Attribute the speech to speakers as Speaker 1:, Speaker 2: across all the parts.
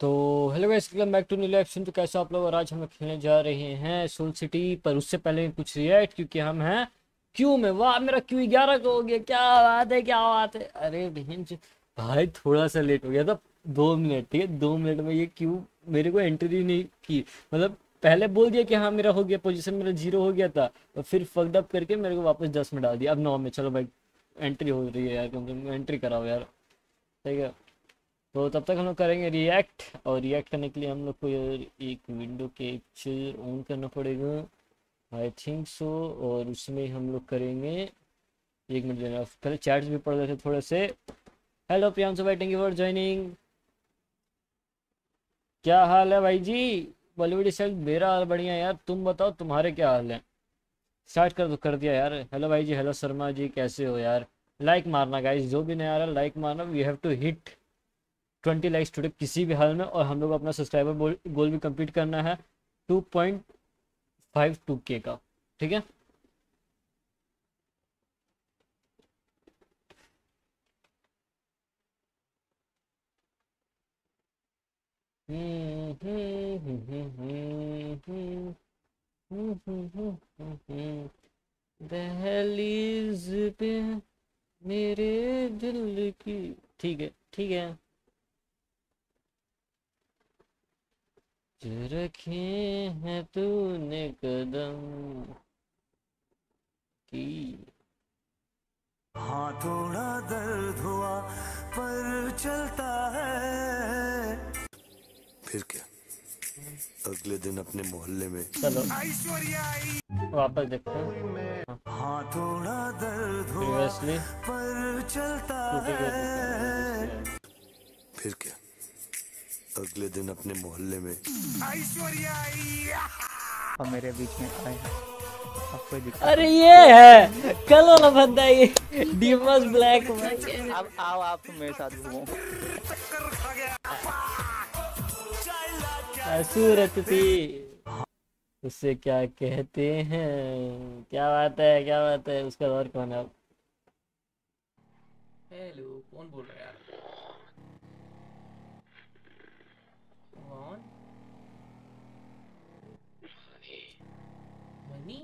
Speaker 1: तो hello guys welcome back to new action तो कैसे आप लोग और आज हम खेलने जा रहे हैं सोल सिटी पर उससे पहले कुछ रिएक्ट क्योंकि हम हैं क्यू में? वाह, मेरा क्यू ग्यारह का हो गया? क्या बात है, क्या बात है? अरे बहन भाई थोड़ा सा लेट हो गया था, दो मिनट, ठीक है? दो मिनट में ये क्यू मेरे को एंट्री नहीं की? मतलब पहले बोल दिया कि हाँ मेरा हो गया पोजीशन मेरा ज़ीरो हो गया था, और फिर फकड अप करके मेरे को वापस दस में डाल दिया। अब नौ में, चलो भाई एंट्री हो रही है यार कम एंट्री कराओ यार, ठीक है? तो तब तक हम लोग करेंगे रिएक्ट और रिएक्ट करने के लिए हम लोग को यार एक विंडो कैप्चर ऑन करना पड़ेगा। आई थिंक सो और उसमें हम लोग करेंगे एक मिनट देना। पहले चैट्स भी पढ़ रहे थे थोड़े से। हेलो प्रियांशु भाई थैंक यू फॉर ज्वाइनिंग क्या हाल है भाई जी? बॉलीवुड स्टाइल मेरा हाल बढ़िया यार। तुम बताओ, तुम्हारे क्या हाल है? स्टार्ट कर दो, कर दिया यार। हेलो भाई जी हेलो शर्मा जी, कैसे हो यार? लाइक मारना गाइस जो भी नया आ रहा है लाइक मारना। We have to hit twenty likes today किसी भी हाल में, और हम लोग अपना सब्सक्राइबर गोल भी कंप्लीट करना है। टू पॉइंट फाइव टू के का, ठीक है? दहलीज पे मेरे दिल की, ठीक है ठीक है? जो रखे हैं तूने कदम की।
Speaker 2: हाँ थोड़ा दर्द हुआ पर चलता है।
Speaker 3: फिर क्या? अगले दिन अपने मोहल्ले में।
Speaker 1: चलो। वापस देखते हैं।
Speaker 2: हाँ थोड़ा दर्द हुआ पर चलता है।
Speaker 3: फिर क्या? अगले दिन अपने मोहल्ले में।
Speaker 4: और मेरे बीच में आए
Speaker 1: अरे ये है कल वाला बंदा ये डीमस ब्लैक।
Speaker 4: अब आओ आप तुम मेरे साथ घूमो।
Speaker 1: सूरत थी। उससे क्या कहते हैं? क्या बात है क्या बात है? उसका और कौन है अब?
Speaker 5: हेलो कौन बोल रहा है यार कौन मनी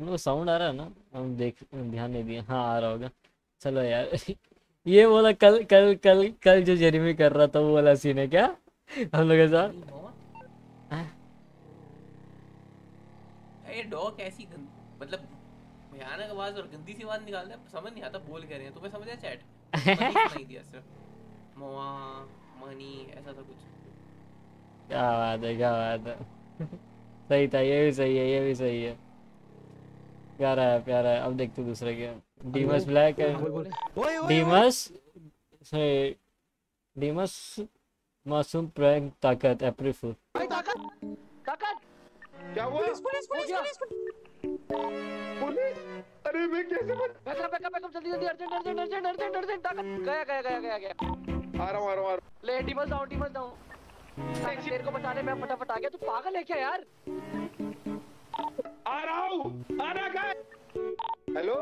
Speaker 1: वो साउंड आ रहा है ना हम देख ध्यान नहीं दिया। हाँ आ रहा होगा। चलो यार ये बोला कल कल कल कल जो जेरेमी कर रहा था वो वाला सीन है क्या? हम लोग के साथ?
Speaker 5: ये डॉग ऐसी गंद मतलब भयानक आवाज़ और गंदी सी आवाज़ निकालता है समझ नहीं आता बोल क्या रहे हैं। तुम्हें समझ आया चैट नहीं दिया सिर्फ़। मोआ मनी ऐसा था कुछ।
Speaker 1: क्या बात है क्या बात है। सही था ये भी सही है ये भी सही है। प्यारा है प्यारा है। अब देखते दूसरे के। डीमस ब्लैक है। डीमस से डीमस मासूम प्रैंक ताकत अप्रैल फूल।
Speaker 6: क्या हुआ? पुलिस पुलिस पुलिस पुलिस अरे मैं कैसे बच
Speaker 7: बैकअप बैकअप बैकअप जल्दी जल्दी urgent urgent urgent urgent urgent ताकत। गया गया गया गया गया।
Speaker 6: आ रहा हूँ आ रहा हूँ
Speaker 7: ले डीमस डाउन डीमस डाउन। तेरे को बचाने में फटाफट आ गया। तू पागल है क्या यार?
Speaker 6: आ रहा हूँ। आ रहा गए हेलो?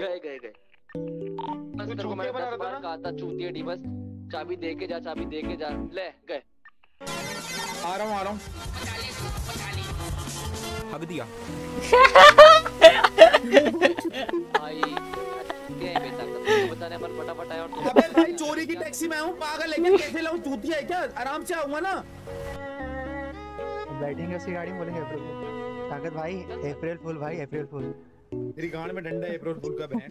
Speaker 7: गए गए गए। बस तेरे को मैंने दस बार कहा था चूतिया डीमस चाबी दे के जा चाबी दे के जा। ले गए।
Speaker 6: आ रहा हूँ आ रहा हूँ। हक दिया।
Speaker 7: भाई को बचाने पर फटाफट आया और
Speaker 6: अबे भाई चोरी की टैक्सी में हूँ पागल है कैसे लाऊं? चूतिया है क्या? आराम से आऊँगा ना?
Speaker 4: बैठेंगे उसकी गाड़ी में बोलेंगे ताकत भाई अप्रैल फूल भाई अप्रैल फूल
Speaker 6: तेरी गांड में डंडा अप्रैल फूल का बहन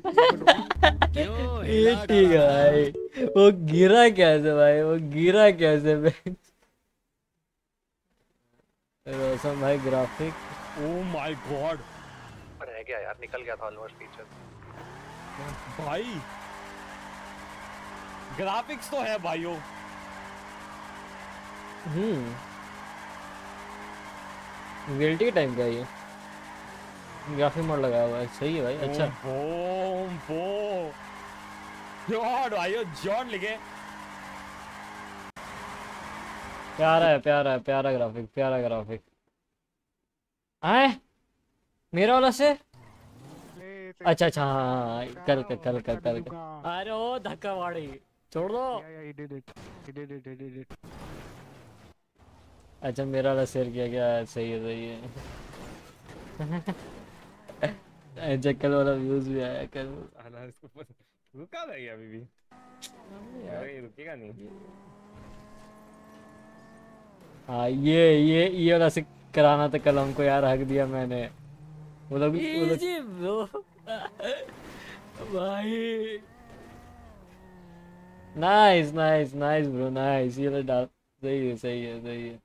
Speaker 1: ये ठीक है भाई। वो गिरा कैसे भाई? वो गिरा कैसे बे रोशन भाई ग्राफिक
Speaker 8: ओ माय गॉड
Speaker 9: रह गया यार निकल गया था ऑलमोस्ट फीचर
Speaker 8: भाई ग्राफिक्स तो है भाइयों।
Speaker 1: हम्म। रियलिटी टाइम का ये? ग्राफिक मोड लगाया हुआ है। सही है भाई अच्छा।
Speaker 8: बूम बूम जॉन भाइयों जॉन लिखे।
Speaker 1: प्यारा है प्यारा है प्यारा ग्राफिक प्यारा ग्राफिक आए? मेरा वाला से? अच्छा अच्छा हाँ कल का कल का कल का अरे ओ धक्का मारी छोड़ दो। अच्छा मेरा वाला शेयर किया गया सही है सही है। अच्छा कल वाला व्यूज़ भी आया कल।
Speaker 8: आना इसको रुका था अभी भी। अरे ये रुकेगा नहीं।
Speaker 1: हाँ ये ये ये वाला से कराना था कल हमको यार हक दिया मैंने। वो लोग वो लोग भाई। Nice nice nice bro nice ये वाला डाल सही है सही है सही है।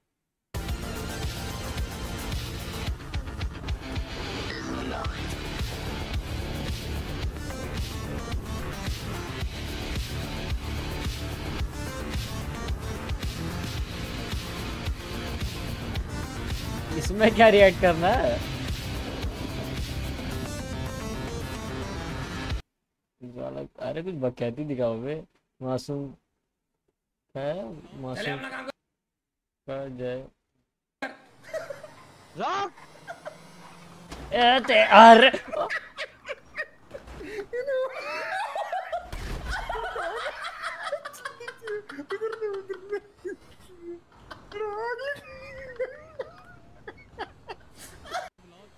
Speaker 1: इसमें क्या रिएक्ट करना है? अरे कुछ बकैती दिखाओ बे। मासूम है मासूम का जय। ए ते अरे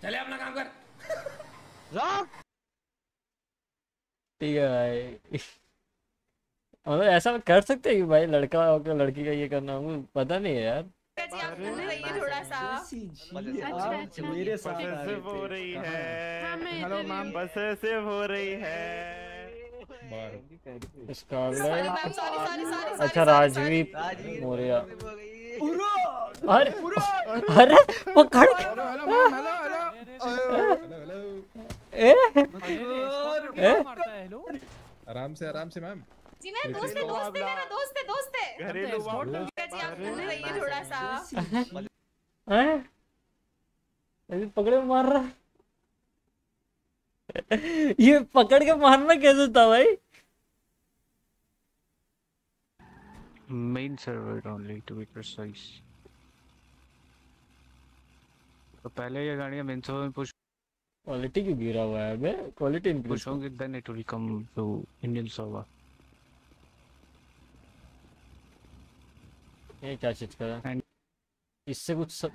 Speaker 5: चले अपना काम कर।
Speaker 1: ठीक है भाई। मतलब ऐसा कर सकते हैं कि भाई लड़का होकर लड़की का ये करना हमको पता नहीं है यार।
Speaker 10: थोड़ा सा।
Speaker 6: मेरे साथ
Speaker 8: हो रही है।
Speaker 10: हेलो मैम
Speaker 8: पसेसिव हो रही है।
Speaker 1: स्कारलेट
Speaker 10: सॉरी सॉरी सॉरी
Speaker 1: अच्छा राजवीर मौर्य। अरे अरे पकड़।
Speaker 6: आराम से आराम से मैम।
Speaker 10: जी मेरा दोस्त है दोस्त है मेरा दोस्त है दोस्त है।
Speaker 8: घरेलू
Speaker 10: जी आप रहिए थोड़ा सा।
Speaker 1: हैं पकड़े मार रहा। है ये पकड़ के मारना कैसे था भाई?
Speaker 11: Main server only to be precise. तो पहले ये गाड़ियाँ मेन सर्वर में पुश
Speaker 1: क्वालिटी क्यों गिरा हुआ है बे क्वालिटी इंक्रीज
Speaker 11: पुश होंगे then it will come to Indian server.
Speaker 1: ये क्या चीज़ का है इससे कुछ स,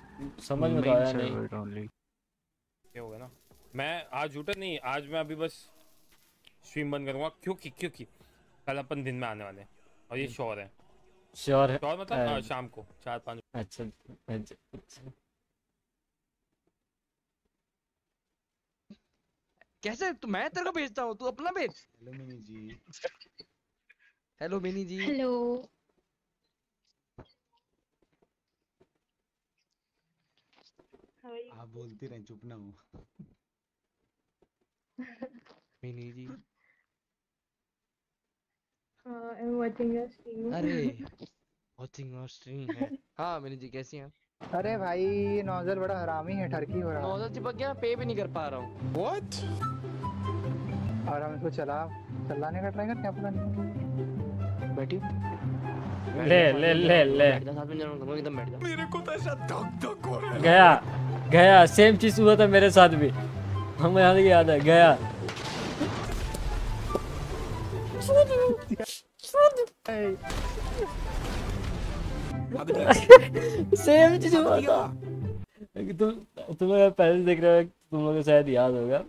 Speaker 1: समझ में तो आया नहीं
Speaker 11: server only.
Speaker 8: ये होगा ना मैं आज झूठा नहीं आज मैं अभी बस स्ट्रीम बंद करूँगा क्योंकि क्योंकि कल अपन दिन में आने वाले हैं और ये श्योर है
Speaker 1: श्योर है
Speaker 8: श्योर मतलब
Speaker 1: है।
Speaker 8: हाँ, शाम को चार पाँच
Speaker 1: अच्छा अच्छा अच्छा।
Speaker 7: कैसे? तू मैं तेरे को भेजता हूँ तू अपना भेज।
Speaker 12: Hello Mini ji
Speaker 7: hello Mini ji
Speaker 10: hello
Speaker 12: आप बोलते रहे चुप ना हो।
Speaker 7: Mini
Speaker 10: ji Watching your stream.
Speaker 7: अरे वाचिंग योर स्ट्रीम है। हाँ मिनी जी कैसी हैं?
Speaker 4: अरे भाई नौजल बड़ा हरामी है ठरकी हो रहा
Speaker 7: नौजल चिपक गया पे भी नहीं कर पा रहा हूँ।
Speaker 4: व्हाट और हम इसको चला चलाने का ट्राई करते हैं अपना
Speaker 7: बैठी।
Speaker 1: ले ले ले ले।
Speaker 7: साथ में ज़रूर करूँगा एकदम बैठ जा
Speaker 12: मेरे को तो ऐसा धक धक हो रहा है।
Speaker 1: गया गया सेम चीज़ हुआ था मेरे साथ भी। हमें तक याद है गया। सेम चीज़ हुआ था तुम तुम लोग पहले देख रहे हो तुम लोग को शायद याद होगा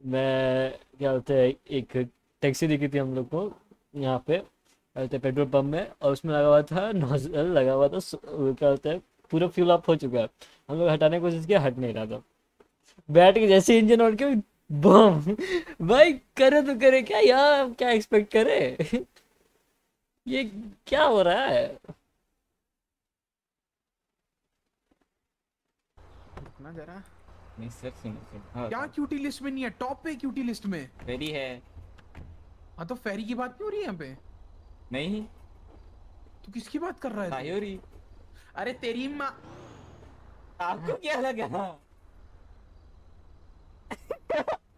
Speaker 1: मैं क्या बोलते हैं एक टैक्सी दिखी थी हम लोग को यहाँ पे क्या बोलते पेट्रोल पंप में और उसमें लगा हुआ था नोजल लगा हुआ था क्या बोलते हैं पूरा फ्यूल अप हो चुका है हम लोग हटाने की कोशिश किया हट नहीं रहा था बैठ के जैसे इंजन ऑन के बम भाई करे तो करे क्या यार क्या एक्सपेक्ट करे ये क्या हो रहा है?
Speaker 13: ना जरा।
Speaker 14: नहीं सर सुनो हाँ
Speaker 13: क्या क्यूटी लिस्ट में नहीं है? टॉप पे क्यूटी लिस्ट में।
Speaker 14: फेरी है।
Speaker 13: हाँ तो फेरी की बात क्यों हो रही है यहाँ पे?
Speaker 14: नहीं।
Speaker 13: तू किसकी बात कर रहा है तू?
Speaker 14: सायोरी
Speaker 13: अरे तेरी माँ।
Speaker 14: आपको क्या लगा?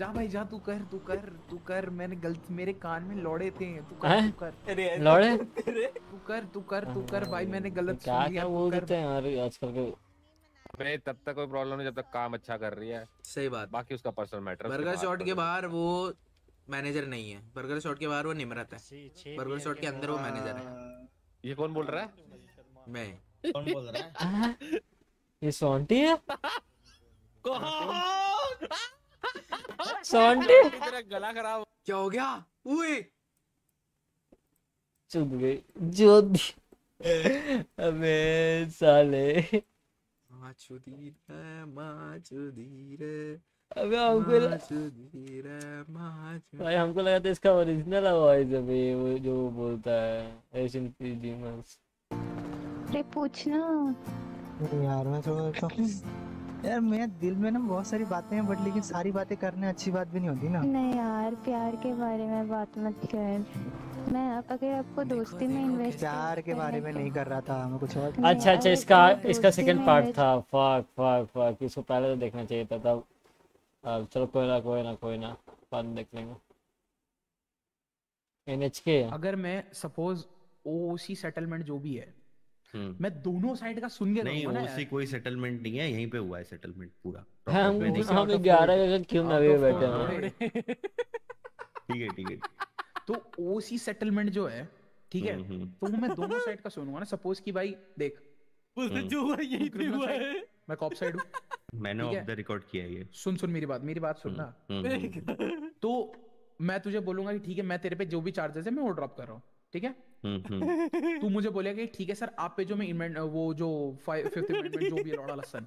Speaker 13: जा भाई जा तू कर तू कर तू कर। मैंने गलत मेरे कान में लौड़े थे। तू कर
Speaker 1: हैं?
Speaker 13: तू कर।
Speaker 14: अरे
Speaker 1: लौड़े?
Speaker 13: तू कर तू कर तू कर भाई मैंने गलत
Speaker 1: क्या क्या बोल देते हैं यार आजकल के
Speaker 8: अबे तब तक कोई प्रॉब्लम नहीं जब तक काम अच्छा कर रही है।
Speaker 15: सही बात।
Speaker 8: बाकी उसका पर्सनल मैटर
Speaker 15: बर्गर शॉट के बाहर वो मैनेजर नहीं है। बर्गर शॉट के बाहर वो निमरत है। बर्गर शॉट के अंदर वो मैनेजर है।
Speaker 8: ये कौन बोल रहा है?
Speaker 15: मैं।
Speaker 12: कौन बोल रहा है?
Speaker 1: हाँ? ये सोंटी है।
Speaker 8: तेरा गला खराब
Speaker 15: क्या हो गया? उए
Speaker 1: चुप गई। जो अबे साले।
Speaker 15: माचुदी रे माचुदी रे
Speaker 1: अबे हमको ल-
Speaker 15: माचुदी रे माचुदी
Speaker 1: भाई हमको लगा था इसका ओरिजिनल वॉइस है भाई वो जो वो बोलता है एशियन पीजीमस
Speaker 16: अरे पूछना।
Speaker 4: यार मैं थोड़ा तो यार मेरे दिल में ना बहुत सारी बातें हैं बट लेकिन सारी बातें करने अच्छी बात भी नहीं होती ना।
Speaker 16: नहीं यार प्यार के बारे में बात मत कर। मैं आप अगर आपको दोस्ती में इन्वेस्ट
Speaker 4: प्यार के बारे में नहीं कर रहा था मैं कुछ और
Speaker 1: अच्छा अच्छा इसका इसका सेकंड पार्ट था। फक फक फक इसको पहले तो देखना चाहिए था तब अब चलो कोई ना कोई ना कोई ना बाद में देख लेंगे। एनएचके
Speaker 13: अगर मैं सपोज़ ओसी सेटलमेंट जो भी है मैं दोनों साइड का सुन के
Speaker 17: नहीं
Speaker 13: ना
Speaker 17: कोई सेटलमेंट नहीं है यहीं पे हुआ है सेटलमेंट पूरा।
Speaker 1: हम। हम ग्यारह जगह क्यों ना अभी बैठे हैं।
Speaker 17: ठीक है ठीक है।
Speaker 13: तो ओसी सेटलमेंट जो है ठीक है
Speaker 17: हम्म, हम्म।
Speaker 13: तो वो मैं दोनों साइड का सुनूँगा ना। सपोज़ कि भाई देख।
Speaker 17: हम्म।
Speaker 13: जो हुआ यही पे हुआ है। मैं कॉप साइड हूँ।
Speaker 17: मैंने ऑफ़ द रिकॉर्ड किया ये।
Speaker 13: सुन सुन मेरी बात मेरी बात सुनना
Speaker 17: हम्म, हम्म,
Speaker 13: तो मैं तुझे बोलूँगा कि ठीक है मैं तेरे पे जो भी चार्जेस है मैं वो ड्रॉप कर रहा हूँ। ठीक है?
Speaker 17: हम्म, हम्म।
Speaker 13: तू मुझे बोलेगा कि ठीक है सर आप पे जो मैं इनमेंट वो जो फिफ्थ अमेंडमेंट जो भी लौड़ा लसन।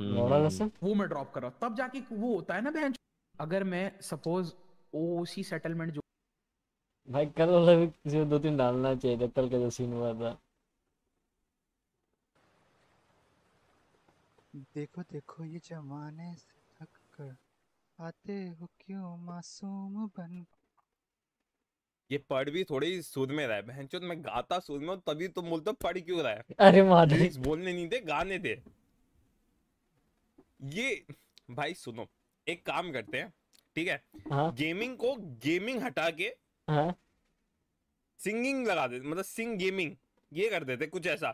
Speaker 1: लौड़ा लहसुन?
Speaker 13: वो मैं ड्रॉप कर रहा हूँ। तब जाके वो होता है ना बहन। अगर मैं सपोज़ ओसी सेटलमेंट जो
Speaker 1: भाई कल वाला भी किसी को दो तीन डालना चाहिए था कल का जो सीन हुआ था।
Speaker 4: देखो देखो ये जमाने से थक कर आते हो क्यों मासूम बन
Speaker 8: ये पढ़ भी थोड़ी सूद में रहा है बहन मैं गाता सूद में तभी तुम बोलते हो पढ़ क्यों रहा है?
Speaker 1: अरे माधुरी।
Speaker 8: बोलने नहीं दे गाने दे। ये भाई सुनो एक काम करते हैं ठीक है?
Speaker 1: हाँ।
Speaker 8: गेमिंग को गेमिंग हटा के
Speaker 1: हाँ।
Speaker 8: सिंगिंग लगा देते मतलब सिंग गेमिंग ये कर देते कुछ ऐसा।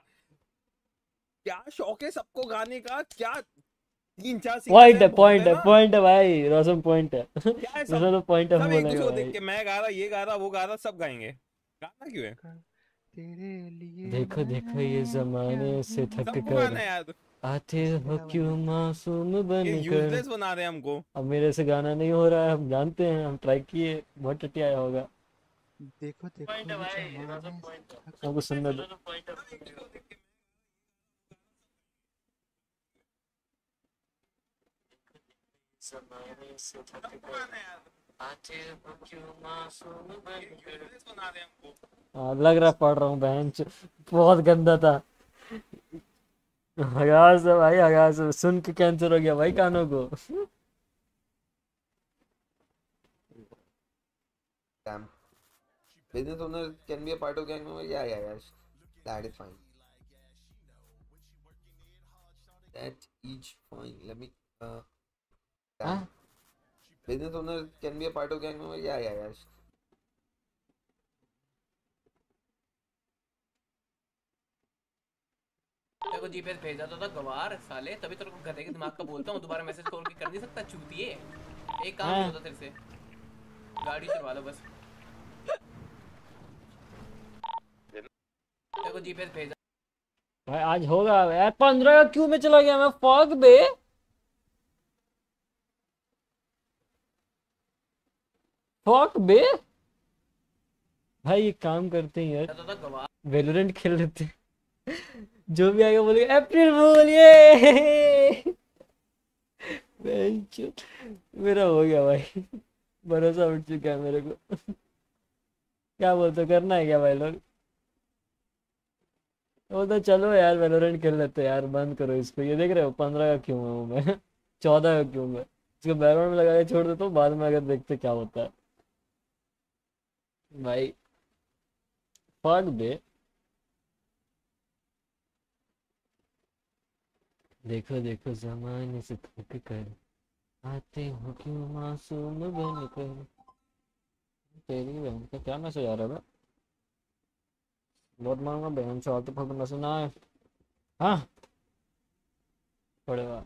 Speaker 8: क्या शौक है सबको गाने का? क्या तीन चार
Speaker 1: पॉइंट है पॉइंट है पॉइंट है भाई रोशन पॉइंट है।
Speaker 8: है
Speaker 1: रोशन तो पॉइंट है
Speaker 8: को
Speaker 1: भाई
Speaker 8: देख के मैं गा रहा ये गा रहा वो गा रहा सब गाएँगे। गाना क्यों है?
Speaker 1: देखो देखो ये जमाने से थक
Speaker 8: है
Speaker 1: कर आते हो क्यों मासूम बन कर?
Speaker 8: बना रहे हमको।
Speaker 1: अब मेरे से गाना नहीं हो रहा है हम जानते हैं हम ट्राई किए बहुत टटी आया होगा।
Speaker 4: देखो देखो ये जमाने
Speaker 1: हमको सुनने दो। हाँ लग रहा पढ़ रहा हूँ बहन बहुत गंदा था हगास है भाई हगास है। सुन के कैंसर हो गया भाई कानों को
Speaker 18: can be a part of gang member. Yeah, yeah, yeah. That is fine. That each fine. Let me. Uh. Damn. Business owners can be a part of gang member. Yeah, yeah, yeah.
Speaker 5: तेरे को GPS भेजा तो था गवार साले तभी तेरे को गधे के दिमाग का बोलता हूँ दोबारा मैसेज कॉल कर नहीं सकता चूतिए एक काम
Speaker 1: हाँ।
Speaker 5: होता तेरे से गाड़ी चलवा लो बस तेरे को जीपीएस भेजा
Speaker 1: भाई आज होगा यार पंद्रह का क्यों में चला गया मैं फक बे फक बे भाई, एक काम करते हैं यार। वेलोरेंट खेल लेते हैं जो भी आएगा बोलेगा अप्रैल ये मेरा हो गया भाई। भरोसा उठ चुका है मेरे को। क्या बोलते करना है क्या भाई लोग? वो तो चलो यार वेलोरेंट खेल लेते हैं यार, बंद करो इसको। ये देख रहे हो, पंद्रह का क्यों हूँ मैं? चौदह का क्यों मैं? इसको बैकग्राउंड में लगा के छोड़ देता हूँ, बाद में अगर देखते क्या होता है। भाई फक दे। देखो देखो, जमाने से थक कर आते हो क्यों मासूम बन कर तेरी बहन का क्या मैसेज आ रहा है बहुत मारूँगा बहन से तो फट मैसेज ना आए। हाँ? पड़ेगा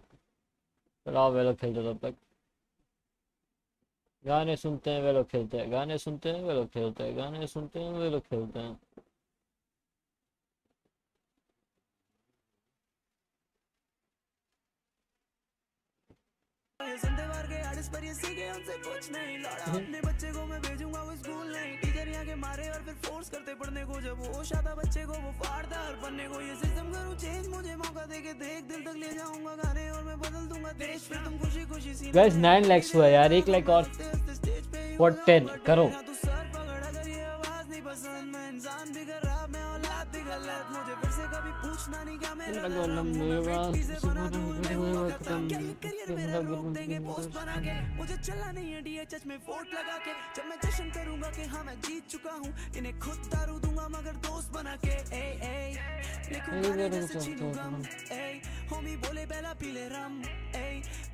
Speaker 1: चलो आओ वे लोग खेलते तब तक। गाने सुनते हैं, वे लोग खेलते हैं। गाने सुनते हैं, वे लोग खेलते हैं। गाने सुनते हैं, वे लोग खेलते हैं।
Speaker 19: संदेवार के पर ये सीखे उनसे कुछ नहीं। लड़ा अपने बच्चे को मैं भेजूँगा वो स्कूल नहीं। टीचर यहाँ के मारे और फिर फोर्स करते पढ़ने को। जब होश आता बच्चे को वो फाड़ता हर बनने को। ये सिस्टम करूँ चेंज मुझे मौका दे के देख। दिल तक ले जाऊँगा गाने और मैं बदल दूँगा देश। फिर तुम खुशी खुशी सीने
Speaker 1: गाइस नाइन लैक्स हुआ यार एक लाइक और फॉर टेन करो।
Speaker 19: तू सर पकड़ अगर ये आवाज़ नहीं पसंद मैं इंसान भी खराब मैं औलाद भी गलत मुझे चला नहीं है में वोट लगा के जब मैं जश्न करूँगा कि हाँ मैं जीत चुका हूँ इन्हें खुद दारू दूँगा मगर दोस्त बना के होमी बोले पहला पीले रम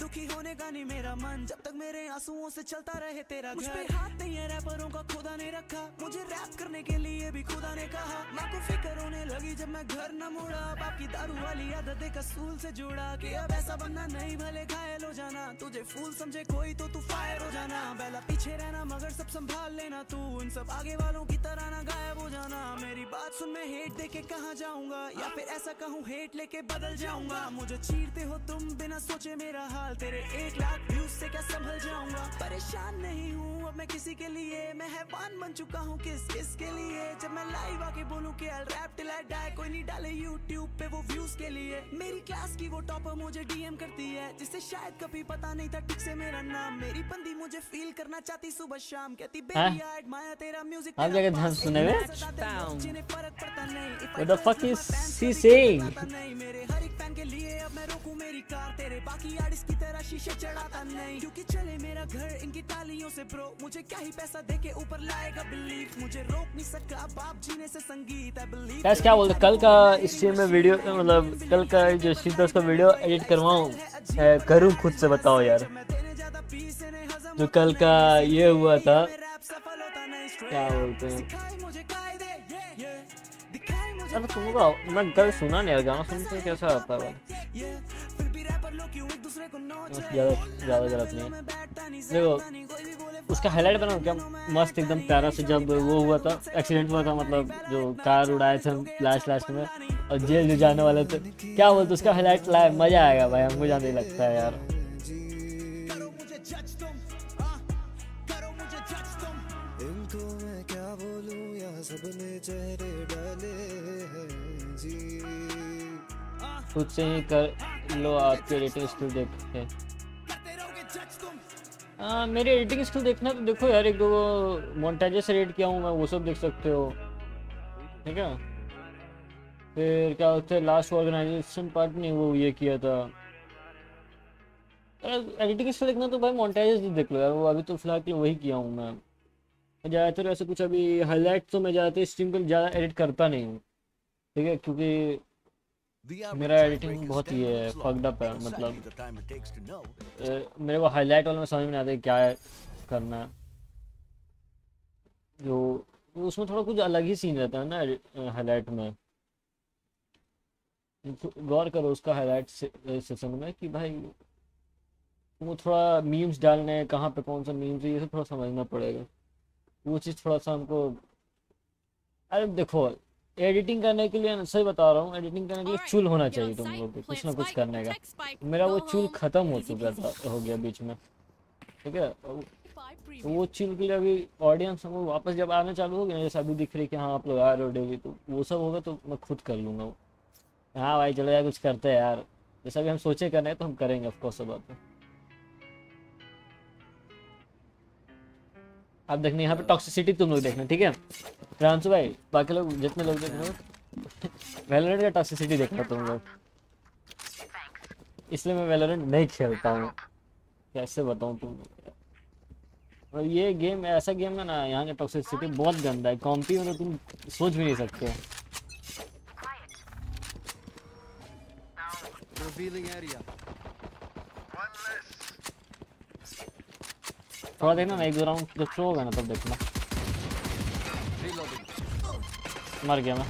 Speaker 19: दुखी होने का नहीं मेरा मन जब तक मेरे आंसुओं से चलता रहे तेरा पे हाथ नहीं है रैपरों का खुदा ने रखा मुझे रैप करने के लिए भी खुदा ने कहा माँ को फ़िक्र होने लगी जब मैं घर न मुड़ा बाप की दारू वाली आदत एक असूल से जुड़ा कि अब ऐसा बनना नहीं, भले घायल हो जाना। तुझे फूल समझे कोई तो तू फायर हो जाना। पहला पीछे रहना, मगर सब संभाल लेना तू। इन सब आगे वालों की तरह ना गायब हो जाना। मेरी बात सुन, मैं हेट दे के कहाँ जाऊँगा? या फिर ऐसा कहूँ हेट लेके बदल जाऊँगा। मुझे चीरते हो तुम बिना सोचे मेरा हाल। तेरे एक लाख व्यूज़ से क्या संभल जाऊँगा? परेशान नहीं हूँ, अब मैं किसी के लिए। मैं हैवान बन चुका हूँ किस किस के लिए? जब मैं लाइव आके बोलूँ कि कोई नहीं डाले यूट्यूब पे वो व्यूज़ के लिए। मेरी क्लास की वो टॉपर मुझे डीएम करती है जिसे शायद कभी पता नहीं था ठीक से मेरा नाम। मेरी बंदी मुझे फील करना चाहती सुबह शाम। कहती? बेबी आई एडमायर तेरा म्यूज़िक
Speaker 1: आप जगह ध्यान सुने
Speaker 19: नहीं।
Speaker 1: What the fuck is he saying?
Speaker 19: मेरे हर एक फ़ैन के लिए अब मैं रोकूं मेरी कार। तेरे बाकी आर्टिस्ट की तरह शीशे चढ़ाता नहीं। क्योंकि चले मेरा घर इनकी तालियों से ब्रो मुझे क्या ही पैसा दे के ऊपर लाएगा बिलीफ मुझे रोक नहीं सका बाप जीने से संगीत आई बिलीव
Speaker 1: गैस क्या बोलते कल का स्ट्रीम में वीडियो मतलब कल का जो स्ट्रीम का वीडियो एडिट करवाऊँ करूँ खुद से बताओ यार। जो कल का ये हुआ था, क्या बोलते हैं? अरे तुमको मैं कल सुना नहीं यार गाना सुनते कैसा आता है ज़्यादा गलत नहीं देखो, उसका हाईलाइट बना क्या? मस्त एकदम प्यारा से जब वो हुआ था एक्सीडेंट हुआ था मतलब जो कार उड़ाए थे लास्ट लास्ट में, और जेल जो जाने वाले थे, क्या बोलते उसका हाईलाइट लाए मज़ा आएगा भाई, हमको जाने लगता है यार,
Speaker 20: सबने चेहरे
Speaker 1: खुद से ही कर लो आपके एडिटिंग स्किल देख के। हाँ मेरी एडिटिंग स्किल देखना तो देखो यार, एक दो मोन्टाइजर से रेड किया हूँ मैं, वो सब देख सकते हो। ठीक है? फिर क्या होता है लास्ट ऑर्गेनाइजेशन पार्ट नहीं, वो ये किया था। एडिटिंग स्किल देखना तो भाई मोन्टाइजर देख लो यार, वो अभी तो फ़िलहाल के वही किया हूँ मैं। ज़्यादातर ऐसे कुछ अभी हाईलाइट तो मैं ज़्यादातर स्ट्रीम पर ज़्यादा एडिट करता नहीं हूँ। ठीक है? क्योंकि मेरा एडिटिंग बहुत ही है फक्ड अप है मतलब मेरे को हाईलाइट वाला में समझ में नहीं आता क्या है करना है। जो उसमें थोड़ा कुछ अलग ही सीन रहता है ना हाईलाइट में। गौर करो उसका हाईलाइट सेशन में कि भाई वो थोड़ा मीम्स डालने कहाँ पे कौन सा मीम्स ये सब थोड़ा समझना पड़ेगा। वो चीज़ थोड़ा सा हमको अरे देखो एडिटिंग करने के लिए सही बता रहा हूँ एडिटिंग करने के लिए चूल होना चाहिए तुम लोग को कुछ ना कुछ करने का। मेरा वो चूल खत्म हो चुका था हो गया बीच में। ठीक है तो वो चूल के लिए अभी ऑडियंस हमको वापस जब आना चालू हो गया जैसे अभी दिख रही कि हाँ आप लोग आ रहे हो डेली तो वो सब होगा तो मैं खुद कर लूँगा वो। हाँ भाई चलो यार कुछ करते हैं यार। जैसा भी हम सोचे करना है तो हम करेंगे ऑफकोर्स बात है। आप देखना यहाँ पे टॉक्सिसिटी तुम लोग देखना ठीक है? रांसू भाई, बाकी लोग जितने लोग देख रहे हो वेलोरेंट का टॉक्सिसिटी देखना तुम लोग। इसलिए मैं वेलोरेंट नहीं खेलता हूँ। कैसे बताऊँ तुम और ये गेम ऐसा गेम है ना, यहाँ का टॉक्सिसिटी बहुत गंदा है। कॉम्पी में तो तुम सोच भी नहीं सकते थोड़ा देखना ना एक दो राउंड जब शो होगा ना, तब देखना। मर गया मैं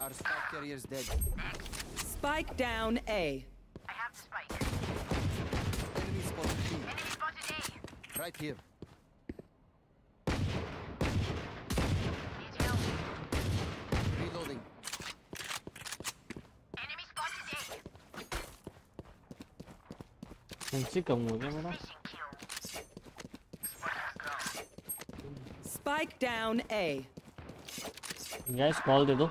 Speaker 20: Our spike carrier is dead.
Speaker 21: Spike down A.
Speaker 20: Enemy spotted B. Right here. Reloading.
Speaker 1: Sensi कम हो गया मेरा
Speaker 21: Spike down A.
Speaker 1: Gas call दे दो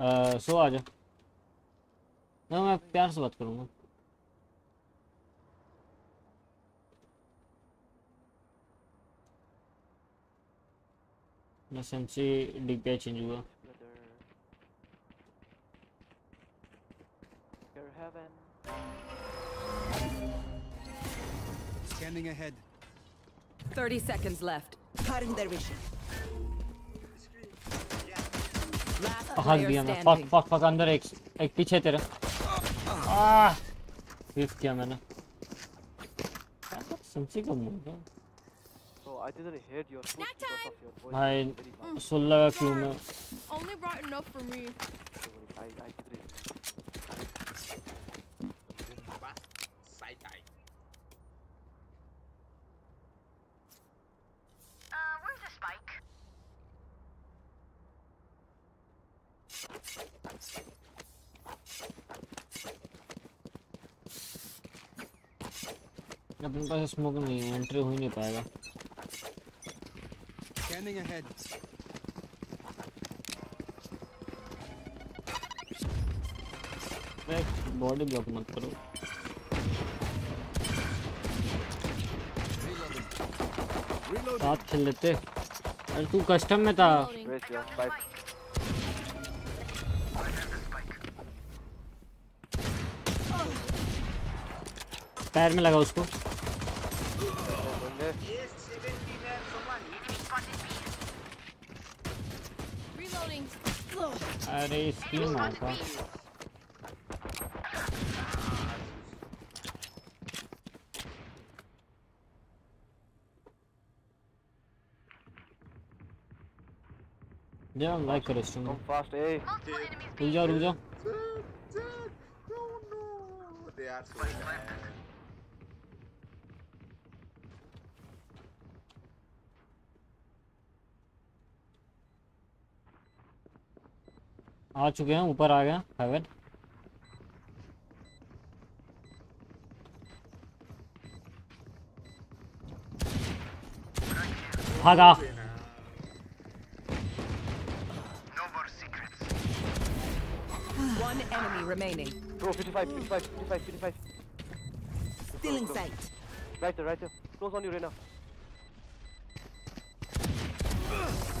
Speaker 1: आ, सो आ जा ना मैं प्यार से बात करूँगा मैं सेंसी डीपीआई चेंज हुआ
Speaker 20: Scanning ahead.
Speaker 21: 30 seconds left. Cutting their vision. Last
Speaker 1: हक
Speaker 21: player
Speaker 1: दिया मैं फक
Speaker 21: standing.
Speaker 1: फक फक अंदर एक एक पीछे तेरे आह हिट किया मैंने सेंसी कम हो गया
Speaker 22: So I didn't hear your foot because of your voice.
Speaker 1: भाई
Speaker 22: Very much.
Speaker 1: सोलह का क्यों मैं
Speaker 23: Only brought enough for me.
Speaker 22: I, I didn't.
Speaker 1: अपने पास स्मोक नहीं है एंट्री हो ही नहीं पाएगा।
Speaker 20: Scanning ahead.
Speaker 1: बॉडी ब्लॉक मत करो। साथ खेल लेते। अरे तू कस्टम में था। पैर में लगा उसको अरे जा लाइक करो
Speaker 22: fast, hey.
Speaker 1: रुक
Speaker 6: bad.
Speaker 1: आ चुके हैं ऊपर आ गया हेवन भागा
Speaker 24: One enemy remaining.
Speaker 22: Bro, 55, 55, 55, 55.
Speaker 24: Still in sight.
Speaker 22: Right there, right there. Close on you, Reyna.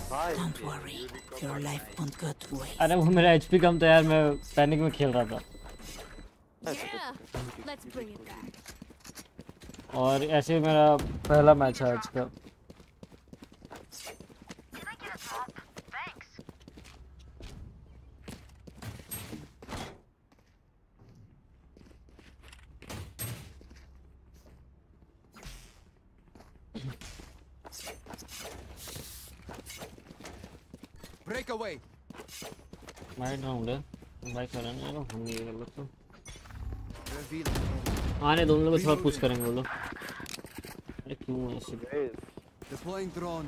Speaker 24: Don't worry, your life won't go to waste.
Speaker 1: अरे वो मेरा एचपी कम था यार मैं पैनिक में खेल रहा था
Speaker 23: Yeah. Let's bring it back.
Speaker 1: और ऐसे मेरा पहला मैच है आज का
Speaker 25: Break away.
Speaker 1: माइंड राउंड है भाई कर नहीं यार हम ये कर लेते हैं। आने दोनों लोग थोड़ा पुश करेंगे वो लोग अरे क्यों ऐसे
Speaker 25: Deploying drone.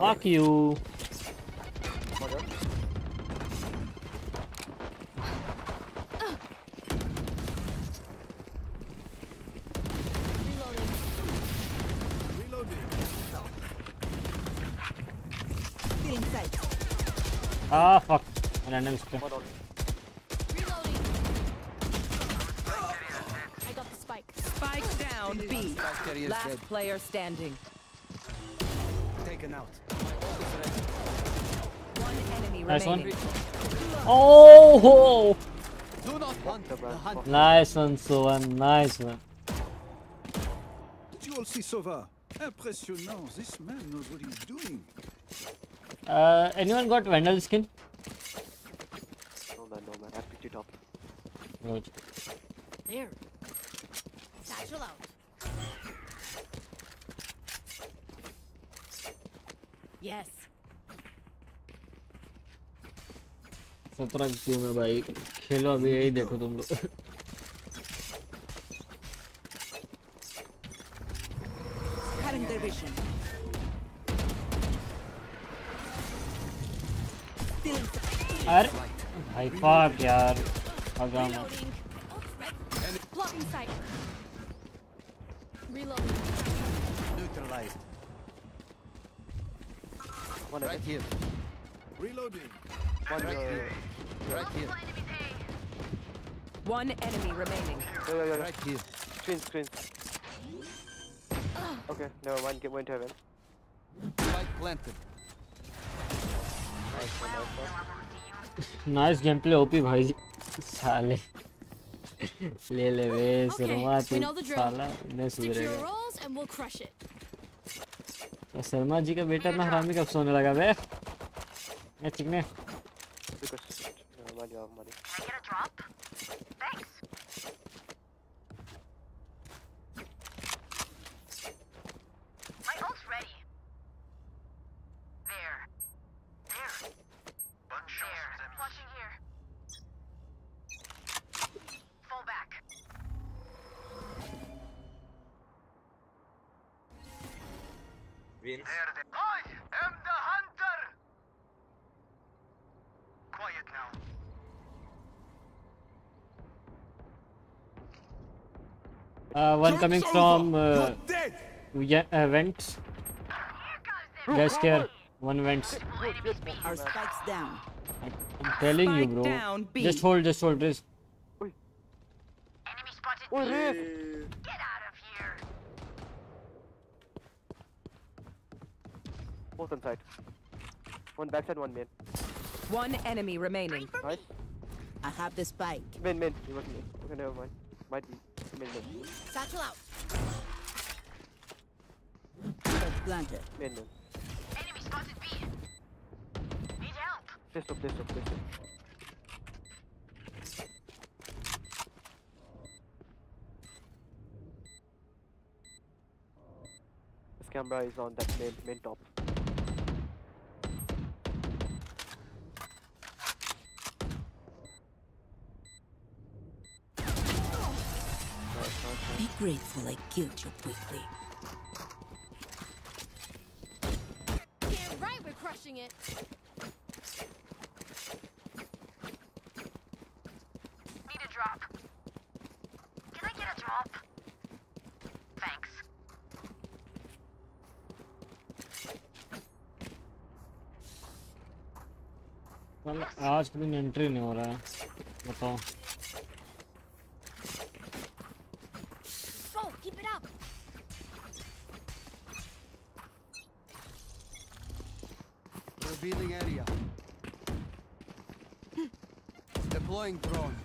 Speaker 1: Fuck you random spray
Speaker 23: I got the spike.
Speaker 24: Spike down B. Last
Speaker 25: dead.
Speaker 24: player standing.
Speaker 25: Taken out.
Speaker 24: One enemy
Speaker 1: Nice one. oh
Speaker 25: Do not hunt the hunt.
Speaker 1: nice one Sohan nice one
Speaker 25: Did you all see Sova? Impressionnant. This man knows what he's doing.
Speaker 1: uh, anyone got Vandal skin Good.
Speaker 23: There. Satchel out. Yes.
Speaker 1: सत्रह क्यों में भाई खेलो अभी यही देखो तुम लोग. अरे भाई fuck यार I got
Speaker 23: him. Blocking sight. Reloading.
Speaker 25: Neutralized.
Speaker 22: One
Speaker 25: right here. Reloading.
Speaker 22: One
Speaker 25: right here. Right here.
Speaker 24: One enemy remaining.
Speaker 22: No, no, no.
Speaker 25: Right here.
Speaker 22: Screen, screen. Okay, no, one get one to heaven.
Speaker 25: Spike planted.
Speaker 22: Nice
Speaker 1: gameplay, OP, bhai. साले ले ले वे Sharma
Speaker 23: Okay,
Speaker 1: तू
Speaker 23: we know the drill.
Speaker 1: साला नहीं सुधरेगा
Speaker 23: roles and we'll crush it.
Speaker 1: तो शर्मा जी का बेटा ना हरामी कब सोने लगा बे ये चिकने
Speaker 9: Vince.
Speaker 26: There they I am the hunter! Quiet now.
Speaker 1: uh, one coming from uh, yeah, uh, vents guys care? one vents
Speaker 24: Our spikes down.
Speaker 1: I'm telling you bro.
Speaker 24: down,
Speaker 1: just hold just hold Riz.
Speaker 26: Enemy spotted
Speaker 22: Oh, Both on side. One backside, one mid.
Speaker 24: One enemy remaining.
Speaker 22: Nice.
Speaker 24: I have the spike.
Speaker 22: Min, min. He was min. Okay, never mind. Might be. Min, min.
Speaker 23: Satchel out.
Speaker 24: Spike planted.
Speaker 22: Min, min.
Speaker 26: Enemy spotted B. Need help.
Speaker 22: Please stop, please stop, please stop. This camera is on that main, main top.
Speaker 24: Be grateful I killed you quickly.
Speaker 23: Damn right we're crushing it.
Speaker 26: Need a drop. Can I get a drop? Thanks.
Speaker 1: मतलब आज के दिन entry नहीं हो रहा है बताओ
Speaker 20: Deploying drone.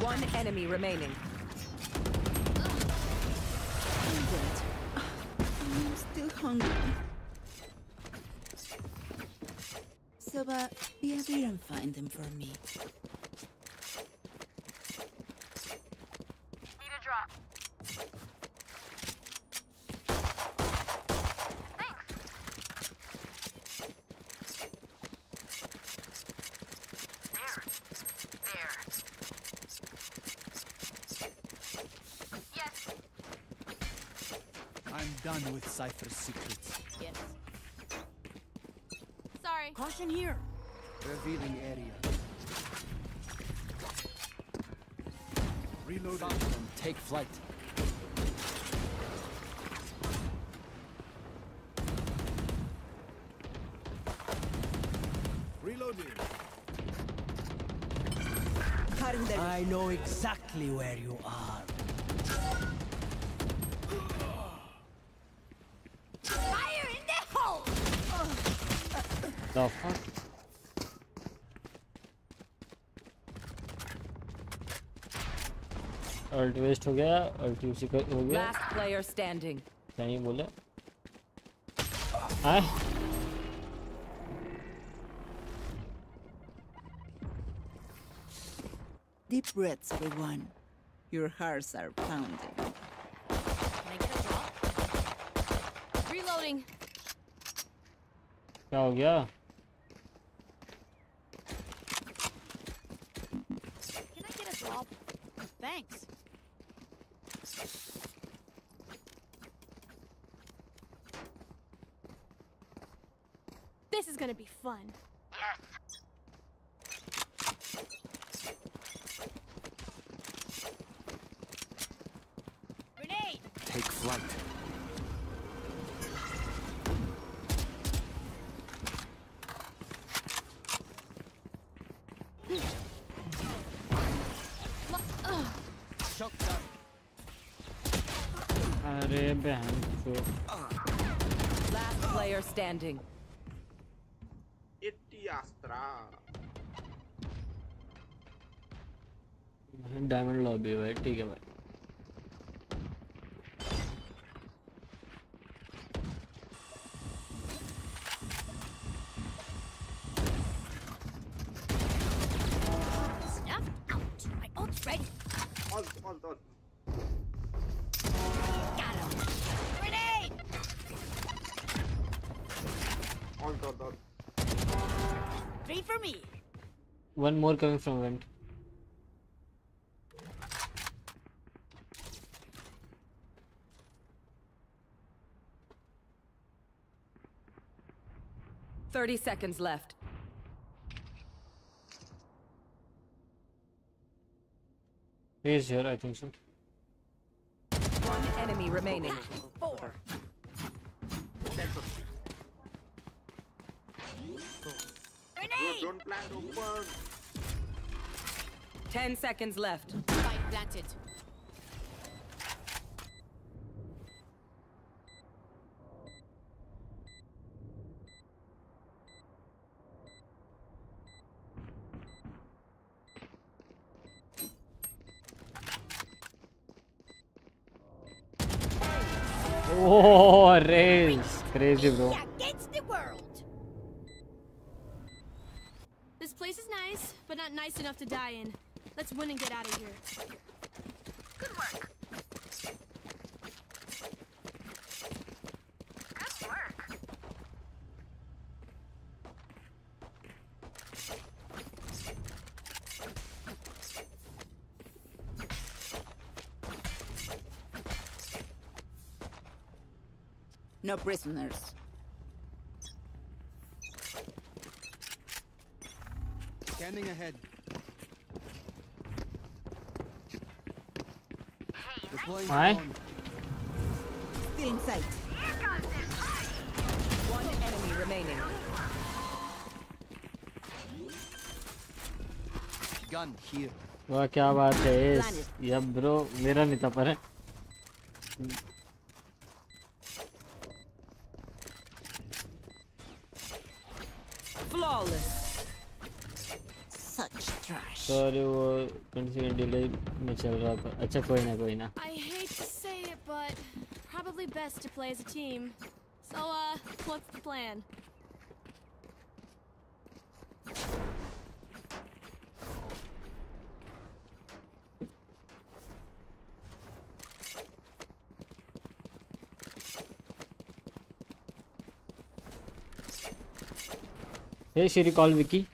Speaker 24: One enemy remaining. I'm still hungry. So, uh, be happy and find them for me.
Speaker 26: Need a drop. There. There. Yes.
Speaker 25: I'm done with Cypher's secrets.
Speaker 23: Yes. Sorry.
Speaker 24: Caution here.
Speaker 25: Revealing area. Reloading. Take flight. Reloading.
Speaker 27: I know exactly where you are.
Speaker 23: Fire in the hole!
Speaker 1: The fuck? Ult waste हो गया alt UC का हो गया
Speaker 24: Last player standing.
Speaker 1: क्या ये बोले आए
Speaker 24: Deep breaths, everyone. Your hearts are pounding.
Speaker 23: Can I get a drop? Reloading.
Speaker 1: क्या हो गया
Speaker 23: Fun. Grenade!
Speaker 25: Take flight.
Speaker 23: Ugh.
Speaker 25: Shock dart.
Speaker 1: अरे बहन चो
Speaker 24: Last player standing.
Speaker 1: Diamond lobby भाई ठीक है भाई
Speaker 23: Snuff out. My ult's ready.
Speaker 24: 30 seconds left.
Speaker 1: He's here, I think so.
Speaker 24: One enemy remaining.
Speaker 23: Four.
Speaker 6: Don't.
Speaker 24: Ten seconds left.
Speaker 23: Fight planted. This place is nice, but not nice enough to die in. Let's win and get out of here.
Speaker 24: No prisoners.
Speaker 20: Scanning ahead. Deploying
Speaker 1: Why?
Speaker 20: drone.
Speaker 24: Still in sight. One enemy remaining.
Speaker 20: Gun here.
Speaker 1: वाह क्या बात है इस यब bro मेरा नहीं था पर है चल रहा था अच्छा कोई ना कोई ना
Speaker 23: I hate to say it, but probably best to play as a team. So, uh, what's the plan?
Speaker 1: Hey Siri, call Vicky.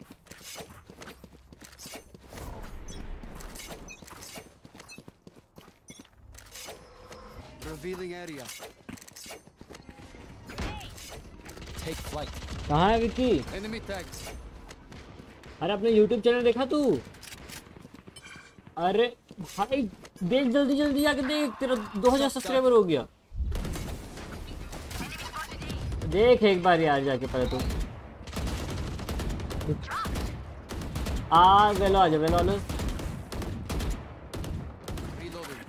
Speaker 1: है विक्की अरे अपने YouTube चैनल देखा तू? अरे भाई देख जल्दी जल्दी जाके देख तेरा 2000 सब्सक्राइबर हो गया। देख एक बार यार जाके पहले तू। आ वेलो आ जा वेलो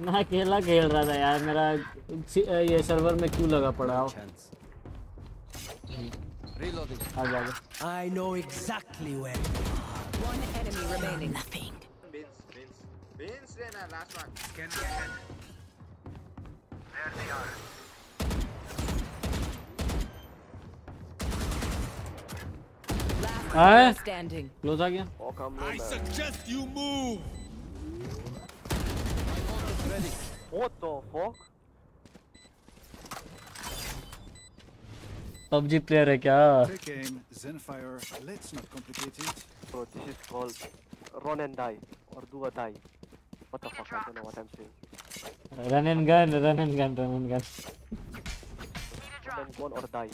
Speaker 1: ना अकेला खेल रहा था यार मेरा ये सर्वर में क्यों लगा पड़ा हो?
Speaker 27: I know exactly where.
Speaker 24: One enemy remaining.
Speaker 27: Nothing.
Speaker 28: Beans, beans. Beans, Rena, last one. Can be ahead. There they are.
Speaker 24: Last
Speaker 1: हाँ?
Speaker 24: player standing.
Speaker 1: क्लोज आ गया
Speaker 25: I suggest you move.
Speaker 22: What the fuck?
Speaker 1: PUBG player है क्या
Speaker 25: Take aim, Zenfire. Let's not complicate it.
Speaker 22: Bro, this is called run and die or do or die. What the fuck? I don't know what I'm saying.
Speaker 1: Run and gun run and gun run and gun
Speaker 22: Run and gun or die.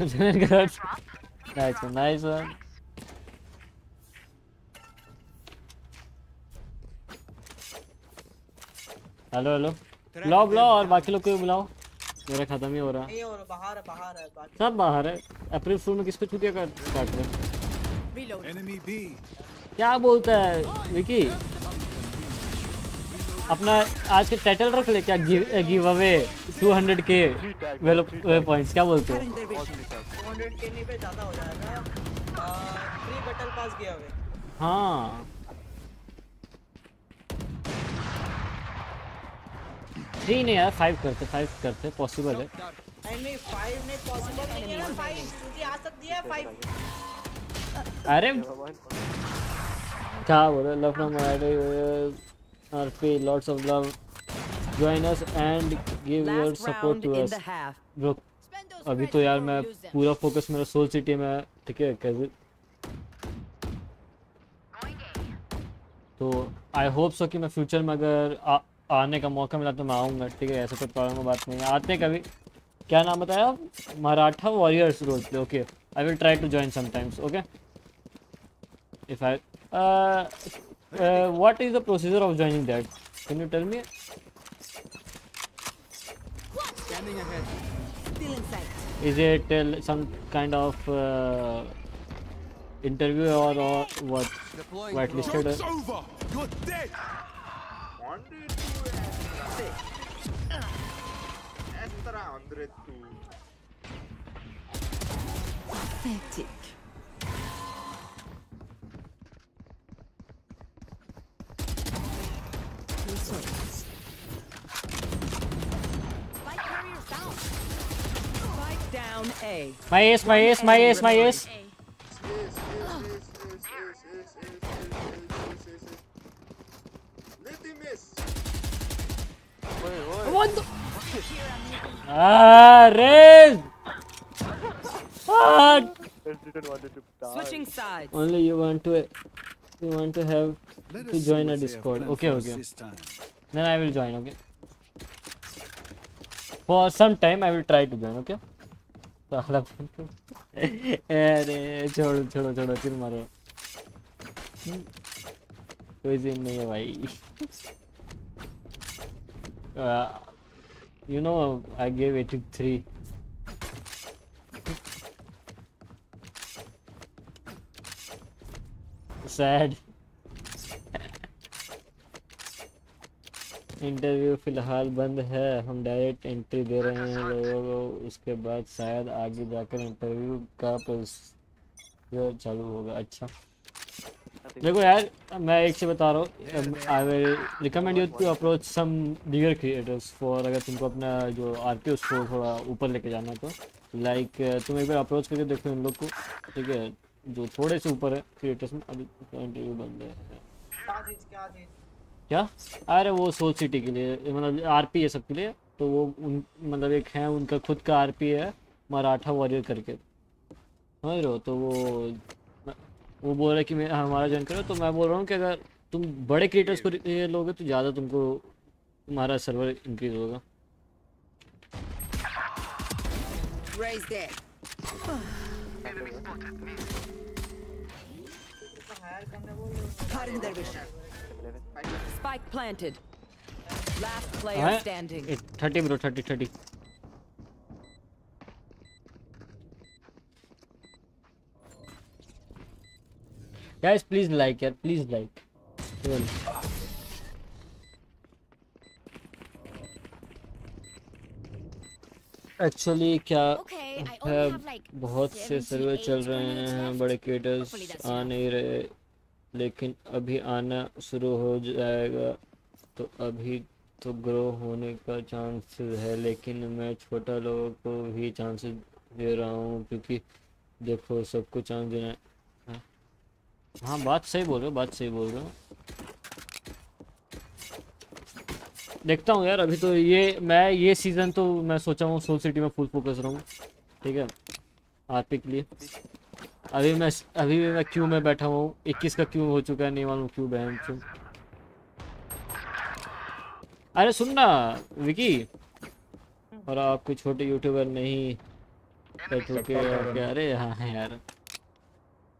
Speaker 1: Run and gun nice one nice one hello hello बुलाओ बुलाओ और बाकी लोग को भी बुलाओ मेरा खत्म ही हो रहा। है
Speaker 29: नहीं और बाहर है बाहर है बाकी
Speaker 1: सब बाहर है। अप्रैल फूल में किसको छुट्टियाँ कर काट रहे
Speaker 25: Enemy B.
Speaker 1: क्या बोलता है विकी अपना आज के टाइटल रख ले क्या गिव गिव अवे 200 के वेलो पॉइंट्स क्या बोलते हो?
Speaker 29: 200 के नहीं पे ज़्यादा हो जाएगा। फ्री बैटल पास गया हुए
Speaker 1: हाँ। थ्री नहीं यार फाइव करते फाइव करते पॉसिबल है। अरे क्या बोल रहे love from RP lots of love join us and give your
Speaker 24: Last
Speaker 1: support
Speaker 24: round
Speaker 1: to us bro अभी तो यार मैं पूरा फोकस मेरा सोल सिटी में है, ठीक है कैसे? तो आई होप सो कि मैं फ्यूचर में अगर आ, आने का मौका मिला तो मैं आऊँगा ठीक है? ऐसा कोई प्रॉब्लम की बात नहीं है। आते हैं कभी। क्या नाम बताया? आप? Maratha warriors role play okay I will try to join sometimes okay if I what is the procedure of joining that can you tell me
Speaker 20: Scanning ahead.
Speaker 24: Still in sight.
Speaker 1: is it uh, some kind of uh, interview और
Speaker 20: Deploying
Speaker 1: listed
Speaker 20: Joke's over. You're dead.
Speaker 28: Extra 102.
Speaker 24: Pathetic. Results.
Speaker 23: Spike carrier's.
Speaker 24: Spike down A.
Speaker 1: My ace, my ace, my ace, my ace.
Speaker 28: Let him miss.
Speaker 1: What the? Ah, Rez! Fuck!
Speaker 22: didn't want it to die.
Speaker 24: Switching sides.
Speaker 1: Only you want to you want to have
Speaker 25: Let
Speaker 1: to
Speaker 25: us see
Speaker 1: join a
Speaker 25: what they have
Speaker 1: Discord.
Speaker 25: planned
Speaker 1: Okay,
Speaker 25: for us
Speaker 1: okay.
Speaker 25: this time.
Speaker 1: Then I will join. Okay. For some time I will try to join. Okay. साला अरे छोड़ो छोड़ो छोड़ो फिर मारो कोई scene नहीं है भाई uh, you know I gave 83 sad. Interview फ़िलहाल बंद है। हम डायरेक्ट एंट्री दे रहे हैं लोगों को। उसके बाद शायद आगे जाकर इंटरव्यू का प्रोसीजर चालू होगा। अच्छा। देखो यार, मैं एक से बता रहा हूँ। I will recommend you to approach some bigger creators for अगर तुमको अपना जो आर पी उसको थोड़ा ऊपर लेके जाना तो। लाइक तुम एक बार अप्रोच करके देखो इन लोग को, ठीक है? जो थोड़े से ऊपर है क्रिएटर्स में, अभी इंटरव्यू बंद है।
Speaker 29: क्या?
Speaker 1: अरे वो सोल सिटी के लिए मतलब आरपी है सबके लिए तो वो उन मतलब एक है, उनका खुद का आर पी है, मराठा वॉरियर करके। समझ रहे हो? तो वो वो बोल रहा है कि मैं हमारा ज्वाइन करो तो मैं बोल रहा हूँ कि अगर तुम बड़े क्रिएटर्स को लोगे तो ज़्यादा तुमको तुम्हारा सर्वर इंक्रीज होगा
Speaker 24: Raise dead. Cutting their vision. Spike planted. Last player
Speaker 1: हाँ
Speaker 24: standing.
Speaker 1: Thirty bro thirty thirty guys please like यार please like Well. एक्चुअली क्या है बहुत से सर्वे चल रहे हैं बड़े क्रिएटर्स आ नहीं रहे लेकिन अभी आना शुरू हो जाएगा तो अभी तो ग्रो होने का चांसेस है लेकिन मैं छोटा लोगों को भी चांसेस दे रहा हूँ क्योंकि देखो सबको चांस देना। हाँ बात सही बोल रहे हो बात सही बोल रहे हो। देखता हूँ यार अभी तो ये मैं ये सीज़न तो मैं सोचा हूँ सोल सिटी में फुल फोकस रहूँ ठीक है आरपी के लिए। अभी मैं अभी भी मैं क्यू में बैठा हूँ इक्कीस का क्यू हो चुका है नहीं मालूम क्यू बहन चुन अरे सुन ना विकी और आप कोई छोटे यूट्यूबर नहीं कर चुके अरे हाँ यार।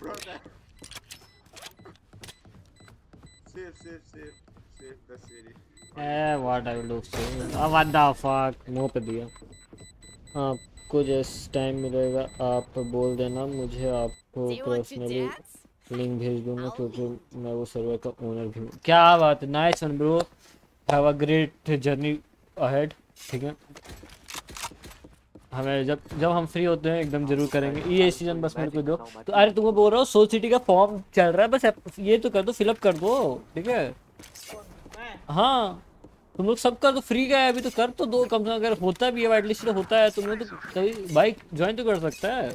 Speaker 28: brother.
Speaker 1: Safe, safe, safe. Safe, ah, the city. Eh, आपको जिस टाइम मिलेगा आप बोल देना मुझे आपको पर्सनली लिंक भेज दूँगा क्योंकि मैं वो सर्वर का ओनर भी हूँ। क्या बात है? Nice bro have a great journey ahead ठीक है? हमें जब जब हम फ्री होते हैं एकदम ज़रूर करेंगे। ये सीज़न बस मेरे को दो। तो अरे तुमको बोल रहा हूँ सोल सिटी का फॉर्म चल रहा है बस ये तो कर दो फिलअप कर दो ठीक है? हाँ तुम लोग सब कर दो फ्री का है अभी तो कर तो दो कम से कम अगर होता भी है वाइट लिस्ट होता है तुम लोग तो कभी बाइक ज्वाइन तो कर सकता है।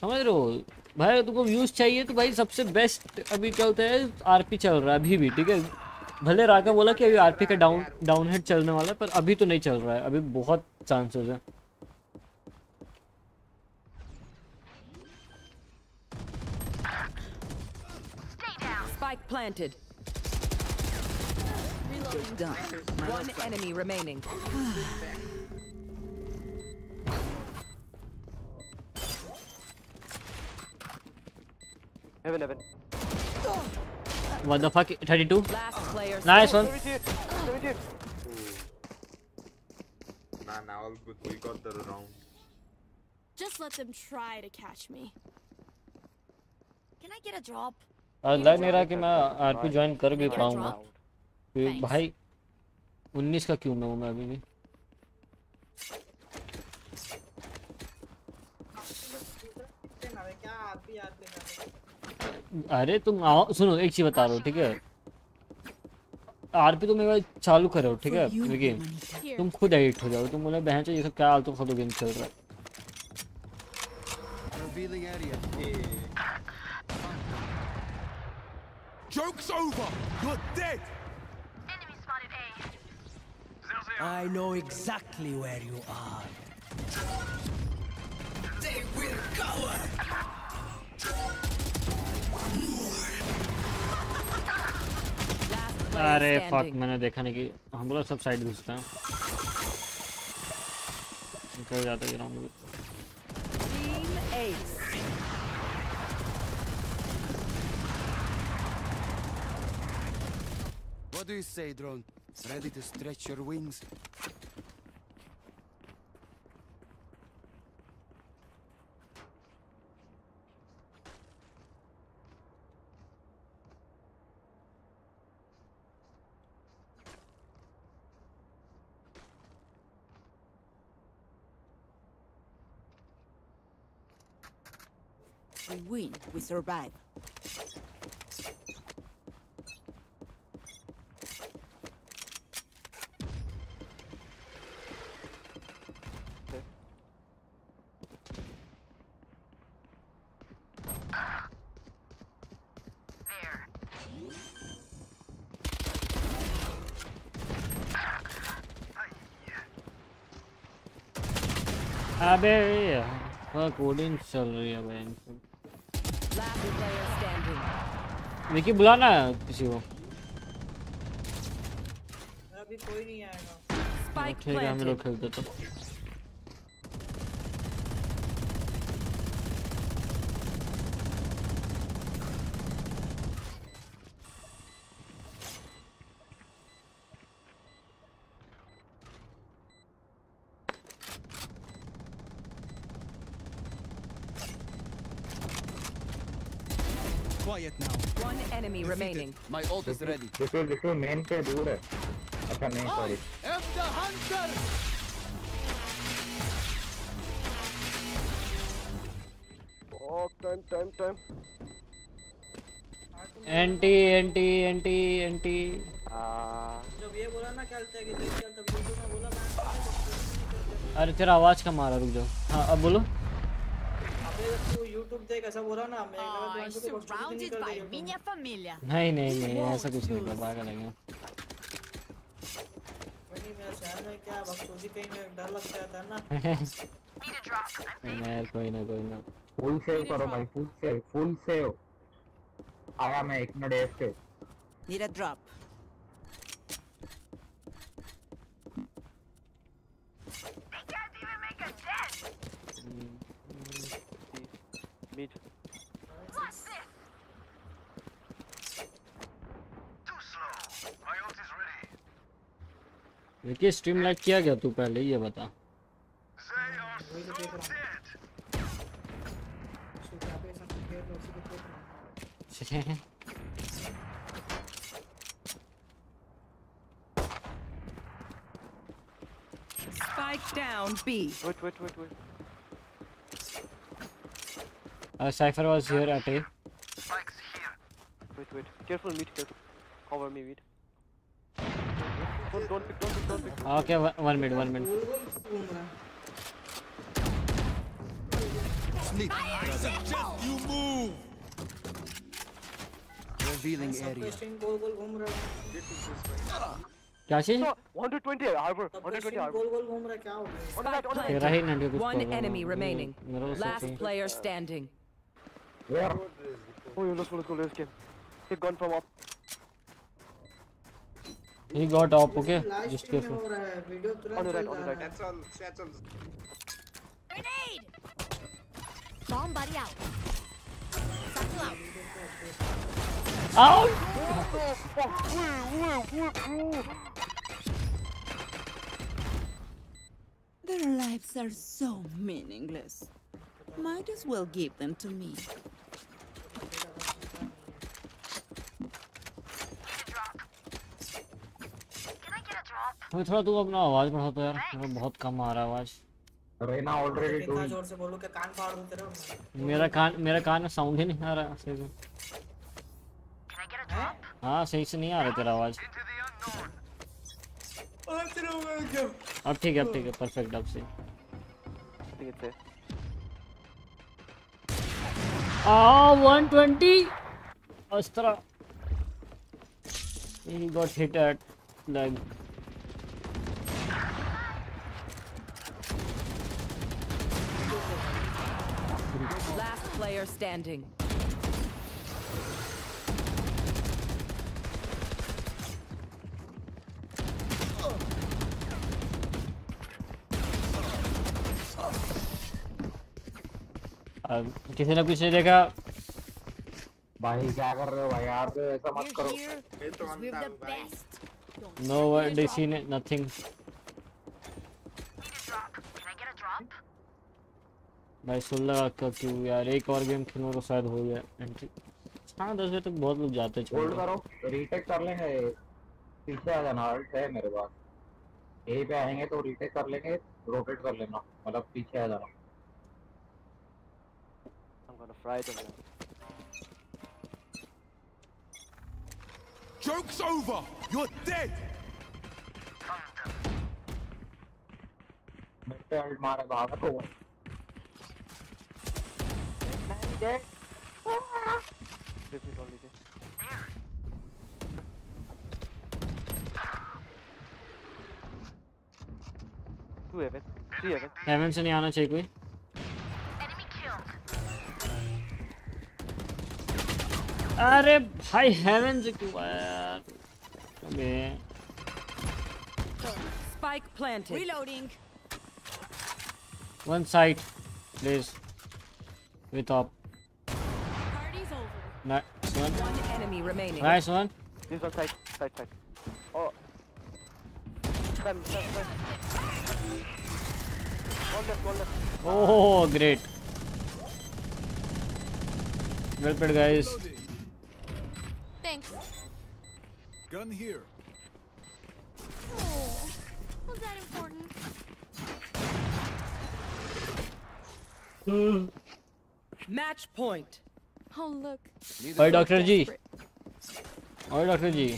Speaker 1: समझ रहे हो? भाई तुमको व्यूज़ चाहिए तो भाई सबसे बेस्ट अभी क्या होता है आरपी चल रहा है अभी भी ठीक है? भले राघव बोला कि अभी आरपी का डाउन डाउन हेड चलने वाला है पर अभी तो नहीं चल रहा है। अभी बहुत चांसेस है।
Speaker 22: Evan, Evan.
Speaker 1: What the fuck? 32.
Speaker 24: Last.
Speaker 1: Nice one.
Speaker 22: 78, 78.
Speaker 28: Nah, nah, all good. We got the round.
Speaker 23: Just let them try to catch me. Can I get a drop?
Speaker 1: लग नहीं रहा कि मैं आरपी ज्वाइन कर भी पाऊँगा. भाई 19 का क्यों में हूँ मैं अभी भी
Speaker 29: क्या आरपी आरपी आरपी
Speaker 1: अरे तुम आओ सुनो एक चीज़ बता रहा हूँ ठीक है आरपी तुम एक बार चालू करो ठीक है लेकिन तुम खुद एडिट हो जाओ तुम बोले बहन ये सब क्या आलतू फालतू गेम खेल रहा है
Speaker 20: Joke's over. You're dead.
Speaker 27: I know exactly where you are. They will cover.
Speaker 1: अरे फक मैंने देखा नहीं कि हम लोग सब साइड घुसते हैं निकल जाता है ग्राउंड में
Speaker 24: Team Ace.
Speaker 20: What do you say, drone? Ready to stretch your wings?
Speaker 24: We win. We survive.
Speaker 1: अबे फक कोडिंग चल रही है भाई
Speaker 24: Last player standing.
Speaker 1: विकी बुलाना किसी को
Speaker 29: अभी कोई नहीं आएगा
Speaker 24: Spike
Speaker 1: ठीक है हम लोग
Speaker 24: planted.
Speaker 1: खेलते तो
Speaker 24: enemy remaining.
Speaker 20: My ult is ready.
Speaker 30: देखो देखो मेन पे दूर है अच्छा नहीं sorry
Speaker 20: am the hunter.
Speaker 22: Oh, time, time, time.
Speaker 1: Anti anti anti anti
Speaker 29: जब ये बोला ना खेलते हैं। कि देख चल तब यूट्यूब में बोला मैं
Speaker 1: अरे तेरा आवाज़ कम आ रहा रुक जाओ। हाँ अब बोलो।
Speaker 29: ना मैं
Speaker 23: surrounded by minha família.
Speaker 1: नहीं नहीं नहीं ऐसा कुछ नहीं कर पागल है। क्या
Speaker 29: मेरा शहर में क्या बकचोदी कहीं में डर लग जाता है ना।
Speaker 1: यार कोई ना कोई ना।
Speaker 30: फुल सेव करो भाई फुल सेव फुल सेव आया मैं एक minute
Speaker 24: F a.
Speaker 22: Mid.
Speaker 1: Vicky stream light किया गया तू पहले ये बता
Speaker 24: Spike down B.
Speaker 22: Wait, wait, wait, wait.
Speaker 1: Uh, Cypher was here at A.
Speaker 22: Wait, wait. Careful, mid, careful. Cover me, mid. Don't, don't pick, don't pick, don't pick.
Speaker 1: Okay, one, one mid, one mid.
Speaker 29: घूम रहा है
Speaker 20: Sleep, brother. Just you move. Revealing
Speaker 29: सब
Speaker 20: area.
Speaker 29: String गोल गोल घूम रहा है
Speaker 1: क्या चीज
Speaker 22: 120 harbor,
Speaker 29: सब
Speaker 22: 120
Speaker 29: स्ट्रिंग
Speaker 22: harbor.
Speaker 29: गोल गोल घूम रहा है क्या हो गया
Speaker 22: On the right, on the right.
Speaker 1: तेरा ही नंटे कुछ
Speaker 24: One
Speaker 1: कर रहा
Speaker 24: enemy
Speaker 1: हूँ।
Speaker 24: remaining.
Speaker 1: मेरा वो
Speaker 24: Last
Speaker 1: सोचें।
Speaker 24: player standing.
Speaker 22: where? Oh, you look, look, look, look. He gone from up.
Speaker 1: He got up, okay? Just careful.
Speaker 22: On the right, on the right.
Speaker 28: That's all. That's all.
Speaker 23: Grenade! Bomb buddy out. Satchel out.
Speaker 1: Out!
Speaker 24: Their lives are so meaningless. Might as well give them to me.
Speaker 1: अभी थोड़ा तू अपना आवाज़ बढ़ा तो यार मेरा बहुत कम आ रहा है आवाज़
Speaker 30: रेना ऑलरेडी डूइंग
Speaker 29: ज़ोर से बोलूँ कि कान फाड़ दूँ तेरे
Speaker 1: मेरा कान मेरा कान में साउंड ही नहीं आ रहा सही से हाँ सही से नहीं आ रहा तेरा आवाज़ अब ठीक है अब ठीक है परफेक्ट अब से
Speaker 22: it's safe.
Speaker 1: Ah, 120. Astra. He got hit at leg.
Speaker 24: Last player standing.
Speaker 1: अब किसी ने कुछ नहीं देखा
Speaker 30: भाई क्या कर रहे हो भाई यार तो ऐसा मत करो
Speaker 23: We're the best.
Speaker 1: No one DC ने नथिंग भाई सुन लगा क्यों क्यों यार एक और गेम खेलने को शायद हो गया एंट्री हाँ दस बजे तक बहुत लोग जाते हैं
Speaker 30: होल्ड करो रीटेक कर लेंगे। पीछे आ जाना अल्ट है मेरे पास। यहीं पे आएँगे तो रीटेक कर लेंगे रोटेट कर लेना। मतलब पीछे आ जाना।
Speaker 22: I'm gonna fry them now.
Speaker 20: Joke's over! You're dead!
Speaker 30: Ult मारे भागा तो।
Speaker 22: This is only this. Two heaven. Three heaven.
Speaker 1: Heaven से नहीं आना चाहिए कोई अरे भाई हेवन से क्यों आया यार अबे
Speaker 24: Spike planted.
Speaker 23: Reloading.
Speaker 1: One side please
Speaker 23: with up
Speaker 1: Nice one.
Speaker 24: One enemy remaining.
Speaker 22: Nice one. Oh. Come, come, come. One left, one left.
Speaker 1: Oh, great. Well played, guys.
Speaker 23: Thanks.
Speaker 25: Gun here.
Speaker 23: Oh, was that important?
Speaker 24: Match point.
Speaker 23: Oh,
Speaker 1: भाई doctor ji. और doctor जी।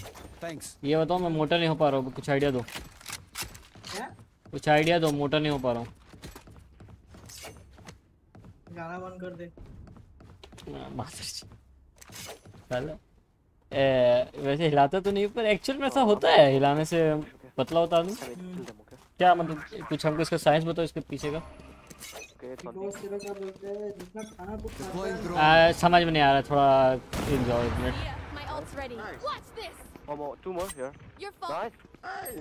Speaker 25: Thanks.
Speaker 1: ये बताओ मैं मोटा नहीं हो पा रहा हूँ कुछ आइडिया दो।
Speaker 29: क्या?
Speaker 1: कुछ आइडिया दो मोटा नहीं हो पा रहा हूँ।
Speaker 29: गाना बंद कर दे।
Speaker 1: मास्टर जी। चलो। ए, वैसे हिलाता तो नहीं पर एक्चुअल में ऐसा होता है हिलाने से पतला होता आदमी। क्या मतलब कुछ हमको इसका साइंस बताओ इसके पीछे का।
Speaker 22: Okay, it's on
Speaker 29: बिकॉज़ तेरे का बोलते हैं जितना खाना तू खाता है
Speaker 1: आ, समझ में नहीं आ रहा थोड़ा.
Speaker 22: Nice.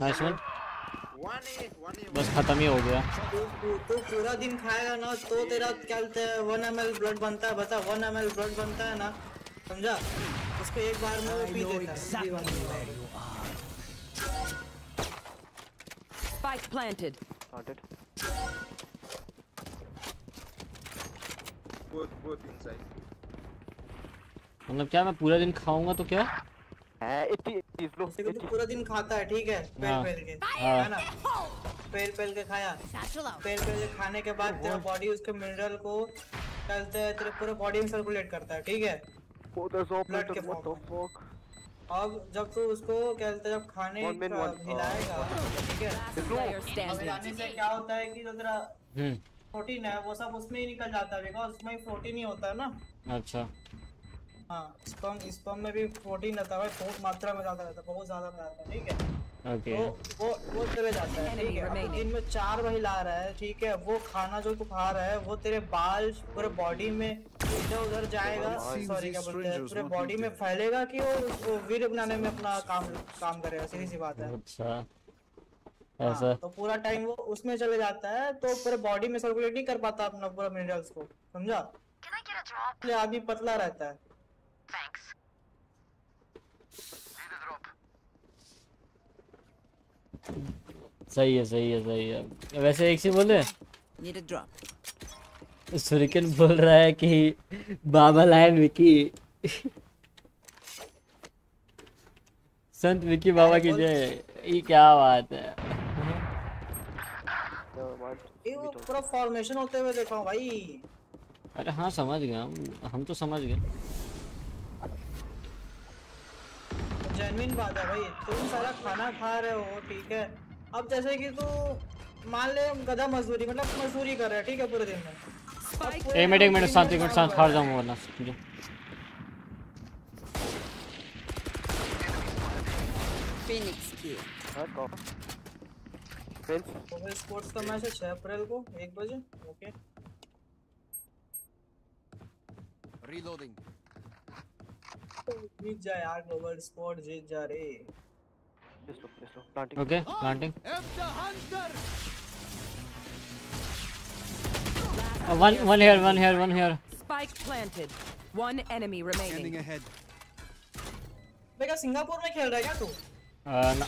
Speaker 1: Nice
Speaker 28: one.
Speaker 1: बस खत्म ही हो गया।
Speaker 29: तू पूरा दिन खाएगा ना तो तेरा क्या बोलते हैं वन एम एल ब्लड बनता है बता वन एम एल ब्लड बनता है ना समझा? उसको एक बार में वो पी देता है। सीधी बात है।
Speaker 24: Spike planted.
Speaker 22: Planted.
Speaker 28: Both, both inside.
Speaker 1: मतलब क्या मैं पूरा दिन खाऊँगा तो क्या?
Speaker 22: है इतनी चीज़ लो
Speaker 29: कि पूरा दिन खाता है ठीक है? पेल
Speaker 1: हाँ।
Speaker 29: पेल के।
Speaker 1: हाँ।
Speaker 29: है ना? पेल पेल के खाया। पेल पेल के खाने के बाद तेरा बॉडी उसके मिनरल को बोलते तेरे पूरे बॉडी में सर्कुलेट करता है ठीक है?
Speaker 22: Oh,
Speaker 29: ब्लड के.
Speaker 22: What the
Speaker 29: अब जब तू उसको क्या बोलते जब खाने का हिलाएगा ठीक है. हिलाने से क्या होता है कि जो तेरा
Speaker 1: हम्म।
Speaker 29: प्रोटीन है वो सब उसमें ही निकल जाता है बिकॉज़ उसमें प्रोटीन ही होता है ना।
Speaker 1: अच्छा।
Speaker 29: हाँ स्पर्म स्पर्म में भी प्रोटीन रहता है बहुत मात्रा में ज़्यादा रहता है बहुत ज़्यादा में रहता है ठीक है?
Speaker 1: ओके
Speaker 29: तो वो वो चले जाता है ठीक है? दिन में चार वही ला रहा है ठीक है? वो खाना जो तू खा रहा है वो तेरे बाल पूरे बॉडी में इधर उधर जाएगा। सॉरी क्या बोलते हैं? पूरे बॉडी में फैलेगा कि वो वो वीर बनाने में अपना काम काम करेगा सीधी सी बात है।
Speaker 1: अच्छा।
Speaker 29: हाँ,
Speaker 1: ऐसा।
Speaker 29: तो पूरा टाइम वो उसमें चले जाता है तो पूरे बॉडी में सर्कुलेट नहीं कर पाता अपना पूरा मिनरल्स को समझा? इसलिए आदमी पतला रहता है।
Speaker 1: सही है सही है सही है। वैसे एक चीज़ बोले। सुरिकन बोल रहा है कि बाबा लायन विकी। संत विकी बाबा की जय। ये क्या बात है।
Speaker 29: ये वो पूरा फॉर्मेशन होते हुए देखा हूँ भाई।
Speaker 1: अरे हाँ समझ गया हम हम तो समझ गए।
Speaker 29: जेन्युइन बात है भाई तुम सारा खाना खा रहे हो ठीक है। अब जैसे कि तू मान ले गधा मजदूरी मतलब मजदूरी कर रहा है ठीक है पूरे दिन में।
Speaker 1: एक मिनट एक मिनट शांत एक मिनट शांत हार
Speaker 29: है।
Speaker 1: जाऊँगा वरना समझो।
Speaker 24: Phoenix kill.
Speaker 29: तो भाई स्पोर्ट्स का मैच है 6 अप्रैल को 1 बजे ओके
Speaker 20: Reloading.
Speaker 29: जीत जा यार ग्लोबल स्पोर्ट जीत जा रे.
Speaker 22: Planting.
Speaker 1: Okay planting one one here one here one here
Speaker 21: Spike planted. One enemy remaining.
Speaker 20: Scanning ahead.
Speaker 29: बेटा सिंगापुर में खेल रहा है क्या तू
Speaker 1: ना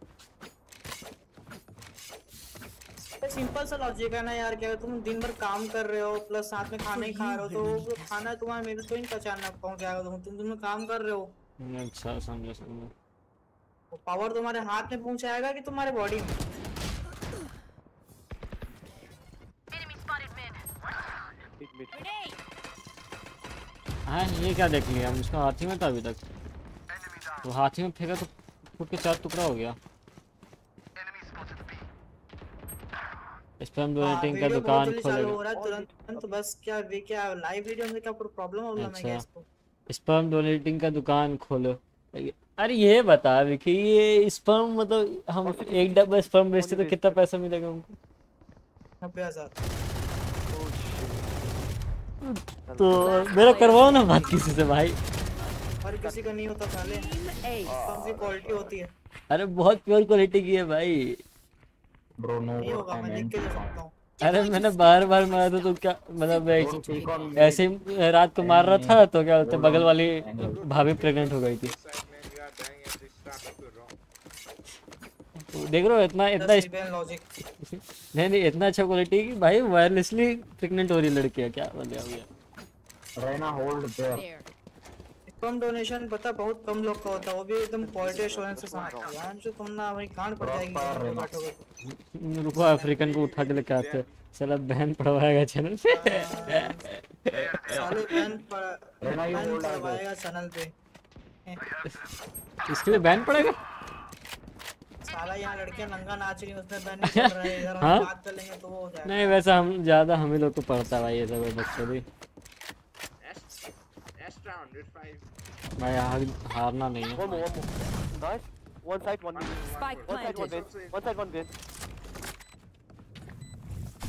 Speaker 29: सिंपल सा लॉजिक है ना यार क्या तुम दिन भर काम कर रहे हो प्लस साथ में खाना ही खा रहे हो तो खाना तुम्हारे मेरे तो ही पहचानना पहुँच जाएगा तुम तुम दिन काम कर रहे हो।
Speaker 1: अच्छा समझो समझो।
Speaker 29: वो पावर तुम्हारे हाथ में पहुँच आएगा कि तुम्हारे बॉडी में.
Speaker 1: हाँ ये क्या देख लिया? हम उसका हाथी में था अभी तक। तो हाथी में फेंका तो फुट के चार टुकड़ा हो गया। स्पैम
Speaker 29: हाँ,
Speaker 1: डोनेटिंग का
Speaker 29: वीडियो बहुत
Speaker 1: दुकान
Speaker 29: चालू हो रहा है तुरंत बस क्या वे क्या लाइव वीडियो में क्या प्रॉब्लम होगा मैं क्या
Speaker 1: अच्छा
Speaker 29: इसको
Speaker 1: स्पर्म डोनेटिंग का दुकान खोलो। अरे ये बता विकी ये स्पर्म मतलब हम एक डब्बा स्पर्म बेचते तो कितना पैसा मिलेगा हमको?
Speaker 29: नब्बे हज़ार।
Speaker 1: तो मेरा करवाओ ना बात किसी से भाई।
Speaker 29: और किसी का नहीं होता साले कम सी क्वालिटी होती है।
Speaker 1: अरे बहुत प्योर क्वालिटी की है भाई।
Speaker 29: सकता हूँ।
Speaker 1: अरे मैंने बार बार मारा था तो क्या मतलब ऐसे रात को मार रहा था तो क्या बोलते हैं, बगल वाली भाभी प्रेग्नेंट हो गई थी। तो देख रहे हो इतना इतना नहीं नहीं इतना अच्छा क्वालिटी की भाई वायरलेसली प्रेग्नेंट हो रही लड़की है क्या बोले भैया
Speaker 30: Reyna, hold there.
Speaker 29: कम डोनेशन पता बहुत कम लोग का होता है वो भी एकदम क्वालिटी एश्योरेंस से समझता है। यार जो तुम ना भाई कांड पड़ जाएगी।
Speaker 1: रुको अफ्रीकन को उठा के लेके आते चलो बहन पढ़वाएगा चैनल पे।
Speaker 29: हाँ,
Speaker 30: चलो बहन
Speaker 29: पढ़वाएगा चैनल पे।
Speaker 1: इसके लिए बैन पड़ेगा
Speaker 29: साला यहाँ लड़कियाँ नंगा नाच रही उसमें बैन नहीं पड़ रहा है इधर
Speaker 1: हाँ?
Speaker 29: बात कर लेंगे तो वो हो जाएगा।
Speaker 1: नहीं वैसा हम ज़्यादा हम ही लोग को पढ़ता भाई ये सब बच्चों भी। Extra 105
Speaker 22: one more one more nice one side one
Speaker 21: spike
Speaker 22: one side one
Speaker 21: base
Speaker 22: one side one base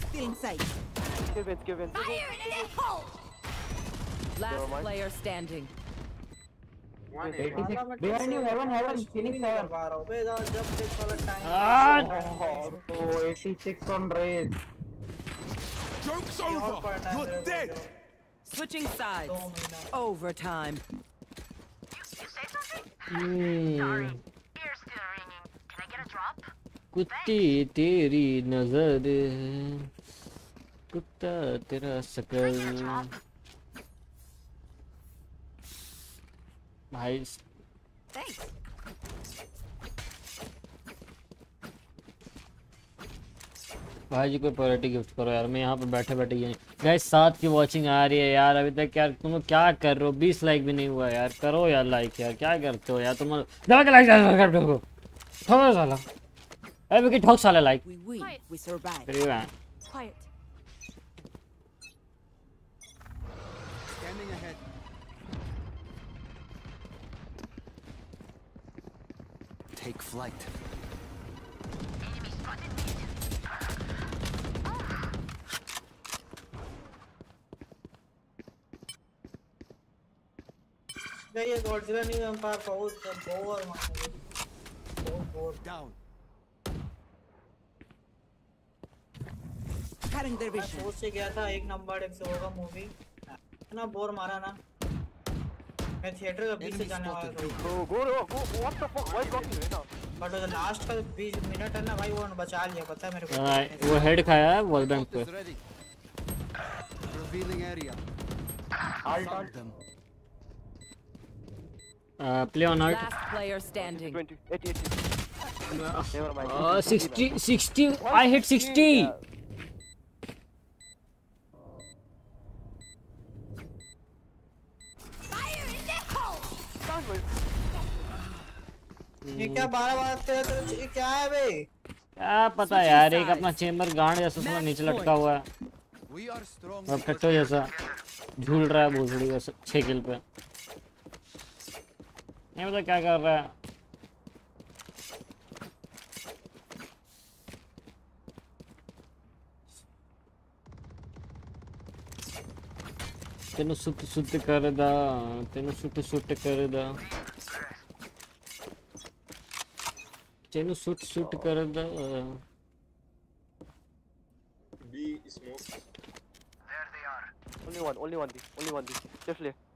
Speaker 24: still inside
Speaker 22: give give fire in hole!
Speaker 21: Last player standing.
Speaker 30: Behind you heaven heaven phoenix heaven
Speaker 29: Ah!
Speaker 30: oh 86 on raid
Speaker 20: joke's over. You're dead.
Speaker 21: switching sides. Overtime.
Speaker 1: हम्म, कुत्ती तेरी नज़र कुत्ता तेरा शकल भाई. भाई जी कोई priority gift करो यार मैं यहाँ पर बैठे बैठे ये गाइस सात की वाचिंग आ रही है यार अभी तक यार तुम लोग क्या कर रहे हो? बीस लाइक भी नहीं हुआ यार करो यार लाइक यार क्या करते हो यार? तुम लोग दबा के लाइक ठोको साला अरे विकी ठोक साला like
Speaker 21: We win. We survive.
Speaker 1: फिर ये
Speaker 23: Quiet.
Speaker 25: Scanning ahead.
Speaker 31: Take flight.
Speaker 29: नहीं ये गॉडजिला नहीं हम पार बहुत बोर मार बहुत
Speaker 25: डाउन
Speaker 21: Cutting their
Speaker 29: मैं
Speaker 21: vision.
Speaker 29: सोच से गया था एक नंबर एक से होगा मूवी इतना बोर मारा ना मैं थिएटर का बीच से जाने वाला था
Speaker 22: go, go, go. What the fuck? Why blocking right
Speaker 29: but वो लास्ट का 20 मिनट है ना भाई वो बचा लिया पता है मेरे को
Speaker 1: हाँ, वो हेड खाया है वॉल बैंक पे.
Speaker 25: Revealing area. Them.
Speaker 1: Play on out
Speaker 21: Last player standing.
Speaker 22: 20, 80, 80. Never.
Speaker 1: Uh, 60 60 I hit 60
Speaker 29: ये क्या 12 12 तेरह तेरह क्या है बे
Speaker 1: क्या पता यार एक अपना चेम्बर गांड जैसा थोड़ा नीचे लटका हुआ है और टट्टो जैसा झूल रहा है भूसड़ी वैसे छह किल पे नहीं मतलब क्या कर रहा है तेन सुट सुट कर दा तेन सुट कर दा। तेन सुट
Speaker 6: कर दा।
Speaker 22: Only one, only one, only one, just left.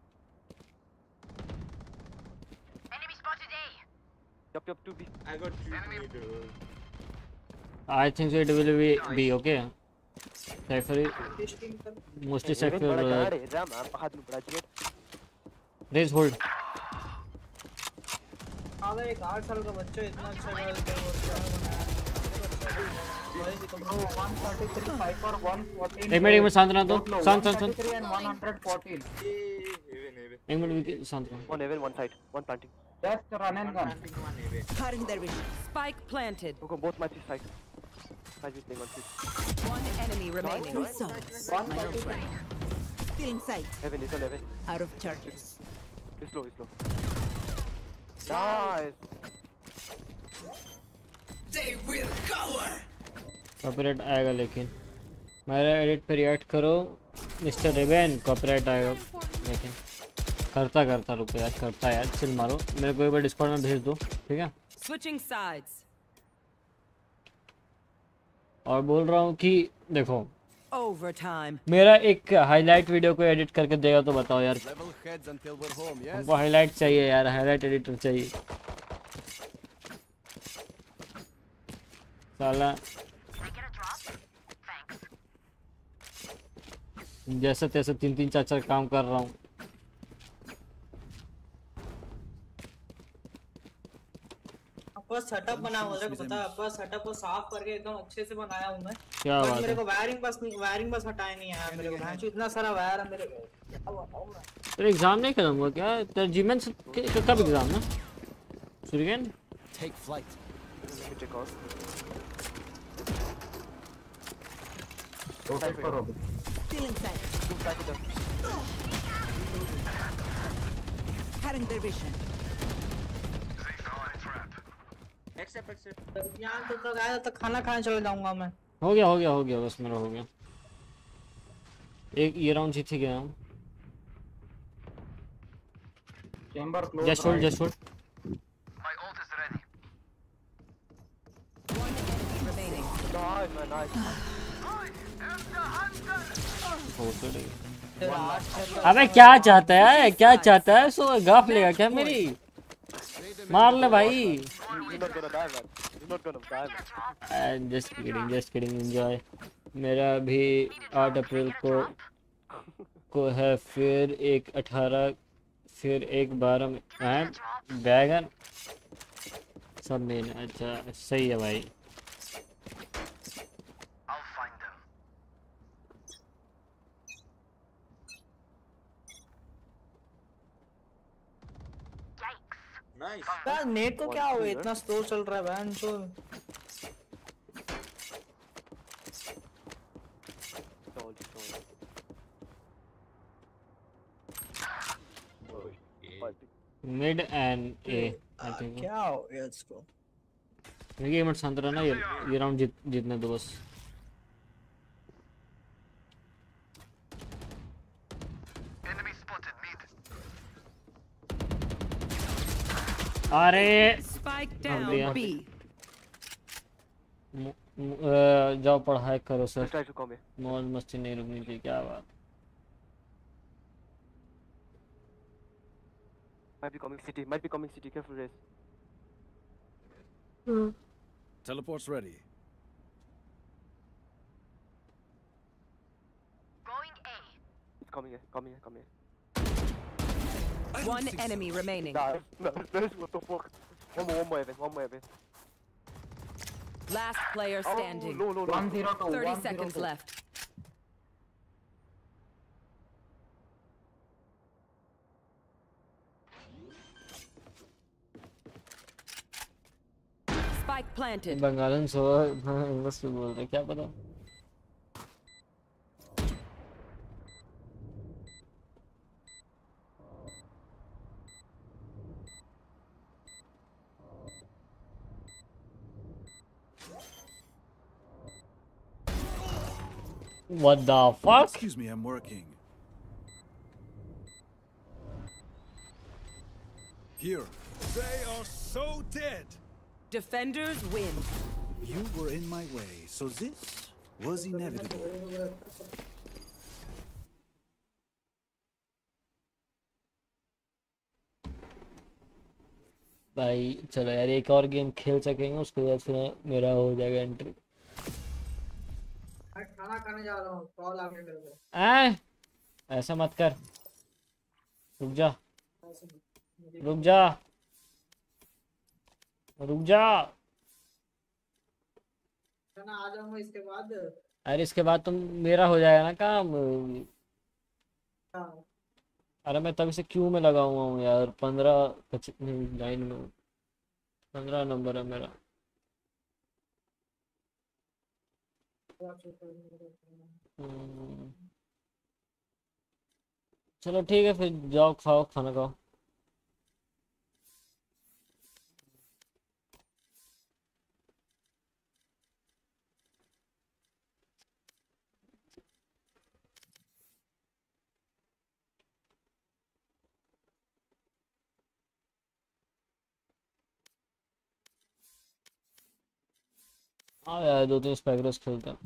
Speaker 22: Yup, yup, two B.
Speaker 6: I got two mid. Uh,
Speaker 1: I think it will be B, okay? Cypher, mostly Cypher. Uh, raise hold.
Speaker 29: एक 8 साल का बच्चा इतना अच्छा खेल के वो क्या बनाया भाई देखो ब्रो 133 5 और 114
Speaker 1: एक मिनट एक मिनट शांत रहना दो शांत शांत शांत
Speaker 29: 133 and 114
Speaker 6: heaven, heaven.
Speaker 1: एक मिनट विकी, शांत रहो
Speaker 22: One heaven, one side, one planting.
Speaker 30: Just run and gun.
Speaker 21: Cutting their vision. Spike planted.
Speaker 22: Look on both my three sides. Side is playing one three.
Speaker 21: One enemy remaining.
Speaker 24: Results. My old friend. Still in sight.
Speaker 22: Heaven is on heaven.
Speaker 24: Out of charges.
Speaker 22: Be slow, be slow. Nice.
Speaker 27: They will cover.
Speaker 1: Copyright आएगा लेकिन मेरा edit पे react करो mister रेवेन copyright आएगा लेकिन करता करता रुको यार करता यार चिल मारो मेरे को एक बार डिस्कॉर्ड में भेज दो ठीक है
Speaker 21: Switching sides.
Speaker 1: और बोल रहा हूँ कि देखो
Speaker 21: Overtime.
Speaker 1: मेरा एक हाईलाइट वीडियो को एडिट करके देगा तो बताओ यार
Speaker 25: home, yes?
Speaker 1: हमको हाईलाइट चाहिए यार हाईलाइट एडिटर चाहिए साला जैसे तैसे तीन तीन चार चार काम कर रहा हूँ
Speaker 29: अपना सेटअप बना हुआ है। पता है अपना सेटअप को साफ़ करके एकदम अच्छे से बनाया हूँ मैं।
Speaker 1: क्या बात
Speaker 29: मेरे को वायरिंग बस नहीं वायरिंग बस हटाए नहीं आया मेरे को। भैंसो इतना सारा वायर है मेरे को। क्या बताऊँ मैं
Speaker 1: तेरा एग्ज़ाम नहीं खत्म हुआ क्या तेरा जीमेन कब एग्ज़ाम है? सुरगेन
Speaker 22: check out.
Speaker 30: Rotate करो
Speaker 24: sight. Cutting their vision.
Speaker 29: यहाँ तो तक आया तो खाना खाने चले जाऊँगा मैं।
Speaker 1: हो गया हो गया हो गया बस मेरा हो गया। एक ये राउंड जीत ही गया हूँ
Speaker 30: Chamber close.
Speaker 1: Just
Speaker 30: hold.
Speaker 1: Just hold
Speaker 21: Remaining.
Speaker 22: Nice, man, nice.
Speaker 1: अबे क्या चाहता है? क्या चाहता है? सो गाफ लेगा क्या मेरी? मार ले भाई. Just kidding just kidding enjoy मेरा भी आठ अप्रैल को को है, फिर एक अठारह, फिर एक बारह में बैगन? सब मेन अच्छा सही है भाई।
Speaker 29: यार नेट को क्या हुआ? इतना स्लो चल रहा है बहन तो।
Speaker 1: Mid and A I think
Speaker 29: क्या हो इसको?
Speaker 1: ये गेम शांत रहना ये ये राउंड जीत जीतने दो बस। अरे
Speaker 21: Spike
Speaker 1: हाँ,
Speaker 21: down
Speaker 1: दिया।
Speaker 21: B.
Speaker 1: मु- मु- अ, जाओ पढ़ाई करो sir
Speaker 22: try to come here.
Speaker 1: मौज मस्ती नहीं रुकनी चाहिए क्या बात
Speaker 22: Might be coming city. Might be coming city. Careful, race.
Speaker 25: Teleport's ready.
Speaker 22: It's coming here. Coming here. Coming here.
Speaker 21: One enemy remaining.
Speaker 22: Nah, no, no, what the fuck? One more, one more, Evan. One more, Evan.
Speaker 21: Last player
Speaker 22: Oh,
Speaker 21: standing.
Speaker 22: no, no, no.
Speaker 30: 102,
Speaker 21: 30
Speaker 30: 102.
Speaker 21: seconds left. Spike planted.
Speaker 1: बंगालन सो बस बोल रहे क्या पता What the fuck?
Speaker 25: Excuse me, I'm working. Here. They are so dead.
Speaker 21: Defenders win.
Speaker 25: You were in my way, so this was inevitable.
Speaker 1: भाई चलो यार एक और गेम खेल सकेंगे उसके बाद फिर मेरा हो जाएगा एंट्री
Speaker 29: मैं खाना खाने जा रहा हूँ कॉल आ गया मेरे को।
Speaker 1: ऐसा मत कर। रुक जा। रुक जा। रुक जा।
Speaker 29: खाना आ जाऊँगा इसके बाद।
Speaker 1: अरे इसके बाद तुम मेरा हो जाएगा ना काम।
Speaker 29: हाँ,
Speaker 1: अरे मैं तभी से क्यू में लगा हुआ हूँ यार? पंद्रह लाइन में पंद्रह नंबर है मेरा। चलो ठीक है फिर जाओ खाओ खाना खाओ। हाँ यार दो तीन स्पैगरस खेलते हैं।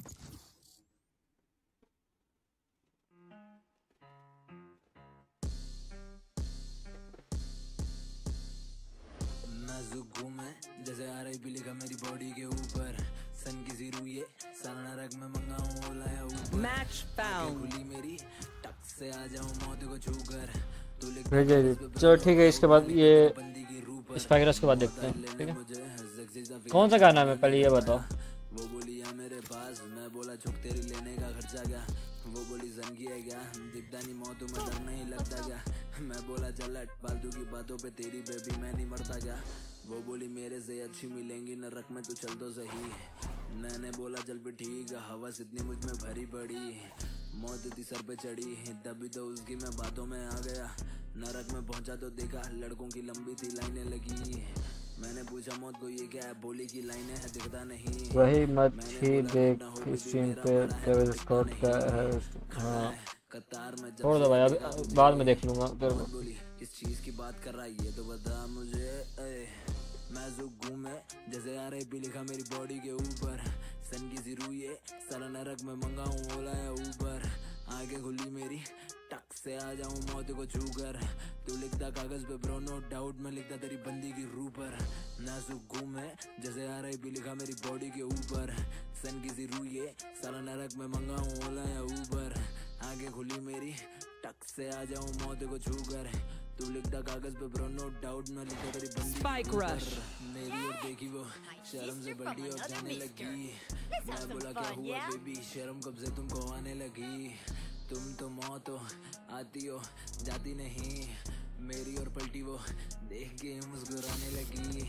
Speaker 27: जैसे आ रही भी लिखा मेरी बॉडी के ऊपर। सन की सी रुई है सारा रग में मंगा हूँ लाया ऊपर
Speaker 21: Match found.
Speaker 27: खुली मेरी टक से आ जाऊँ मौत को छूकर तू लिख
Speaker 1: भेज दे चलो ठीक है इसके बाद ये स्पैगरस के बाद देखते हैं ठीक है? कौन सा गाना है? पहले ये बताओ।
Speaker 27: वो बोली आ मेरे पास। मैं बोला छुक तेरी लेने का खर्चा क्या? वो बोली जंगी है क्या? दिखता नहीं मौत में डर नहीं लगता क्या? मैं बोला चल हट, फालतू की बातों पे तेरी बेबी मैं नहीं मरता क्या? वो बोली मेरे से अच्छी मिलेंगी नरक में तू चल तो सही मैंने बोला चल भी ठीक है हवस इतनी मुझमें भरी पड़ी मौत थी सर पे चढ़ी तभी तो उसकी मैं बातों में आ गया। नरक में पहुँचा तो देखा लड़कों की लंबी थी लाइनें लगी मैंने पूछा मौत को ये क्या है? बोली की लाइनें है दिखता नहीं।
Speaker 1: वही मत ही देख स्ट्रीम पे ट्रेवल स्कॉट का है। हाँ। छोड़ दो भाई अभी बाद में देख लूँगा को।
Speaker 27: बोली किस चीज़ की बात कर रहा है ये तो बता मुझे ए, मैं जुग घूमे जैसे आ रही भी लिखा मेरी बॉडी के ऊपर। सन की रुई है सारा नरक में मंगा हूँ ओला या ऊपर। आगे खुली मेरी टक से आ जाऊँ मौत को छू कर। तू लिखता कागज़ पे ब्रो नो डाउट मैं लिखता तेरी बंदी की रू पर। नाजुक घूमे जैसे आ रही भी लिखा मेरी बॉडी के ऊपर। सन की सी रुई है सारा नरक में मंगा हूँ ओला या ऊपर आगे खुली मेरी टक से आ जाऊँ मौत को छू कर। तू लिखता कागज़ पे ब्रो नो डाउट मैं लिखता तेरी बंदी ऊपर।
Speaker 21: rush.
Speaker 27: मेरी और देखी वो शर्म से बल्टी और जाने लगी। मैं बोला क्या हुआ बेबी शर्म कब से तुमको आने लगी? तुम तो मौत हो आती हो जाती नहीं। मेरी और पलटी वो देख के मुस्कुराने लगी।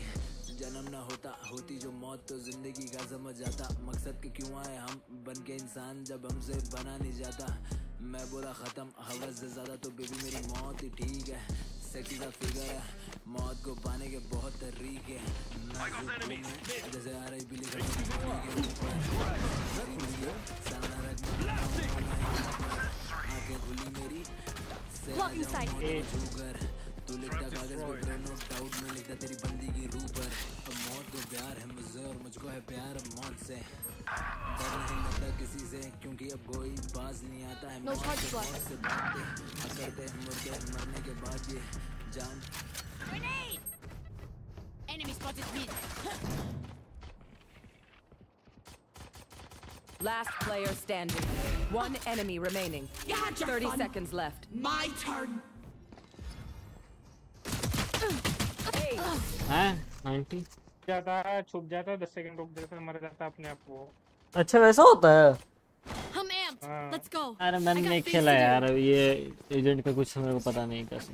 Speaker 27: जन्म ना होता होती जो मौत तो ज़िंदगी का समझ जाता। मकसद के क्यों आए हम? बन के इंसान जब हमसे बना नहीं जाता। मैं बोला खत्म हवस से ज़्यादा तो बेबी मेरी मौत ही ठीक है। सेक्सी का फिगर है मौत को पाने के बहुत तरीके हूँ। जैसे आ रही बिल्ली को छूकर तू लिखता कागज़ पे ब्रो डाउट मैं लिखता तेरी बंदी की रूह पर अब मौत को प्यार है मुझसे और मुझको है प्यार मौत से डर नहीं लगता किसी से क्योंकि अब कोई पास नहीं आता है
Speaker 23: No
Speaker 27: मौत से मौत से भागते अकड़ते मुर्दे मरने के बाद ये जान
Speaker 23: Enemy spotted mid.
Speaker 21: Last player standing. One enemy remaining.
Speaker 24: You had your
Speaker 21: 30
Speaker 24: fun.
Speaker 21: seconds left.
Speaker 24: My turn.
Speaker 1: हैं 90
Speaker 32: जाता है छुप जाता है दस सेकंड रुक जाता है मर जाता है अपने आप वो
Speaker 1: अच्छा वैसा होता है
Speaker 23: I'm amped.
Speaker 32: हाँ।
Speaker 23: Let's go.
Speaker 1: अरे मैंने
Speaker 23: I got
Speaker 1: नहीं
Speaker 23: things
Speaker 1: खेला
Speaker 23: to do.
Speaker 1: यार ये एजेंट का कुछ मेरे को पता नहीं कैसे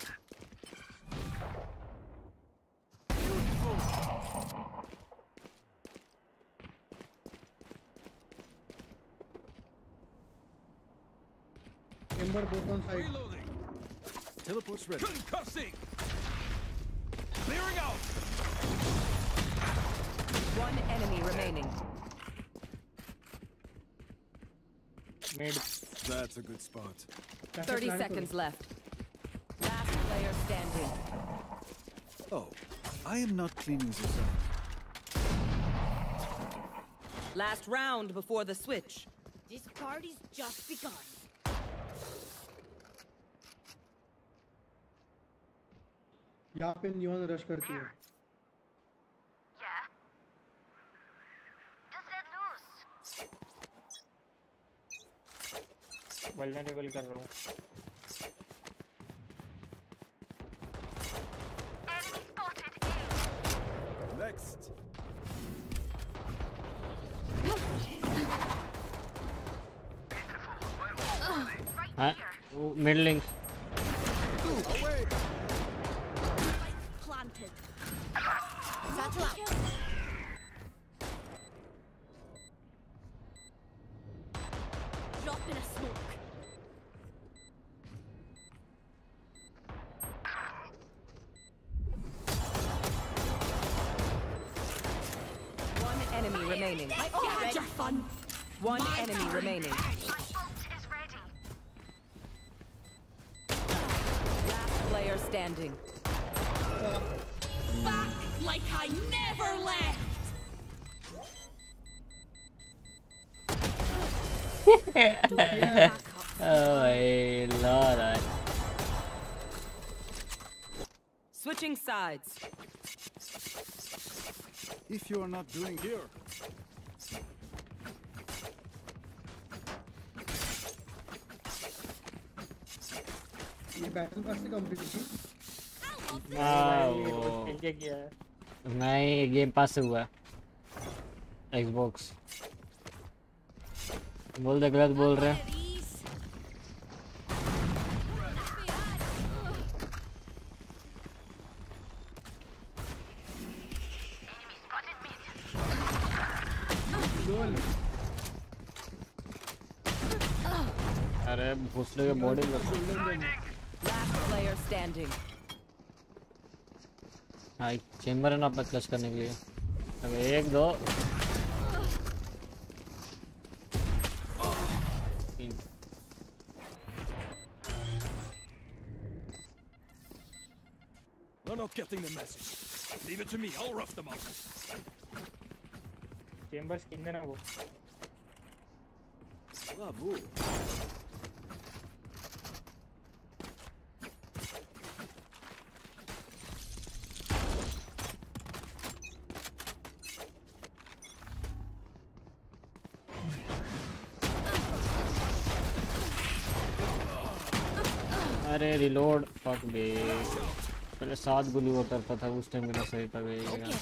Speaker 33: Ember both on side.
Speaker 20: Teleport's ready.
Speaker 33: Concussing.
Speaker 20: Clearing out.
Speaker 21: One enemy remaining.
Speaker 32: Mid.
Speaker 20: That's a good spot.
Speaker 21: 30 seconds left. Last player standing.
Speaker 25: Oh, I am not cleaning this up.
Speaker 21: Last round before the switch.
Speaker 23: This party's just begun.
Speaker 33: यहाँ पे neon rush करती है।
Speaker 32: Vulnerable कर रहा हूँ।
Speaker 20: Next.
Speaker 1: हाँ mid link
Speaker 23: Planted.
Speaker 24: 发起进 never left.
Speaker 1: oh hey, lord I...
Speaker 21: Switching sides.
Speaker 25: If you are not doing here,
Speaker 33: ये battle pass से कंप्लीट थी
Speaker 1: हाँ,
Speaker 32: ये
Speaker 1: वो-
Speaker 32: कुछ खेल के किया है
Speaker 1: नहीं गेम पास से हुआ एक्सबॉक्स बोल दे गलत बोल रहे अरे भोसले के बॉडी में
Speaker 21: Last player standing.
Speaker 1: हाँ चेम्बर है ना अपना क्लच करने के लिए अब एक दो
Speaker 25: They're not getting the message. Leave it to me. I'll rough them up.
Speaker 32: Chambers किन देना वो
Speaker 25: Bravo.
Speaker 1: अरे रिलोड फक बे पहले सात गोली हुआ करता था उस टाइम मेरा सही था यार।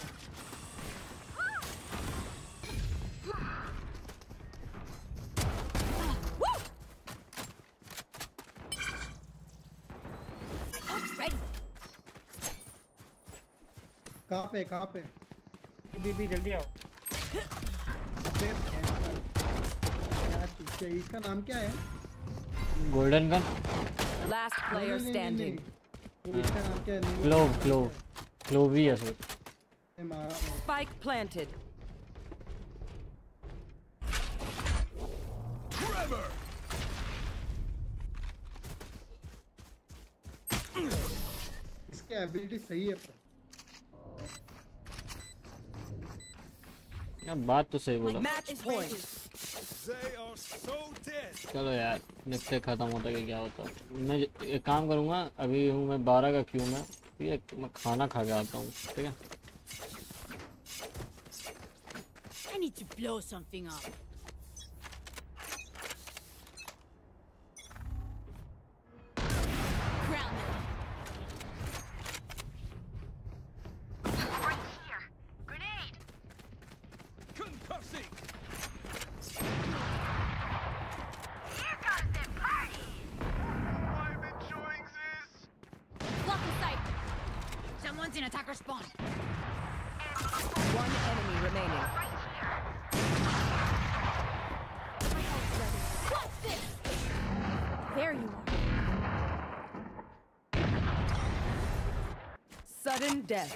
Speaker 33: कहाँ पे कहाँ पे?
Speaker 32: बीबी जल्दी आओ।
Speaker 33: यार इसका नाम क्या है?
Speaker 1: गोल्डन गन
Speaker 21: Last
Speaker 33: नहीं,
Speaker 21: player
Speaker 33: नहीं, नहीं,
Speaker 21: standing.
Speaker 33: नहीं, नहीं, इसका नाम क्या है नहीं,
Speaker 1: क्लोव क्लोव क्लोव ही है सर
Speaker 33: नहीं, मारा
Speaker 21: Spike planted.
Speaker 25: Trevor!
Speaker 33: इसकी एबिलिटी सही है पर
Speaker 1: यार बात तो सही बोला
Speaker 21: Match point.
Speaker 1: चलो यार देखते खत्म होता है क्या होता? मैं एक काम करूँगा, अभी हूँ मैं बारह का क्यों मैं, ठीक है? मैं खाना खा के आता हूँ, ठीक है?
Speaker 26: I need to blow something up.
Speaker 21: death.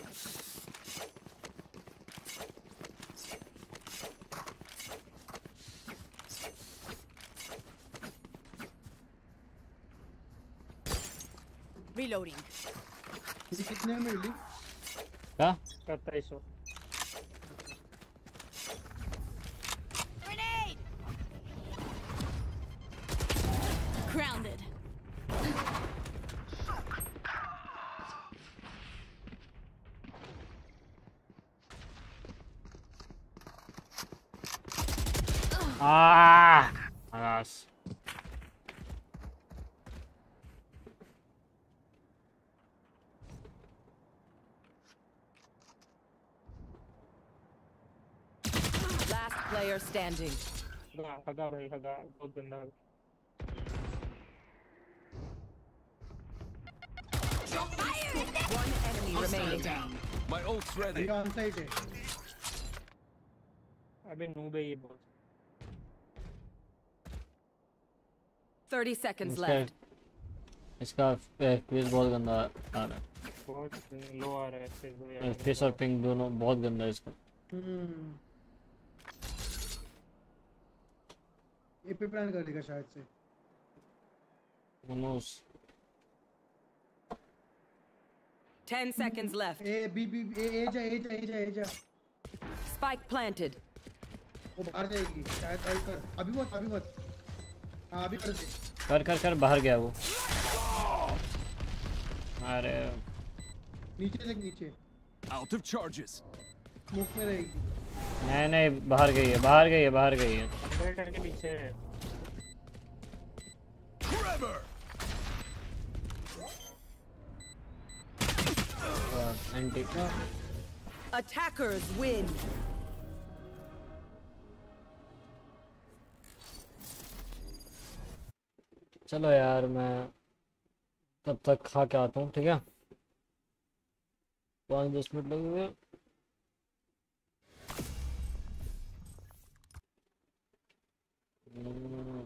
Speaker 26: Reloading.
Speaker 1: Is
Speaker 32: it na
Speaker 26: yung merly?
Speaker 1: Ah! Alas.
Speaker 21: Last player standing. One enemy remaining. Down.
Speaker 25: My ult's ready.
Speaker 33: Are
Speaker 32: you on? I've been noob.
Speaker 21: 30 seconds
Speaker 1: इसका
Speaker 21: left.
Speaker 1: इसका face बहुत गंदा आ रहा
Speaker 32: बहुत लो आ रहा है
Speaker 1: है face और पिंक दोनों बहुत गंदा है इसका
Speaker 33: ये पे प्लान कर देगा शायद से
Speaker 1: knows?
Speaker 21: 10 seconds left.
Speaker 33: A B B A A जा ए जा ए जा ए जा
Speaker 21: Spike planted.
Speaker 33: वो बाहर जाएगी शायद आई कर अभी मत अभी मत हाँ अभी कर दे
Speaker 1: कर कर कर बाहर गया वो। अरे।
Speaker 33: नीचे देख नीचे।
Speaker 25: Out of charges.
Speaker 33: स्मोक में रहेगी।
Speaker 1: नहीं नहीं बाहर गई है बाहर गई है बाहर गई है।
Speaker 32: ऑपरेटर के पीछे है!
Speaker 1: एंटी
Speaker 21: Attackers win.
Speaker 1: चलो यार मैं तब तक खा के आता हूँ ठीक है? पाँच दस मिनट लगेंगे। हम्म,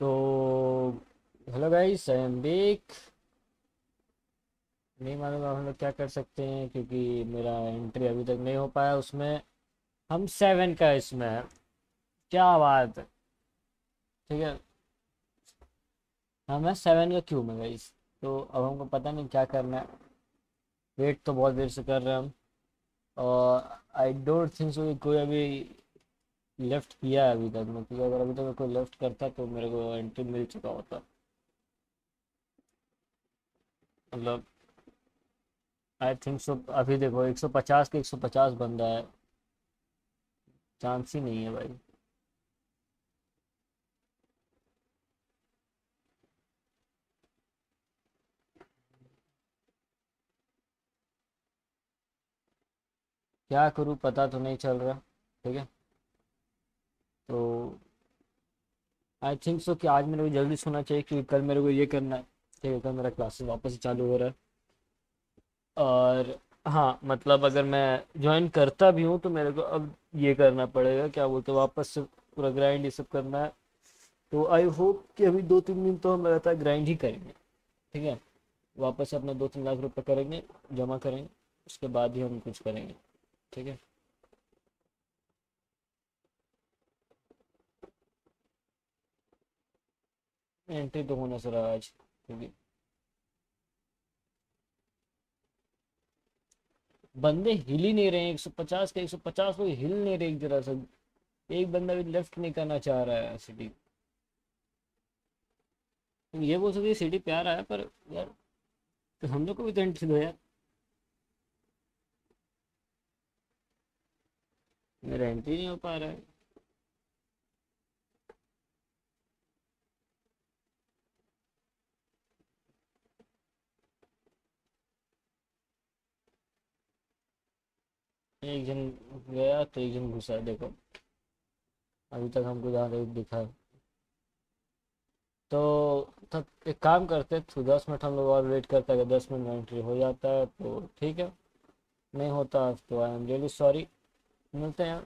Speaker 1: तो hello guys I am back नहीं मालूम हम लोग क्या कर सकते हैं, क्योंकि मेरा एंट्री अभी तक नहीं हो पाया उसमें। हम सेवन का इसमें है। क्या बात है। ठीक है। हम सेवन का क्यों में गाइस तो अब हमको पता नहीं क्या करना है। वेट तो बहुत देर से कर रहे हैं हम। और आई डोंट थिंक सो कोई अभी लेफ़्ट किया है अभी तक में। क्योंकि अगर अभी तक कोई लेफ़्ट करता तो मेरे को एंट्री मिल चुका होता। मतलब आई थिंक सो अभी देखो 150 के 150 बंदा है। चांस ही नहीं है भाई। क्या करूँ पता तो नहीं चल रहा, ठीक है? तो आई थिंक सो कि आज मेरे को जल्दी सोना चाहिए क्योंकि कल मेरे को ये करना है। ठीक है, कल मेरा क्लासेस वापस चालू हो रहा है। और हाँ मतलब अगर मैं ज्वाइन करता भी हूँ तो मेरे को अब ये करना पड़ेगा, क्या बोलते वापस से पूरा ग्राइंड ये सब करना है। तो आई होप कि अभी दो तीन दिन तो हम लगातार ग्राइंड ही करेंगे, ठीक है? वापस अपना दो तीन लाख रुपए करेंगे, जमा करेंगे, उसके बाद ही हम कुछ करेंगे, ठीक है? एंट्री तो होना सर आज, क्योंकि बंदे हिल ही नहीं रहे एक हैं 150 के 150 लोग हिल नहीं रहे एक जरा सा। एक बंदा भी लेफ़्ट नहीं करना चाह रहा है सिटी ये बोल सकते सिटी प्यारा है, पर यार तो हम लोग को भी तो एंट्री यार। मेरा एंट्री नहीं हो पा रहा है। एक जन गया तो एक जन घुसा देखो अभी तक हमको जहाँ तक दिखा है। तो तब एक काम करते तो दस मिनट हम लोग और वेट करते अगर दस मिनट में एंट्री हो जाता है तो ठीक है नहीं होता तो आई एम रियली सॉरी मिलते हैं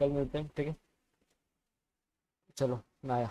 Speaker 1: कल मिलते हैं ठीक है चलो मैं आया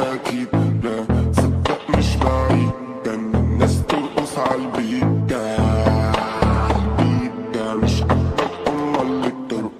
Speaker 3: I keep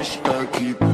Speaker 3: está aqui.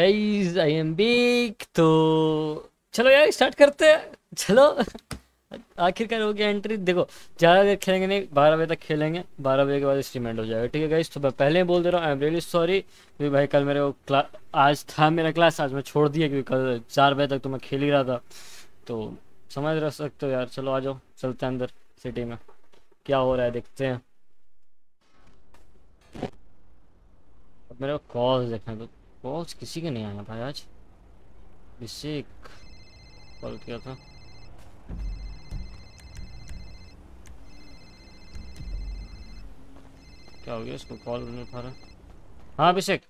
Speaker 1: Guys I am big तो चलो यार स्टार्ट करते हैं चलो आखिरकार हो गया एंट्री देखो, ज़्यादा देर खेलेंगे नहीं, बारह बजे तक खेलेंगे। बारह बजे के बाद स्ट्रीम एंड हो जाएगा। ठीक है गाइस तो मैं पहले ही बोल दे रहा हूँ आई एम रियली सॉरी क्योंकि भाई कल मेरे को आज था मेरा क्लास आज मैं छोड़ दिया क्योंकि कल चार बजे तक तो मैं खेल ही रहा था। तो समझ रह सकते हो यार। चलो आ जाओ, चलते हैं अंदर सिटी में। क्या हो रहा है, देखते हैं। अब मेरे को कॉल्स देखना तो कॉल्स किसी के नहीं आया भाई आज। अभिषेक कॉल किया था। क्या हो गया इसको? कॉल नहीं उठा रहा हाँ अभिषेक।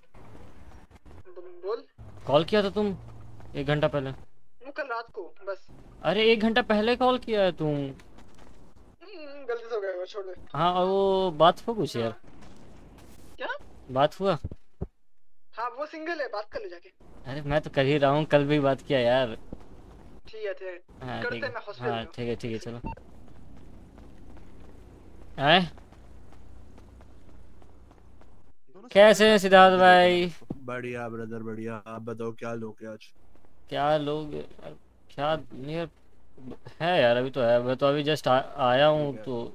Speaker 34: बोल।
Speaker 1: कॉल किया था तुम? एक घंटा पहले।
Speaker 34: कल रात को बस।
Speaker 1: अरे एक घंटा पहले कॉल किया है तुम।
Speaker 34: हम्म, गलती से हो गया वो छोड़ दे।
Speaker 1: हाँ और वो बात हुआ कुछ यार?
Speaker 34: क्या?
Speaker 1: बात हुआ?
Speaker 34: हाँ वो सिंगल है बात कर ले जाके।
Speaker 1: अरे मैं तो कर ही रहा हूँ कल भी बात किया यार।
Speaker 34: ठीक है ठीक है।
Speaker 1: हाँ ठीक
Speaker 34: है
Speaker 1: हाँ। ठीक है ठीक है चलो आए कैसे हैं सिद्धार्थ भाई?
Speaker 35: बढ़िया ब्रदर बढ़िया। आप बताओ क्या लोग हैं आज?
Speaker 1: क्या लोग क्या नहीं यार है यार अभी तो है। मैं तो अभी जस्ट आया हूँ तो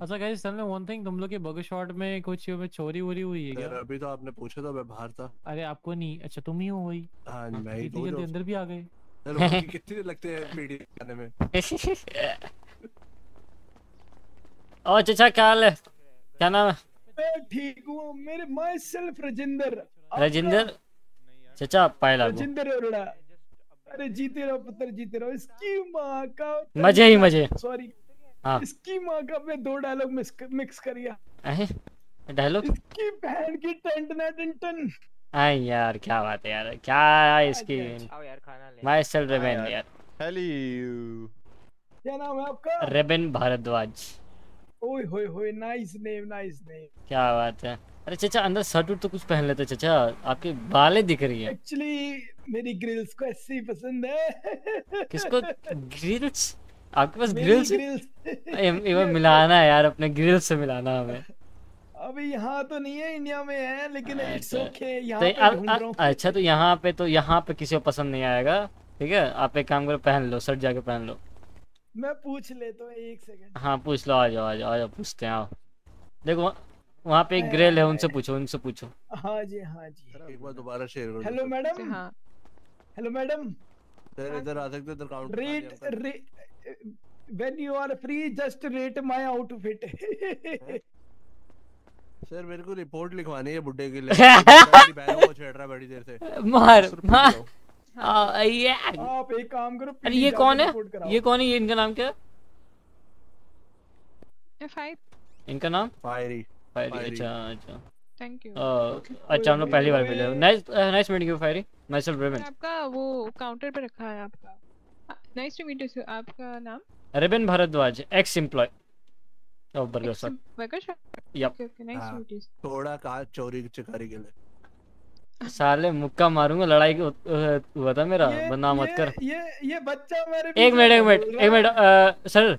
Speaker 36: अच्छा guys tell me one thing तुम लोग के बर्गर शॉट में कुछ में चोरी वोरी हुई है क्या?
Speaker 35: अभी तो आपने पूछा था मैं बाहर था।
Speaker 36: अरे आपको नहीं। अच्छा तुम ही हो वही।
Speaker 35: हाँ मैं ही तो
Speaker 36: अंदर भी आ गए।
Speaker 35: सर बाकी कितनी देर लगते हैं पीडी खाने में।
Speaker 1: और चचा क्या हाल है? क्या नाम है?
Speaker 37: मैं ठीक हूँ। मेरे माई सेल्फ राजेंद्र
Speaker 1: राजेंद्र? चचा पायला
Speaker 37: राजेंद्र अरोड़ा। अरे जीते रहो पुत्र जीते रहो। इसकी माँ का
Speaker 1: मज़े ही मज़े।
Speaker 37: सॉरी
Speaker 1: हाँ।
Speaker 37: इसकी माँ का मैं दो डायलॉग मिक्स मिक्स कर गया।
Speaker 1: अहे डायलॉग
Speaker 37: इसकी बहन की टेंट ना टेंटन।
Speaker 1: आई यार क्या बात है यार। क्या है इसकी? माय सेल्फ रेबन यार।
Speaker 37: हेलो क्या नाम है आपका?
Speaker 1: रेबन भारद्वाज
Speaker 37: ओए होए होए नाइस नेम नाइस नेम
Speaker 1: क्या बात है? अरे चचा अंदर शर्ट तो कुछ पहन लेते चचा। आपकी बालें दिख रही है।
Speaker 37: एक्चुअली मेरी ग्रिल्स को ऐसे ही पसंद है।
Speaker 1: किसको? ग्रिल्स आपके पास ग्रिल्स
Speaker 37: grills।
Speaker 1: इवन मिलाना है यार अपने ग्रिल से मिलाना हमें।
Speaker 37: अभी यहाँ तो नहीं है इंडिया में है लेकिन इट्स। ओके यहाँ
Speaker 1: तो
Speaker 37: पे
Speaker 1: अच्छा तो यहाँ पे तो यहाँ पे किसी को पसंद नहीं आएगा। ठीक है? आप एक काम करो पहन लो शर्ट जाके पहन लो।
Speaker 37: मैं पूछ लेता हूँ एक सेकंड
Speaker 1: हाँ पूछ लो आ जाओ आ जाओ आ जाओ पूछते हैं आओ। देखो वहाँ- पे एक ग्रिल है उनसे पूछो उनसे पूछो।
Speaker 37: हाँ जी हाँ जी।
Speaker 35: एक बार दोबारा शेयर कर hello
Speaker 37: madam hello madam
Speaker 35: sir इधर आ सकते हो इधर counter
Speaker 37: rate when you are free just rate my outfit
Speaker 35: sir मेरे को रिपोर्ट लिखवानी है बुड्ढे के लिए। मेरी बहनों को छेड़ रहा बड़ी देर से।
Speaker 1: मार मार। आ, ये
Speaker 37: आप एक काम करो
Speaker 1: अरे ये कौन है? ये कौन है? ये इनका नाम क्या? है इनका नाम?
Speaker 35: फायरी।
Speaker 1: फायरी। अच्छा अच्छा।
Speaker 38: थैंक यू
Speaker 1: अच्छा हम लोग पहली बार मिले nice nice meeting you Fiery. Myself Reben
Speaker 38: आपका वो काउंटर पे रखा है आपका। नाइस टू मीट यू आपका नाम?
Speaker 1: Reben Bhardwaj ex employ of burger shop
Speaker 38: burger shop
Speaker 1: Yep.
Speaker 38: Okay okay nice to meet you
Speaker 35: थोड़ा कहा चोरी चिकारी के लिए।
Speaker 1: साले मुक्का मारूँगा लड़ाई हुआ था मेरा बदनाम मत कर।
Speaker 37: ये ये बच्चा मेरे
Speaker 1: एक मिनट एक मिनट एक मिनट सर।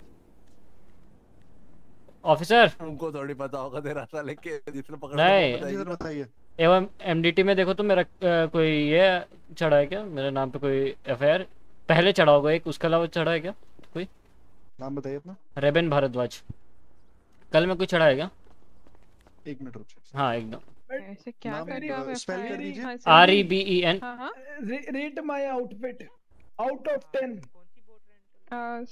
Speaker 1: ऑफिसर।
Speaker 35: उनको थोड़ी पता होगा तेरा साले के जिसने पकड़ा
Speaker 1: नहीं।
Speaker 35: बताइए।
Speaker 1: एवं एमडीटी में देखो तो मेरा कोई ये चढ़ा है क्या? मेरे नाम पे कोई एफआईआर पहले चढ़ा होगा एक उसके अलावा चढ़ा है क्या? कोई?
Speaker 39: नाम बताइए अपना।
Speaker 1: रेबेन भारद्वाज कल में कोई चढ़ा है क्या?
Speaker 39: एक मिनट रुकिए
Speaker 1: हाँ एकदम।
Speaker 38: ऐसे क्या करके आप?
Speaker 39: कर दीजिए।
Speaker 38: हाँ,
Speaker 1: R E B E N
Speaker 38: हाँ हाँ।
Speaker 37: Rate my outfit out of 10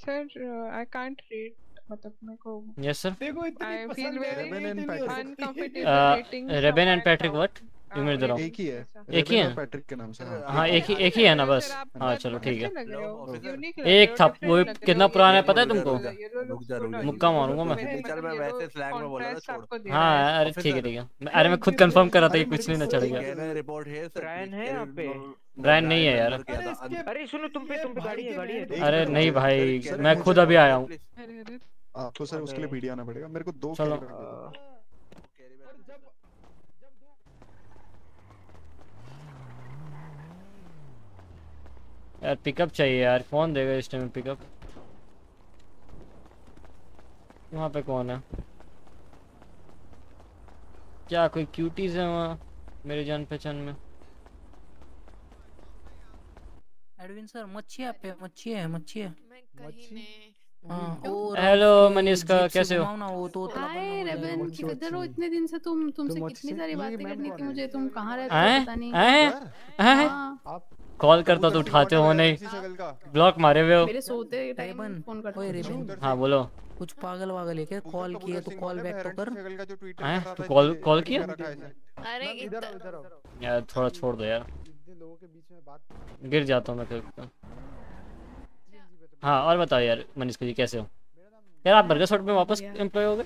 Speaker 38: sir I can't rate मतलब मेरे को
Speaker 1: यस सर
Speaker 37: देखो इतनी पसंद है
Speaker 38: Reben
Speaker 39: Reven and Patrick.
Speaker 38: Uncomfortable rating
Speaker 1: Reben and Patrick what you मेरे दर
Speaker 39: एक ही है।
Speaker 1: एक ही है?
Speaker 39: पैट्रिक के नाम से हाँ।
Speaker 1: हाँ एक ही एक ही है ना बस। हाँ चलो ठीक है।
Speaker 38: हो
Speaker 1: एक था वो कितना पुराना है पता है तुमको? मुक्का मारूँगा मैं।
Speaker 35: चल मैं वैसे स्लैंग में बोला था छोड़।
Speaker 1: हाँ अरे ठीक है ठीक है। मैं- अरे मैं खुद कंफर्म कर रहा था कि कुछ नहीं ना चढ़ेगा
Speaker 35: रिपोर्ट है
Speaker 40: है
Speaker 1: ब्रांड नहीं है यार।
Speaker 41: अरे सुनो तुम पे तुम पे गाड़ी है गाड़ी है
Speaker 1: अरे नहीं भाई मैं खुद अभी आया हूँ।
Speaker 39: आपको सर उसके लिए पीडी आना पड़ेगा। मेरे को दो
Speaker 1: चलो।
Speaker 39: carry बैग दे दो।
Speaker 1: यार पिकअप चाहिए यार। कौन देगा इस टाइम पिकअप वहाँ पे कौन है? क्या कोई क्यूटीज है वहाँ मेरे जान पहचान में?
Speaker 42: एडविन सर मच्छी है पे मच्छी है मच्छी है। हाँ,
Speaker 1: हेलो मनीषका,
Speaker 42: जीप से
Speaker 1: कैसे हो?
Speaker 42: ना वो तो
Speaker 43: हाय रेबन किधर हो इतने दिन से तुम तुमसे कितनी सारी बातें करनी थी? मुझे तुम कहाँ रहते
Speaker 1: हो
Speaker 43: पता नहीं।
Speaker 1: हैं? हैं?
Speaker 43: हाँ,
Speaker 1: कॉल करता तो उठाते हो। नहीं ब्लॉक मारे हुए हो।
Speaker 43: मेरे सोते टाइम फ़ोन करते
Speaker 42: ओए
Speaker 43: हो।
Speaker 42: रेबन
Speaker 1: हाँ बोलो।
Speaker 42: कुछ पागल वागल है क्या? कॉल किया तो कॉल बैक तो कर।
Speaker 1: हैं तू कॉल कॉल किया
Speaker 43: अरे इधर
Speaker 1: यार थोड़ा छोड़ दो यार। गिर जाता हूँ मैं कभी कभी। हाँ और बताओ यार मनीष जी कैसे हो? यार आप बर्गर शॉट में वापस एम्प्लॉय हो गए?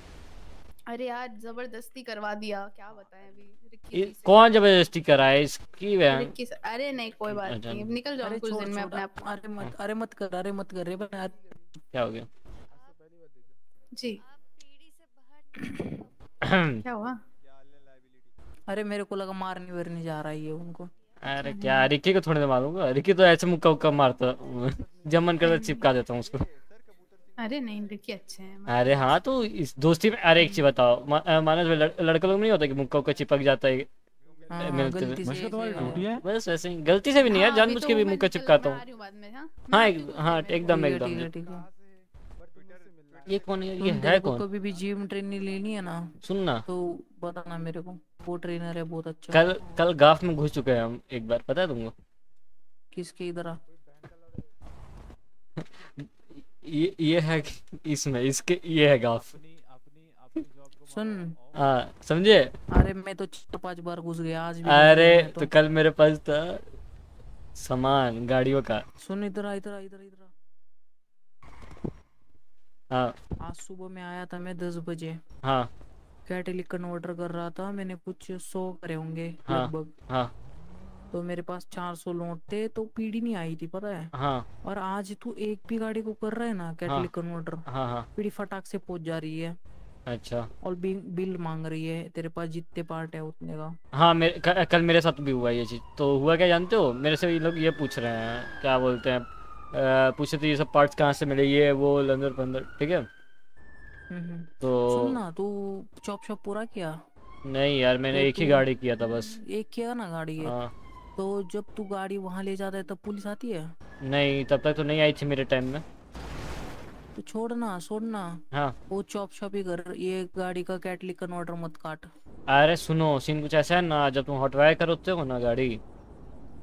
Speaker 43: अरे यार ज़बरदस्ती करवा दिया। क्या बताएँ अभी? रिक्की
Speaker 1: कौन ज़बरदस्ती कराए? इसकी बहन।
Speaker 43: अरे नहीं कोई बात
Speaker 1: अच्छा।
Speaker 43: नहीं। निकल जाओ कुछ दिन में अपने आप
Speaker 42: अरे मत अरे मत कर अरे मत कर। रेबन यार
Speaker 1: क्या हो गया?
Speaker 43: जी। क्या हुआ?
Speaker 42: अरे मेरे को लगा मारने वरने जा रहा है ये उनको।
Speaker 1: अरे क्या? रिकी को थोड़ी ना मारूँगा। रिकी तो ऐसे मुक्का उक्का मारता जब मन करता चिपका देता हूँ उसको।
Speaker 43: अरे नहीं रिक्की अच्छे हैं
Speaker 1: अरे हाँ तो इस दोस्ती में अरे एक चीज़ बताओ मा- मानस लड़- लड़का लोग नहीं होता कि मुक्का उक्का चिपक जाता है
Speaker 42: हाँ,
Speaker 1: मिलते
Speaker 42: गलती से है?
Speaker 1: बस वैसे ही गलती से भी नहीं यार
Speaker 43: हाँ, अभी
Speaker 1: जानबूझ
Speaker 43: तो
Speaker 1: के भी मुक्का चिपकाता हूँ।
Speaker 43: हूँ बाद में, हाँ?
Speaker 1: हाँ एक, हाँ एकदम
Speaker 42: है,
Speaker 1: एकदम।
Speaker 42: ठीक है, ठीक है।
Speaker 1: ये कौन है? ये है
Speaker 42: को
Speaker 1: कौन?
Speaker 42: कभी भी जिम ट्रेनिंग लेनी है ना
Speaker 1: सुन ना
Speaker 42: तो बताना मेरे को। वो ट्रेनर है बहुत अच्छा।
Speaker 1: कल कल गाफ में घुस चुके हैं हम एक बार पता है तुमको?
Speaker 42: किसके इधर आ?
Speaker 1: ये ये है इसमें इसके ये है गाफ।
Speaker 42: सुन।
Speaker 1: हाँ समझे?
Speaker 42: अरे मैं तो चार पाँच बार घुस गया आज भी
Speaker 1: अरे
Speaker 42: मैं
Speaker 1: तो। कल मेरे पास था सामान गाड़ियों का।
Speaker 42: सुन इधर इधर इधर इधर
Speaker 1: हाँ
Speaker 42: आज सुबह में आया था मैं दस बजे।
Speaker 1: हाँ।
Speaker 42: कैटेलिक कन्वर्टर कर रहा था मैंने कुछ सौ करे होंगे
Speaker 1: हाँ
Speaker 42: लगभग।
Speaker 1: हाँ।
Speaker 42: तो मेरे पास चार सौ नोट थे तो पीढ़ी नहीं आई थी पता है?
Speaker 1: हाँ।
Speaker 42: और आज तू एक भी गाड़ी को कर रहा है ना कैटलिक कन्वर्टर
Speaker 1: हाँ हाँ।
Speaker 42: पीढ़ी फटाक से पहुँच जा रही है।
Speaker 1: अच्छा।
Speaker 42: और बिल बिल मांग रही है तेरे पास जितने पार्ट है उतने का।
Speaker 1: हाँ मेरे क- कल मेरे साथ भी हुआ ये चीज़। तो हुआ क्या जानते हो? मेरे से ये लोग ये पूछ रहे हैं क्या बोलते हैं पूछे थे ये सब पार्ट्स कहाँ से मिले? ये वो लंदर पंदर ठीक है?
Speaker 42: हम्म
Speaker 1: तो
Speaker 42: सुन ना तू चॉप शॉप पूरा किया?
Speaker 1: नहीं यार मैंने
Speaker 42: तो
Speaker 1: एक ही गाड़ी किया था बस।
Speaker 42: एक किया ना गाड़ी एक
Speaker 1: हाँ।
Speaker 42: तो जब तू गाड़ी वहाँ ले जाता है तब पुलिस आती है?
Speaker 1: नहीं तब तक तो नहीं आई थी मेरे टाइम में।
Speaker 42: तो छोड़ना छोड़ना।
Speaker 1: हाँ।
Speaker 42: वो चॉप शॉप ही कर ये गाड़ी का कैटलिक कन्वर्टर मत काट।
Speaker 1: अरे सुनो सीन कुछ ऐसा है ना जब तुम हॉटवायर करते हो ना गाड़ी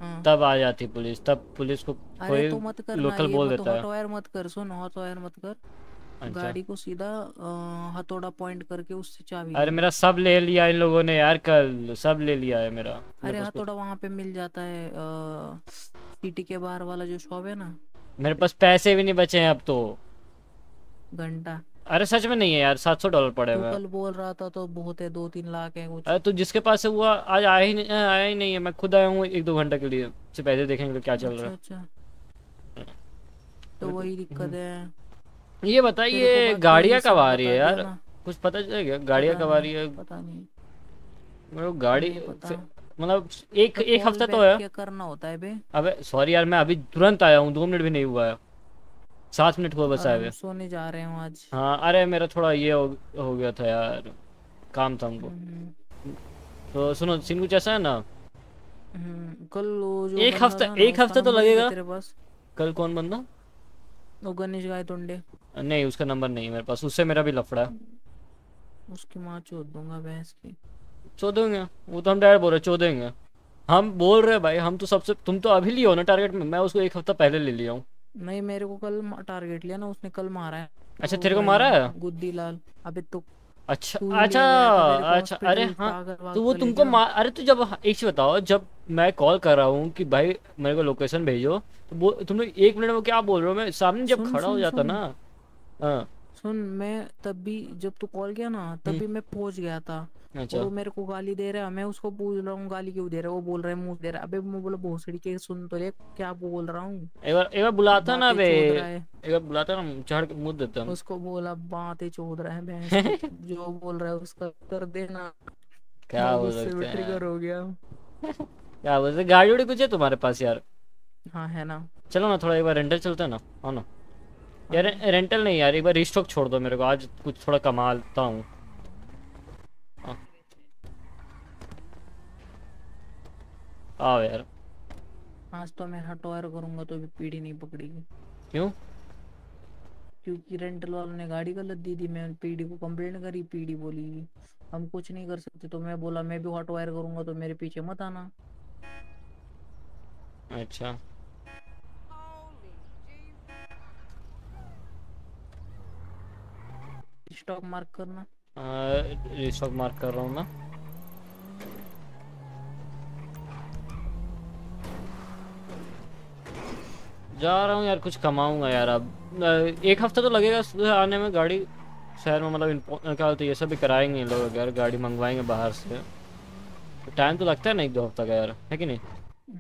Speaker 42: हाँ।
Speaker 1: तब आ जाती पुलिस तब पुलिस को कोई
Speaker 42: तो मत कर
Speaker 1: लोकल बोल देता
Speaker 42: हॉट
Speaker 1: है।
Speaker 42: वायर मत कर सुन हॉट वायर मत कर। गाड़ी को सीधा हथौड़ा पॉइंट करके उससे चाबी
Speaker 1: अरे मेरा सब ले लिया इन लोगों ने यार कल सब ले लिया है मेरा।
Speaker 42: अरे
Speaker 1: पास
Speaker 42: हथौड़ा वहाँ पे मिल जाता है सिटी के बाहर वाला जो शॉप है ना।
Speaker 1: मेरे पास पैसे भी नहीं बचे हैं अब तो।
Speaker 42: घंटा।
Speaker 1: अरे सच में नहीं है यार सात सौ डॉलर पड़े हुए
Speaker 42: कल बोल रहा था तो बहुत है दो तीन लाख है कुछ।
Speaker 1: अरे तो जिसके पास है वो आज आया ही नहीं आया ही नहीं है मैं खुद आया हूँ एक दो घंटे के लिए से पहले देखेंगे क्या चल
Speaker 42: अच्छा
Speaker 1: रहा
Speaker 42: अच्छा। तो वही दिक्कत है
Speaker 1: है। ये बताइए गाड़ियाँ कब आ रही है यार? कुछ पता चलेगा गाड़ियाँ कब आ रही है?
Speaker 42: पता नहीं।
Speaker 1: मेरे गाड़ी मतलब एक
Speaker 42: तो
Speaker 1: एक हफ़्ता तो है।
Speaker 42: क्या करना होता है बे?
Speaker 1: अबे सॉरी यार मैं अभी तुरंत आया हूँ दो मिनट भी नहीं हुआ है। सात मिनट हुआ बस आए हुए।
Speaker 42: सोने जा रहे हूँ आज।
Speaker 1: हाँ अरे मेरा थोड़ा ये हो, हो गया था यार काम था हमको।
Speaker 42: हम्म,
Speaker 1: तो सुनो सीन कुछ ऐसा है ना?
Speaker 42: हम्म, कल जो
Speaker 1: एक हफ़्ता एक हफ़्ता तो लगेगा। कल कौन बंदा?
Speaker 42: वो गणेश गाय तुंडे।
Speaker 1: नहीं उसका नंबर नहीं मेरे पास उससे मेरा भी लफड़ा है।
Speaker 42: उसकी माँ चोद दूँगा भैंस की।
Speaker 1: चौदेंगे? वो तो हम डायरेक्ट बोल रहे चोदेंगे। हम बोल रहे भाई हम तो सबसे तुम तो अभी लियो ना टारगेट में मैं उसको एक हफ़्ता पहले ले लिया हूँ।
Speaker 42: नहीं मेरे को कल टारगेट लिया ना उसने कल मारा है।
Speaker 1: अच्छा तेरे को मारा है?
Speaker 42: गुद्दी लाल अबे तो
Speaker 1: अच्छा
Speaker 42: तू
Speaker 1: अच्छा
Speaker 42: को
Speaker 1: अच्छा अरे हाँ तो वो तुमको अरे तो जब एक चीज़ बताओ जब मैं कॉल कर रहा हूँ कि भाई मेरे को लोकेशन भेजो तो वो तुम लोग एक मिनट में क्या बोल रहे हो? मैं सामने जब
Speaker 42: सुन,
Speaker 1: खड़ा हो जाता
Speaker 42: सुन।
Speaker 1: ना हाँ।
Speaker 42: सुन मैं तब भी जब तू कॉल किया ना तब भी मैं पहुँच गया था।
Speaker 1: अच्छा।
Speaker 42: वो मेरे को गाली दे रहा है मैं उसको पूछ रहा हूँ गाली क्यों दे रहा है? वो बोल रहा है मुँह दे रहा है। अबे मैं बोला भोसड़ी के सुन तो ले क्या बोल रहा हूँ?
Speaker 1: एक बार एक बार बुलाता ना
Speaker 42: बातें
Speaker 1: बे।
Speaker 42: चोद रहा है।
Speaker 1: एक बार बुलाता ना चढ़ के मुँह देते हम
Speaker 42: उसको बोला बातें चोद रहा है भैंस जो बोल रहा है उसका कर देना।
Speaker 1: क्या बोल सकते हैं
Speaker 42: ट्रिगर हो गया।
Speaker 1: क्या बोलते गाड़ी उड़ी कुछ है तुम्हारे पास यार?
Speaker 42: हाँ है ना।
Speaker 1: चलो ना थोड़ा एक बार रेंटल चलते हैं ना हाँ ना? यार रेंटल नहीं यार एक बार रिस्टॉक छोड़ दो मेरे को आज कुछ थोड़ा कमाता हूँ हाँ। आओ यार।
Speaker 42: आज तो मैं हटवायर करूँगा तो भी पीढ़ी नहीं पकड़ेगी।
Speaker 1: क्यों?
Speaker 42: क्योंकि रेंटल वालों ने गाड़ी गलत दी थी मैं पीडी को कंप्लेंट करी पीडी बोली हम कुछ नहीं कर सकते। तो मैं बोला मैं भी हॉट वायर करूँगा तो मेरे पीछे मत आना।
Speaker 1: अच्छा।
Speaker 42: स्टॉक मार्क करना।
Speaker 1: रिस्टॉक मार्क कर रहा हूँ ना। जा रहा हूँ यार कुछ कमाऊँगा यार अब। एक हफ़्ता तो लगेगा आने में गाड़ी शहर में मतलब क्या होता है ये सब भी कराएँगे लोग यार गाड़ी मंगवाएँगे बाहर से। टाइम तो लगता है ना एक दो हफ़्ता का यार है कि नहीं?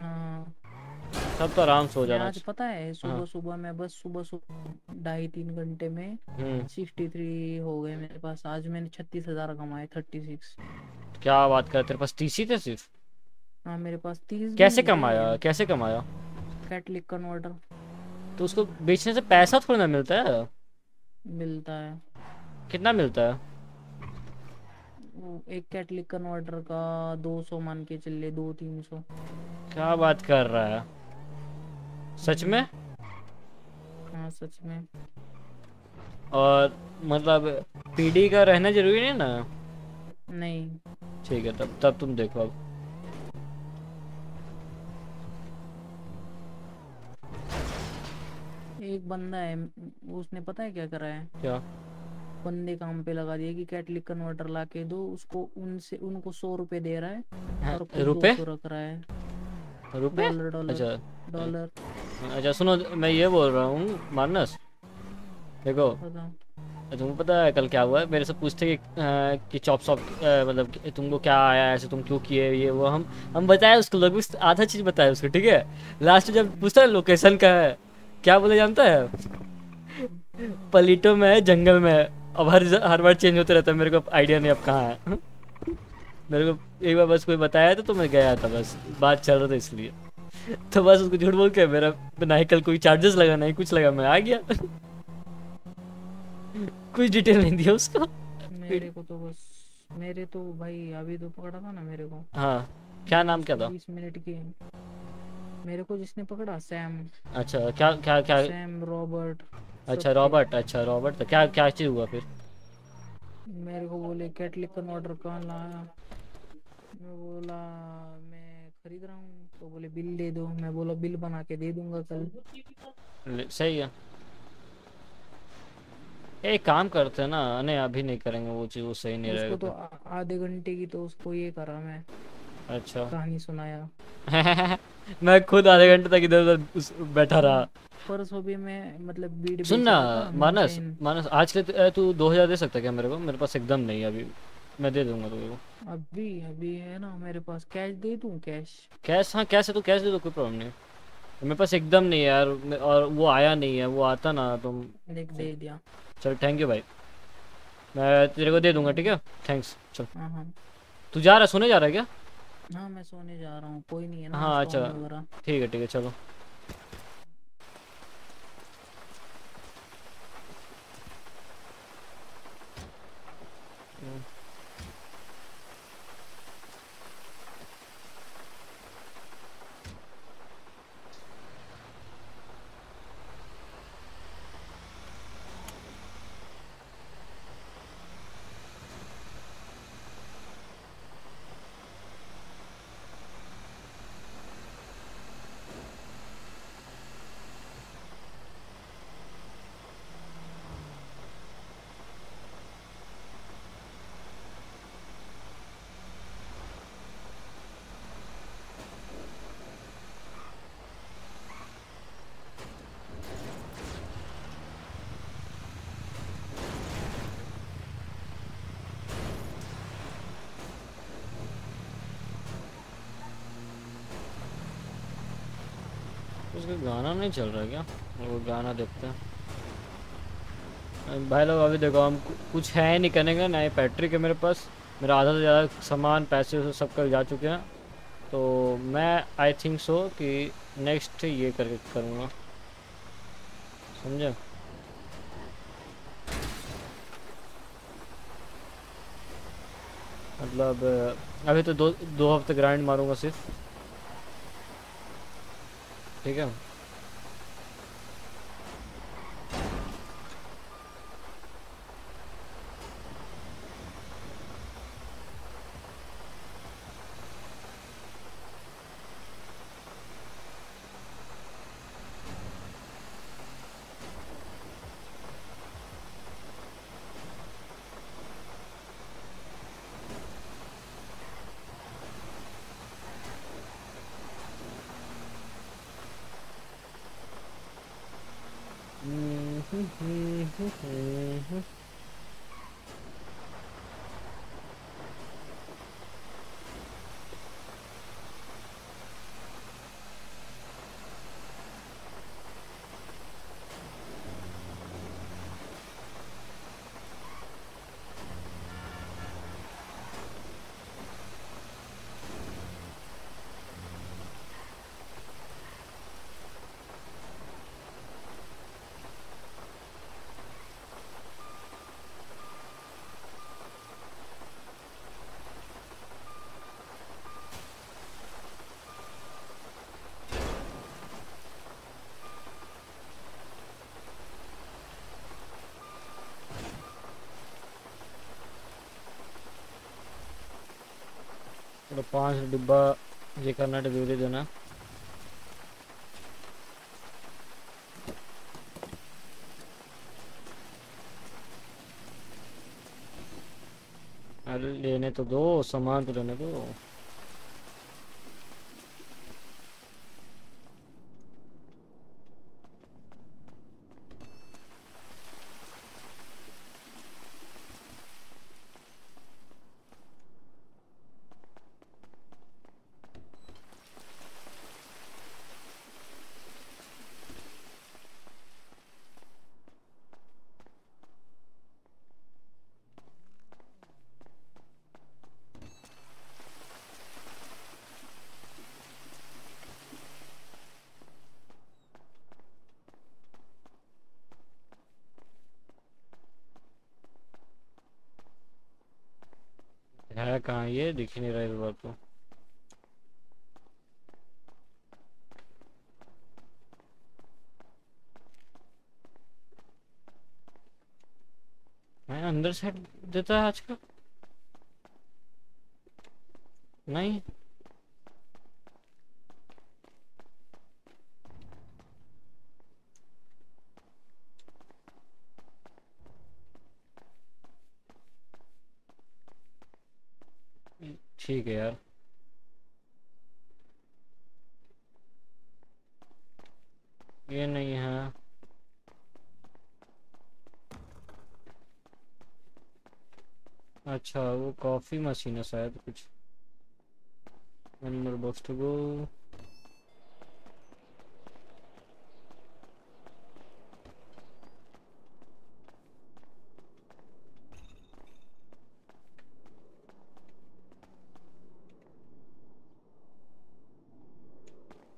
Speaker 42: हाँ,
Speaker 1: तब तो आराम से हो जाना
Speaker 42: आज पता है सुबह
Speaker 1: हाँ।
Speaker 42: सुबह मैं बस सुबह सुबह ढाई तीन घंटे में
Speaker 1: हम्म।
Speaker 42: सिक्सटी थ्री हो गए मेरे पास। आज मैंने छत्तीस हज़ार कमाए थर्टी सिक्स
Speaker 1: क्या बात कर तेरे पास टीसी थे सिर्फ़?
Speaker 42: हाँ मेरे पास तीस
Speaker 1: कैसे कमाया कैसे कमाया?
Speaker 42: कैटलिक कन्वर्टर
Speaker 1: तो उसको बेचने से पैसा थोड़ा ना मिलता है?
Speaker 42: मिलता है।
Speaker 1: कितना मिलता है?
Speaker 42: एक कैटलिक कन्वर्टर का दो सौ मान के चल ले दो तीन सौ।
Speaker 1: क्या बात कर रहा है? सच में?
Speaker 42: हाँ सच में।
Speaker 1: और मतलब पीडी का रहना ज़रूरी नहीं ना?
Speaker 42: नहीं।
Speaker 1: ठीक है तब तब तुम देखो अब।
Speaker 42: एक बंदा है उसने पता है क्या करा है?
Speaker 1: क्या?
Speaker 42: बंदे काम पे लगा दिया कि कैटलिक कन्वर्टर ला के दो उसको उनसे उनको सौ रुपए दे रहा है
Speaker 1: हाँ,
Speaker 42: और
Speaker 1: रुपए?
Speaker 42: रख रहा है।
Speaker 1: रुपए?
Speaker 42: डॉलर डॉलर
Speaker 1: अच्छा।
Speaker 42: डॉलर।
Speaker 1: अच्छा सुनो मैं ये बोल रहा हूँ मानस। देखो तुमको पता है कल क्या हुआ है? मेरे से पूछते कि कि चॉप शॉप मतलब तुमको क्या आया ऐसे तुम क्यों किए ये वो हम हम बताए उसको लगभग आधा चीज़ बताया उसको ठीक है? लास्ट जब पूछता है लोकेशन का है? क्या बोले जानता है? पलीटो में है जंगल में है। अब हर हर बार चेंज होते रहता है मेरे को आइडिया नहीं अब कहाँ है। मेरे को एक बार बस कोई बताया था तो मैं गया था बस। बात चल रहा था इसलिए। तो बस उसको झूठ बोल के मेरा ना ही कल कोई चार्जेस लगा नहीं कुछ लगा मैं आ गया। कुछ डिटेल नहीं दिया उसको।
Speaker 42: मेरे को तो बस मेरे तो भाई अभी तो पकड़ा था ना मेरे को।
Speaker 1: हाँ क्या नाम क्या था?
Speaker 42: बीस मिनट की। मेरे को जिसने पकड़ा सैम।
Speaker 1: अच्छा क्या क्या क्या?
Speaker 42: Sam Robert.
Speaker 1: अच्छा रॉबर्ट अच्छा रॉबर्ट तो क्या क्या चीज़ हुआ फिर?
Speaker 42: मेरे को बोले कैटलिक कन्वर्टर कहाँ लाया? मैं बोला मैं खरीद रहा हूँ। तो बोले बिल दे दो। मैं बोला बिल बना के दे दूँगा कल।
Speaker 1: सही है। एक काम करते ना नहीं अभी नहीं करेंगे वो चीज़ वो सही नहीं रहेगा
Speaker 42: तो आधे घंटे की तो उसको ये करा मैं।
Speaker 1: अच्छा।
Speaker 42: कहानी सुनाया।
Speaker 1: मैं खुद आधे घंटे तक इधर उधर बैठा रहा।
Speaker 42: परसों भी मैं मतलब बीड
Speaker 1: सुन ना मानस मानस आज के तू दो हज़ार दे सकता क्या मेरे को? मेरे पास एकदम नहीं है अभी। मैं दे दूँगा तुझे।
Speaker 42: अभी अभी है ना मेरे पास कैश दे दूँ कैश
Speaker 1: कैश हाँ कैश है तो कैश दे दो कोई प्रॉब्लम नहीं। मेरे पास एकदम नहीं है यार और वो आया नहीं है वो आता ना तो
Speaker 42: देख दे दिया।
Speaker 1: चल थैंक यू भाई मैं तेरे को दे दूँगा ठीक है? थैंक्स चल।
Speaker 42: हाँ हाँ।
Speaker 1: तू जा रहा सोने जा रहा है क्या?
Speaker 42: हाँ मैं सोने जा रहा हूँ। कोई नहीं है ना
Speaker 1: हाँ अच्छा ठीक है ठीक है चलो। उसका गाना नहीं चल रहा क्या? वो गाना देखते हैं। भाई लोग, अभी देखो, हम कुछ है नहीं करने का नए पैट्रिक है मेरे पास। मेरा आधा से ज़्यादा सामान, पैसे सब कल जा चुके हैं। तो मैं आई थिंक सो कि नेक्स्ट ये करके करूँगा। समझे? मतलब अभी तो दो दो हफ़्ते ग्राइंड मारूँगा सिर्फ़। ठीक है चलो पाँच डिब्बा ये करना डिलीवरी देना अरे लेने तो दो सामान तो लेने दो है कहाँ ये दिख नहीं रहा इस बार तो। मैं अंदर साइड देता है आजकल नहीं? ठीक है यार। ये नहीं है। अच्छा वो कॉफ़ी मशीन है शायद कुछ। बॉक्स टू गो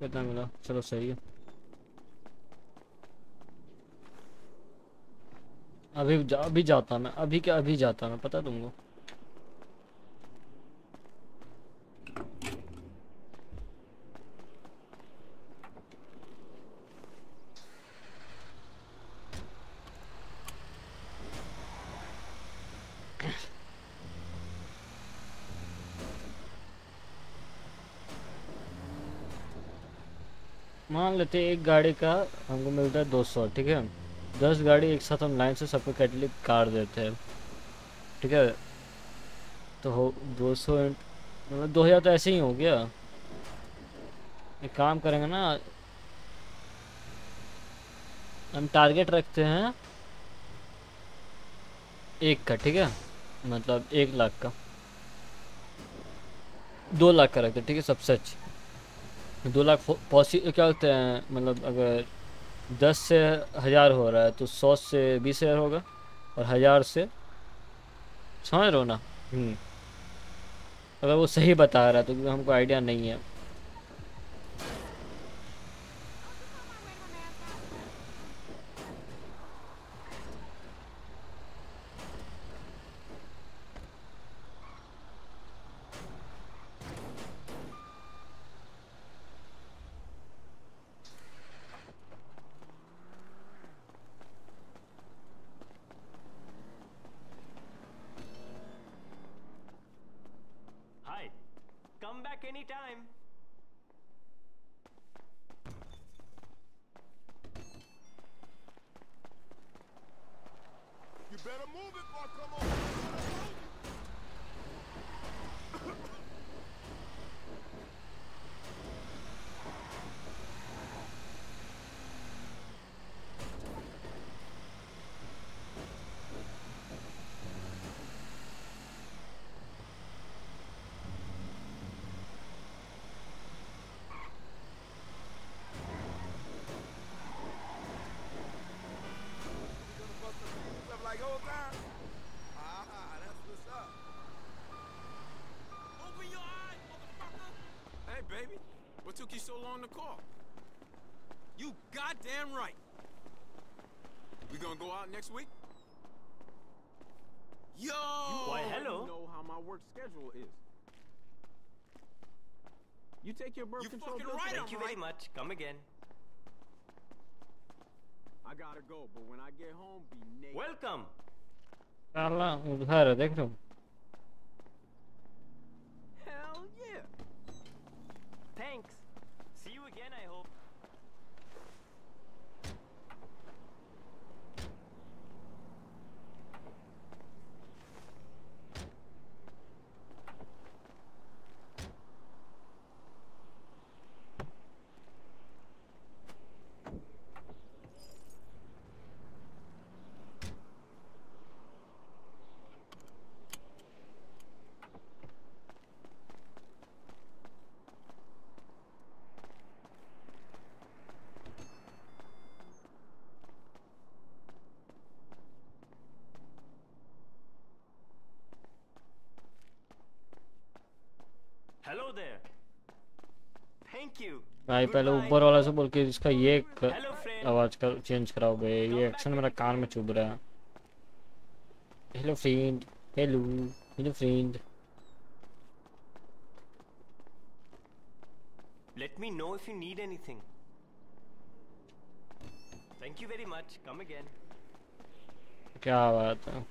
Speaker 1: कितना मिला चलो सही है अभी जा, अभी जाता मैं अभी क्या अभी जाता मैं पता तुमको मान लेते हैं एक गाड़ी का, हमको मिलता है दो सौ, ठीक है? दस गाड़ी एक साथ हम लाइन से सबको कैटलिक कार देते हैं, ठीक है? तो हो, दो सौ मतलब दो हज़ार तो ऐसे ही हो गया। एक काम करेंगे ना, हम टारगेट रखते हैं एक का, ठीक है? मतलब एक लाख का। दो लाख का रखते हैं, ठीक है? सबसे अच्छी। दो लाख पॉसि क्या होते हैं मतलब अगर दस से हज़ार हो रहा है तो सौ से बीस हज़ार होगा और हज़ार से समझ रहे ना हम्म। अगर वो सही बता रहा है तो हमको आइडिया नहीं है।
Speaker 3: You
Speaker 35: take your birth
Speaker 20: You
Speaker 35: control
Speaker 20: fucking right,
Speaker 44: Thank you very much. Come again.
Speaker 35: I gotta go, but when I get home, be naked.
Speaker 44: Welcome.
Speaker 1: साला भाई पहले ऊपर वाले से बोल के इसका ये आवाज़ कर चेंज कराओ बे ये एक्शन मेरा कान में चुभ रहा है। Hello friend hello hello friend
Speaker 44: let me know if you need anything thank you very much come again
Speaker 1: क्या बात है?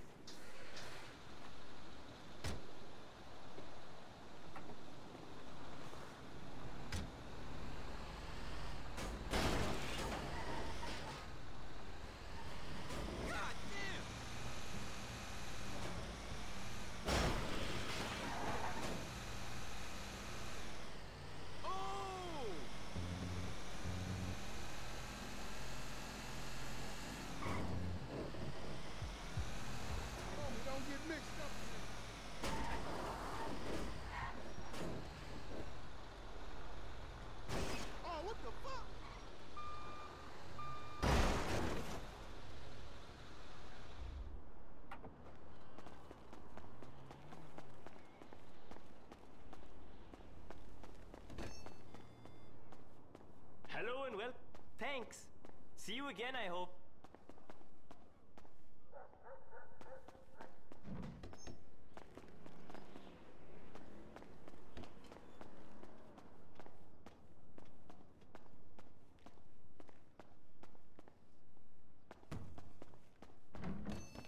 Speaker 44: Thanks. See you again, I hope.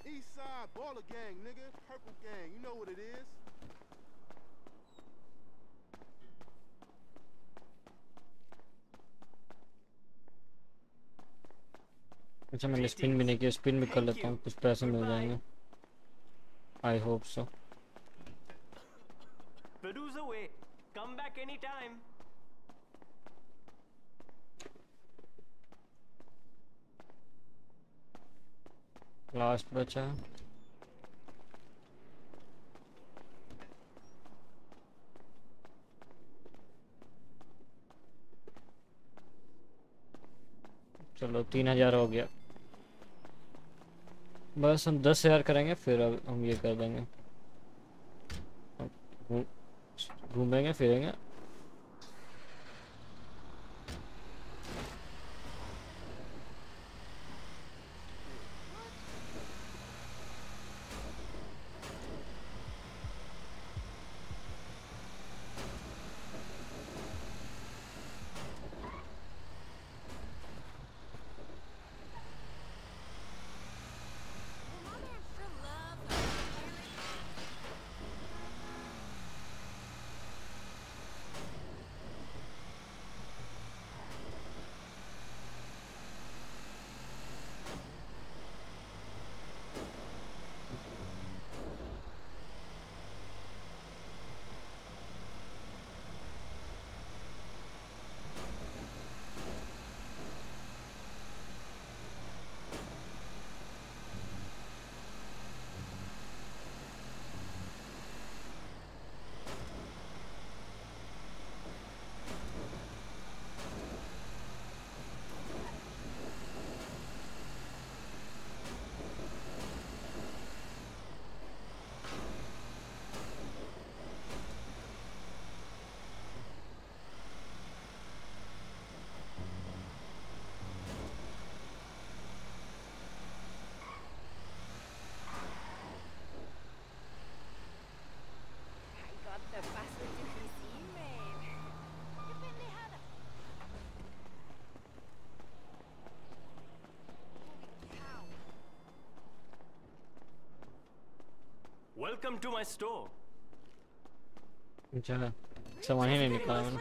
Speaker 3: East side baller gang, nigga. Purple gang. You know
Speaker 1: अच्छा मैंने spin भी नहीं किया spin भी कर लेता हूँ कुछ पैसे मिल जाएँगे। I
Speaker 44: hope so. Come back anytime.
Speaker 1: Last बचा।
Speaker 26: चलो तीन हज़ार हो गया। बस हम दस हज़ार करेंगे फिर अब हम ये कर देंगे। घूमेंगे फिरेंगे।
Speaker 44: Welcome to my store.
Speaker 26: अच्छा सामान ही नहीं निकाला मैंने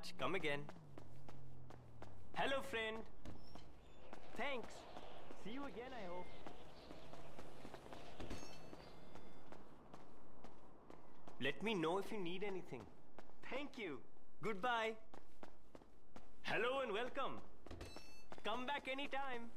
Speaker 44: much. Come again. Hello, friend. Thanks. See you again, I hope. Let me know if you need anything. Thank you. Goodbye. Hello and welcome. Come back anytime.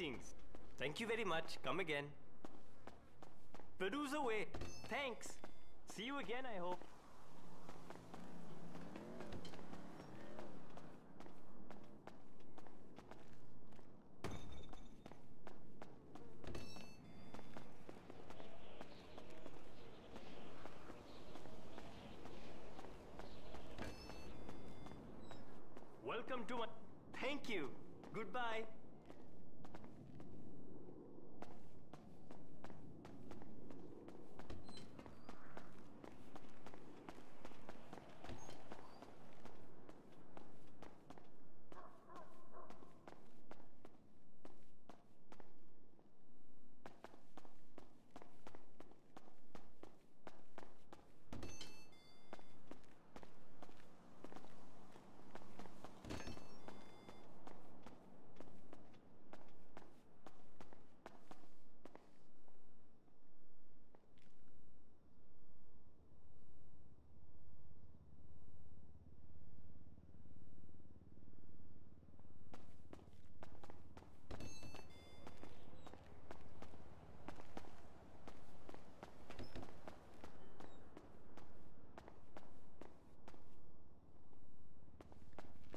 Speaker 44: Greetings. Thank you very much. Come again. Peruse away. Thanks. See you again, I hope. Welcome to my. Thank you. Goodbye.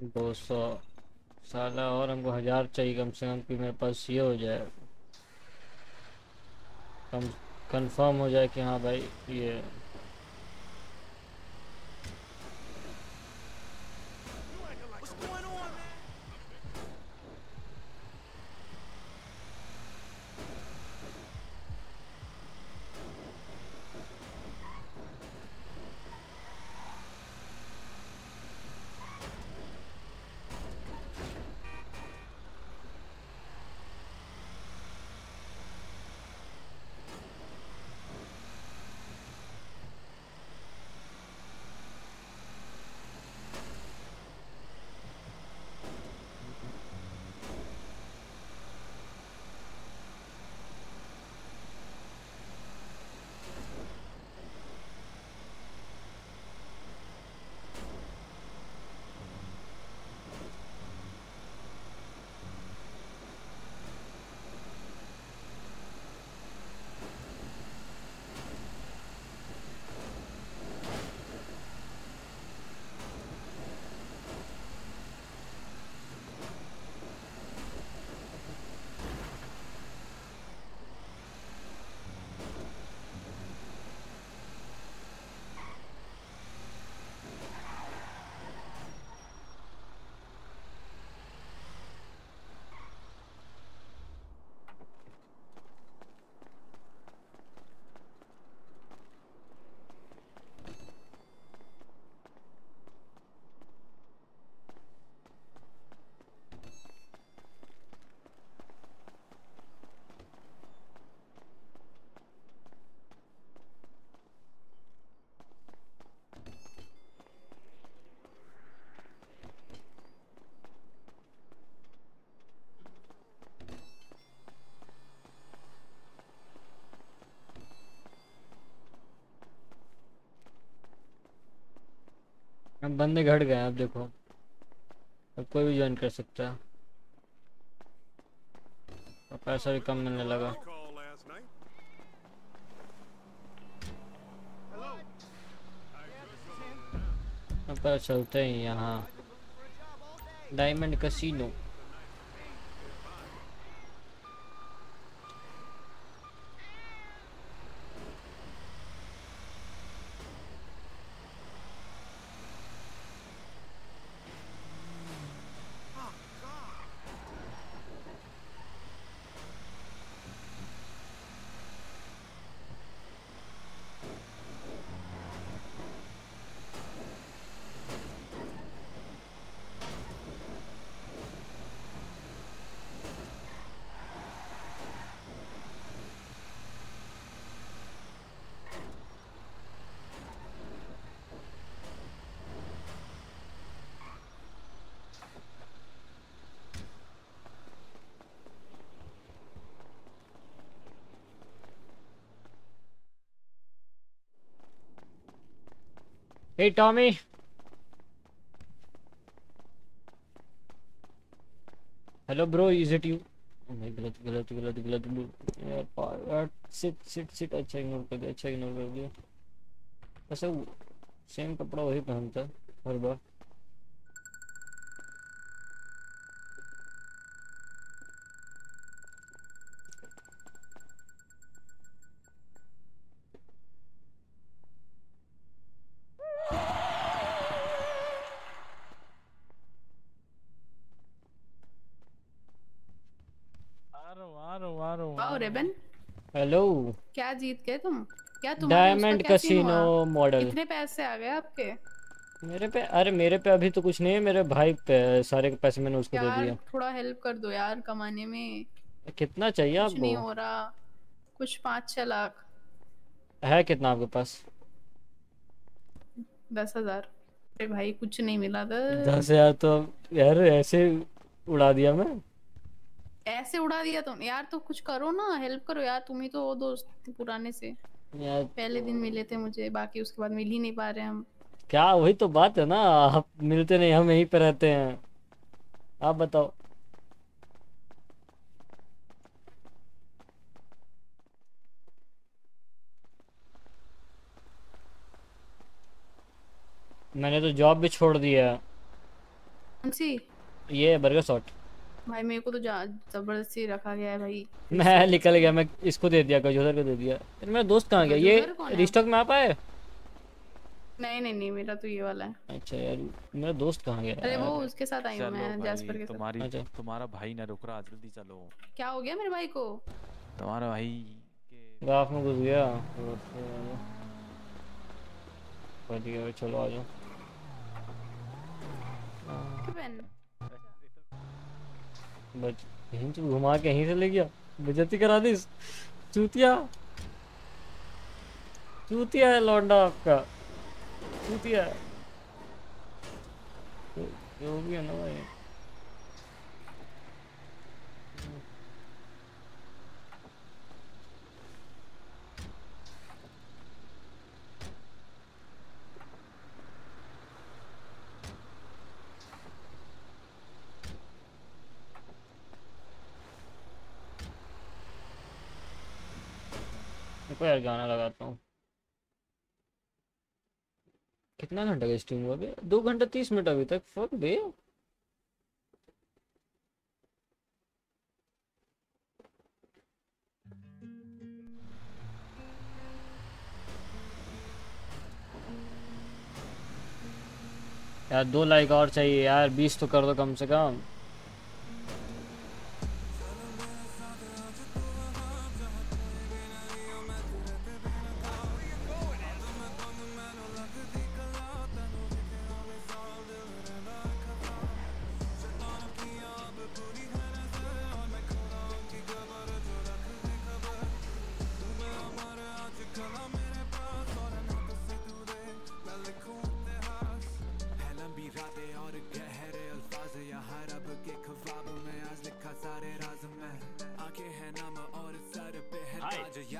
Speaker 1: दो सौ साल और हमको हज़ार चाहिए कम से कम कि मेरे पास ये हो जाए। कम कंफर्म हो जाए कि हाँ भाई, ये अब बंदे घट गए अब देखो। अब कोई भी ज्वाइन कर सकता है। पैसा भी कम मिलने लगा। अब चलते हैं यहाँ diamond casino Hey Tommy. Hello bro, is it you? नहीं गलत गलत गलत गलत wrong, यार Yeah, यार सिट सिट सिट अच्छा इग्नोर कर दिया अच्छा इग्नोर कर दिया वैसे सेम कपड़ा वही पहनता हर बार
Speaker 43: क्या जीत गए तुम? क्या उसका
Speaker 1: डायमंड कैसीनो मॉडल
Speaker 43: कितने पैसे आ गए आपके?
Speaker 1: मेरे पे अरे मेरे पे अभी तो कुछ नहीं है मेरे भाई पे सारे के पैसे मैंने उसको दे
Speaker 43: यार थोड़ा हेल्प कर दो यार कमाने में।
Speaker 1: कितना चाहिए
Speaker 43: कुछ नहीं हो रहा। कुछ पाँच छह लाख।
Speaker 1: है कितना आपके पास?
Speaker 43: दस हज़ार। अरे भाई कुछ नहीं मिला। था
Speaker 1: दस हज़ार तो यार ऐसे उड़ा दिया मैं।
Speaker 43: ऐसे उड़ा दिया तुम यार तो कुछ करो ना हेल्प करो यार तुम ही तो हो दोस्त पुराने से।
Speaker 1: यार
Speaker 43: पहले दिन मिले थे मुझे बाकी उसके बाद मिल ही नहीं पा रहे हम।
Speaker 1: क्या वही तो बात है ना आप मिलते नहीं हम यहीं पे रहते हैं। आप बताओ। मैंने तो जॉब भी छोड़ दिया। है
Speaker 43: कौन सी?
Speaker 1: ये बर्गर शॉट
Speaker 43: भाई मेरे को तो ज़बरदस्ती रखा गया है भाई।
Speaker 1: मैं निकल गया मैं इसको दे दिया गजोदर को दे दिया। यार मेरा दोस्त कहाँ गया? ये? रिस्टॉक में आप आए
Speaker 43: नहीं नहीं नहीं मेरा तो ये वाला है।
Speaker 1: अच्छा यार मेरा दोस्त कहाँ गया?
Speaker 43: अरे वो उसके साथ आई हूँ मैं जैस्पर के साथ।
Speaker 45: तुम्हारी
Speaker 1: अच्छा।
Speaker 45: तुम्हारा भाई ना रुक रहा जल्दी चलो।
Speaker 43: क्या हो गया मेरे भाई को?
Speaker 45: तुम्हारा भाई
Speaker 1: गाफ में घुस गया। बढ़िया चलो आ जाओ। बच यहीं से घुमा के यहीं से ले गया। बेजती करा दी चूतिया। चूतिया है लौंडा आपका। चूतिया जो भी है ना भाई? देखो यार गाना लगाता हूँ। कितना घंटा का स्ट्रीम हुआ अभी दो घंटा तीस मिनट अभी तक। फक बे यार दो लाइक और चाहिए यार। बीस तो कर दो कम से कम।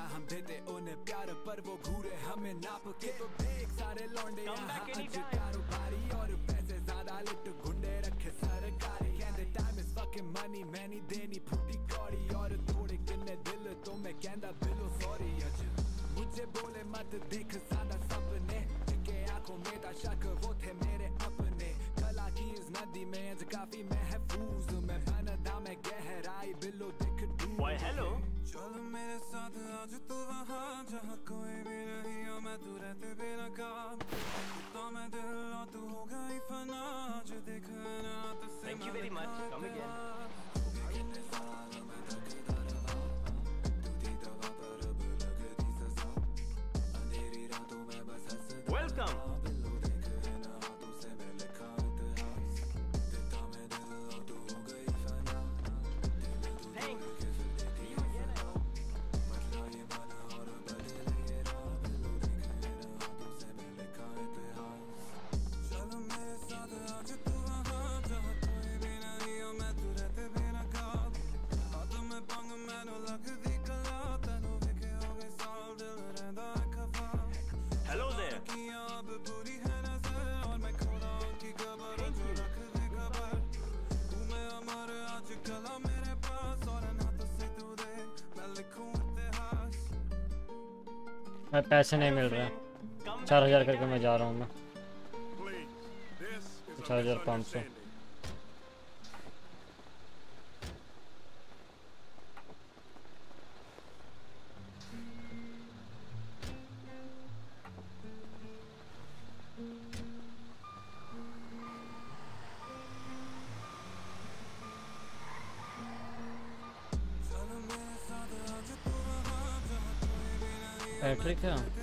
Speaker 46: ताज या हम देते उन्हें प्यार पर वो घूरे हमें नाप के। तो देख सारे लौंडे कारोबारी और पैसे ज़्यादा लिट गुंडे रखे सरकारी। कहते time is fucking money many देनी फूटी कौड़ी। और थोड़े किन्ने दिल तो मैं कहता बिलो सॉरी अज मुझे बोले मत देख मैं
Speaker 47: पैसे नहीं मिल रहे। चार हज़ार करके मैं जा रहा हूँ मैं। चार हज़ार पाँच सौ। बैटरी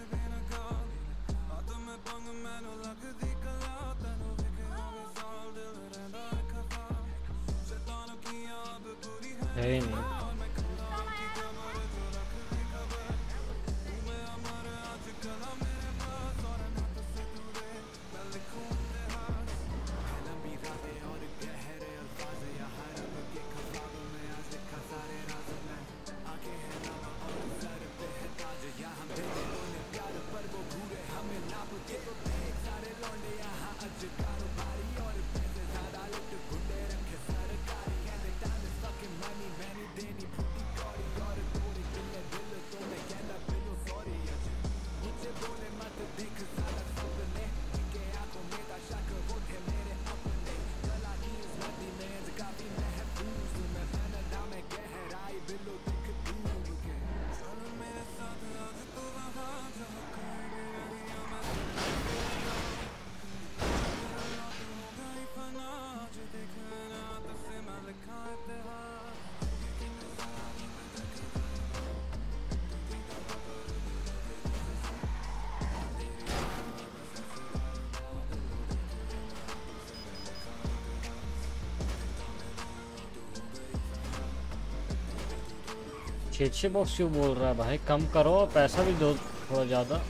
Speaker 47: छः छः बॉक्स क्यों बोल रहा है भाई? कम करो, पैसा भी दो, थोड़ा ज़्यादा।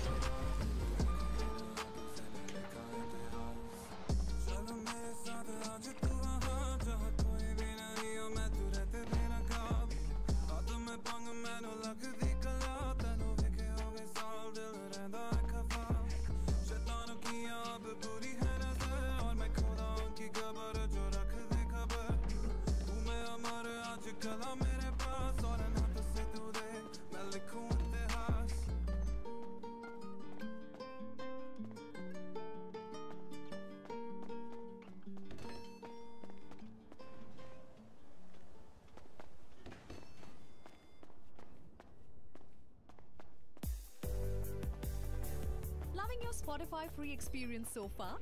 Speaker 48: Free experience so far?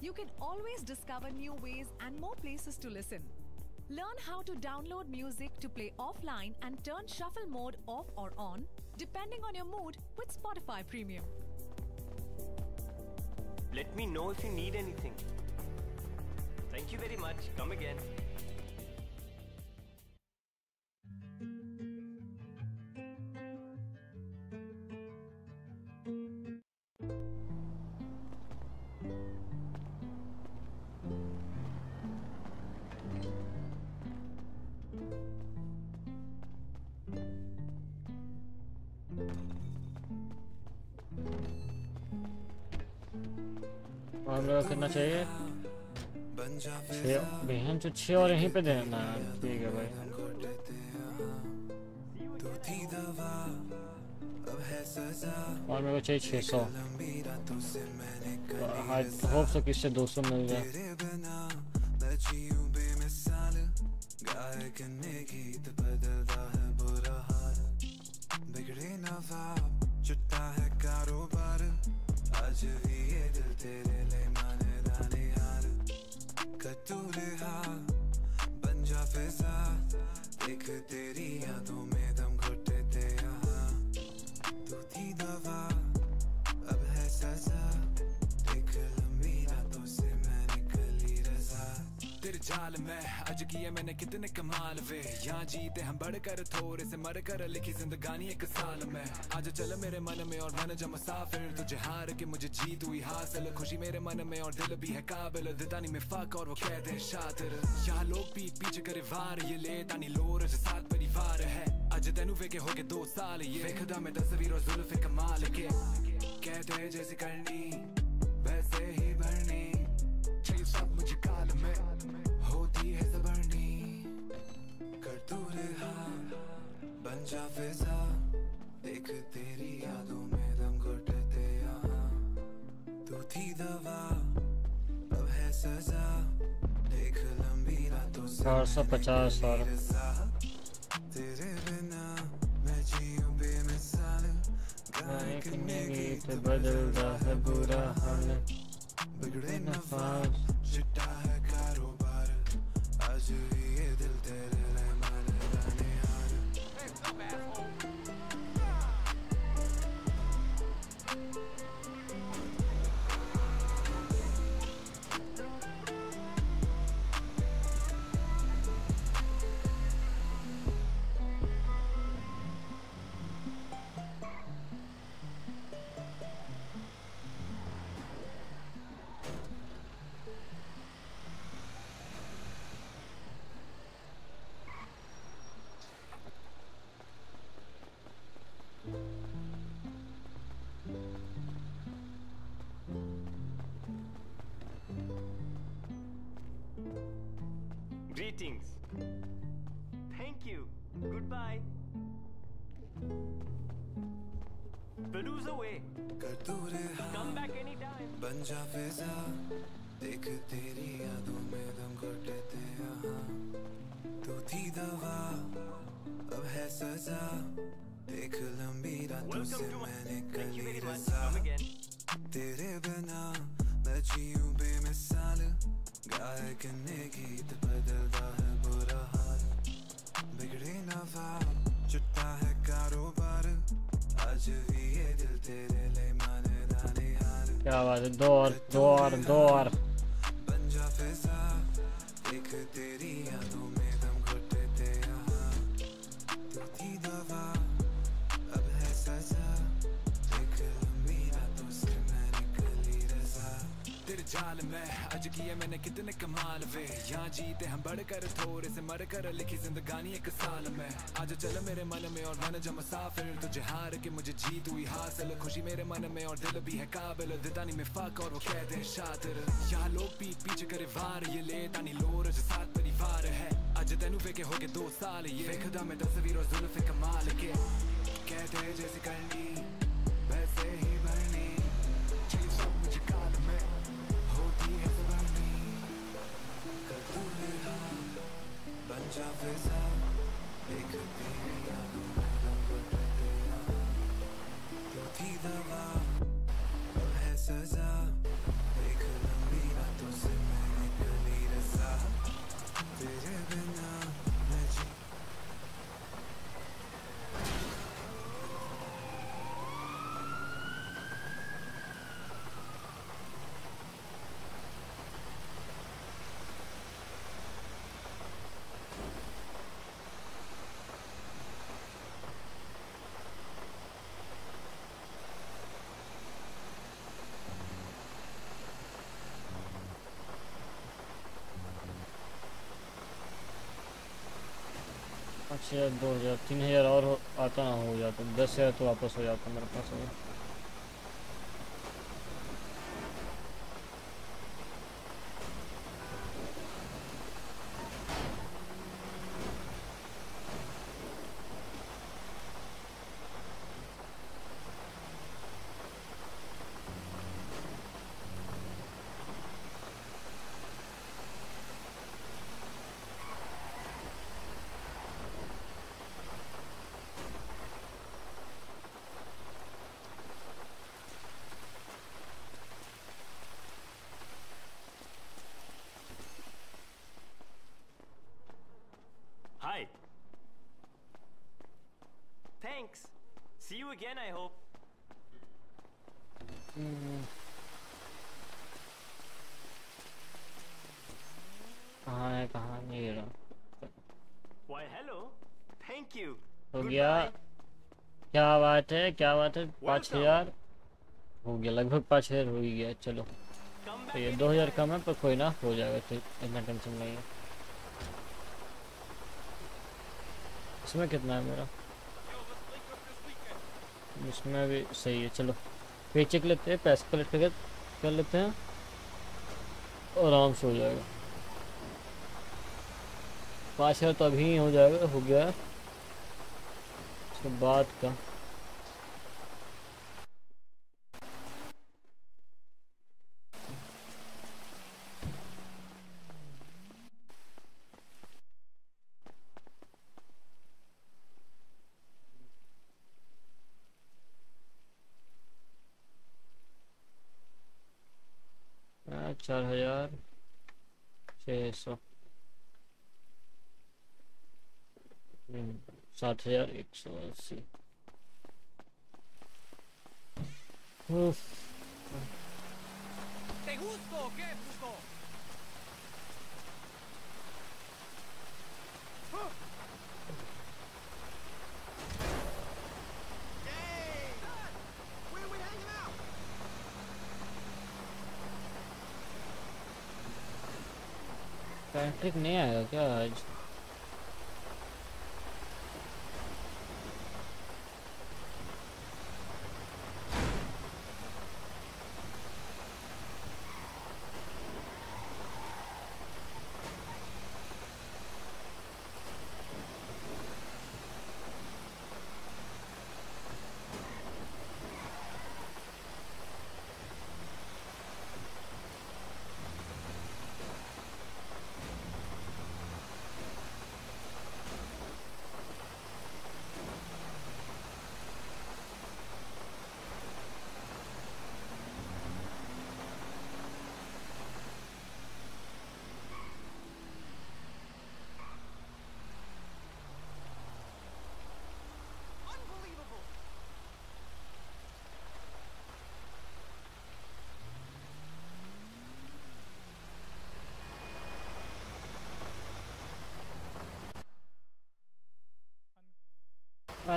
Speaker 48: You can always discover new ways and more places to listen. Learn how to download music to play offline and turn shuffle mode off or on, depending on your mood with Spotify Premium.
Speaker 44: Let me know if you need anything. Thank you very much. Come again.
Speaker 47: बहन जो छः और यहीं पे देना। ठीक है भाई। और मेरे को चाहिए छः सौ। होप सो किससे दो सौ मिल जाए।
Speaker 46: वार ये ले तानी लोर जे साथ परिवार है। आज तेनु हो गए दो साल ये। वेखदा में तस्वीर और जुल्फ कमाल के। से
Speaker 1: पचास और
Speaker 44: Peruse away.
Speaker 46: कर दूर
Speaker 44: Come back anytime.
Speaker 46: बन जा फिजा देख तेरी यादों में दम घुटते यहाँ तू थी दवा अब है सजा देख लंबी रातों
Speaker 44: Welcome
Speaker 46: से
Speaker 44: to my-
Speaker 46: मैंने
Speaker 44: Thank you
Speaker 46: कली
Speaker 44: very much.
Speaker 46: रजा
Speaker 44: Come again.
Speaker 46: तेरे बिना मैं जीऊं बेमिसाल गायक ने गीत बदलता है बुरा हाल बिगड़े नवा चुटता है कारोबार आज भी
Speaker 1: क्या बात है? दो और दो और दो और
Speaker 46: जाल में। आज किए मैंने कितने कमाल वे। यहाँ जीते हम बढ़कर थोड़े से मर कर लिखी जिंदगानी एक साल में। आज चल मेरे मन में और मन जब मुसाफिर तुझे हार के मुझे जीत हुई हासिल। खुशी मेरे मन में और दिल भी है काबिल। दिदानी में फाक और वो कहते हैं शातिर। यहाँ लोग पीठ पीछे करे वार। ये ले तानी लोर साथ परिवार है। आज तेनू फेंके हो गए दो साल। ये खुदा में तस्वीर और जुल्फ कमाल के। कहते जैसे करनी, वैसे ही भरनी। बन जा
Speaker 1: हज़ार दो हज़ार, तीन हज़ार और आता हो जाता, दस हज़ार तो वापस हो जाता मेरे पास। अभी
Speaker 44: Hi. Thanks. See you again, I hope.
Speaker 1: कहाँ है कहाँ नहीं ये रहा।
Speaker 44: Why, hello. Thank you.
Speaker 1: हो गया। क्या बात है क्या बात है? पाँच हज़ार? हो गया लगभग पाँच हज़ार हो गया चलो। तो ये दो हज़ार कम है पर कोई ना हो जाएगा तो इतना टेंशन नहीं है। इसमें कितना है मेरा? इसमें भी सही है, चलो। फिर चेक लेते हैं, पैसे कलेक्ट करके कर लेते हैं, आराम से हो जाएगा। पाँच हज़ार तो अभी ही जाएगा, हो गया। उसके बाद का छः सौ हम्म, सात हज़ार एक सौ अस्सी उफ,
Speaker 46: ¿Te gusto o qué, puto?
Speaker 1: Patrick नहीं आएगा क्या आज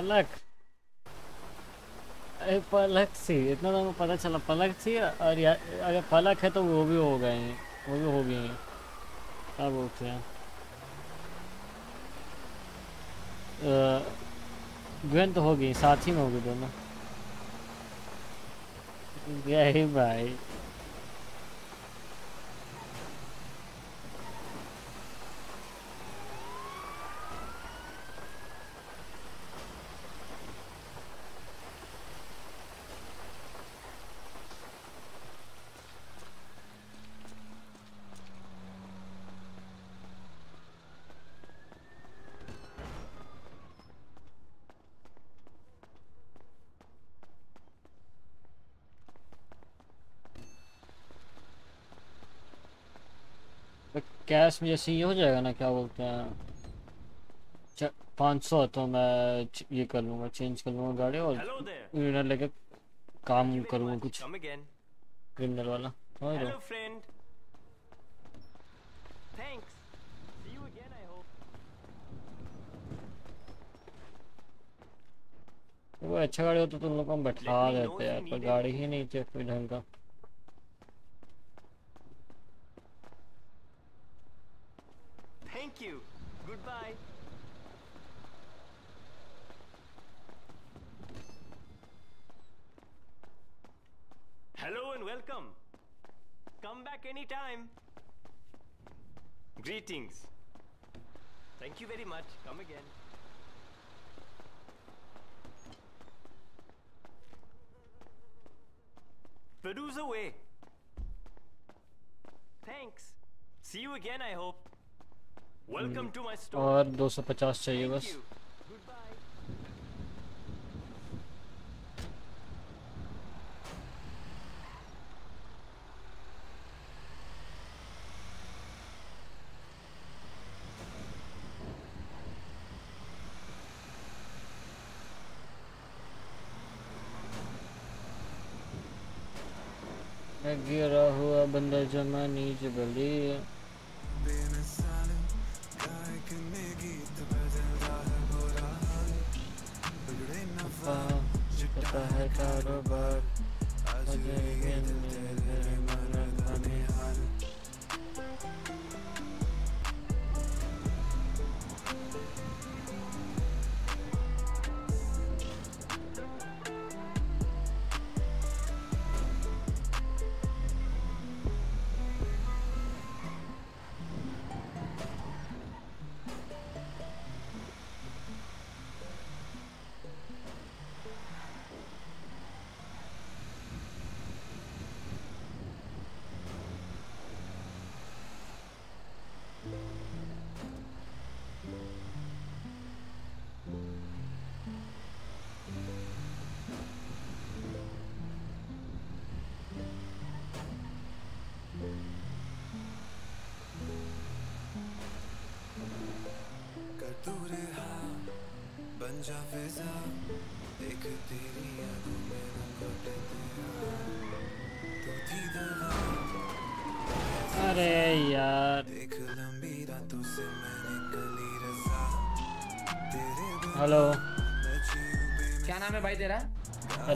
Speaker 1: पलक अरे पलक सी इतना तो पता चला पलक थी और या, अगर पलक है तो वो भी हो गए हैं वो भी हो गए हैं। क्या बोलते हैं? अ, तो हो गई साथ ही में हो गई दोनों। यही भाई। कैश में जैसे ये हो जाएगा ना क्या बोलते हैं पाँच सौ तो मैं ये कर लूँगा चेंज कर लूँगा गाड़ी और. क्लीनर लेके काम करूँगा कुछ. क्लीनर वाला
Speaker 44: Thanks. See you again, I hope.
Speaker 1: वो अच्छा गाड़ी होता तो तुम लोग को हम बैठा देते यार पर गाड़ी ही नहीं थी कोई ढंग का
Speaker 44: Thank you. Goodbye. Hello and welcome. Come back anytime. Greetings. Thank you very much. Come again. Produce away. Thanks. See you again, I hope. Welcome to my store.
Speaker 1: और 250 चाहिए बस।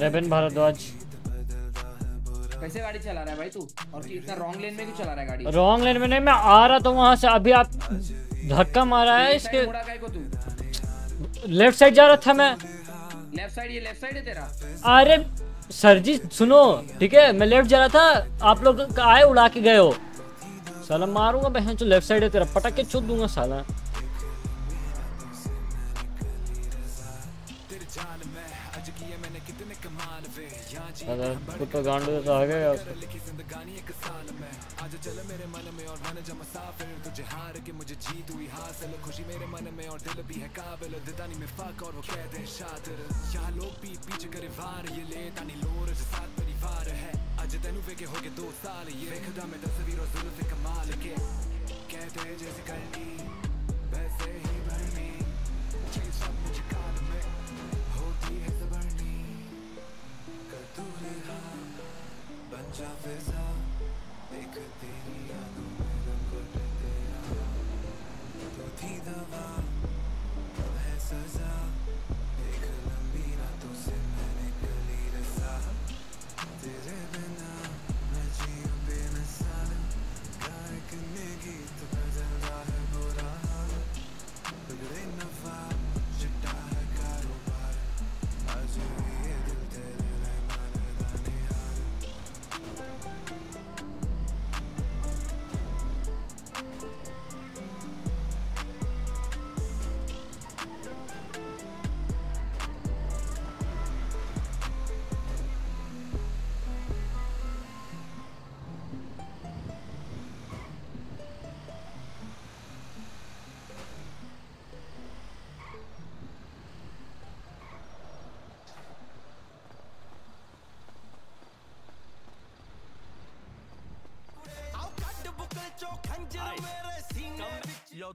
Speaker 1: रेबन भारद्वाज
Speaker 49: कैसे गाड़ी चला रहा है भाई तू? और इतना रॉन्ग लेन में क्यों चला रहा है गाड़ी?
Speaker 1: रॉन्ग लेन में नहीं मैं आ रहा था वहाँ से अभी आप धक्का मारा है इसके।
Speaker 49: तू?
Speaker 1: लेफ़्ट साइड जा रहा था मैं।
Speaker 49: लेफ़्ट साइड ये लेफ़्ट साइड है तेरा?
Speaker 1: अरे सर जी सुनो ठीक है मैं लेफ़्ट जा रहा था आप लोग आए उड़ा के गए हो। साला मारूँगा बहन जो लेफ़्ट साइड है तेरा पटक के चुप दूँगा साला। कुत्ता गांडू तो आ गया
Speaker 46: चल मेरे मन में और मन तुझे हार के मुझे जीत हुई हासिल खुशी मेरे मन में और दिल भी है काबिल दिदानी में और वो कहते हैं शातिर यहाँ लोग पीछे करे वार ये ले तानी लोर जो परिवार है वेगे हो गए दो साल ये तस्वीर और जुल्फ कमाल के कहते हैं जैसे वैसे ही भरनी ये सब मुझे काल में होती है सबरनी कर तू बन जा फिजा देख तेरी यादों में रंगोट तेरा। तू थी दवा।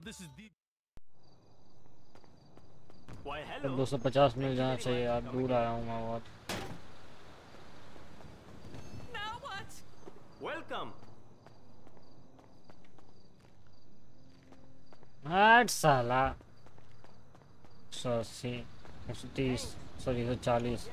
Speaker 44: This is hello.
Speaker 1: दो सौ पचास मिल जाना चाहिए यार दूर आया हूँ मैं बहुत
Speaker 44: Welcome.
Speaker 1: आठ साला सौ अस्सी एक सौ तीस सॉरी एक सौ चालीस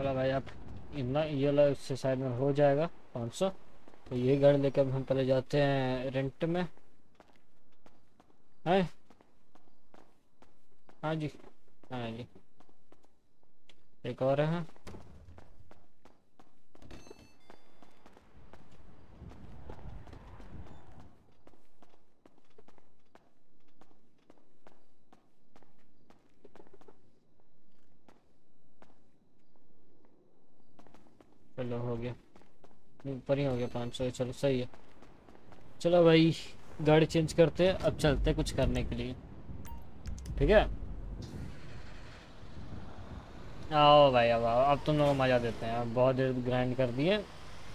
Speaker 1: चलो भाई आप। इतना ये वाला साइड में हो जाएगा 500 तो ये गाड़ी लेकर हम पहले जाते हैं रेंट में। हैं? हाँ जी हाँ जी एक और है चलो हो गया ऊपर पाँच सौ। चलो, सही है। चलो भाई, गाड़ी चेंज करते हैं। अब चलते हैं कुछ करने के लिए। ठीक है? आओ भाई, अब आओ। अब तुम लोग मज़ा देते हैं। बहुत देर ग्राइंड कर दिए।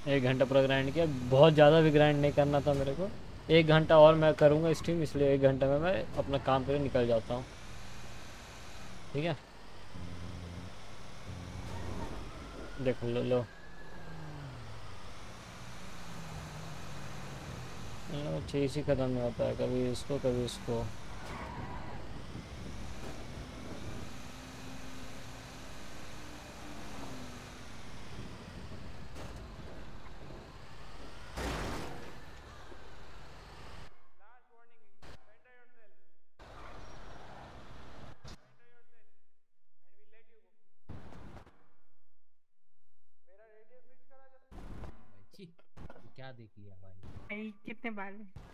Speaker 1: एक घंटा पूरा ग्राइंड किया। बहुत ज़्यादा भी ग्राइंड नहीं करना था मेरे को। एक घंटा और मैं करूँगा स्ट्रीम इसलिए एक घंटा में मैं अपना काम पे निकल जाता हूँ। ठीक है? देखो, लो लो। चीज़ ही ख़त्म नहीं होता है कभी इसको कभी इसको।
Speaker 50: क्या देख लिया भाई?
Speaker 38: भाई कितने बाल हैं?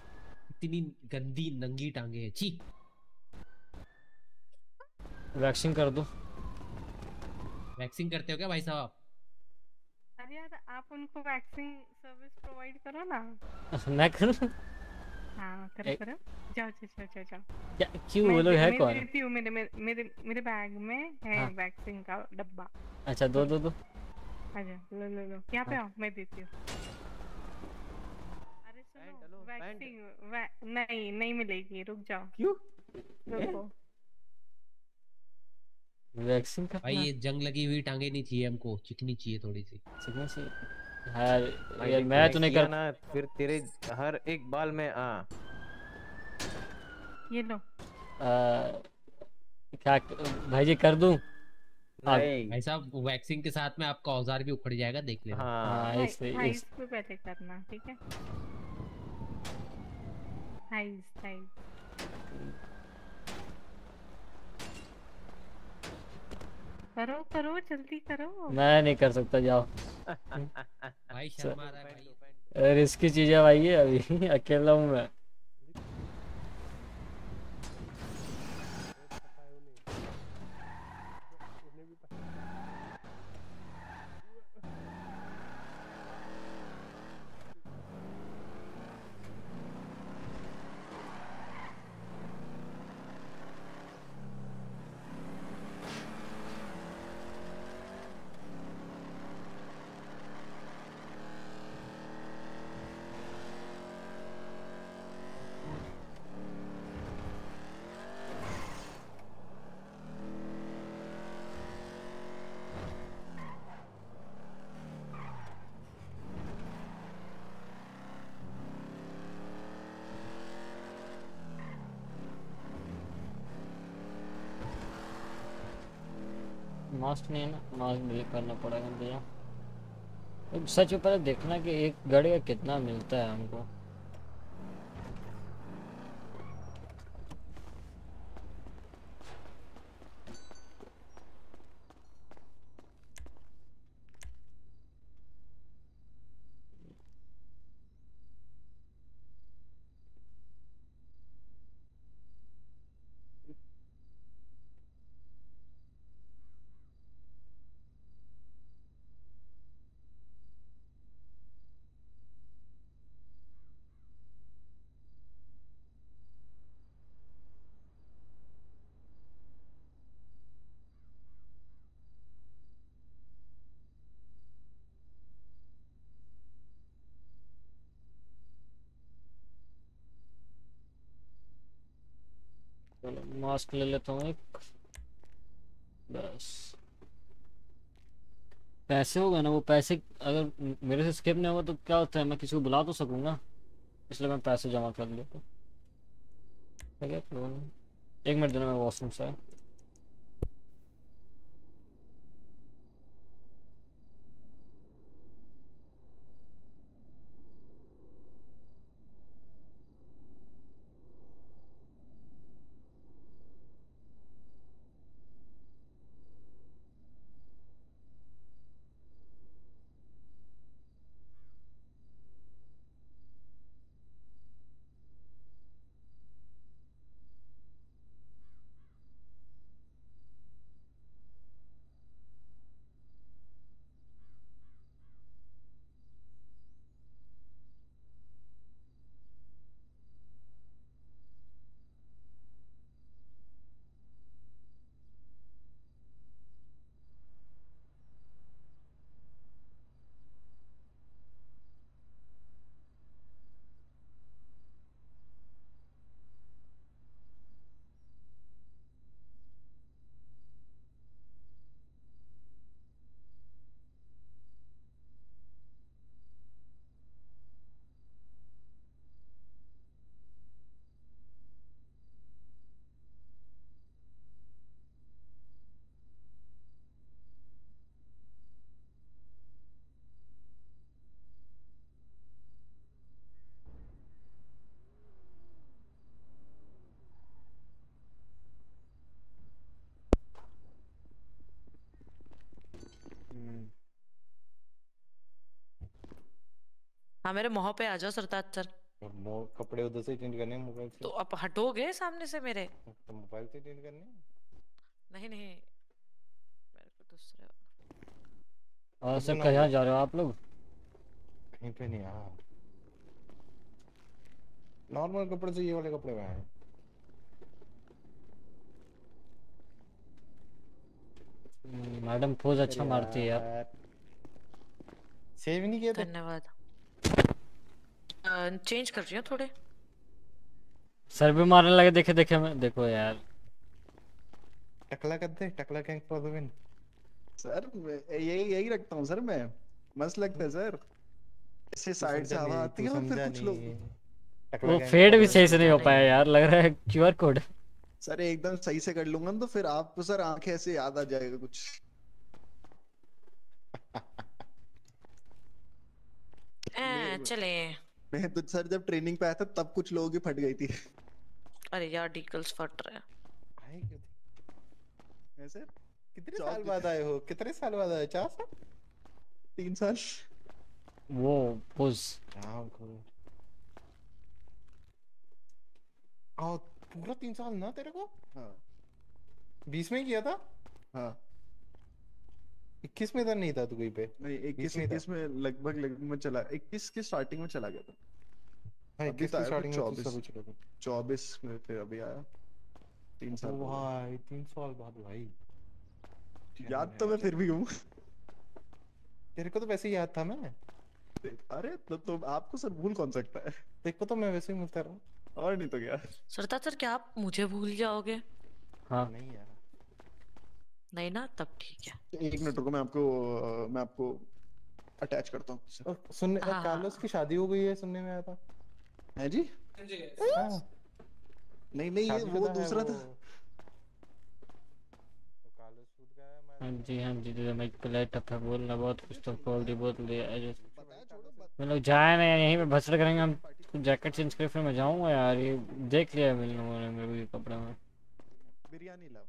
Speaker 50: इतनी गंदी नंगी टांगे हैं। छी।
Speaker 1: वैक्सिंग कर दो।
Speaker 50: वैक्सिंग करते हो क्या भाई साहब?
Speaker 38: अरे यार आप उनको वैक्सीन सर्विस प्रोवाइड करो ना।
Speaker 1: मैं करूँ?
Speaker 38: हाँ करो करो। जाओ जाओ जाओ जाओ
Speaker 1: क्या क्यों? वो लोग है कौन?
Speaker 38: देती हूँ मेरे मेरे मेरे मेरे बैग में है
Speaker 1: हाँ।
Speaker 38: वैक्सीन का डब्बा।
Speaker 1: अच्छा दो दो दो।
Speaker 38: आजा लो लो लो। यहाँ पे
Speaker 1: हाँ।
Speaker 38: आओ मैं देती हूँ अरे वै, नहीं नहीं मिलेगी रुक जाओ।
Speaker 1: क्यों?
Speaker 50: भाई
Speaker 38: रुको।
Speaker 1: वैक्सीन का
Speaker 50: ये जंग लगी हुई टांगे नहीं चाहिए हमको चिकनी चाहिए थोड़ी सी।
Speaker 1: चिकनी सी यार यार मैं तो नहीं
Speaker 41: किया
Speaker 1: कर
Speaker 41: ना फिर तेरे हर एक बाल में आ।
Speaker 38: ये लो।
Speaker 1: आ, क्या भाई जी कर दूँ?
Speaker 50: भाई साहब वैक्सीन के साथ में आपका औज़ार भी उखड़ जाएगा देख लेना।
Speaker 1: हाँ।
Speaker 38: हाई
Speaker 1: इसलिए
Speaker 38: हाई
Speaker 1: इस
Speaker 38: पे पहले करना ठीक है? Hi nice. करो करो जल्दी करो।
Speaker 1: मैं नहीं कर सकता जाओ।
Speaker 50: भाई शर्मा रहा है भाई।
Speaker 1: रिस्की है भाई ये अभी अकेला हूँ मैं। मास्क नहीं है ना मास्क डिलीट करना पड़ेगा भैया सच पहले देखना कि एक गाड़ी का कितना मिलता है हमको चलो मास्क ले लेता हूँ एक बस पैसे हो गए ना वो पैसे अगर मेरे से स्किप नहीं होगा तो क्या होता है मैं किसी को बुला तो सकूँगा इसलिए मैं पैसे जमा कर लेता हूँ ठीक है एक मिनट देना मैं वॉशरूम से आया।
Speaker 51: हाँ मेरे मुँह पे आ जाओ सरताज सर।
Speaker 52: कपड़े उधर से चेंज करने मोबाइल से?
Speaker 51: तो आप हटोगे सामने से मेरे?
Speaker 52: तो मोबाइल से चेंज करने
Speaker 51: नहीं नहीं। मेरे को दूसरे
Speaker 1: और
Speaker 52: तो
Speaker 1: सर कहाँ जा रहे हो आप लोग?
Speaker 52: कहीं पे नहीं हाँ। नॉर्मल कपड़े से ये वाले कपड़े में आए।
Speaker 1: मैडम पोज अच्छा मारती है यार।
Speaker 52: सेव नहीं किया
Speaker 51: धन्यवाद। चेंज कर रही हूँ थोड़े।
Speaker 1: सर भी मारने लगे देखे देखे मैं देखो यार।
Speaker 52: टकला कर दे टकला gang for the
Speaker 39: win sir यही यही रखता हूँ सर मैं। मस्त लगता है सर। ऐसे साइड से हवा आती है और फिर कुछ लोग
Speaker 1: वो फेड भी सही से नहीं हो पाया यार लग रहा है क्यूआर कोड
Speaker 39: सर एकदम सही से कर लूँगा तो फिर आपको सर आँखें ऐसे याद आ जाएगा कुछ।
Speaker 51: चले।
Speaker 39: मैं तो सर जब ट्रेनिंग पे आया था तब कुछ लोगों की फट गई थी।
Speaker 51: अरे यार डीकल्स फट रहे हैं।
Speaker 39: है सर?
Speaker 52: कितने साल बाद आए हो? कितने साल बाद आए? चार साल?
Speaker 39: तीन साल।
Speaker 1: वो पोज
Speaker 52: हाँ. आओ पूरा तीन साल ना तेरे को?
Speaker 39: हाँ।
Speaker 52: बीस में ही किया था?
Speaker 39: हाँ।
Speaker 52: इक्कीस में इधर नहीं था तू कहीं पे?
Speaker 39: नहीं इक्कीस। इक्कीस में लगभग लगभग में चला इक्कीस की स्टार्टिंग में चला गया था।
Speaker 52: हाँ,
Speaker 39: अभी
Speaker 52: 21
Speaker 39: तो
Speaker 52: की starting में तू
Speaker 39: चौबीस।
Speaker 52: सब चला गया।
Speaker 39: चौबीस में फिर अभी आया। तीन साल।
Speaker 52: भाई तीन साल बाद भाई।
Speaker 39: याद तो मैं फिर भी हूँ।
Speaker 52: तेरे को तो वैसे ही याद था मैं।
Speaker 39: अरे तो, तो आपको सर भूल कौन सकता है?
Speaker 52: देखो तो मैं वैसे ही मिलता रहा
Speaker 39: और नहीं तो क्या?
Speaker 51: सरताज सर क्या आप मुझे भूल जाओगे?
Speaker 1: हाँ
Speaker 52: नहीं यार।
Speaker 51: नहीं ना? तब ठीक है।
Speaker 39: एक मिनट रुको मैं आपको मैं आपको अटैच करता हूँ
Speaker 52: सुनने
Speaker 51: हाँ,
Speaker 52: कार्लोस की शादी हो गई है सुनने में आया था।
Speaker 39: है जी?
Speaker 52: हाँ
Speaker 39: नहीं नहीं ये वो दूसरा था।
Speaker 1: हाँ जी हाँ जी तो मैं प्ले टप है बोलना बहुत कुछ तो खोल दी बोल दिया ऐसे मैं लोग जाए ना यहीं पे भसड़ करेंगे हम जैकेट चेंज कर फिर मैं जाऊँगा यार ये देख लिया मिल लोगों ने मेरे को ये कपड़ा। में
Speaker 39: बिरयानी लव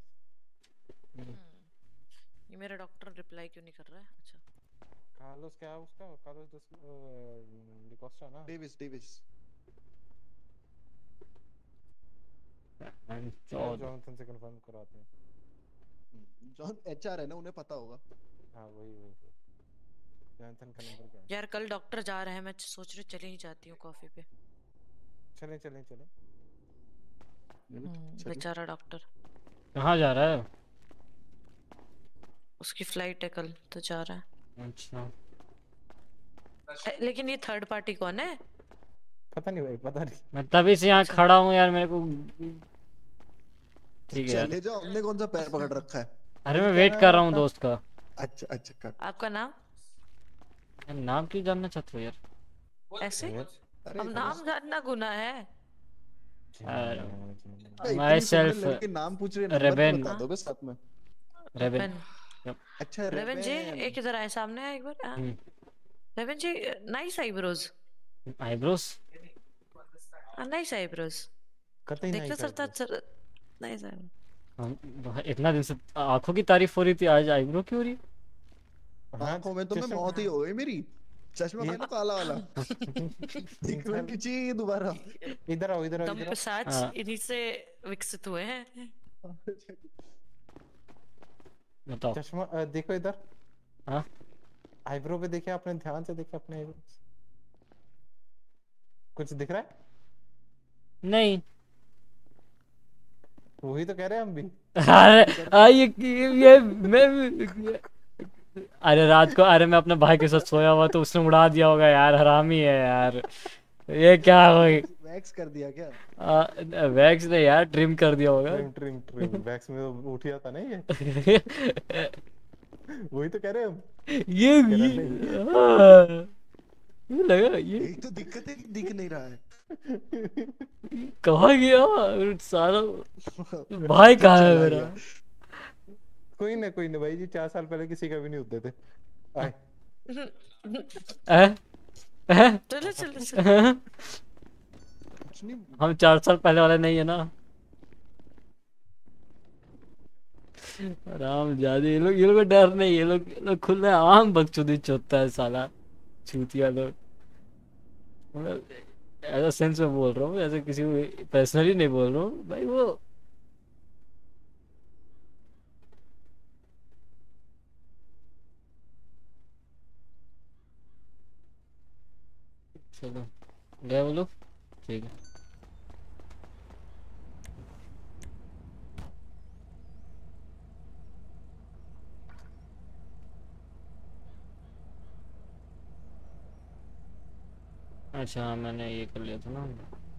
Speaker 51: ये मेरा डॉक्टर रिप्लाई क्यों नहीं कर रहा है? अच्छा।
Speaker 52: कार्लोस क्या है उसका कार्लोस डिस डिकोस्टा ना?
Speaker 39: डेविस डेविस
Speaker 52: जॉनसन से कंफर्म कराते हैं?
Speaker 39: जॉन एचआर है ना? उन्हें पता होगा।
Speaker 52: हाँ वही वही जॉनसन का नंबर क्या
Speaker 51: यार कल डॉक्टर जा रहे हैं मैं सोच रही चली ही जाती हूँ कॉफ़ी पे।
Speaker 52: चले चले चले।
Speaker 51: हम्म, बेचारा डॉक्टर
Speaker 1: कहाँ जा रहा है?
Speaker 51: उसकी फ़्लाइट है कल तो जा रहा है।
Speaker 1: अच्छा।
Speaker 51: लेकिन ये थर्ड पार्टी कौन है?
Speaker 52: पता नहीं भाई पता नहीं।
Speaker 1: मैं तभी से यहाँ खड़ा हूँ यार मेरे को ठीक है यार।
Speaker 39: चले जाओ हमने कौन सा पैर पकड़ रखा है?
Speaker 1: अरे मैं वेट कर रहा हूँ दोस्त का।
Speaker 39: अच्छा अच्छा कर
Speaker 51: आपका नाम?
Speaker 1: यार, नाम क्यों जानना चाहते हो यार?
Speaker 51: ऐसे?
Speaker 39: अरे
Speaker 51: अब नाम जानना गुनाह है।
Speaker 1: माई सेल्फ
Speaker 39: नाम पूछ रहे हैं,
Speaker 1: रेबेन
Speaker 39: बता दो बस साथ में।
Speaker 1: रेबेन
Speaker 39: अच्छा
Speaker 51: रेवन जी एक इधर आए सामने आए एक बार हाँ।
Speaker 1: हम्म।
Speaker 51: Raven ji nice eyebrows
Speaker 1: eyebrows
Speaker 51: nice eyebrows
Speaker 52: कतई
Speaker 51: देख लो
Speaker 52: nice
Speaker 51: sir sir nice eyebrows
Speaker 1: हम इतना दिन से आँखों की तारीफ़ हो रही थी आज आईब्रो क्यों हो रही
Speaker 39: आँखों में तो मैं मौत ही हो गई मेरी। चश्मा पहनो काला वाला। दिखना चाहिए दोबारा।
Speaker 52: इधर आओ इधर आओ
Speaker 51: दम
Speaker 52: इधर
Speaker 51: पे साच
Speaker 1: हाँ।
Speaker 51: इन्हीं से विकसित हुए हैं।
Speaker 1: बताओ।
Speaker 52: चश्मा देखो इधर।
Speaker 1: हाँ?
Speaker 52: आईब्रो पे देखे आपने ध्यान से देखे अपने कुछ दिख रहा है?
Speaker 1: नहीं।
Speaker 52: वही तो कह रहे हैं हम भी।
Speaker 1: अरे ये ये मैं अरे रात को अरे मैं अपने भाई के साथ सोया हुआ तो उसने उड़ा दिया होगा यार हरामी है यार। ये क्या हो
Speaker 39: वैक्स कर दिया क्या?
Speaker 1: आ, वैक्स ने यार ट्रिम कर दिया होगा।
Speaker 52: ट्रिम ट्रिम ट्रिम वैक्स में तो उठ जाता नहीं ये वही तो कह रहे हम।
Speaker 1: ये
Speaker 52: रहा
Speaker 1: ये
Speaker 52: नहीं।
Speaker 1: हाँ, लगा ये
Speaker 39: एक तो दिक्कत है कि दिख नहीं रहा है।
Speaker 1: कहाँ गया? सारा भाई कहाँ है मेरा?
Speaker 52: कोई ना कोई ना भाई जी चार साल पहले किसी का भी नहीं होते थे आए।
Speaker 1: हैं? हैं?
Speaker 51: चलो चलो चलो
Speaker 1: हम चार साल पहले वाले नहीं है ना। आराम ज़्यादा, ये लोग ये लोग डर नहीं, ये लोग ये लोग खुले आम बकचोदी चोता है साला छूतिया लोग। मतलब ऐसा सेंस में बोल रहा हूँ, ऐसे किसी को पर्सनली नहीं बोल रहा हूँ, भाई वो चलो, गए वो लोग? ठीक है। अच्छा मैंने ये कर लिया था ना।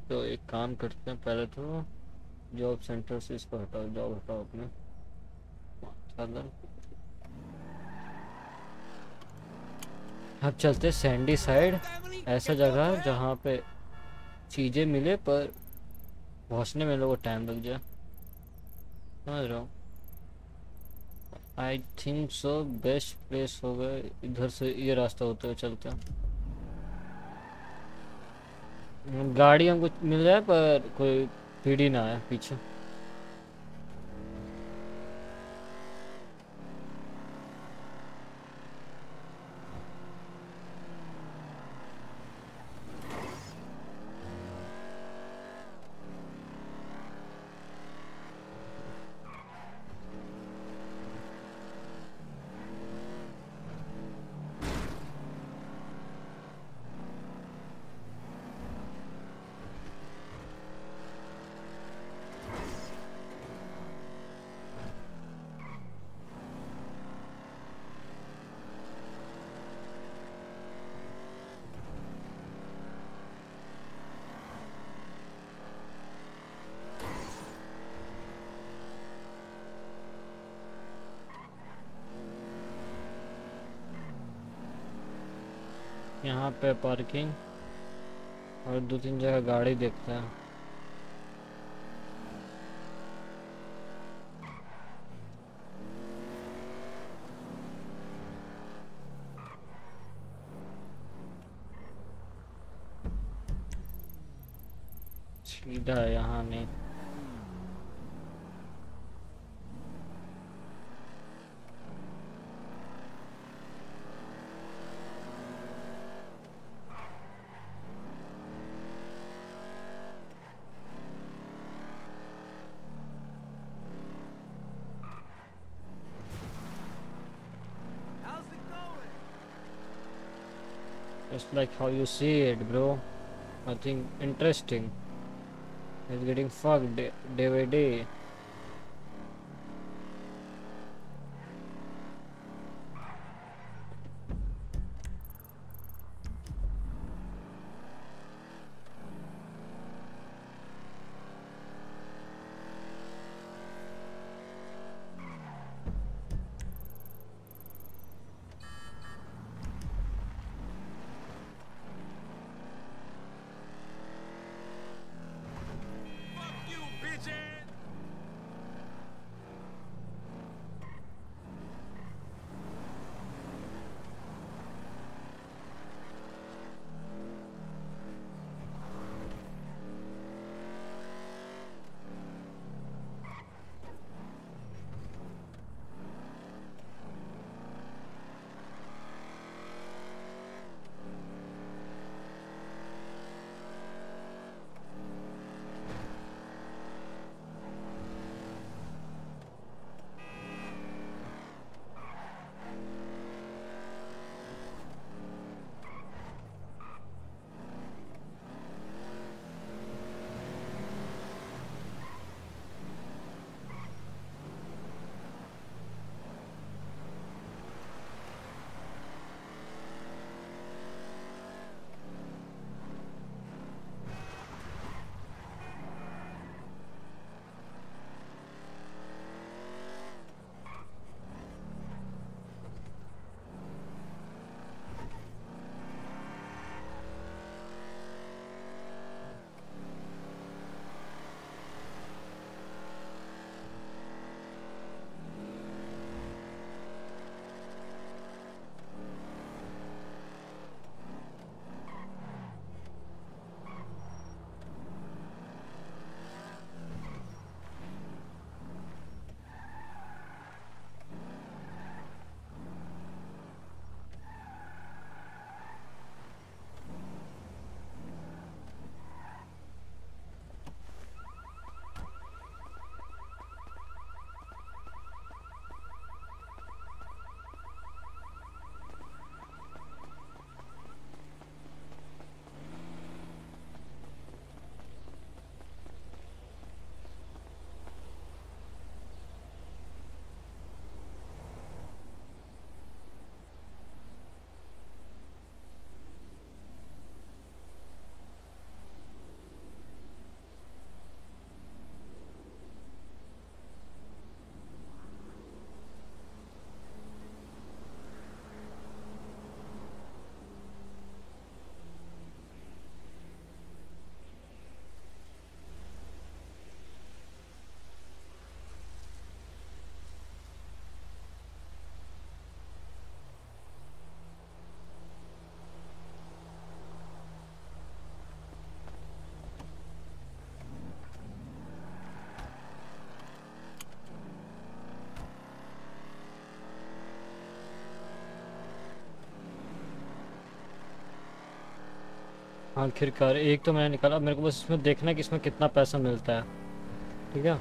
Speaker 1: तो एक काम करते हैं, पहले तो जॉब सेंटर से इसको हटाओ जॉब हटाओ अपने। अब चलते सैंडी साइड ऐसा जगह जहाँ पे चीज़ें मिले, पर पहुँचने में लोगों को टाइम लग जाए। समझ रहा हूँ? I think so best place होगा इधर से ये रास्ता होते हुए चलते हैं। गाड़ी हमको मिल जाए पर कोई पीढ़ी ना आए पीछे। यहाँ पे पार्किंग और दो तीन जगह गाड़ी देखते हैं। Like how you see it, bro. Nothing interesting. It's getting fucked day, day by day. आखिरकार एक तो मैंने निकाला। मेरे को बस इसमें देखना है कि इसमें कितना पैसा मिलता है। ठीक है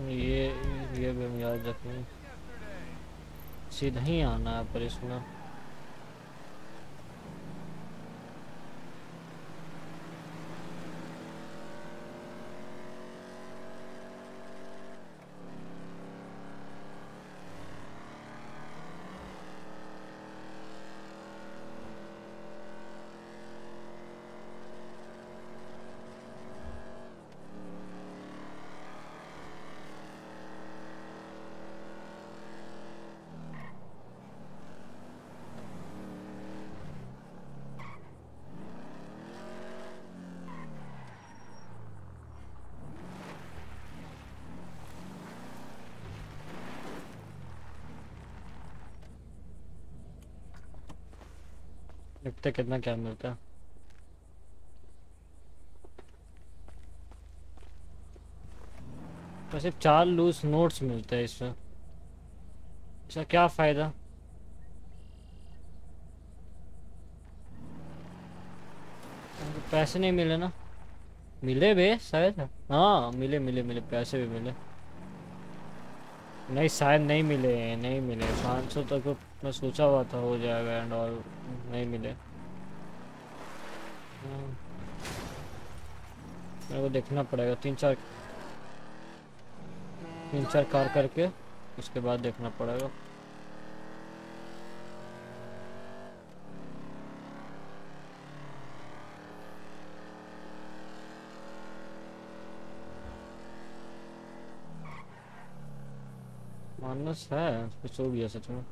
Speaker 1: ये ये भी हम याद रखें सीधा ही आना है देखते कितना क्या मिलता? है वैसे चार लूज नोट्स मिलते हैं इसमें। इसका क्या फ़ायदा? पैसे नहीं मिले ना? मिले बे शायद। हाँ मिले मिले मिले, पैसे भी मिले। नहीं, शायद नहीं मिले नहीं मिले। पाँच सौ तक तो मैं सोचा हुआ था हो जाएगा एंड ऑल, नहीं मिले। हाँ। मेरे को देखना पड़ेगा, तीन चार तीन चार कार करके, उसके बाद देखना पड़ेगा। मानस है, कुछ हो गया सच में।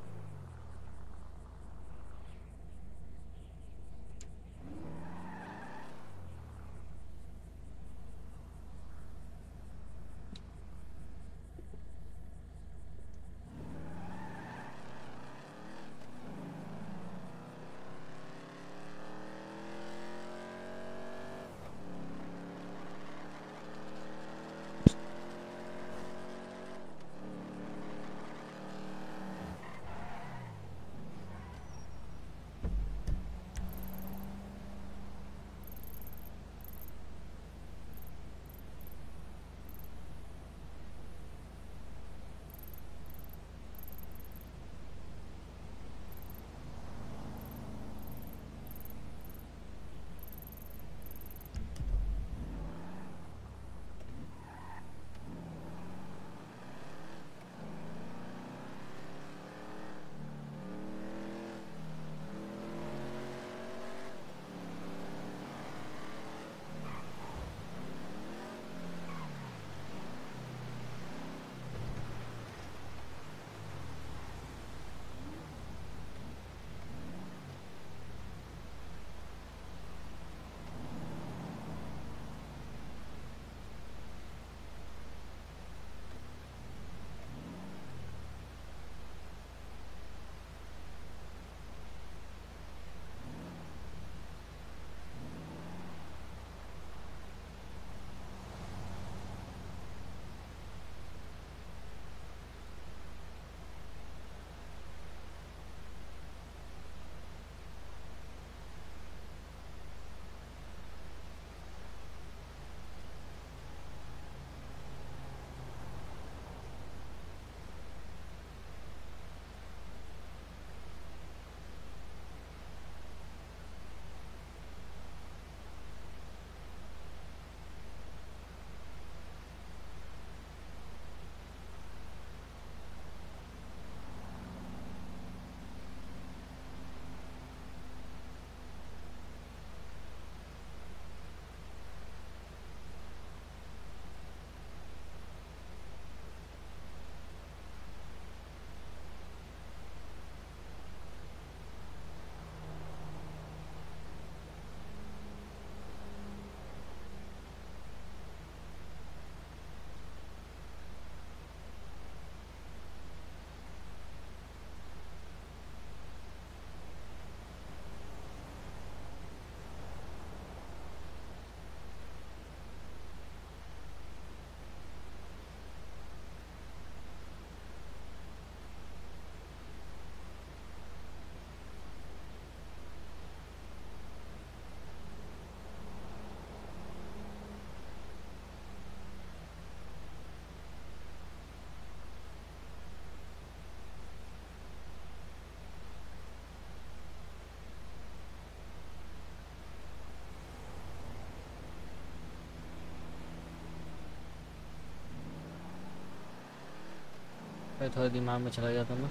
Speaker 1: थोड़ा दिमाग में चला जाता मैं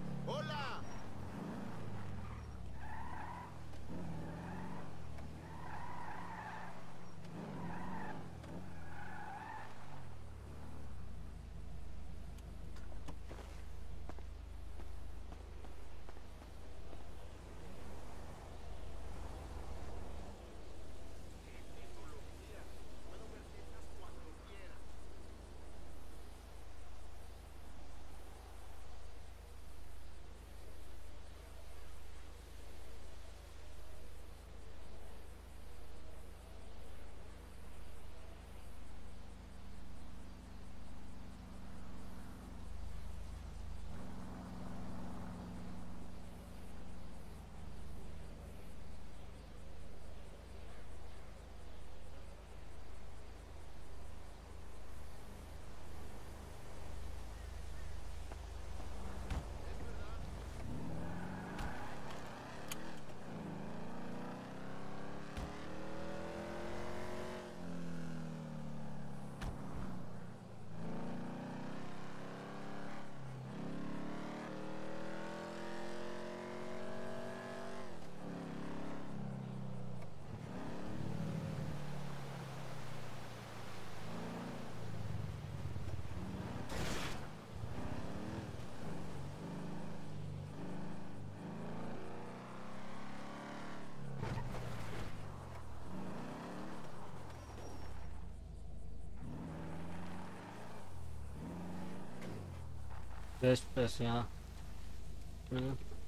Speaker 1: बेस्ट प्लेस यहाँ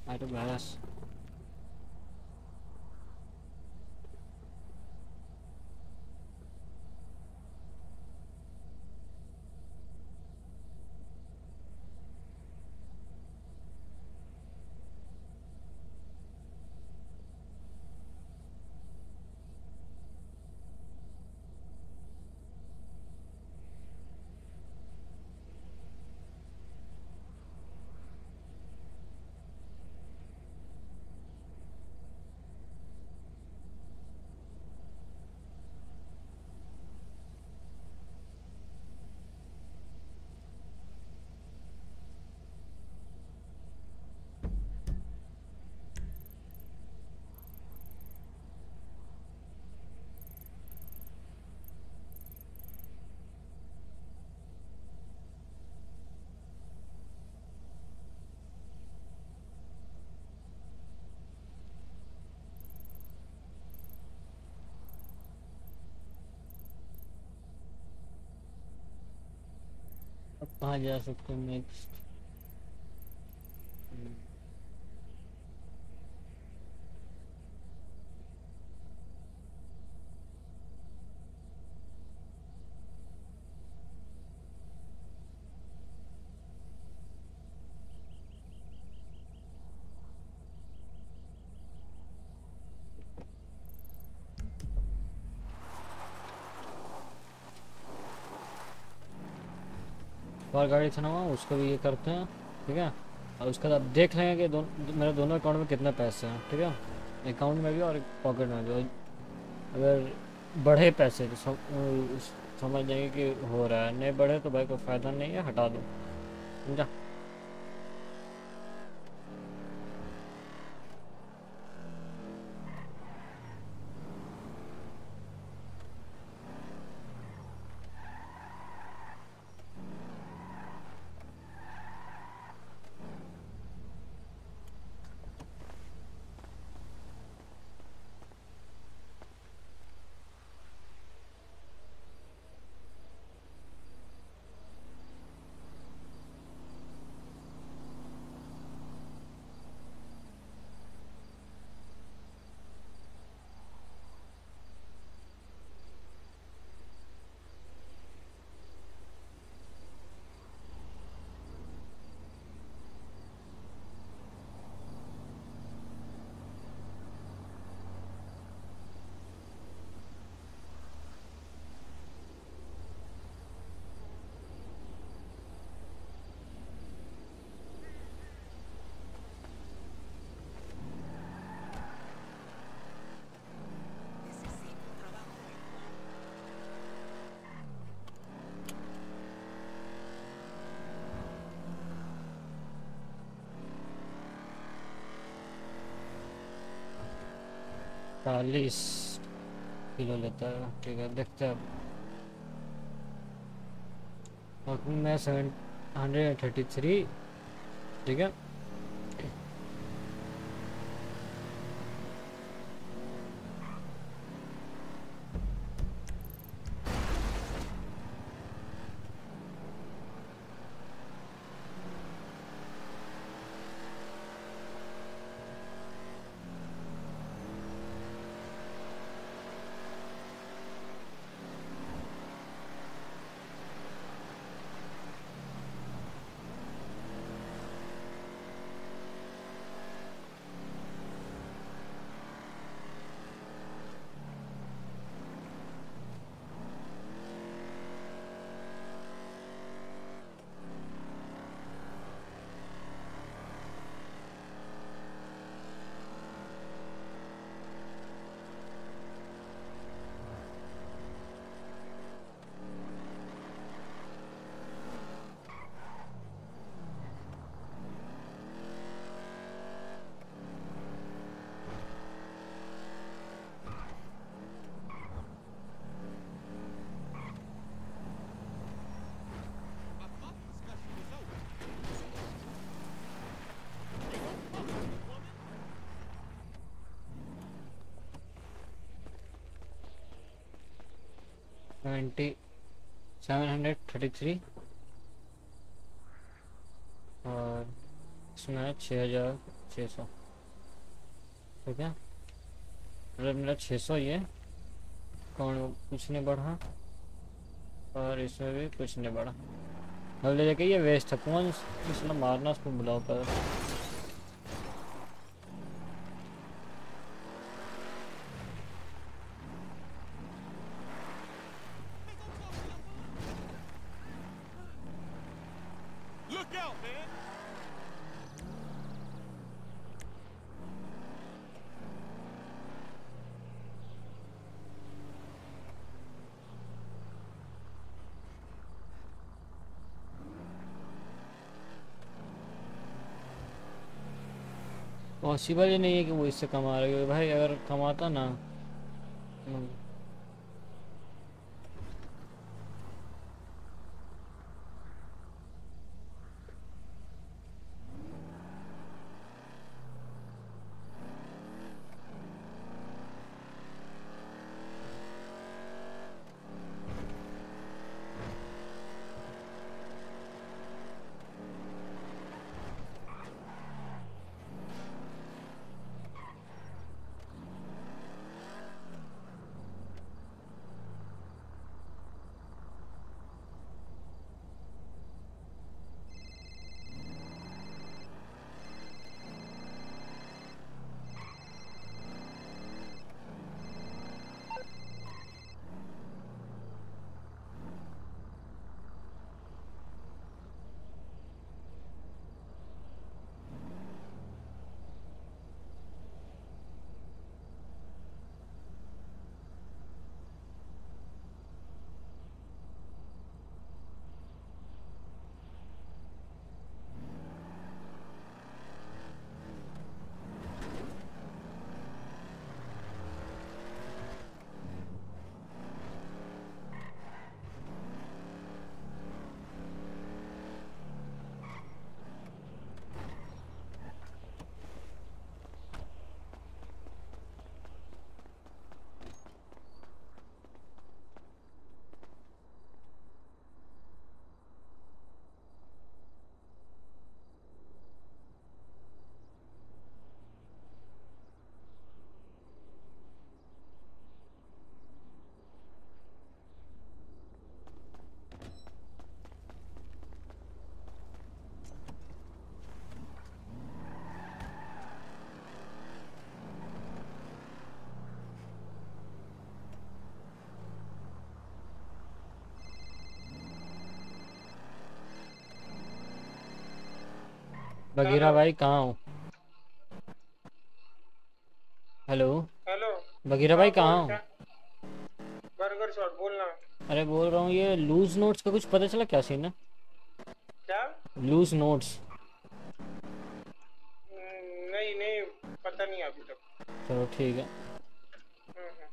Speaker 1: आई टू बैलेंस अब कहाँ जा सकते हैं नेक्स्ट और गाड़ी हुआ उसको भी ये करते हैं ठीक है? और उसके बाद आप देख लेंगे कि दो, मेरे दोनों अकाउंट में कितने पैसे हैं ठीक है? अकाउंट में भी और पॉकेट में भी। अगर बढ़े पैसे तो सम, समझ जाएँगे कि हो रहा है। नहीं बढ़े तो भाई कोई फ़ायदा नहीं है हटा दो। समझा? चालीस किलो लेता है। ठीक है, देखते हैं अब। मैं सेवन हंड्रेड थर्टी थ्री, ठीक है? Twenty seven hundred thirty three और इसमें छः हज़ार छः सौ। ठीक है? मतलब मेरा छः सौ ही है। कौन कुछ नहीं बढ़ा। और इसमें भी कुछ नहीं बढ़ा। मतलब ये वेस्ट है। कौन इसने मारना उसको बुलाओ कर
Speaker 20: Look out, man!
Speaker 1: पॉसिबल ही नहीं है कि वो इससे कमा रहे हो। भाई अगर कमाता ना बगीरा भाई कहाँ हो? हेलो
Speaker 53: हेलो
Speaker 1: बगीरा भाई कहाँ हो?
Speaker 53: बर्गर शॉट बोलना
Speaker 1: अरे बोल रहा हूँ ये लूज नोट्स का कुछ पता चला क्या सीन है?
Speaker 53: क्या?
Speaker 1: लूज नोट्स
Speaker 53: हम्म, नहीं नहीं पता नहीं अभी तक।
Speaker 1: चलो ठीक है
Speaker 53: हम्म, हम्म।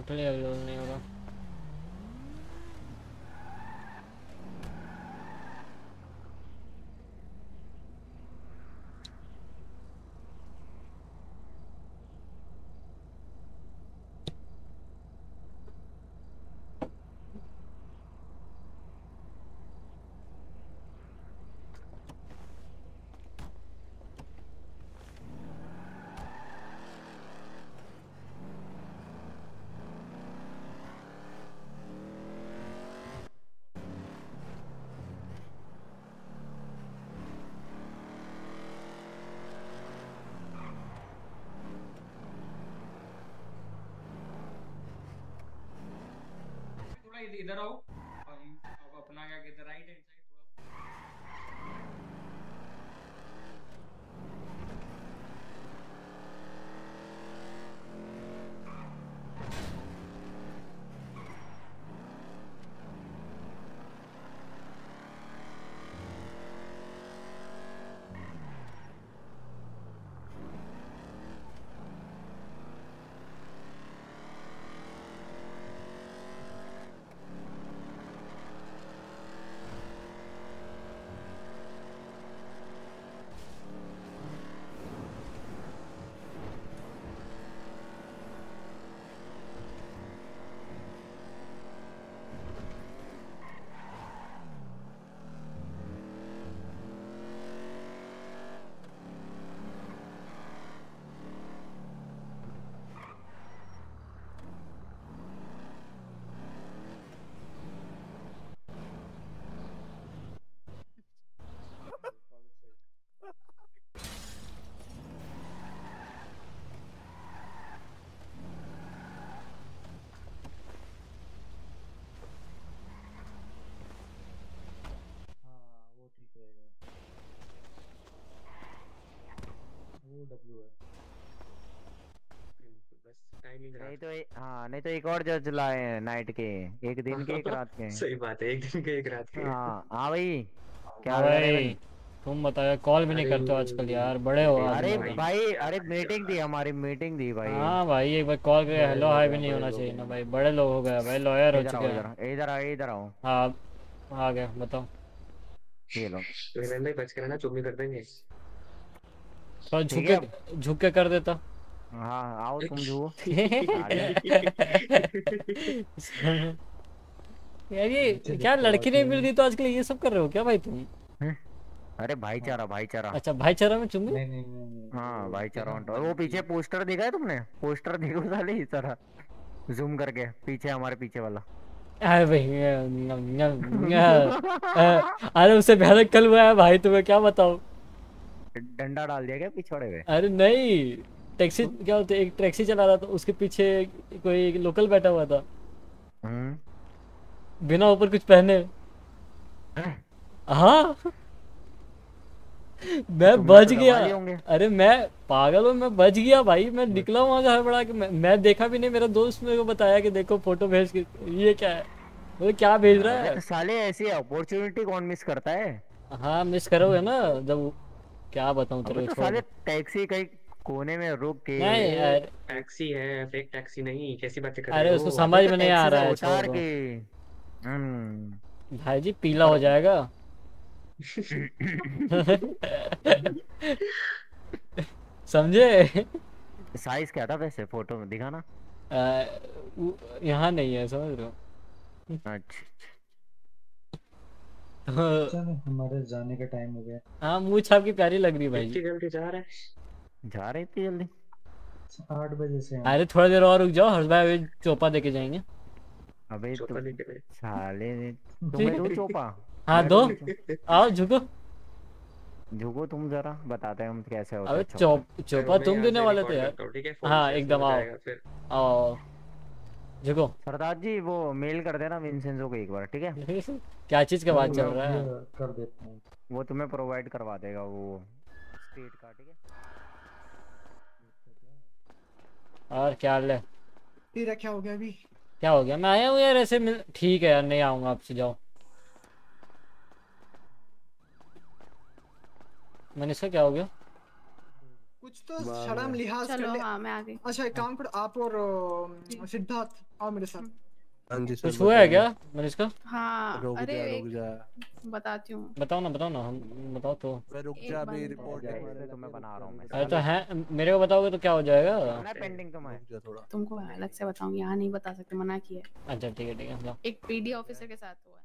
Speaker 1: मेरा मोटर अवेलेबल नहीं होगा
Speaker 53: थोड़ा इधर इधर आओ हम अब अपना क्या कहते राइट हैंड साइड
Speaker 54: वो ठीक रहेगा है बस
Speaker 55: नहीं तो ए- हाँ नहीं तो एक और जज लाए हैं नाइट के एक दिन के एक रात के।
Speaker 54: सही बात है एक दिन के एक रात के।
Speaker 55: हाँ हाँ भाई। क्या
Speaker 1: भाई? तुम बताओ कॉल भी नहीं करते हो आजकल यार बड़े हो
Speaker 55: अरे
Speaker 1: आदमी
Speaker 55: भाई अरे मीटिंग थी हमारी मीटिंग थी भाई।
Speaker 1: हाँ भाई एक बार कॉल करे हेलो हाय भी नहीं होना चाहिए ना भाई बड़े लोग हो गए भाई लॉयर हो चुके
Speaker 55: इधर
Speaker 1: हैं
Speaker 55: आओ, इधर आओ इधर आओ।
Speaker 1: हाँ आ गए बताओ।
Speaker 55: ये लो।
Speaker 54: विलन भाई बच कर ना चुम्मी कर देंगे।
Speaker 1: थोड़ा झुक के झुक के कर देता।
Speaker 55: हाँ आओ तुम जो
Speaker 1: यार ये क्या लड़की नहीं मिल रही तो आजकल ये सब कर रहे हो क्या भाई तुम?
Speaker 55: अरे भाईचारा भाईचारा।
Speaker 1: अच्छा भाईचारा में चुम्मी
Speaker 55: हाँ भाईचारा on top। वो पीछे पोस्टर देखा है तुमने? पोस्टर देखो साले इस तरह। जूम करके पीछे हमारे पीछे वाला।
Speaker 1: अरे भाई न- न- न- अरे उससे पहले कल हुआ है भाई तुम्हें क्या बताऊँ?
Speaker 55: डंडा डाल दिया क्या पिछड़े हुए
Speaker 1: अरे नहीं टैक्सी क्या बोलते एक टैक्सी चला रहा था उसके पीछे कोई लोकल बैठा हुआ था। बिना ऊपर कुछ पहने। हाँ? मैं बच
Speaker 55: तो
Speaker 1: गया। अरे मैं पागल हूँ मैं बच गया भाई मैं निकला वहाँ से हड़बड़ा के मैं, मैं देखा भी नहीं मेरा दोस्त मेरे को बताया कि देखो फ़ोटो भेज के ये क्या है? बोले क्या भेज रहा है?
Speaker 55: तो साले ऐसी अपॉर्चुनिटी कौन मिस करता है?
Speaker 1: हाँ मिस करोगे ना जब क्या बताऊँ तेरे को
Speaker 55: तो साले टैक्सी कहीं कोने में रुक के
Speaker 1: नहीं यार।
Speaker 54: टैक्सी है फेक टैक्सी नहीं कैसी बातें कर रहे हो?
Speaker 1: अरे उसको समझ में नहीं आ रहा है
Speaker 55: उतार के।
Speaker 1: दो।
Speaker 55: हम्म।
Speaker 1: भाई जी पीला हो जाएगा। समझे?
Speaker 55: साइज़ क्या था वैसे? फ़ोटो में दिखा ना
Speaker 1: आ, वो- यहाँ नहीं है समझ रहे हो?
Speaker 55: अच्छा
Speaker 56: चलो हमारे जाने का टाइम हो गया।
Speaker 1: हाँ मुँह छाप की प्यारी लग रही है भाई।
Speaker 54: जल्दी जा रहा है।
Speaker 55: जा रही थी जल्दी?
Speaker 56: आठ बजे से
Speaker 1: अरे थोड़ा देर और रुक जाओ हर्ष भाई अभी चोपा देके जाएँगे।
Speaker 55: अबे। साले ने तुम्हें दो चोपा।
Speaker 1: हाँ दो। आओ झुको।
Speaker 55: झुको तुम जरा बताते हैं हम कैसे होता
Speaker 1: अबे
Speaker 55: है
Speaker 1: चौप। चोपा तुम देने वाले थे यार।
Speaker 54: हूँ, है?
Speaker 1: हाँ एकदम आओ।
Speaker 54: फिर।
Speaker 1: आओ। झुको
Speaker 55: सरदार जी वो मेल कर देना विंसेंजो को एक बार ठीक है?
Speaker 1: क्या चीज़ का बात चल रहा है?
Speaker 56: कर देता हूँ।
Speaker 55: वो तुम्हें प्रोवाइड करवा देगा वो स्टेट का ठीक है?
Speaker 1: और क्या हाल है?
Speaker 57: तेरा क्या हो गया अभी?
Speaker 1: क्या हो गया? मैं आया हूँ यार ऐसे मिल ठीक है यार नहीं आऊँगा आपसे जाओ। मैंने इसका क्या हो गया?
Speaker 57: कुछ तो शर्म लिहाज कर
Speaker 43: चलो
Speaker 57: ले
Speaker 43: हाँ मैं आ गई।
Speaker 57: अच्छा एक काम करो आप और सिद्धार्थ आओ मेरे साथ।
Speaker 41: हाँ जी सर
Speaker 1: कुछ हुआ है क्या मैंने इसका
Speaker 43: हाँ
Speaker 41: रुक
Speaker 43: अरे
Speaker 41: रुक जा
Speaker 43: बताती हूँ।
Speaker 1: बताओ ना बताओ ना हम बताओ तो।
Speaker 41: मैं रुक
Speaker 43: एक
Speaker 41: जा अभी रिपोर्ट
Speaker 55: जैसे तुम्हें बना रहा हूँ मैं
Speaker 1: अरे तो है मेरे को बताओगे तो क्या हो जाएगा?
Speaker 55: मैं पेंडिंग
Speaker 41: रुक जा थोड़ा।
Speaker 43: तुमको अलग से बताऊँगी यहाँ नहीं बता सकते मना किया
Speaker 1: अच्छा ठीक है ठीक है
Speaker 43: एक पीडी ऑफिसर के साथ हुआ है।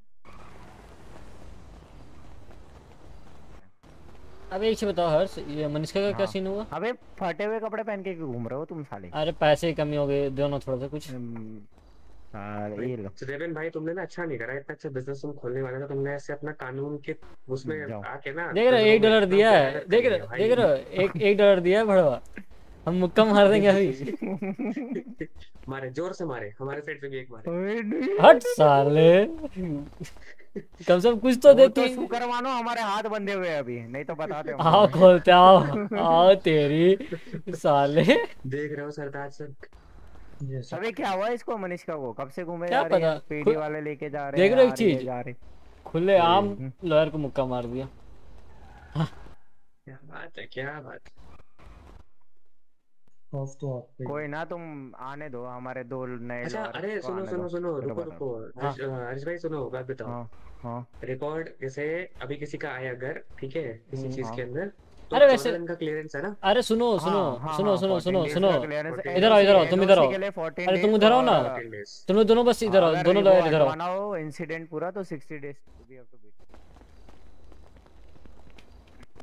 Speaker 1: अब एक चीज़ बताओ हर्ष ये मनीषा का क्या
Speaker 55: हाँ।
Speaker 1: सीन हुआ?
Speaker 55: अबे फटे हुए कपड़े पहन के क्यों घूम रहे हो तुम साले।
Speaker 1: अरे पैसे की कमी हो गई दो ना थोड़ा सा कुछ।
Speaker 55: हम्म, ये लो।
Speaker 54: भाई तुमने ना अच्छा नहीं करा इतना अच्छा बिज़नेस तुम खोलने वाले थे तुमने ऐसे अपना कानून के उसमें आके ना
Speaker 1: देख रहे एक डॉलर दिया है देख रहे हो। देख रहे एक एक डॉलर दिया है भड़वा हम मुक्का मार देंगे अभी।
Speaker 54: मारे ज़ोर से मारे हमारे साइड से भी एक मारे।
Speaker 1: हट साले। कम से कम कुछ तो देती
Speaker 55: तो शुक्र मानो हमारे हाथ बंधे हुए अभी नहीं तो बताते
Speaker 1: आओ खोलते आओ। आओ तेरी साले।
Speaker 54: देख रहे हो सरदार सर
Speaker 55: अबे क्या हुआ इसको मनीष का वो? कब से घूमे जा रही है? पीडी वाले लेके जा रहे हैं देख
Speaker 1: रहे हो एक चीज़। खुले आम लॉयर को मुक्का मार दिया।
Speaker 54: क्या बात है क्या बात
Speaker 56: ऑफ़ तो ऑफ़
Speaker 55: कोई ना तुम आने दो हमारे दो नए
Speaker 54: अच्छा अरे सुनो सुनो सुनो रुको रुको हर्ष अ, हर्ष भाई सुनो बात बताओ।
Speaker 55: हाँ हाँ।
Speaker 54: रिकॉर्ड जैसे अभी किसी का आया अगर ठीक है किसी
Speaker 55: हम्म,
Speaker 54: चीज़
Speaker 55: हाँ।
Speaker 54: के अंदर तो
Speaker 1: अरे वैसे-
Speaker 54: का क्लियरेंस है ना?
Speaker 1: अरे सुनो सुनो
Speaker 55: हाँ, हाँ,
Speaker 1: सुनो
Speaker 55: हाँ,
Speaker 1: सुनो
Speaker 55: 14
Speaker 1: सुनो। सुनो इधर आओ इधर आओ तुम इधर आओ।
Speaker 55: के लिए 14
Speaker 1: अरे तुम इधर आओ ना।
Speaker 55: और-
Speaker 54: 14 days।
Speaker 1: तुम दोनों बस इधर आओ दोनों इधर आओ।
Speaker 55: इंसिडेंट पूरा तो 60 डेज़ वी हैव टू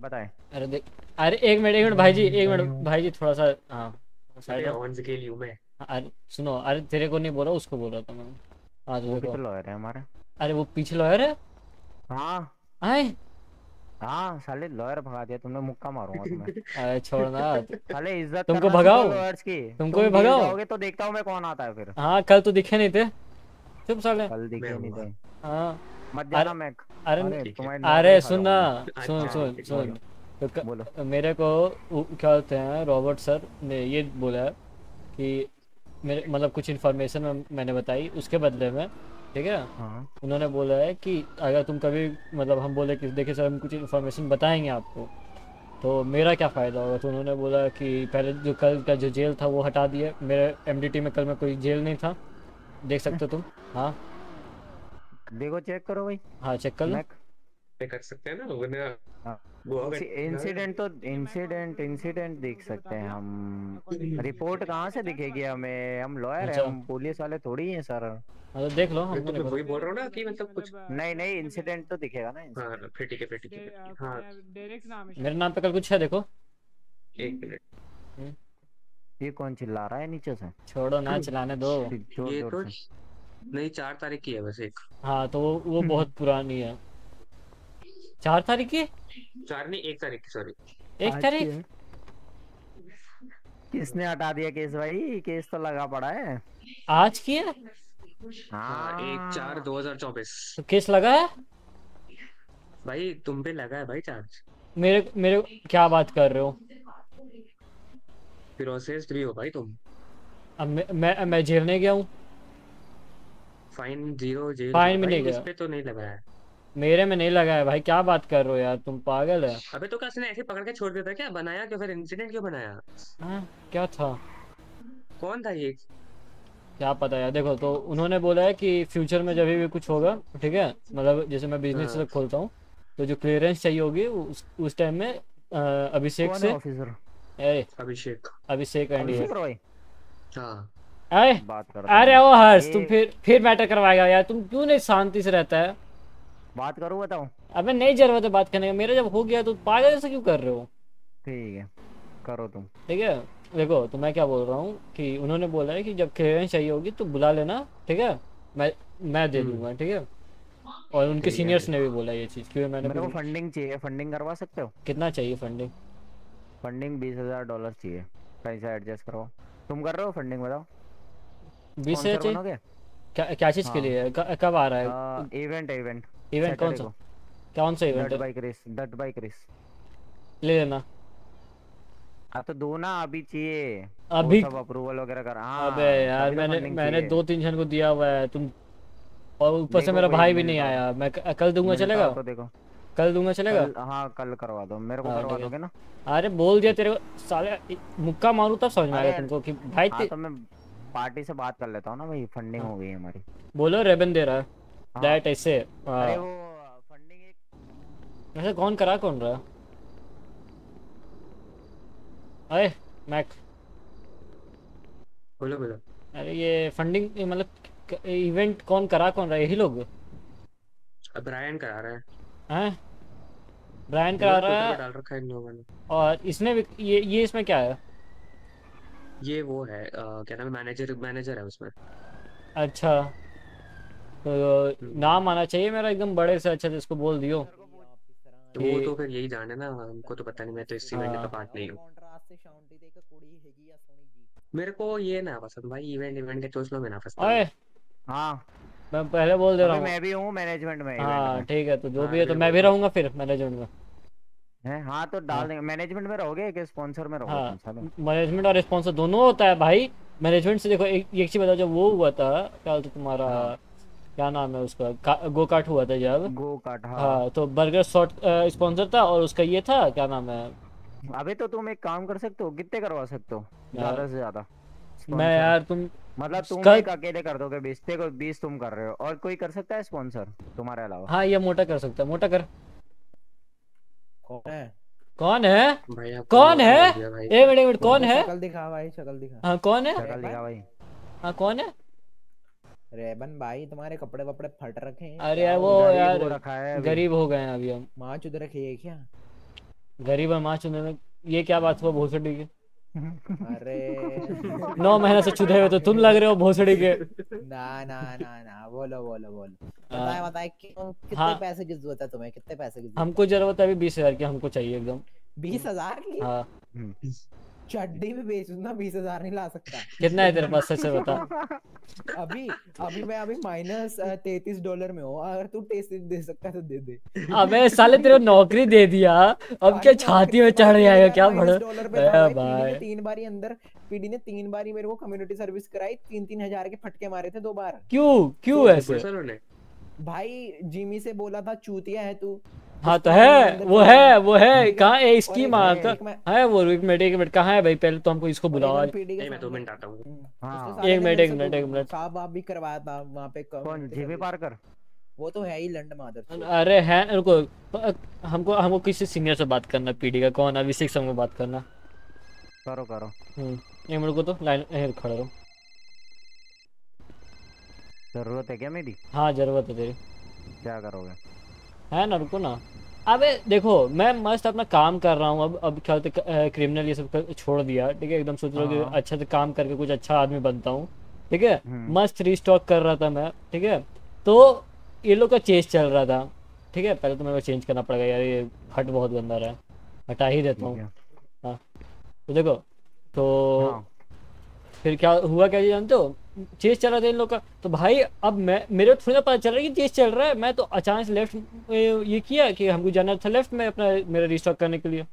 Speaker 55: बताएँ।
Speaker 1: अरे देख अरे एक मिनट एक मिनट भाई जी एक मिनट भाई जी थोड़ा सा हाँ साइड।
Speaker 54: ऑन स्केल यू मैं।
Speaker 1: अरे सुनो अरे तेरे को नहीं बोला उसको बोल रहा था मैं। हाँ तो
Speaker 55: वो तो लॉयर है हमारे?
Speaker 1: अरे वो पीछे लॉयर है?
Speaker 55: हाँ।
Speaker 1: आए?
Speaker 55: हाँ साले लॉयर भगा दिया तुमने मुक्का मारूँगा तुम्हें।
Speaker 1: अरे छोड़ना
Speaker 55: साले इज़्ज़त
Speaker 1: तुमको भगाओ?
Speaker 55: lawyers की।
Speaker 1: तुमको भी भगाओ?
Speaker 55: जाओगे तो देखता हूँ मैं कौन आता है फिर।
Speaker 1: हाँ कल तो दिखे नहीं थे। चुप साले।
Speaker 55: कल दिखे नहीं थे।
Speaker 1: हाँ।
Speaker 55: मत जाना
Speaker 1: अरे-
Speaker 55: मैं
Speaker 1: अरे सुन ना सुन
Speaker 55: अच्छा,
Speaker 1: सुन सुन।
Speaker 55: बोलो।
Speaker 1: तो। मेरे को क्या होते हैं रॉबर्ट सर ने ये बोला है कि मेरे मतलब कुछ इन्फॉर्मेशन मैंने बताई उसके बदले में ठीक है?
Speaker 55: हाँ।
Speaker 1: उन्होंने बोला है कि अगर तुम कभी मतलब हम बोले कि देखिए सर हम कुछ इन्फॉर्मेशन बताएँगे आपको तो मेरा क्या फ़ायदा होगा? तो उन्होंने बोला कि पहले जो कल का जो जेल था वो हटा दिया। मेरे एमडीटी में कल में कोई जेल नहीं था। देख सकते हो तुम। हाँ।
Speaker 55: देखो चेक करो भाई।
Speaker 1: हाँ चेक कर लो।
Speaker 54: कर सकते हैं ना वरना
Speaker 55: हाँ।
Speaker 54: वो अगर
Speaker 55: इंसिडेंट तो इंसिडेंट इंसिडेंट देख सकते हैं हम। रिपोर्ट कहाँ से दिखेगी हमें? हम लॉयर हैं
Speaker 1: अच्छा।
Speaker 55: हम पुलिस वाले थोड़ी हैं सर।
Speaker 1: हाँ तो देख लो
Speaker 54: मैं
Speaker 1: हमको
Speaker 54: तो वही बोल रहा हूँ ना कि मतलब कुछ
Speaker 55: नहीं नहीं इंसिडेंट तो दिखेगा ना
Speaker 54: हाँ फिर ठीक है फिर ठीक है है। हाँ।
Speaker 53: है।
Speaker 1: मेरे नाम पे कल कुछ है देखो।
Speaker 54: एक मिनट।
Speaker 55: ये कौन चिल्ला रहा है नीचे से?
Speaker 1: छोड़ो ना चलाने दो।
Speaker 54: ये तो नहीं चार तारीख की है बस एक।
Speaker 1: हाँ तो वो वो बहुत पुरानी है। चार तारीख की?
Speaker 54: चार नहीं एक तारीख की सॉरी
Speaker 1: एक
Speaker 55: आज
Speaker 1: तारीख?
Speaker 55: की है। किसने हटा दिया केस भाई? केस तो लगा पड़ा है।
Speaker 1: आज की है?
Speaker 54: हाँ एक चार दो हज़ार चौबीस।
Speaker 1: तो केस लगा है?
Speaker 54: भाई तुम पे लगा है भाई चार्ज
Speaker 1: मेरे मेरे क्या बात कर रहे हो?
Speaker 54: फिर असेस्ट भी हो भाई तुम।
Speaker 1: अब मैं मैं, मैं जेल नहीं गया हूँ।
Speaker 54: फाइन ज़ीरो जेल
Speaker 1: फाइन भी
Speaker 54: भाई,
Speaker 1: नहीं
Speaker 54: इस
Speaker 1: गया।
Speaker 54: पे तो नहीं लगा है
Speaker 1: मेरे में नहीं लगा है भाई क्या बात कर रहे हो यार तुम पागल है।
Speaker 54: अबे तो कसने ऐसे पकड़ के छोड़ देता क्या? बनाया क्यों फिर? इंसिडेंट क्यों बनाया?
Speaker 1: हाँ क्या था?
Speaker 54: कौन था ये?
Speaker 1: क्या पता यार देखो तो उन्होंने बोला है कि फ्यूचर में जब भी कुछ होगा ठीक है मतलब जैसे मैं बिज़नेस
Speaker 54: हाँ।
Speaker 1: खोलता हूँ तो जो क्लियरेंस चाहिए होगी उस उस टाइम में अभिषेक से
Speaker 55: ऑफिसर
Speaker 1: ए
Speaker 54: अभिषेक।
Speaker 1: अभिषेक
Speaker 54: हाँ।
Speaker 1: अरे
Speaker 55: बात करता
Speaker 1: अरे वो हर्ष तुम फिर फिर मैटर करवाएगा यार। तुम क्यों नहीं शांति से रहता है?
Speaker 55: बात करूँ बताऊँ?
Speaker 1: अबे नहीं ज़रूरत है बात करने का मेरा जब हो गया तो पागल जैसे क्यों कर रहे हो?
Speaker 55: ठीक है करो तुम।
Speaker 1: ठीक है? देखो तो मैं क्या बोल रहा हूँ कि उन्होंने बोला है कि जब क्लियरेंस चाहिए होगी तो बुला लेना ठीक है? मैं मैं दे दूँगा ठीक है? और उनके सीनियर्स ने भी बोला ये चीज़ क्योंकि मैंने
Speaker 55: मेरे को फंडिंग चाहिए फंडिंग करवा सकते हो?
Speaker 1: कितना चाहिए फंडिंग
Speaker 55: फंडिंग बीस हज़ार डॉलर चाहिए। पैसा एडजस्ट करो तुम कर रहे हो फंडिंग बताओ?
Speaker 1: बीस
Speaker 55: Sponsor
Speaker 1: चाहिए क्या क्या चीज़ के
Speaker 55: हाँ।
Speaker 1: लिए? कब आ रहा है?
Speaker 55: इवेंट इवेंट
Speaker 1: इवेंट कौन सा? कौन सा इवेंट
Speaker 55: डट बाइक रेस डट बाइक रेस
Speaker 1: ले लेना।
Speaker 55: हाँ तो दो ना अभी चाहिए।
Speaker 1: अभी-
Speaker 55: सब अप्रूवल वगैरह कर। हाँ
Speaker 1: अबे यार मैंने मैंने दो तीन जन को दिया हुआ है तुम और ऊपर से मेरा भाई भी नहीं आया। मैं कल दूँगा चलेगा?
Speaker 55: तो देखो।
Speaker 1: कल दूँगा चलेगा?
Speaker 55: कल, हाँ कल करवा दो। मेरे को
Speaker 1: हाँ,
Speaker 55: करवा दोगे ना?
Speaker 1: अरे बोल दिया तेरे को साले मुक्का मारू तब समझ में आएगा तुमको कि भाई
Speaker 55: हाँ
Speaker 1: तो
Speaker 55: मैं पार्टी से बात कर लेता हूँ ना भाई फंडिंग हो। गई है हमारी।
Speaker 1: बोलो रेबन दे रहा है।
Speaker 55: हाँ।
Speaker 1: डायरेक्ट ऐसे
Speaker 55: अरे
Speaker 1: हाँ।
Speaker 55: वो
Speaker 1: वैसे कौन करा कौन रहा? अरे मैक
Speaker 54: बोलो बोलो।
Speaker 1: अरे ये फंडिंग मतलब इवेंट कौन करा कौन रहा है? यही लोग?
Speaker 54: अब ब्रायन करा रहा है।
Speaker 1: हैं? ब्रायन करा रहा है।
Speaker 54: डाल रखा है इन लोगों ने।
Speaker 1: और इसने भी ये ये इसमें क्या है?
Speaker 54: ये वो है अ, क्या नाम है मैनेजर मैनेजर है उसमें।
Speaker 1: अच्छा। तो नाम आना चाहिए मेरा एकदम बड़े से अच्छा जिसको बोल दियो।
Speaker 54: तो वो तो फिर यही जाने ना हमको तो पता नहीं मैं तो इस इवेंट का
Speaker 1: हाँ।
Speaker 54: पार्ट नहीं हूँ। मेरे को ये ना पसंद भाई इवेंट इवेंट के चोचलों में ना फंसता
Speaker 1: ओए।
Speaker 55: हाँ।
Speaker 1: मैं पहले बोल दे रहा हूँ।
Speaker 55: मैं भी हूँ मैनेजमेंट में
Speaker 1: हाँ ठीक है तो जो
Speaker 55: हाँ,
Speaker 1: भी है तो मैं भी रहूँगा फिर मैनेजमेंट में।
Speaker 55: हैं? हाँ तो डाल देंगे। मैनेजमेंट में रहोगे कि स्पॉन्सर में रहोगे
Speaker 1: हाँ। मैनेजमेंट और स्पॉन्सर दोनों होता है भाई। मैनेजमेंट से देखो एक एक चीज़ बताओ जब वो हुआ था क्या बोलते तुम्हारा क्या नाम है उसका? का, गो कार्ट हुआ था जब।
Speaker 55: गो कार्ट हाँ।
Speaker 1: हाँ तो बर्गर शॉट स्पॉन्सर था और उसका ये था क्या नाम है?
Speaker 55: अबे तो तुम एक काम कर सकते हो कितने करवा सकते हो? ज़्यादा से ज़्यादा।
Speaker 1: मैं यार तुम
Speaker 55: मतलब तुम
Speaker 1: कल-
Speaker 55: एक अकेले कर दोगे बीस को बीस तुम कर रहे हो और कोई कर सकता है स्पॉन्सर तुम्हारे अलावा?
Speaker 1: हाँ ये मोटा कर सकता है मोटा कर।
Speaker 58: कौन है?
Speaker 1: कौन है?
Speaker 54: भाई
Speaker 1: कौन है? एक मिनट एक मिनट कौन है?
Speaker 58: शक्ल दिखा भाई शक्ल दिखा।
Speaker 1: हाँ कौन है?
Speaker 55: शक्ल दिखा भाई।
Speaker 1: हाँ कौन है?
Speaker 58: रेबन भाई तुम्हारे कपड़े वपड़े फट रखे हैं।
Speaker 1: अरे यार वो यार
Speaker 55: रखा है
Speaker 1: गरीब हो गए हैं अभी हम।
Speaker 58: माँ चुद रखी है क्या?
Speaker 1: गरीब और माँ चुने में। ये क्या बात हुआ भोसड़ी की?
Speaker 58: अरे।
Speaker 1: नौ महीने से चुदे हुए तो तुम लग रहे हो भोसड़ी के।
Speaker 58: ना ना ना ना बोलो बोलो बोलो।
Speaker 1: हाँ।
Speaker 58: बताए बताए कितने
Speaker 1: हाँ।
Speaker 58: पैसे की ज़रूरत है तुम्हें कितने पैसे की
Speaker 1: हमको ज़रूरत है अभी बीस हज़ार की हमको चाहिए एकदम।
Speaker 58: बीस हज़ार की?
Speaker 1: हाँ।
Speaker 58: चड्डी में बेच ना बीस हज़ार नहीं ला सकता।
Speaker 1: कितना है तेरे पास सच बता।
Speaker 58: अभी अभी मैं अभी माइनस तैतीस डॉलर में हूँ अगर तू टेस्ट दे सकता है तो दे दे।
Speaker 1: अबे साले तेरे नौकरी दे दिया अब क्या छाती में चढ़ जाएगा क्या
Speaker 58: ने
Speaker 1: भाई।
Speaker 58: तीन बारी अंदर पीडी ने तीन बारी मेरे को कम्युनिटी सर्विस कराई तीन तीन हज़ार के फटके मारे थे दो बार।
Speaker 1: क्यों? क्यों ऐसे?
Speaker 58: भाई जिमी से बोला था चूतिया है तू।
Speaker 1: हाँ तो है वो है वो है। कहाँ है इसकी माँ? का है वो एक मिनट एक मिनट। कहाँ है भाई? पहले तो हमको इसको बुलाओ आज।
Speaker 54: मैं दो मिनट आता हूँ।
Speaker 55: हाँ।
Speaker 1: एक मिनट एक मिनट
Speaker 58: तो
Speaker 1: एक मिनट।
Speaker 58: साहब आप भी करवाया था वहाँ पे
Speaker 55: कौन? GB
Speaker 58: service।
Speaker 55: पार्कर?
Speaker 58: वो तो है ही लंड मादर।
Speaker 1: अरे है रुको। हमको हमको किसी सीनियर से बात करना पीडी का। कौन? अभिषेक से हमको बात करना।
Speaker 55: करो करो।
Speaker 1: हम्म एक मिनट को तो। लाइन खड़ा रहो।
Speaker 55: ज़रूरत है क्या मेरी?
Speaker 1: हाँ ज़रूरत है तेरी।
Speaker 55: क्या करोगे?
Speaker 1: है ना रुको ना। अबे देखो मैं मस्त अपना काम कर रहा हूँ। अब अब क्या होता है क्रिमिनल ये सब छोड़ दिया। ठीक है एकदम सोच रहा हूँ कि
Speaker 55: हाँ।
Speaker 1: से काम करके कुछ अच्छा आदमी बनता हूँ। ठीक है?
Speaker 55: हम्म।
Speaker 1: मस्त रिस्टॉक कर रहा था मैं। ठीक है? तो ये लोग का चेंज चल रहा था। ठीक है? पहले तो मेरे को चेंज करना पड़ेगा यार ये हट बहुत गंदा रहा है। हटा ही देता हूँ।
Speaker 55: हाँ।
Speaker 1: तो देखो तो
Speaker 55: हाँ।
Speaker 1: फिर क्या हुआ क्या जी जानते हो? चेस चल रहा था इन लोग का। तो भाई अब मैं मेरे को थोड़ी ना पता चल रहा है कि चेस चल रहा है। मैं तो अचानक से लेफ़्ट ये किया कि हमको जाना था लेफ़्ट में अपना मेरा रिस्टॉक करने के लिए।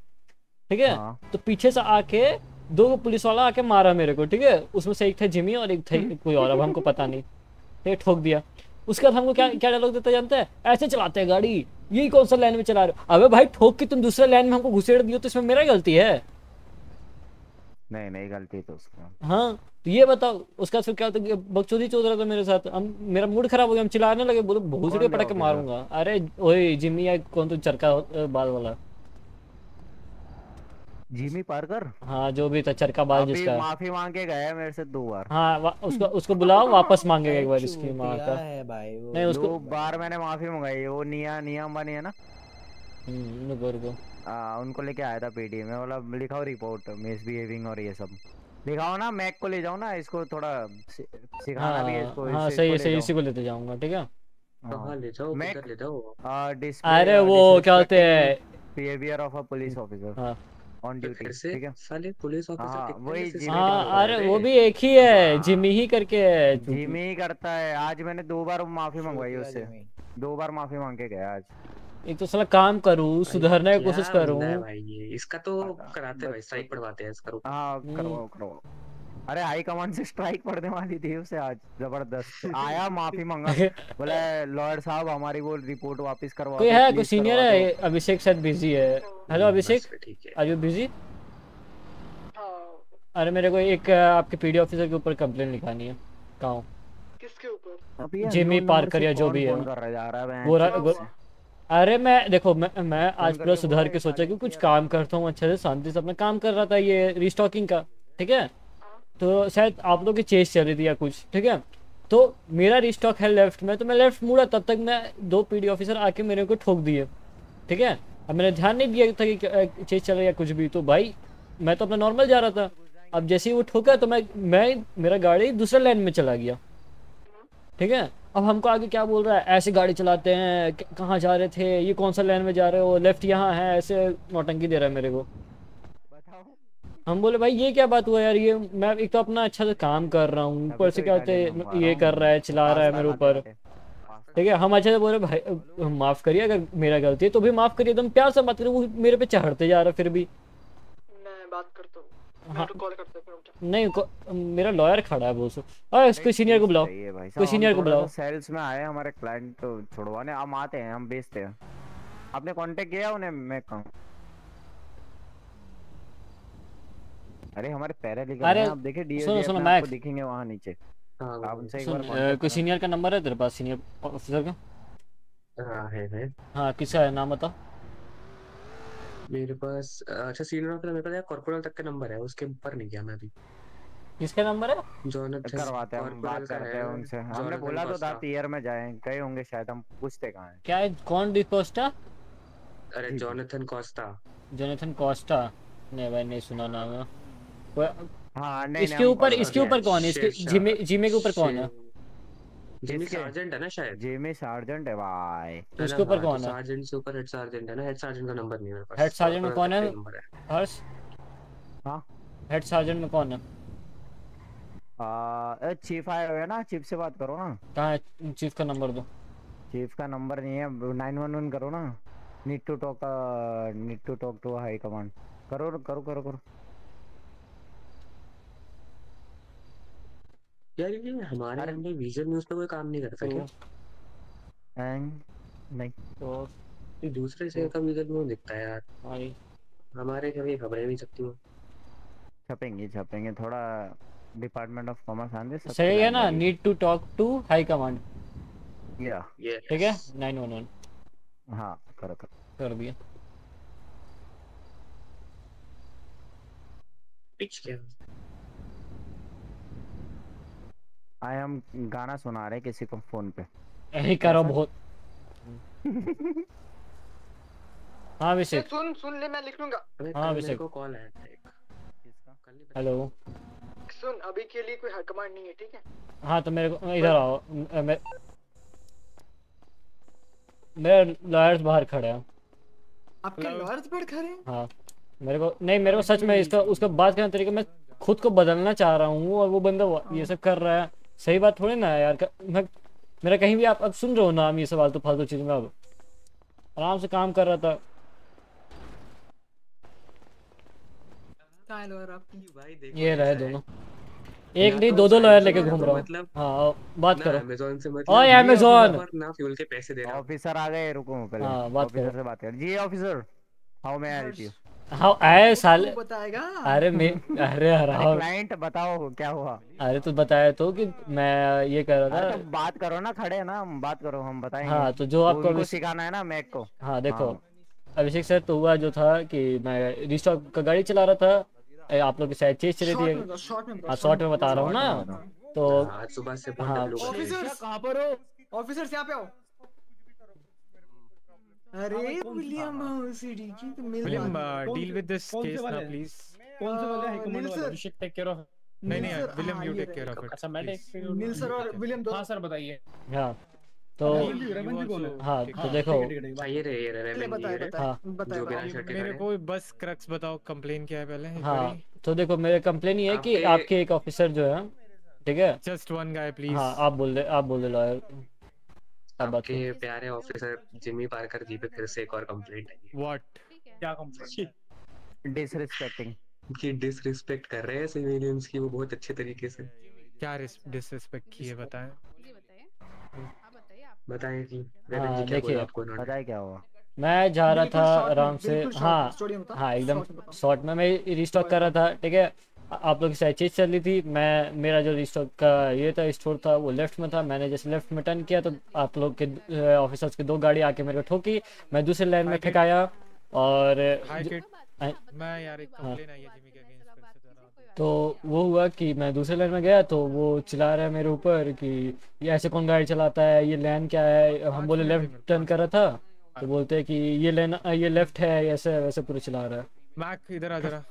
Speaker 1: ठीक है?
Speaker 55: हाँ।
Speaker 1: तो पीछे से आके दो पुलिस वाला आके मारा मेरे को ठीक है? उसमें से एक था जिमी और एक था कोई और अब हमको पता नहीं। ठीक ठोक दिया। उसके बाद हमको क्या क्या डायलॉग देता जानते हैं? ऐसे चलाते हैं गाड़ी। यही कौन सा लाइन में चला रहे हो? अबे भाई ठोक के तुम दूसरे लाइन में हमको घुसेड़ दियो तो इसमें मेरा गलती है।
Speaker 55: नहीं नहीं गलती तो उसका।
Speaker 1: हाँ। तो ये बताओ उसका फिर क्या होता है बकचोदी चल रहा था मेरे साथ हम मेरा मूड खराब हो गया हम चिल्लाने लगे बोले बहुत
Speaker 55: कौन
Speaker 1: पटक के मारूँगा। अरे ओए जिम्मी या कौन तो चरका बाल वाला?
Speaker 55: Jimmy Parker?
Speaker 1: हाँ जो भी था चरका बाल जिसका।
Speaker 55: माफ़ी मांग के गया मेरे से दो बार।
Speaker 1: हाँ उसको उसको बुलाओ वापस मांगेगा एक बार इसकी माँ का।
Speaker 58: भाई वो।
Speaker 1: नहीं उसको
Speaker 55: बार मैंने माफ़ी मंगाई वो निया निया अंबानी है ना?
Speaker 1: हम्म, रुको रुको
Speaker 55: आ, उनको लेके आया था पीडी में बोला लिखाओ रिपोर्ट मिसबिहेविंग और ये सब। लिखाओ ना मैक को ले जाओ ना इसको थोड़ा सिखाना भी है इसको
Speaker 1: हाँ हाँ सही सही इसी को लेते जाऊँगा ठीक है?
Speaker 54: जाओ
Speaker 55: डिस्प्ले
Speaker 1: अरे वो क्या होते हैं?
Speaker 55: Behaviour of a police officer
Speaker 1: हाँ।
Speaker 55: ऑन ड्यूटी ठीक है?
Speaker 54: साले पुलिस
Speaker 55: हाँ
Speaker 54: ऑफिसर
Speaker 55: वही
Speaker 1: हाँ अरे
Speaker 54: अरे
Speaker 1: वो भी एक ही है जिमी ही करके है
Speaker 55: जिमी ही करता है आज मैंने दो बार माफ़ी मंगवाई उससे। दो बार माफ़ी मांग के गया आज।
Speaker 1: एक तो साला काम करूँ सुधरने की कोशिश करूँ।
Speaker 54: भाई ये? इसका तो कराते भाई स्ट्राइक पड़वाते हैं इसका।
Speaker 55: हाँ करवाओ करवाओ। अरे हाई कमांड से स्ट्राइक पड़ने वाली थी उसे आज ज़बरदस्त। आया माफ़ी मांगा। बोला लॉयर साहब हमारी वो रिपोर्ट वापस करवा
Speaker 1: कोई
Speaker 55: दो,
Speaker 1: है कोई सीनियर है? अभिषेक शायद बिज़ी है। हेलो अभिषेक?
Speaker 54: बस
Speaker 1: आर यू बिज़ी अरे मेरे को एक आपके पीडी ऑफिसर के ऊपर कंप्लेंट लिखानी है। कहाँ
Speaker 57: किसके ऊपर?
Speaker 1: जिमी पार्कर या जो भी है।
Speaker 55: है
Speaker 1: वो। अरे मैं देखो मैं मैं आज पूरा सुधार के सोचा कि कुछ काम करता हूँ अच्छे से शांति से अपना काम कर रहा था ये रिस्टॉकिंग का ठीक है? तो शायद आप लोग की चेस चल रही थी या कुछ ठीक है? तो मेरा रिस्टॉक है लेफ़्ट में तो मैं लेफ़्ट मुड़ा तब तक मैं दो पीडी ऑफिसर आके मेरे को ठोक दिए ठीक है? अब मैंने ध्यान नहीं दिया था कि चेस चल रहा या कुछ भी तो भाई मैं तो अपना नॉर्मल जा रहा था। अब जैसे ही वो ठोका तो मैं मैं मेरा गाड़ी दूसरे लाइन में चला गया ठीक है? अब हमको आगे क्या बोल रहा है? ऐसे गाड़ी चलाते हैं कहाँ जा रहे थे? ये कौन सा लाइन में जा रहे हो? लेफ़्ट यहाँ है ऐसे नौटंकी दे रहा है मेरे को। हम बोले भाई ये क्या बात हुआ यार? ये मैं एक तो अपना अच्छा से काम कर रहा हूँ। ऊपर से
Speaker 55: तो
Speaker 1: क्या होते ये कर रहा है चिल्ला रहा है मेरे ऊपर। ठीक है हम अच्छे से बोले भाई माफ़ करिए अगर मेरा गलती है तो भी माफ़ करिए। एकदम प्यार से बात करिए वो मेरे पे चढ़ते जा रहा है फिर भी।
Speaker 57: मैं बात करता हूँ।
Speaker 1: हाँ।
Speaker 57: तो।
Speaker 1: नहीं को, मेरा लॉयर खड़ा है बोल अरे कोई सीनियर को बुलाओ। कोई सीनियर को बुलाओ।
Speaker 55: सेल्स में आए हमारे क्लाइंट तो छुड़वाने। हम आते हैं हम बेचते हैं। आपने कांटेक्ट किया उन्हें? मैं कहूँ? अरे हमारे पैरालीगल
Speaker 1: अरे,
Speaker 55: हैं आप देखे
Speaker 1: सुनो, सुनो,
Speaker 55: में
Speaker 1: मैक।
Speaker 55: आपको दिखेंगे वहाँ नीचे।
Speaker 54: हाँ
Speaker 55: आप उनसे एक बार
Speaker 1: कोई सीनियर का नंबर है तेरे पास सीनियर ऑफिसर का?
Speaker 54: हाँ है है।
Speaker 1: हाँ किसका है? नाम बता
Speaker 54: मेरे पास अच्छा सीनियर ऑफिसर मेरे पास यार कॉर्पोरल तक का नंबर है उसके ऊपर नहीं गया मैं अभी।
Speaker 1: किसका नंबर है?
Speaker 54: जोनाथन
Speaker 55: करवाते हैं हम बात करते हैं। उनसे। हमने बोला तो था
Speaker 54: कोस्टा।
Speaker 55: में जाएँ गए होंगे शायद हम पूछते कहाँ हैं।
Speaker 1: क्या है? कौन डिपोस्टा
Speaker 54: अरे जोनाथन कोस्टा
Speaker 1: जोनाथन कोस्टा नहीं भाई नहीं सुना नाम है।
Speaker 55: हाँ नहीं
Speaker 1: इसके ऊपर इसके ऊपर कौन है? इसके जिमे जिमे के ऊपर कौन है?
Speaker 54: जिमी सार्जेंट है ना शायद?
Speaker 55: जिमी सार्जेंट है भाई।
Speaker 1: तो उसके ऊपर कौन है?
Speaker 54: सार्जेंट से ऊपर हेड सार्जेंट है ना हेड सार्जेंट का नंबर नहीं है मेरे पास।
Speaker 1: हेड सार्जेंट में कौन है?
Speaker 54: है।
Speaker 1: हर्ष?
Speaker 55: हाँ?
Speaker 1: हेड सार्जेंट में कौन है?
Speaker 55: आ, चीफ आए हुए हैं ना चीफ से बात करो ना।
Speaker 1: कहाँ है? चीफ का नंबर दो।
Speaker 55: चीफ का नंबर नहीं है नाइन वन वन करो ना। Need to talk need to talk to high command करो करो करो करो।
Speaker 54: यार ये हमारे अंदर विजन न्यूज़ पे कोई काम नहीं करता क्या?
Speaker 55: एंड नहीं
Speaker 1: तो
Speaker 54: ये दूसरे शहर का विजन न्यूज़ दिखता है यार।
Speaker 1: भाई।
Speaker 54: हमारे कभी खबरें नहीं छपती हैं।
Speaker 55: छपेंगे छपेंगे थोड़ा डिपार्टमेंट ऑफ़ कॉमर्स आने
Speaker 1: सही है ना? Need to talk to high
Speaker 55: command. या
Speaker 1: ठीक है? नाइन वन वन
Speaker 55: हाँ करो करो।
Speaker 1: कर दिया।
Speaker 54: पिच क्या?
Speaker 55: आए हम गाना सुना रहे किसी को फ़ोन पे।
Speaker 1: यही करो बहुत। हाँ अभिषेक।
Speaker 57: सुन सुन ले मैं लिख लूँगा।
Speaker 1: हाँ, अभिषेक।
Speaker 54: को कॉल नहीं
Speaker 1: हेलो।
Speaker 57: सुन अभी के लिए कोई कमांड नहीं है ठीक है?
Speaker 1: हाँ तो मेरे को इधर आओ। मे, मेरे लॉयर्स बाहर खड़े हैं।
Speaker 57: आपके लॉयर्स पर खड़े हैं?
Speaker 1: हाँ मेरे को नहीं मेरे को सच में इसका उसका बात करने का तरीका मैं खुद को बदलना चाह रहा हूँ और वो बंदा ये सब कर रहा है। सही बात थोड़ी ना है यार। क- मैं मेरा कहीं भी आप अब सुन रहे हो नाम ये सवाल तो फालतू चीज़ में अब। आराम से काम कर रहा था। ये रहे दोनों। एक नहीं
Speaker 54: तो
Speaker 1: दो दो लॉयर लेके घूम
Speaker 54: तो
Speaker 1: रहा हूँ।
Speaker 54: मतलब
Speaker 1: हाँ बात करो।
Speaker 54: अमेजोन से मतलब
Speaker 1: ओए अमेजोन
Speaker 54: ना फ्यूल के पैसे दे रहा
Speaker 55: ऑफिसर आ गए रुको पहले
Speaker 1: हाँ, बात
Speaker 55: ऑफिसर
Speaker 1: करो।
Speaker 55: से बात कर। जी officer how may I help you
Speaker 1: हाँ आए साले।
Speaker 57: बताएगा।
Speaker 1: अरे मैं अरे हराम।
Speaker 55: क्लाइंट बताओ क्या हुआ?
Speaker 1: अरे तू बताया तो कि मैं ये कर रहा था।
Speaker 55: तो बात करो ना खड़े ना हम बात करो हम बताएँगे।
Speaker 1: हाँ, तो जो आपको अभी-
Speaker 55: सिखाना है ना मैक को।
Speaker 1: हाँ देखो अभिषेक सर तो हुआ जो था कि मैं रिस्टॉक का गाड़ी चला रहा था। आप लोग की शायद चेज चली थी।
Speaker 57: शॉर्ट में
Speaker 1: हाँ शॉर्ट में बता रहा हूँ ना। तो
Speaker 54: सुबह से
Speaker 1: हाँ।
Speaker 54: हैं।
Speaker 57: ऑफिसर्स कहाँ पर हो? ऑफिसर्स यहाँ पे आओ। अरे विलियम सीडी की तो मिल
Speaker 59: William,
Speaker 57: बात-
Speaker 59: uh, deal with this
Speaker 57: कौन से
Speaker 59: case
Speaker 57: वाले?
Speaker 59: now,
Speaker 57: हैं?
Speaker 59: please.
Speaker 57: कौन से वाले हैं कमांडो वाले?
Speaker 59: You should take care नहीं, नहीं,
Speaker 57: हाँ,
Speaker 59: you
Speaker 57: ये
Speaker 59: care of
Speaker 57: रहे।
Speaker 59: it, अच्छा, मैं care
Speaker 57: नील सर और विलियम दो
Speaker 59: हाँ सर बताइए।
Speaker 1: हाँ तो
Speaker 59: है?
Speaker 1: हाँ। तो देखो
Speaker 59: है, है,
Speaker 54: हाँ, ये रहे ये
Speaker 57: चलिए,
Speaker 54: रेमन जी
Speaker 1: हाँ।
Speaker 54: बिना शर्ट के
Speaker 59: मेरे को बस क्रक्स बताओ कंप्लेन क्या है पहले
Speaker 1: हाँ तो देखो मेरे कंप्लेन ये है कि
Speaker 59: आपके-
Speaker 1: आपके एक ऑफिसर जो है ठीक है?
Speaker 59: जस्ट वन गाय प्लीज़
Speaker 1: हाँ आप बोल दे आप बोल दे लॉयर बात
Speaker 54: आपके प्यारे ऑफिसर जिमी पार्कर जी पे फिर से एक और कंप्लेंट आई
Speaker 59: व्हाट क्या कंप्लेन
Speaker 55: डिसरिस्पेक्टिंग
Speaker 54: कि डिसरिस्पेक्ट कर रहे हैं सिविलियंस की वो बहुत अच्छे तरीके से।
Speaker 59: क्या डिसरिस्पेक्ट की है बताएँ।
Speaker 54: बताएँ कि
Speaker 1: हाँ,
Speaker 54: रेमन जी क्या
Speaker 1: देखिए।
Speaker 54: बोला आपको उन्होंने?
Speaker 55: बताए क्या हुआ?
Speaker 1: मैं जा रहा था आराम से हाँ हाँ एकदम। शॉर्ट में मैं रिस्टॉक कर रहा था ठीक है? आप लोग की शायद चीज़ चल रही थी। मैं मेरा जो रिस्टॉक का ये था स्टोर था वो लेफ़्ट में था। मैंने जैसे लेफ़्ट में टर्न किया तो आप लोग के ऑफिसर्स की दो गाड़ी आके मेरे को ठोकी। मैं दूसरे लाइन में फेंकाया और
Speaker 59: मैं यार एक
Speaker 1: हाँ।
Speaker 59: है जरा
Speaker 1: तो वो हुआ कि मैं दूसरे लाइन में गया तो वो चिल्ला रहा है मेरे ऊपर कि ये ऐसे कौन गाड़ी चलाता है? ये लाइन क्या है? हम बोले लेफ़्ट टर्न कर रहा था? तो बोलते हैं कि ये लाइन ये लेफ़्ट है ऐसे वैसे पूरे चिल्ला रहा है।
Speaker 59: मैक इधर आ जरा।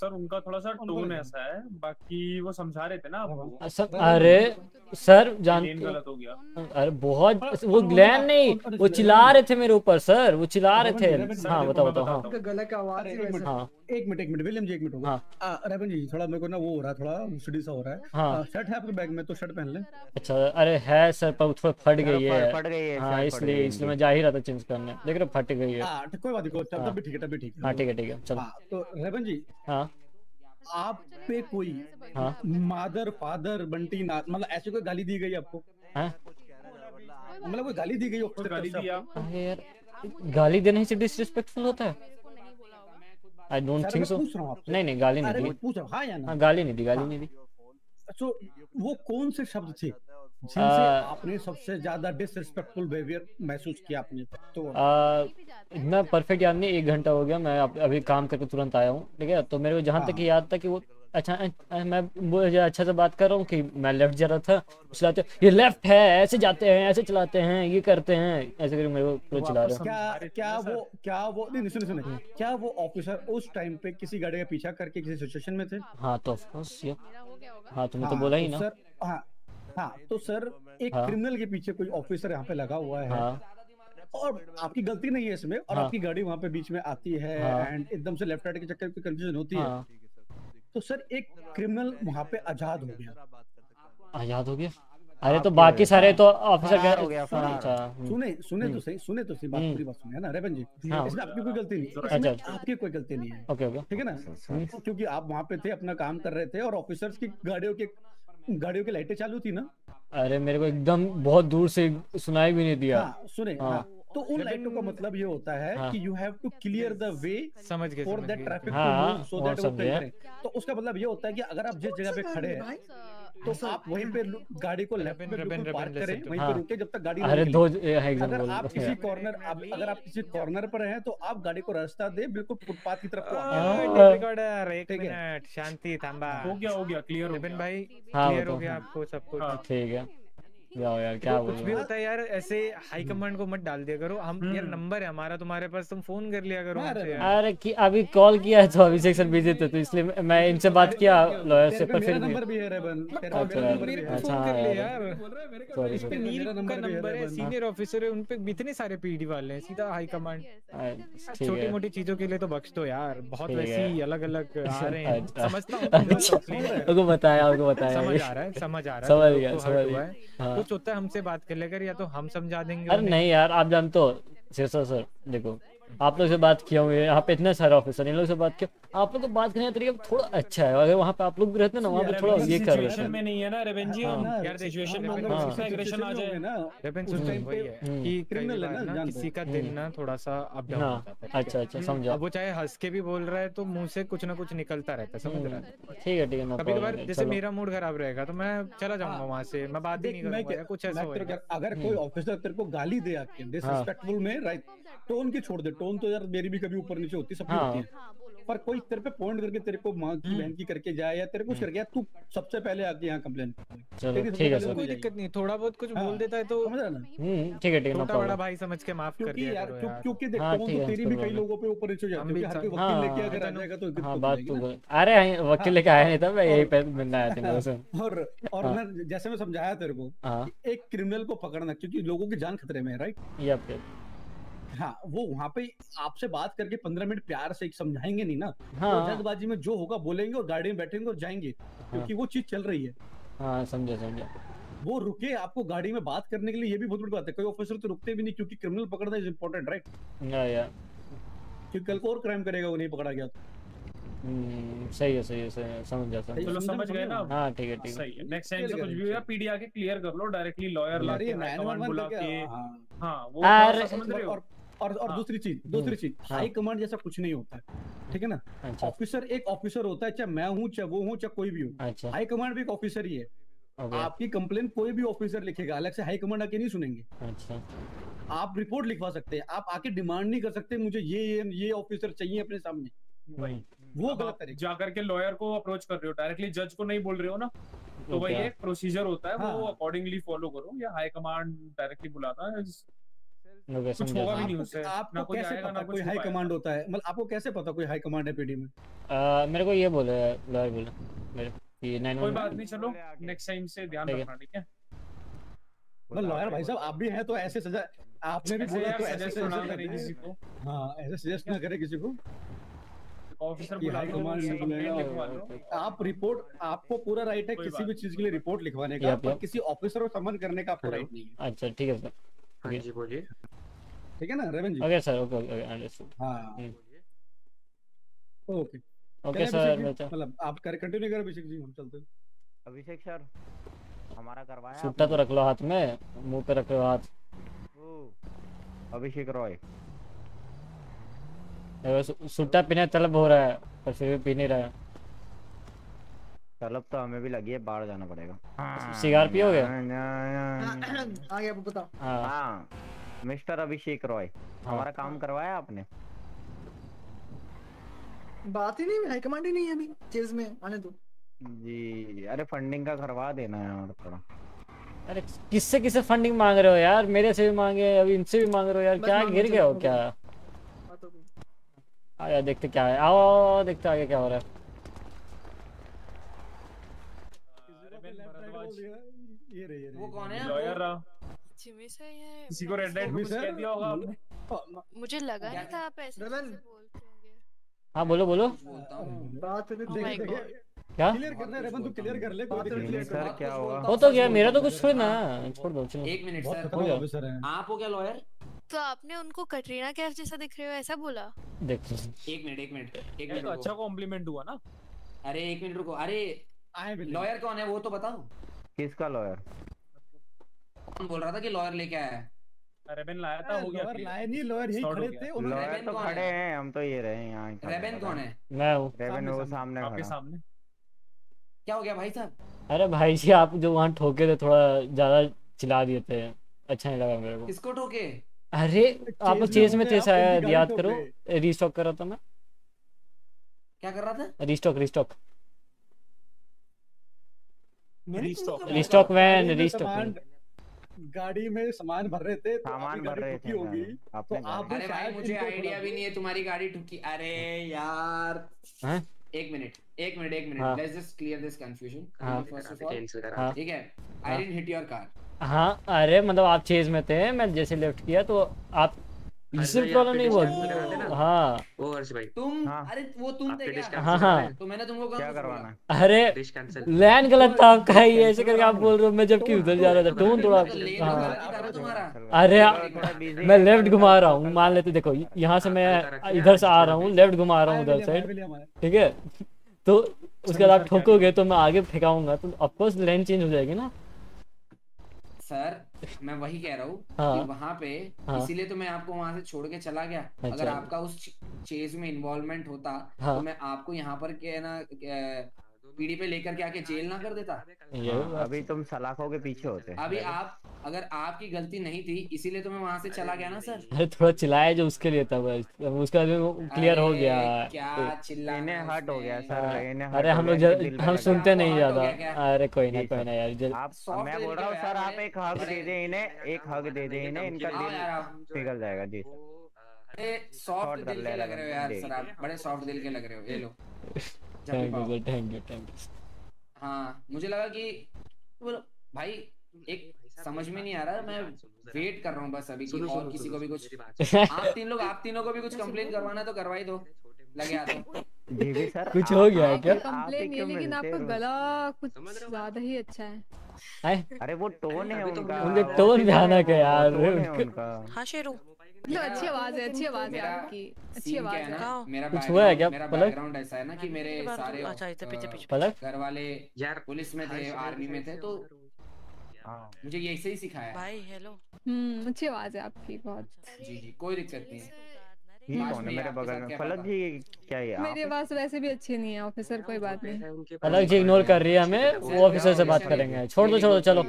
Speaker 53: सर उनका थोड़ा सा टोन ऐसा है बाकी वो समझा रहे थे ना आपको
Speaker 1: सर अरे सर जान
Speaker 53: गलत हो गया।
Speaker 1: अरे बहुत वो ग्लैन नहीं वो चिल्ला रहे थे मेरे ऊपर सर वो चिल्ला रहे थे। हाँ बताओ बताओ हाँ।
Speaker 57: गला का आवाज़
Speaker 60: एक मिनट
Speaker 1: हाँ।
Speaker 60: एक मिनट विलियम जी एक मिनट होगा
Speaker 1: हाँ।
Speaker 60: रेवन जी थोड़ा मेरे को ना वो हो रहा है थोड़ा मुस्टडी सा हो रहा है।
Speaker 1: हाँ।
Speaker 60: शर्ट है आपके बैग में तो शर्ट पहन ले।
Speaker 1: अच्छा अरे है सर पर थोड़ा फट गई है।
Speaker 55: फट गई है,
Speaker 1: हाँ इसलिए इसलिए मैं जा ही रहा था चेंज करने। देख रहे फट गई है।
Speaker 60: हाँ तो कोई बात नहीं कोई- तब
Speaker 1: हाँ।
Speaker 60: भी ठीक है तब भी ठीक है।
Speaker 1: हाँ ठीक है ठीक है चलो।
Speaker 60: हाँ तो रेवन जी
Speaker 1: हाँ।
Speaker 60: आप पे कोई
Speaker 1: हाँ।
Speaker 60: मादर फादर बंटी नाथ मतलब ऐसी कोई गाली दी गई आपको?
Speaker 1: हाँ।
Speaker 60: मतलब कोई गाली दी गई हो
Speaker 53: गाली
Speaker 1: यार गाली देने से डिसरिस्पेक्टफुल होता है। आई डोंट थिंक सो
Speaker 60: पूछ रहा हूँ आपसे।
Speaker 1: नहीं नहीं गाली नहीं दी।
Speaker 60: पूछ रहा हाँ हाँ या ना?
Speaker 1: हाँ गाली नहीं दी गाली नहीं दी।
Speaker 60: सो वो कौन से शब्द थे? जिनसे आपने सबसे ज़्यादा डिसरिस्पेक्टफुल बिहेवियर महसूस किया आपने तो
Speaker 1: आ, इतना परफेक्ट याद नहीं एक घंटा हो गया मैं अभी काम करके तुरंत आया हूँ ठीक है? तो मेरे को जहाँ तक
Speaker 60: हाँ।
Speaker 1: याद था कि वो अच्छा मैं वो अच्छा से बात कर रहा हूँ कि मैं लेफ़्ट जा रहा था चलाते ये लेफ़्ट है ऐसे जाते हैं ऐसे चलाते हैं ये करते हैं ऐसे करके मेरे को पूरा चला रहे
Speaker 60: क्या क्या वो क्या वो नहीं नहीं, सुनिए सुनिए क्या वो ऑफिसर उस टाइम पे किसी गाड़ी का पीछा करके किसी सिचुएशन में थे?
Speaker 1: हाँ तो ऑफ़ कोर्स ये हाँ तुमने तो
Speaker 60: हाँ,
Speaker 1: बोला ही ना।
Speaker 60: हाँ हाँ तो सर एक
Speaker 1: हाँ।
Speaker 60: क्रिमिनल के पीछे कोई ऑफिसर यहाँ पे लगा हुआ है
Speaker 1: हाँ
Speaker 60: और आपकी गलती नहीं है इसमें और
Speaker 1: हाँ।
Speaker 60: आपकी गाड़ी वहाँ पे बीच में आती है
Speaker 1: हाँ।
Speaker 60: एंड एकदम से लेफ़्ट राइट के चक्कर में कंफ्यूजन होती है
Speaker 1: हाँ
Speaker 60: तो सर एक क्रिमिनल वहाँ पे आज़ाद हो गया
Speaker 1: आज़ाद हो गया अरे तो बाकी सारे तो ऑफिसर
Speaker 55: हो गया।
Speaker 1: अच्छा हम्म।
Speaker 60: सुने सुने तो
Speaker 1: हम्म।
Speaker 60: सही सुने तो सही बात
Speaker 1: हम्म।
Speaker 60: पूरी बात सुने है ना रेवन जी
Speaker 1: हाँ।
Speaker 60: इसमें आपकी कोई गलती नहीं
Speaker 1: अच्छा,
Speaker 60: इसमें
Speaker 1: अच्छा।
Speaker 60: आपकी कोई गलती नहीं है
Speaker 1: ओके ओके
Speaker 60: ठीक है ना क्योंकि आप वहाँ पे थे अपना काम कर रहे थे और ऑफिसर्स की गाड़ियों के गाड़ियों की लाइटें चालू थी ना?
Speaker 1: अरे मेरे को एकदम बहुत दूर से सुनाई भी नहीं दिया।
Speaker 60: हाँ सुने।
Speaker 1: हाँ।
Speaker 60: हाँ तो उन लाइटों का मतलब ये होता है
Speaker 1: हाँ।
Speaker 60: कि you have to clear the way
Speaker 59: समझ गए
Speaker 60: फॉर दैट ट्रैफ़िक
Speaker 1: हाँ,
Speaker 60: टू सो दैट वो। करें तो उसका मतलब ये होता है कि अगर आप जिस जगह पे खड़े हैं तो आप वहीं पे गाड़ी को लेफ़्ट में बिल्कुल पार्क करें वहीं पे
Speaker 1: हाँ।
Speaker 60: रुके जब तक गाड़ी
Speaker 1: अरे दो
Speaker 60: अगर आप किसी कॉर्नर अगर आप किसी कॉर्नर पर हैं तो आप गाड़ी को रास्ता दे बिल्कुल फुटपाथ की तरफ़ को आगे
Speaker 59: रिकॉर्डर एक मिनट शांति थांबा।
Speaker 53: हो गया हो गया क्लियर हो गया।
Speaker 59: भाई
Speaker 1: हाँ,
Speaker 59: क्लियर हो गया
Speaker 1: हाँ।
Speaker 59: आपको सब कुछ।
Speaker 53: हाँ।
Speaker 1: ठीक है। जाओ यार क्या
Speaker 59: तो कुछ भी होता है यार ऐसे हाई कमांड को मत डाल दिया करो। हम यार
Speaker 53: हम्म।
Speaker 59: नंबर है हमारा तुम्हारे पास तुम फ़ोन कर लिया करो
Speaker 60: अरे
Speaker 59: यार।
Speaker 1: कि अभी कॉल किया है तो अभिषेक सर बिज़ी थे तो इसलिए मैं- इनसे बात किया लॉयर से पर फिर भी।
Speaker 60: नंबर भी है रेबन तेरे पे
Speaker 1: अच्छा यार, अच्छा, यार।
Speaker 59: यार
Speaker 1: सॉरी
Speaker 59: नील का
Speaker 60: नंबर है।
Speaker 59: सीनियर ऑफिसर है उन पे इतने सारे पीडी वाले हैं सीधा हाई कमांड छोटी मोटी चीज़ों के लिए तो बख्श दो यार बहुत। वैसी अलग अलग आ रहे हैं।
Speaker 1: अच्छा।
Speaker 59: समझता हूँ
Speaker 1: अच्छा, बताया बताया।
Speaker 59: समझ आ रहा है समझ आ रहा है
Speaker 1: समझ गया समझ गया।
Speaker 59: कुछ होता है हमसे बात कर लेकर या तो हम समझा देंगे
Speaker 1: अरे नहीं यार आप जानते हो सिरसा सर देखो आप लोग से बात किया हूँ यहाँ पे इतने सारे ऑफिसर इन लोग से बात किया। आप लोग को बात करने का तरीका थोड़ा अच्छा है अगर वहाँ पे आप लोग भी रहते ना वहाँ पे थोड़ा ये कर रहे
Speaker 53: सिचुएशन में नहीं है ना रेवेंजी
Speaker 1: हाँ।
Speaker 53: यार सिचुएशन में
Speaker 1: हाँ।
Speaker 53: किसी का एग्रेशन आ जाए।
Speaker 59: रेबन
Speaker 1: हम्म, हम्म।
Speaker 59: कि
Speaker 60: है ना,
Speaker 59: ना किसी का दिल
Speaker 1: हम्म।
Speaker 59: ना थोड़ा सा अप डाउन
Speaker 1: हाँ,
Speaker 59: है
Speaker 1: अच्छा, अच्छा,
Speaker 59: हम्म,
Speaker 1: समझा।
Speaker 59: वो चाहे हंस के भी बोल रहा है तो मुँह से कुछ ना कुछ निकलता रहता है समझ रहा है?
Speaker 1: ठीक है ठीक है
Speaker 59: कभी कभार जैसे मेरा मूड खराब रहेगा तो मैं चला जाऊँगा वहाँ से मैं बात ही नहीं
Speaker 60: देख,
Speaker 59: करूँगा कुछ ऐसा
Speaker 60: अगर कोई ऑफिसर तेरे को गाली दे आपके डिसरिस्पेक्टफुल में राइट टोन की छोड़ दे टोन तो यार मेरी भी कभी ऊपर नीचे होती सबकी
Speaker 1: हाँ।
Speaker 60: होती है। पर कोई तेरे पे पॉइंट करके तेरे को माँ की बहन की करके जाए या तेरे कुछ करके जाए, तू सबसे पहले आके यहाँ कंप्लेन
Speaker 1: चलो ठीक है
Speaker 59: कोई दिक्कत नहीं थोड़ा बहुत कुछ
Speaker 60: हाँ।
Speaker 59: बोल देता है तो
Speaker 60: समझ रहा ना?
Speaker 1: हम्म, ठीक है ठीक है
Speaker 59: छोटा बड़ा भाई समझ के माफ़ कर
Speaker 60: क्योंकि
Speaker 59: दिया
Speaker 60: यार
Speaker 59: करो यार।
Speaker 60: क्योंकि देख
Speaker 1: हाँ,
Speaker 60: टोन तो तेरी भी कई लोगों पे ऊपर नीचे हो जाती है क्योंकि हर कोई
Speaker 59: हाँ,
Speaker 60: वकील लेके अगर आ जाएगा तो दिक्कत
Speaker 1: हाँ
Speaker 60: हो
Speaker 1: बात तो अरे वकील लेके आया नहीं था मैं यही पे मिलने आया था मेरे से।
Speaker 60: और और
Speaker 1: हाँ।
Speaker 60: मैं जैसे मैं समझाया तेरे को
Speaker 1: हाँ।
Speaker 60: एक क्रिमिनल को पकड़ना क्योंकि लोगों की जान खतरे में है राइट
Speaker 1: या फिर
Speaker 60: हाँ वो वहाँ पे आपसे बात करके पंद्रह मिनट प्यार से समझाएँगे नहीं ना?
Speaker 1: हाँ।
Speaker 60: वो जल्दबाजी में जो होगा बोलेंगे और गाड़ी में बैठेंगे और जाएँगे क्योंकि वो चीज़ चल रही है।
Speaker 1: हाँ समझा समझा।
Speaker 60: वो रुके आपको गाड़ी में बात करने के लिए ये भी बहुत बड़ी बात है। कोई ऑफिसर तो रुकते भी नहीं क्योंकि क्रिमिनल पकड़ना इज़ इम्पोर्टेंट राइट क्योंकि कल को और क्राइम करेगा वो नहीं पकड़ा गया तो।
Speaker 1: हम्म, सही है सही है सही है। समझ जा समझ
Speaker 53: चलो समझ गए ना
Speaker 1: हाँ ठीक है ठीक है।
Speaker 53: सही नेक्स्ट टाइम से कुछ भी हो या पीडी आके क्लियर कर लो डायरेक्टली लॉयर
Speaker 60: यार
Speaker 53: लाके
Speaker 60: ये
Speaker 53: हाई
Speaker 60: 911
Speaker 53: कमांड बुला के
Speaker 60: हाँ।
Speaker 53: हाँ वो समझ रहे हो?
Speaker 60: और और
Speaker 53: हाँ।
Speaker 60: दूसरी चीज़ दूसरी चीज़
Speaker 1: हाँ।
Speaker 60: हाई कमांड जैसा कुछ नहीं होता है ठीक है ना?
Speaker 1: अच्छा।
Speaker 60: ऑफिसर एक ऑफिसर होता है चाहे मैं हूँ चाहे वो हूँ चाहे कोई भी हो।
Speaker 1: अच्छा।
Speaker 60: हाई कमांड भी एक ऑफिसर ही है। आपकी कंप्लेन कोई भी ऑफिसर लिखेगा अलग से हाई कमांड आके नहीं सुनेंगे।
Speaker 1: अच्छा।
Speaker 60: आप रिपोर्ट लिखवा सकते हैं आप आके डिमांड नहीं कर सकते मुझे ये ये ये ऑफिसर चाहिए अपने सामने।
Speaker 53: वही
Speaker 60: वो गलत तरीका।
Speaker 53: जाकर के लॉयर को अप्रोच कर रहे हो डायरेक्टली जज को नहीं बोल रहे हो ना? तो वही एक प्रोसीजर होता है
Speaker 60: हाँ। वो।
Speaker 53: अकॉर्डिंगली फॉलो करो या हाई कमांड डायरेक्टली बुलाता है
Speaker 1: ओके
Speaker 53: कुछ होगा भी नहीं उससे
Speaker 60: आपको,
Speaker 53: ना
Speaker 60: आपको
Speaker 53: कोई
Speaker 60: कैसे पता? कोई हाई कमांड होता है? मतलब आपको कैसे पता कोई हाई कमांड है पीडी में?
Speaker 1: मेरे को ये बोले लॉयर बोले मेरे कि नाइन
Speaker 53: कोई बात नहीं चलो नेक्स्ट टाइम से ध्यान रखना ठीक है?
Speaker 60: मतलब लॉयर भाई साहब आप भी हैं तो ऐसे सजा आपने भी बोला तो ऐसे
Speaker 53: सजेस्ट
Speaker 60: सजेस्ट
Speaker 53: ना
Speaker 60: ना
Speaker 53: करें किसी को।
Speaker 60: हाँ ऐसे सजेस्ट ना करे किसी को।
Speaker 53: ऑफिसर बुला लो
Speaker 60: कमांड
Speaker 53: उससे
Speaker 60: ने
Speaker 53: कंप्लेंट
Speaker 60: बुलाया
Speaker 53: लिखवा
Speaker 60: और-
Speaker 53: लो
Speaker 60: आप रिपोर्ट आपको पूरा राइट है किसी भी चीज़ के लिए रिपोर्ट लिखवाने का पर किसी ऑफिसर को समन करने का आपको राइट नहीं है।
Speaker 1: अच्छा ठीक है सर
Speaker 54: हाँ जी बोलिए।
Speaker 60: ठीक है ना? Raven ji
Speaker 1: okay sir okay okay understood
Speaker 60: हाँ। ओके
Speaker 1: ओके सर
Speaker 60: मतलब आप कर कंटिन्यू कर अभिषेक जी हम चलते हैं।
Speaker 55: अभिषेक सर हमारा करवाया
Speaker 1: सुट्टा तो रख लो हाथ में मुँह पे रख लो हाथ?
Speaker 55: अभिषेक रॉय।
Speaker 1: सुट्टा पीने तलब हो रहा है पर फिर भी पी नहीं रहा है।
Speaker 55: तलब तो हमें भी लगी है बाहर जाना पड़ेगा।
Speaker 1: सिगार पियोगे?
Speaker 57: आ गया बताओ।
Speaker 1: हाँ।
Speaker 55: हाँ। मिस्टर अभिषेक रॉय हमारा काम करवाया आपने?
Speaker 57: बात ही नहीं हाई कमांड ही नहीं है अभी चेज में आने दो।
Speaker 55: जी अरे फंडिंग का करवा देना यार थोड़ा।
Speaker 1: अरे किससे किससे फंडिंग मांग रहे हो यार? मेरे से भी मांगे अभी इनसे भी मांग रहे हो यार। क्या गिर गया हो
Speaker 57: हो
Speaker 1: क्या?
Speaker 57: हो।
Speaker 1: आ यार देखते क्या है। आओ आओ, देखते आगे क्या हो रहा है।
Speaker 60: ये रही ये
Speaker 49: वो कौन है
Speaker 53: लॉयर रहा।
Speaker 61: जिमी से ये
Speaker 53: किसी को रेड लाइट में कुछ कह दिया होगा आपने?
Speaker 61: मुझे लगा नहीं था आप ऐसे बोलते होंगे।
Speaker 1: हाँ बोलो बोलो।
Speaker 57: बात
Speaker 61: Oh
Speaker 57: दे
Speaker 61: my
Speaker 1: क्या?
Speaker 60: क्लियर करना है रेवन तू क्लियर कर ले कोई
Speaker 57: बात
Speaker 60: दिक्कत नहीं
Speaker 57: कर।
Speaker 55: सर क्या हुआ?
Speaker 1: हो तो गया मेरा तो कुछ थोड़ी ना। छोड़ दो चलो।
Speaker 49: एक मिनट सर
Speaker 1: हो गया।
Speaker 60: ऑफिसर है।
Speaker 49: आप हो क्या लॉयर
Speaker 61: तो आपने उनको कटरीना कैफ जैसा दिख रहे हो ऐसा बोला?
Speaker 1: देख
Speaker 49: एक मिनट एक मिनट एक मिनट
Speaker 53: तो अच्छा कॉम्प्लीमेंट हुआ ना।
Speaker 49: अरे एक मिनट रुको। अरे लॉयर कौन है वो तो बताओ।
Speaker 55: किसका लॉयर
Speaker 49: बोल रहा था कि लॉयर लेके आया है।
Speaker 53: रेबन लाया था हो गया
Speaker 60: लॉयर लाए नहीं लॉयर यही खड़े थे उन्होंने
Speaker 55: लॉयर तो खड़े
Speaker 49: हैं?
Speaker 55: हम तो ये रहे हैं यहाँ
Speaker 49: रेबन कौन है?
Speaker 1: मैं हूँ।
Speaker 55: रेबन वो
Speaker 60: सामने।
Speaker 53: आपके सामने।
Speaker 49: क्या हो गया भाई साहब?
Speaker 1: अरे भाई जी आप जो वहाँ ठोके थे थोड़ा ज़्यादा चिल्ला दिए थे। अच्छा नहीं लगा मेरे को।
Speaker 49: किसको ठोके?
Speaker 1: अरे आप चेस में शायद
Speaker 60: उनकी
Speaker 1: याद करो। रीस्टॉक कर रहा था मैं।
Speaker 49: क्या कर रहा था?
Speaker 1: रीस्टॉक रीस्टॉक
Speaker 49: मैंने
Speaker 1: रिस्टॉक रिस्टॉक
Speaker 60: सामान
Speaker 1: वैन
Speaker 60: गाड़ी में सामान भर रहे थे तो
Speaker 55: सामान भर रहे थे
Speaker 60: होगी। तो आप
Speaker 49: अरे भाई मुझे आइडिया भी नहीं है तुम्हारी गाड़ी ठुकी। अरे यार। एक मिनट एक मिनट एक
Speaker 1: हाँ।
Speaker 49: Minute let's just clear this confusion
Speaker 1: हाँ।
Speaker 49: फ़र्स्ट ऑफ़ ऑल
Speaker 1: हाँ।
Speaker 49: ठीक है? आई
Speaker 1: हाँ।
Speaker 49: डिडंट हिट योर कार
Speaker 1: हाँ अरे मतलब आप चेज में थे मैं जैसे लेफ़्ट किया तो आप
Speaker 54: भाई,
Speaker 1: प्रॉब्लम नहीं हुआ हाँ।
Speaker 54: वो हर्ष भाई।
Speaker 49: तुम अरे वो तुम थे क्या?
Speaker 1: हाँ हाँ।
Speaker 49: तो मैंने तुमको
Speaker 55: क्या करवाना
Speaker 1: अरे
Speaker 54: डिश कैंसिल
Speaker 1: लैंड गलत था आपका ये ऐसे करके आप बोल रहे हो मैं जबकि उधर जा रहा था टोन थोड़ा हाँ। अरे मैं लेफ़्ट घुमा रहा हूँ मान लेते देखो यहाँ से मैं इधर से आ रहा हूँ लेफ़्ट घुमा रहा हूँ उधर साइड ठीक है? तो उसके बाद आप ठोकोगे तो मैं आगे फेंकाऊँगा तो ऑफकोर्स लेन चेंज हो जाएगी ना।
Speaker 49: सर मैं वही कह रहा हूँ
Speaker 1: हाँ।
Speaker 49: कि वहाँ पे
Speaker 1: हाँ।
Speaker 49: इसीलिए तो मैं आपको वहाँ से छोड़ के चला गया अगर
Speaker 1: अच्छा।
Speaker 49: आपका उस चेज में इन्वॉल्वमेंट होता
Speaker 1: हाँ।
Speaker 49: तो मैं आपको यहाँ पर क्या ना पीढ़ी पे लेकर के आके जेल ना कर देता।
Speaker 1: ये
Speaker 55: हाँ, अभी तुम सलाखों के पीछे होते।
Speaker 49: अभी आप अगर आपकी गलती नहीं थी इसीलिए तो मैं वहाँ से चला गया ना सर?
Speaker 1: अरे थोड़ा चिल्लाया जो उसके लिए था बस उसका भी क्लियर हो
Speaker 49: अरे,
Speaker 1: गया।
Speaker 49: क्या
Speaker 1: तो-
Speaker 49: चिल्ला
Speaker 55: इन्हें हो गया सर
Speaker 1: अरे हम लोग हम सुनते नहीं ज़्यादा। अरे कोई ना कोई ना यार
Speaker 55: आप मैं बोल रहा हूँ सर आप एक हग दे दें इन्हें एक हग दे दें इन्हें इनका दिल पिघल जाएगा जी
Speaker 49: सॉफ्ट दिल के लग रहे हो यार सर आप बड़े सॉफ्ट दिल के लग रहे हो ये लो।
Speaker 1: Thank
Speaker 49: you.
Speaker 1: Sir thank you thank you
Speaker 49: हाँ मुझे लगा कि भाई एक समझ में नहीं आ रहा मैं वेट कर रहा हूँ बस अभी कि
Speaker 54: सुनो,
Speaker 49: और
Speaker 54: सुनो,
Speaker 49: किसी
Speaker 54: सुनो,
Speaker 49: को भी कुछ आप तीन लोग आप तीनों को भी कुछ कंप्लेन करवाना है तो करवाई दो। लगे
Speaker 55: जी सर
Speaker 1: कुछ हो गया है क्या?
Speaker 38: कंप्लेन ये लेकिन आपका गला कुछ ज़्यादा ही अच्छा है।
Speaker 55: अरे वो टोन है
Speaker 54: तो
Speaker 55: उनका।
Speaker 1: उनके टोन भयानक है यार
Speaker 55: है
Speaker 51: शेरू।
Speaker 38: अच्छी आवाज़ है अच्छी आवाज़ है आपकी अच्छी आवाज़
Speaker 49: है
Speaker 38: है।
Speaker 49: मेरा
Speaker 1: कुछ हुआ है क्या?
Speaker 49: बैकग्राउंड ऐसा है ना कि मेरे
Speaker 51: तो-
Speaker 49: सारे
Speaker 51: अच्छा, इधर पीछे, पीछे।
Speaker 1: पलक?
Speaker 49: घर वाले
Speaker 54: यार
Speaker 49: पुलिस में थे आर्मी में थे तो
Speaker 55: हाँ
Speaker 49: मुझे ये ऐसे ही। सिखाया
Speaker 51: भाई हेलो
Speaker 38: हम्म अच्छी आवाज़ है आपकी बहुत।
Speaker 49: जी जी कोई दिक्कत नहीं। है
Speaker 55: कौन है? मेरे
Speaker 49: आपके
Speaker 55: बगल में फलक जी क्या ये आप?
Speaker 38: मेरी वैसे भी अच्छी नहीं है ऑफिसर कोई बात नहीं।
Speaker 1: अलग जी इग्नोर कर रही है हमें वो ऑफिसर से बात करेंगे। छोड़ दो छोड़ दो चलो।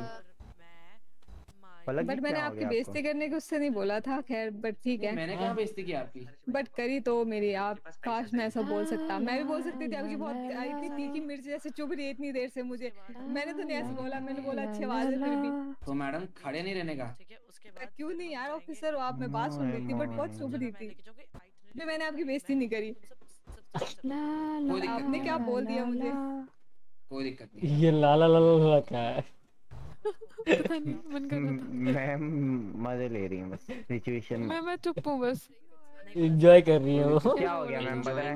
Speaker 55: फलक
Speaker 38: बट मैंने आपकी बेइज्जती करने की उससे नहीं बोला था खैर बट ठीक है।
Speaker 49: मैंने कहाँ बेइज्जती की आपकी।
Speaker 38: बट करी तो मेरी आप काश मैं ऐसा बोल सकता। मैं भी बोल सकती थी आपकी बहुत इतनी तीखी मिर्च जैसे चुभ रही इतनी देर से मुझे। मैंने तो नहीं ऐसे बोला मैंने बोला अच्छी आवाज़ है फिर भी।
Speaker 49: तो मैडम खड़े नहीं रहने का।
Speaker 38: क्यों नहीं यार ऑफिसर आप मैं बात सुन रही थी बट बहुत चुभ रही थी। फिर मैंने आपकी बेइज्जती नहीं करी। आपने क्या बोल दिया मुझे?
Speaker 49: कोई दिक्कत नहीं।
Speaker 1: ये लाला लाला क्या है?
Speaker 38: मन कर रहा था।
Speaker 55: मज़े ले रही हूँ बस सिचुएशन
Speaker 38: मैं मैं चुप हूँ बस।
Speaker 1: एंजॉय कर रही है वो।
Speaker 55: क्या हो गया मैम पता है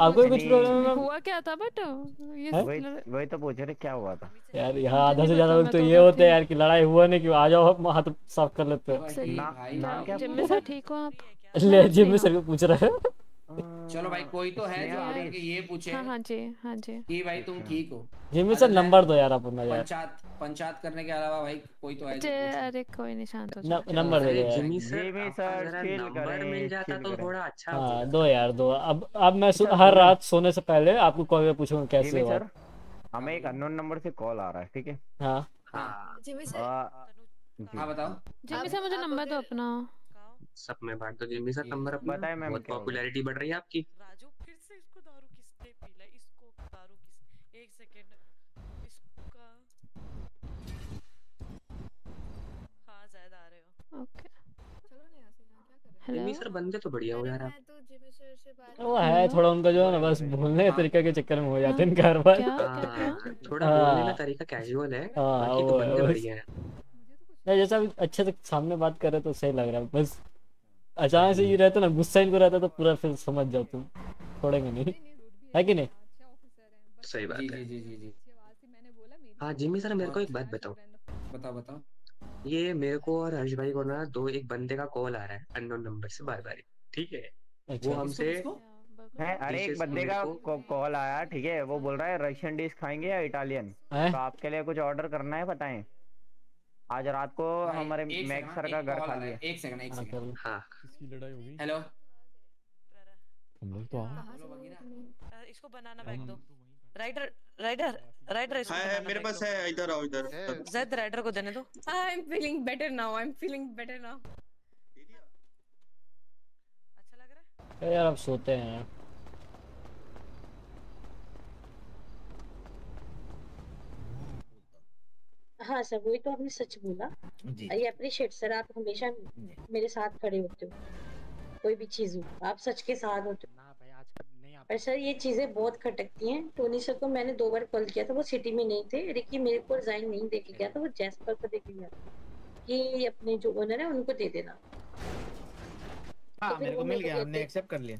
Speaker 1: आपको कुछ प्रॉब्लम है
Speaker 38: हुआ क्या था बट ये
Speaker 55: वही वही तो पूछ रहे क्या हुआ था?
Speaker 1: यार यहाँ आधा से ज़्यादा लोग तो ये होते हैं यार कि लड़ाई हुआ नहीं कि आ जाओ हम हाथ साफ़ कर लेते हैं।
Speaker 55: नाम क्या
Speaker 38: जिम में से ठीक हो आप?
Speaker 1: ले जिम में सर को पूछ रहा है।
Speaker 49: चलो भाई कोई तो है जो आके ये पूछे।
Speaker 38: हाँ हाँ जी हाँ जी।
Speaker 49: कि भाई तुम ठीक हो?
Speaker 1: जिम में सर नंबर दो यार अपना यार।
Speaker 49: पंचायत पंचायत करने के अलावा भाई कोई तो है जो
Speaker 38: अरे कोई नहीं शांत हो
Speaker 1: नंबर दे यार।
Speaker 54: Jimmy
Speaker 55: sir
Speaker 54: sir
Speaker 55: chill number
Speaker 54: मिल जाता तो थोड़ा अच्छा
Speaker 1: हाँ दो यार दो। अब अब मैं हर रात सोने से पहले आपको कॉल पे पूछूँगा कैसे हो
Speaker 55: सर हमें एक अननोन नंबर से कॉल आ रहा है ठीक है?
Speaker 1: हाँ।
Speaker 49: हाँ।
Speaker 55: Jimmy sir.
Speaker 49: हाँ बताओ।
Speaker 38: जिमी से मुझे नंबर दो अपना।
Speaker 54: सब में बांट दो जिमी सर नंबर अपना
Speaker 55: बताएँ मैम
Speaker 54: बहुत
Speaker 55: क्या हो?
Speaker 54: पॉपुलैरिटी बढ़ रही है आपकी।
Speaker 51: राजू फिर से इसको दारू किसने पिला इसको दारू किस एक सेकेंड इसका हाँ ज़्यादा आ रहे हो।
Speaker 38: ओके।
Speaker 54: जिमी
Speaker 38: हेलो
Speaker 54: सर बंदे तो बढ़िया हो यार आप।
Speaker 61: मैं तो जिमी सर से बात
Speaker 1: वो है थोड़ा उनका जो है ना बस बोलने के तरीके के चक्कर में हो जाते हैं इनका हर बार।
Speaker 38: क्या? क्या? क्या?
Speaker 54: हाँ, थोड़ा
Speaker 1: हाँ।
Speaker 54: बोलने का तरीका कैजुअल है
Speaker 1: हाँ,
Speaker 54: बाकी तो बंदे बढ़िया है।
Speaker 1: नहीं जैसा अभी अच्छे से सामने बात कर रहे तो सही लग रहा है बस अचानक से ये रहता ना गुस्सा इनको रहता तो पूरा फिर समझ जाओ तुम। छोड़ेंगे नहीं। है कि नहीं?
Speaker 54: सही बात
Speaker 49: जी
Speaker 54: है।
Speaker 49: जी जी जी
Speaker 54: हाँ जिमी सर मेरे को एक बात बताओ।
Speaker 49: बताओ बताओ।
Speaker 54: ये मेरे को और हर्ष भाई को ना दो एक बंदे का कॉल आ रहा है अननोन नंबर से बार बार। ठीक है?
Speaker 1: अच्छा।
Speaker 54: वो हमसे
Speaker 55: है अरे एक बंदे का कॉल आया ठीक है? वो बोल रहा है रशियन डिश खाएँगे या इटालियन? तो आपके लिए कुछ ऑर्डर करना है बताएँ आज रात को हमारे मैक सर का घर खाली है।
Speaker 49: है एक सेकंड एक
Speaker 1: हाँ,
Speaker 49: सेकंड।
Speaker 54: हाँ
Speaker 41: किसकी लड़ाई हो गई।
Speaker 49: हेलो
Speaker 41: हम लोग तो आ
Speaker 51: इसको बनाना बैग दो। राइडर राइडर राइडर इसको
Speaker 62: है है मेरे पास है इधर आओ इधर।
Speaker 51: जेड राइडर को देने दो।
Speaker 38: I am feeling better now I am feeling better now
Speaker 51: अच्छा लग रहा है?
Speaker 1: यार अब सोते हैं।
Speaker 63: हाँ सर वही तो आपने सच बोला। आई अप्रिशिएट सर आप हमेशा मेरे साथ खड़े होते हो। कोई भी चीज़ हो आप सच के साथ होते हो। पर सर ये चीज़ें बहुत खटकती हैं। टोनी सर को मैंने दो बार कॉल किया था वो सिटी में नहीं थे। रिकी मेरे को रिजाइन नहीं देके गया था वो जैसपर को देके गया था। कि अपने जो ओनर है उनको दे देना।
Speaker 58: हाँ
Speaker 63: फिर
Speaker 58: मेरे को मिल गया हमने एक्सेप्ट कर लिया।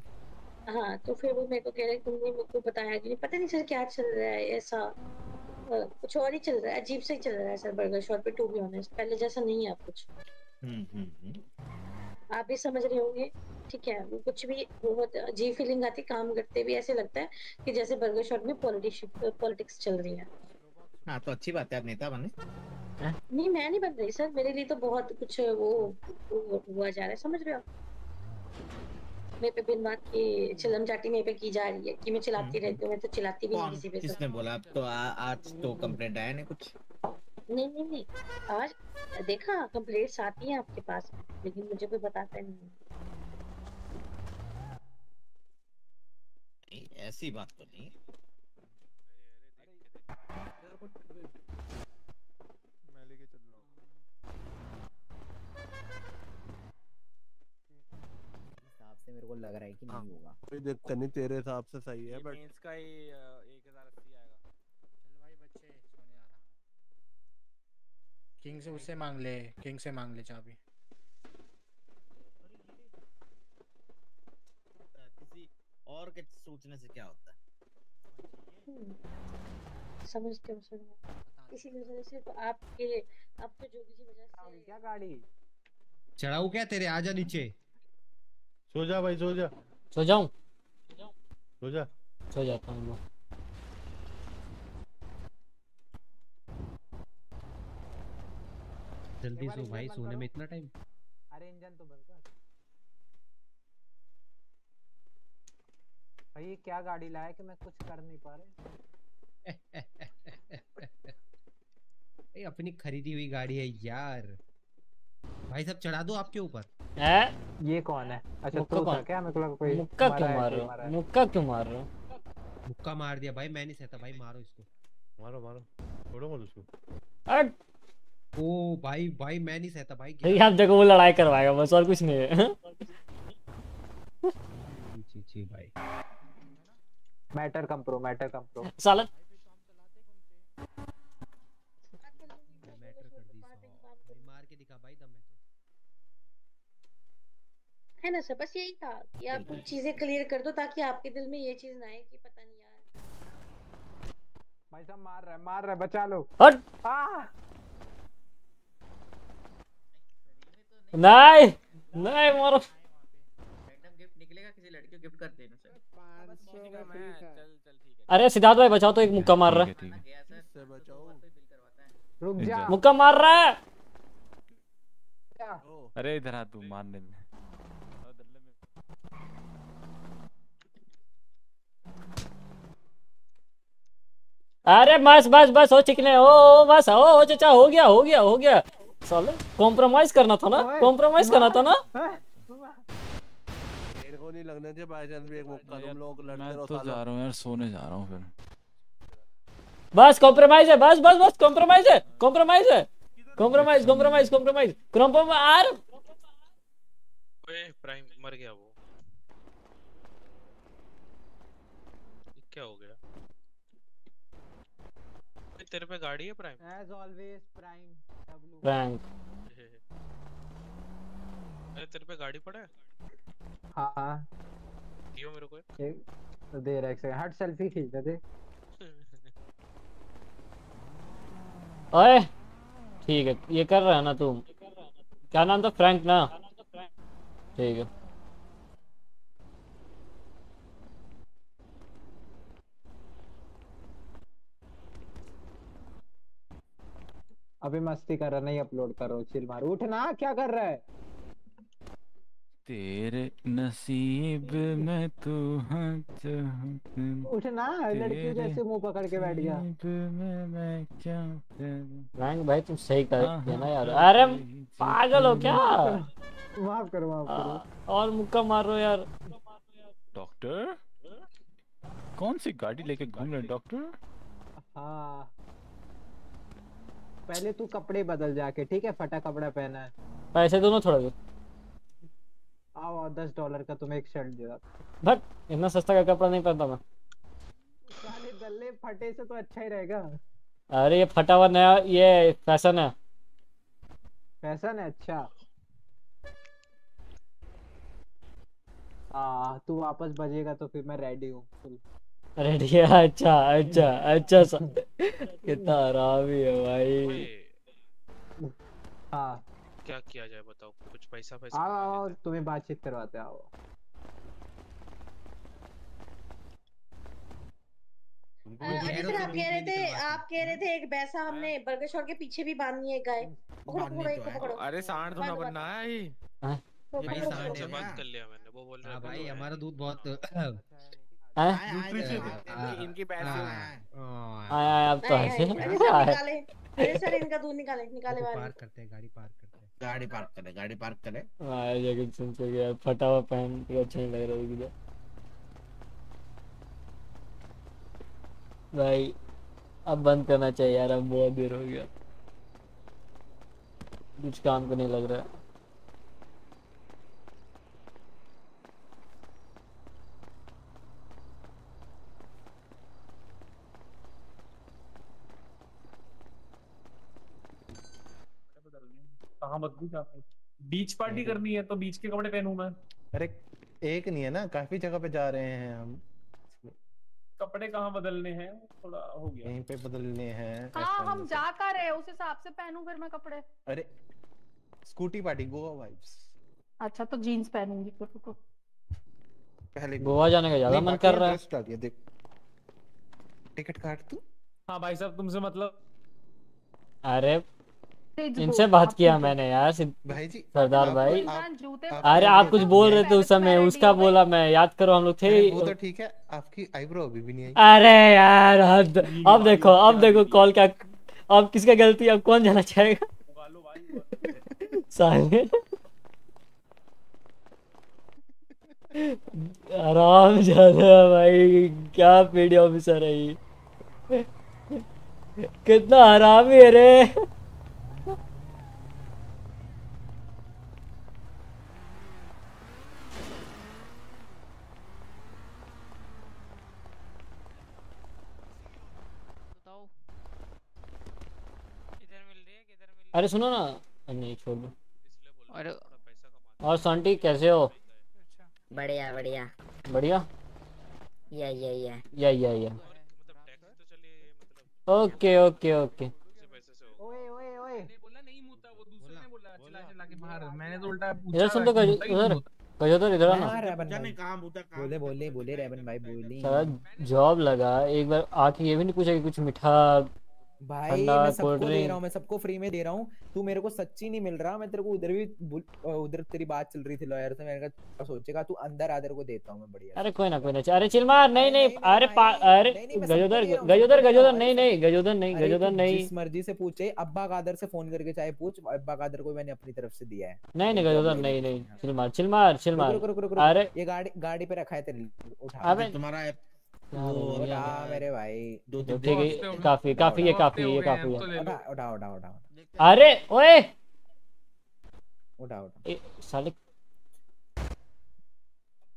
Speaker 63: हाँ तो फिर वो मेरे को कह रहे तुमने मेरे को बताया कि नहीं। पता नहीं सर क्या चल रहा है ऐसा। कुछ और ही चल रहा है अजीब से ही चल रहा है सर बर्गर शॉप पे टू बी ऑनेस्ट पहले जैसा नहीं है अब कुछ।
Speaker 58: हम्म हम्म हम्म।
Speaker 63: आप भी समझ रहे होंगे ठीक है? कुछ भी बहुत अजीब फीलिंग आती है काम करते भी ऐसे लगता है कि जैसे बर्गर शॉप में पॉलिटिक्स पॉलिटिक्स चल रही है।
Speaker 58: हाँ तो अच्छी बात है आप नेता बने।
Speaker 63: नहीं मैं नहीं बन रही सर। मेरे लिए तो बहुत कुछ वो वो हुआ जा रहा है समझ रहे हो मेरे पे बिन बात की चिलम चाटी मेरे पे की जा रही है कि मैं चिल्लाती रहती हूँ मैं तो चिल्लाती भी नहीं किसी पे
Speaker 58: किसने बोला? अब तो आ, आज तो कंप्लेंट आया नहीं कुछ?
Speaker 63: नहीं नहीं नहीं। आज देखा कंप्लेंट्स आती हैं आपके पास लेकिन मुझे कोई बताता नहीं है।
Speaker 58: नहीं, ऐसी बात तो नहीं मेरे को लग रहा है कि नहीं होगा।
Speaker 62: कोई दिक्कत नहीं तेरे हिसाब से सही है बट
Speaker 64: इसका ही एक हज़ार अस्सी आएगा।
Speaker 65: चल भाई बच्चे सोने आ रहा किंग से उससे मांग ले किंग से मांग ले चाबी।
Speaker 58: किसी और के सोचने से क्या होता है?
Speaker 63: हम्म, समझते हो सर। इसी वजह से तो आपके आपको जो किसी वजह से
Speaker 66: क्या गाड़ी?
Speaker 56: चढ़ाऊ क्या तेरे? आजा नीचे।
Speaker 62: सो जा भाई सो जा।
Speaker 1: सो जाऊँ?
Speaker 62: सो जा।
Speaker 1: सो जाता हूँ मैं।
Speaker 56: जल्दी सो भाई सोने में इतना टाइम
Speaker 66: अरे इंजन तो बंद कर। भाई ये क्या गाड़ी लाया कि मैं कुछ कर नहीं पा रहे?
Speaker 56: ये अपनी खरीदी हुई गाड़ी है यार। भाई सब चढ़ा दो आपके ऊपर।
Speaker 1: है?
Speaker 66: ये कौन है? अच्छा
Speaker 1: मुक्का
Speaker 66: तो
Speaker 1: कौन?
Speaker 66: क्या? मेरे को लगा कोई
Speaker 1: मुक्का क्यों मार रहे हो। मुक्का क्यों मार रहे हो?
Speaker 56: मुक्का मार दिया भाई मैं नहीं सहता भाई मारो इसको।
Speaker 62: मारो मारो। छोड़ो मत उसको।
Speaker 1: हट
Speaker 56: ओ भाई भाई मैं नहीं सहता भाई
Speaker 1: ये आप देखो वो लड़ाई करवाएगा बस और कुछ नहीं है।
Speaker 56: जी जी भाई।
Speaker 66: मैटर कम प्रो मैटर कम प्रो
Speaker 1: साला
Speaker 56: मैटर कर दी सौ भाई मार के दिखा भाई दम है तो
Speaker 63: है ना सर बस यही था कि आप कुछ चीज़ें क्लियर कर दो ताकि आपके दिल में ये चीज़ ना आए कि पता नहीं यार।
Speaker 66: भाई साहब मार रहा है मार रहा है बचा लो।
Speaker 1: हट।
Speaker 66: आ
Speaker 1: नहीं नहीं मारो।
Speaker 58: गिफ्ट निकलेगा किसी लड़की को गिफ्ट कर देना सर।
Speaker 1: अरे सिद्धार्थ भाई बचाओ तो एक मुक्का मार रहा है।
Speaker 62: से बचाओ।
Speaker 66: रुक जा।
Speaker 1: मुक्का मार रहा है।
Speaker 67: अरे इधर आ तू मारने में।
Speaker 1: अरे बस बस बस हो चिकने ओ बस ओ ओ चाचा हो गया हो गया हो गया। साले कॉम्प्रोमाइज करना था ना? कॉम्प्रोमाइज करना था ना?
Speaker 62: मेरे को नहीं लगना चाहिए बाई चांस भी एक मौका तुम लोग लड़ते
Speaker 67: मैं
Speaker 62: रहो
Speaker 67: तो जा रहा हूँ यार सोने जा रहा हूँ फिर।
Speaker 1: बस कॉम्प्रोमाइज है बस बस बस कॉम्प्रोमाइज है कॉम्प्रोमाइज है। कॉम्प्रोमाइज कॉम्प्रोमाइज कॉम्प्रोमाइज कॉम्प्रोमाइज
Speaker 53: ओए प्राइम मर गया वो ये क्या हो गया ओए, तेरे पे गाड़ी है Prime
Speaker 66: as always Prime W
Speaker 1: prank
Speaker 53: अरे तेरे पे गाड़ी पड़ा है?
Speaker 66: हाँ।
Speaker 53: दियो मेरे को एक।
Speaker 66: तो दे रहा है एक सेकंड हट सेल्फी खींच दे दे।
Speaker 1: ओए ठीक है ये कर रहा है ना तू। क्या नाम था? फ्रैंक ना? ठीक है।
Speaker 66: अभी मस्ती कर रहा नहीं अपलोड कर रहा चिल मार। उठना क्या कर रहा है?
Speaker 67: तेरे नसीब में तू हाँ
Speaker 66: उठना लड़की जैसे मुँह पकड़ के बैठ गया
Speaker 67: नसीब में मैं क्या करूँ?
Speaker 1: फ्रैंक भाई तुम सही कर ना यार। अरे पागल हो क्या?
Speaker 66: माफ़ करो माफ़ करो।
Speaker 1: और मुक्का मार रहे हो यार।
Speaker 67: डॉक्टर? कौन सी गाड़ी लेके घूम रहे डॉक्टर?
Speaker 66: हाँ। पहले तू कपड़े बदल जाके ठीक है? फटा कपड़ा पहना है।
Speaker 1: पैसे दोनों थोड़ा दो।
Speaker 66: आओ दस डॉलर का तुम्हें एक शर्ट दे रहा
Speaker 1: बट इतना सस्ता का कपड़ा नहीं पहनता मैं।
Speaker 66: साले गले फटे से तो अच्छा ही रहेगा।
Speaker 1: अरे ये फटा हुआ नया ये फ़ैशन है।
Speaker 66: फ़ैशन है अच्छा।
Speaker 58: आ, तू वापस बजेगा तो फिर मैं रेडी हूँ चल।
Speaker 1: रेडी है अच्छा अच्छा अच्छा सा। कितना हरामी है भाई।
Speaker 58: हाँ।
Speaker 66: क्या किया जाए बताओ कुछ पैसा पैसा
Speaker 58: आओ आओ तुम्हें बातचीत करवाते आओ।
Speaker 63: आप कह रहे थे आप कह रहे थे एक भैंसा हमने बर्गर शॉट के पीछे भी बांधनी है। गाय पकड़ो पकड़ो एक पकड़ो।
Speaker 62: अरे सांड तो ना बनना है ही।
Speaker 50: भाई। सांड
Speaker 66: से बात कर लिया मैंने वो बोल रहे
Speaker 50: हाँ भाई
Speaker 66: तो-
Speaker 50: हमारा दूध बहुत
Speaker 1: हैं?
Speaker 50: दूध पीछे
Speaker 62: इनकी- इनकी पैसे
Speaker 1: आया आया अब तो
Speaker 63: आए,
Speaker 1: ऐसे
Speaker 63: आए, अरे सर निकाले। अरे सर इनका दूध निकाले निकाले बाहर।
Speaker 50: पार्क करते हैं गाड़ी पार्क करते हैं।
Speaker 68: गाड़ी पार्क करे गाड़ी पार्क करे
Speaker 1: आया जैकेट सुन के गया फटा हुआ पहन के अच्छा नहीं लग रहा है भाई अब बंद करना चाहिए यार अब बहुत देर हो गया। कुछ काम को नहीं लग रहा है।
Speaker 53: कहाँ बदलू क्या बीच पार्टी करनी है तो बीच के कपड़े पहनू मैं।
Speaker 41: अरे एक नहीं है ना काफ़ी जगह पे जा रहे हैं हम।
Speaker 53: कपड़े कहाँ बदलने हैं? थोड़ा हो गया।
Speaker 41: यहीं पे बदलने हैं
Speaker 43: हाँ हम जा कर रहे हैं? उस हिसाब से पहनूं फिर मैं कपड़े।
Speaker 41: अरे स्कूटी पार्टी गोवा वाइब्स।
Speaker 43: अच्छा तो जीन्स पहनूँगी फिर रुको।
Speaker 41: पहले
Speaker 1: गोवा जाने का ज़्यादा मन कर रहा है।
Speaker 41: ड्रेस डालिए देख। टिकट काट तू।
Speaker 53: हाँ भाई साहब तुमसे मतलब
Speaker 1: अरे इनसे बात किया मैंने यार
Speaker 41: भाई जी
Speaker 1: सरदार भाई। अरे आप कुछ बोल रहे थे उस समय उसका बोला मैं याद करो हम लोग थे।
Speaker 41: अरे वो तो ठीक है आपकी आईब्रो अभी भी नहीं आई।
Speaker 1: अरे यार हद अब देखो अब देखो कॉल क्या अब किसका गलती अब कौन जाना चाहेगा? साले। आराम ज़्यादा भाई क्या पीडी ऑफिसर है ये? कितना हरामी है रे। अरे सुनो ना। नहीं छोड़ दो।
Speaker 69: अरे
Speaker 1: और संटी कैसे हो?
Speaker 69: बढ़िया बढ़िया।
Speaker 1: बढ़िया?
Speaker 69: या या या।
Speaker 1: या या या। Okay okay okay.
Speaker 58: ओए ओए ओए।
Speaker 53: मैंने तो उल्टा
Speaker 1: इधर सुन तो उधर गजोदर इधर आना।
Speaker 58: रेबन भाई बोले बोले बोले रेबन भाई बोले
Speaker 1: जॉब लगा एक बार आके ये भी नहीं पूछा कि कुछ मीठा
Speaker 58: भाई मैं सबको दे रहा हूँ मैं सबको फ्री में दे रहा हूँ। तू मेरे को सच्ची नहीं मिल रहा मैं तेरे को उधर भी उधर तेरी बात चल रही थी लॉयर से मैंने कहा सोचेगा तू अंदर आ तेरे को देता हूँ मैं बढ़िया
Speaker 1: अरे कोई ना कोई ना अरे चिल मार नहीं नहीं अरे अरे गजोदर गजोदर गजोदर नहीं नहीं गजोदर नहीं गजोदर नहीं।
Speaker 58: जिस मर्ज़ी से पूछे अब्बा कादर से फ़ोन करके चाहे पूछ अब्बा कादर को मैंने अपनी तरफ़ से दिया है।
Speaker 1: नहीं नहीं गजोदर नहीं नहीं चिल मार चिल मार चिल मार
Speaker 58: रुक रुक रुक रुक।
Speaker 1: अरे
Speaker 58: ये गाड़ी गाड़ी पे रखा है तेरे उठा।
Speaker 1: अबे
Speaker 68: तुम्हारा
Speaker 58: मेरे भाई।
Speaker 1: ठीक काफ़ी काफ़ी है काफ़ी ये काफ़ी है।
Speaker 58: उठा उठा उठा
Speaker 1: अरे ओए!
Speaker 58: उठा उठा।
Speaker 1: साले।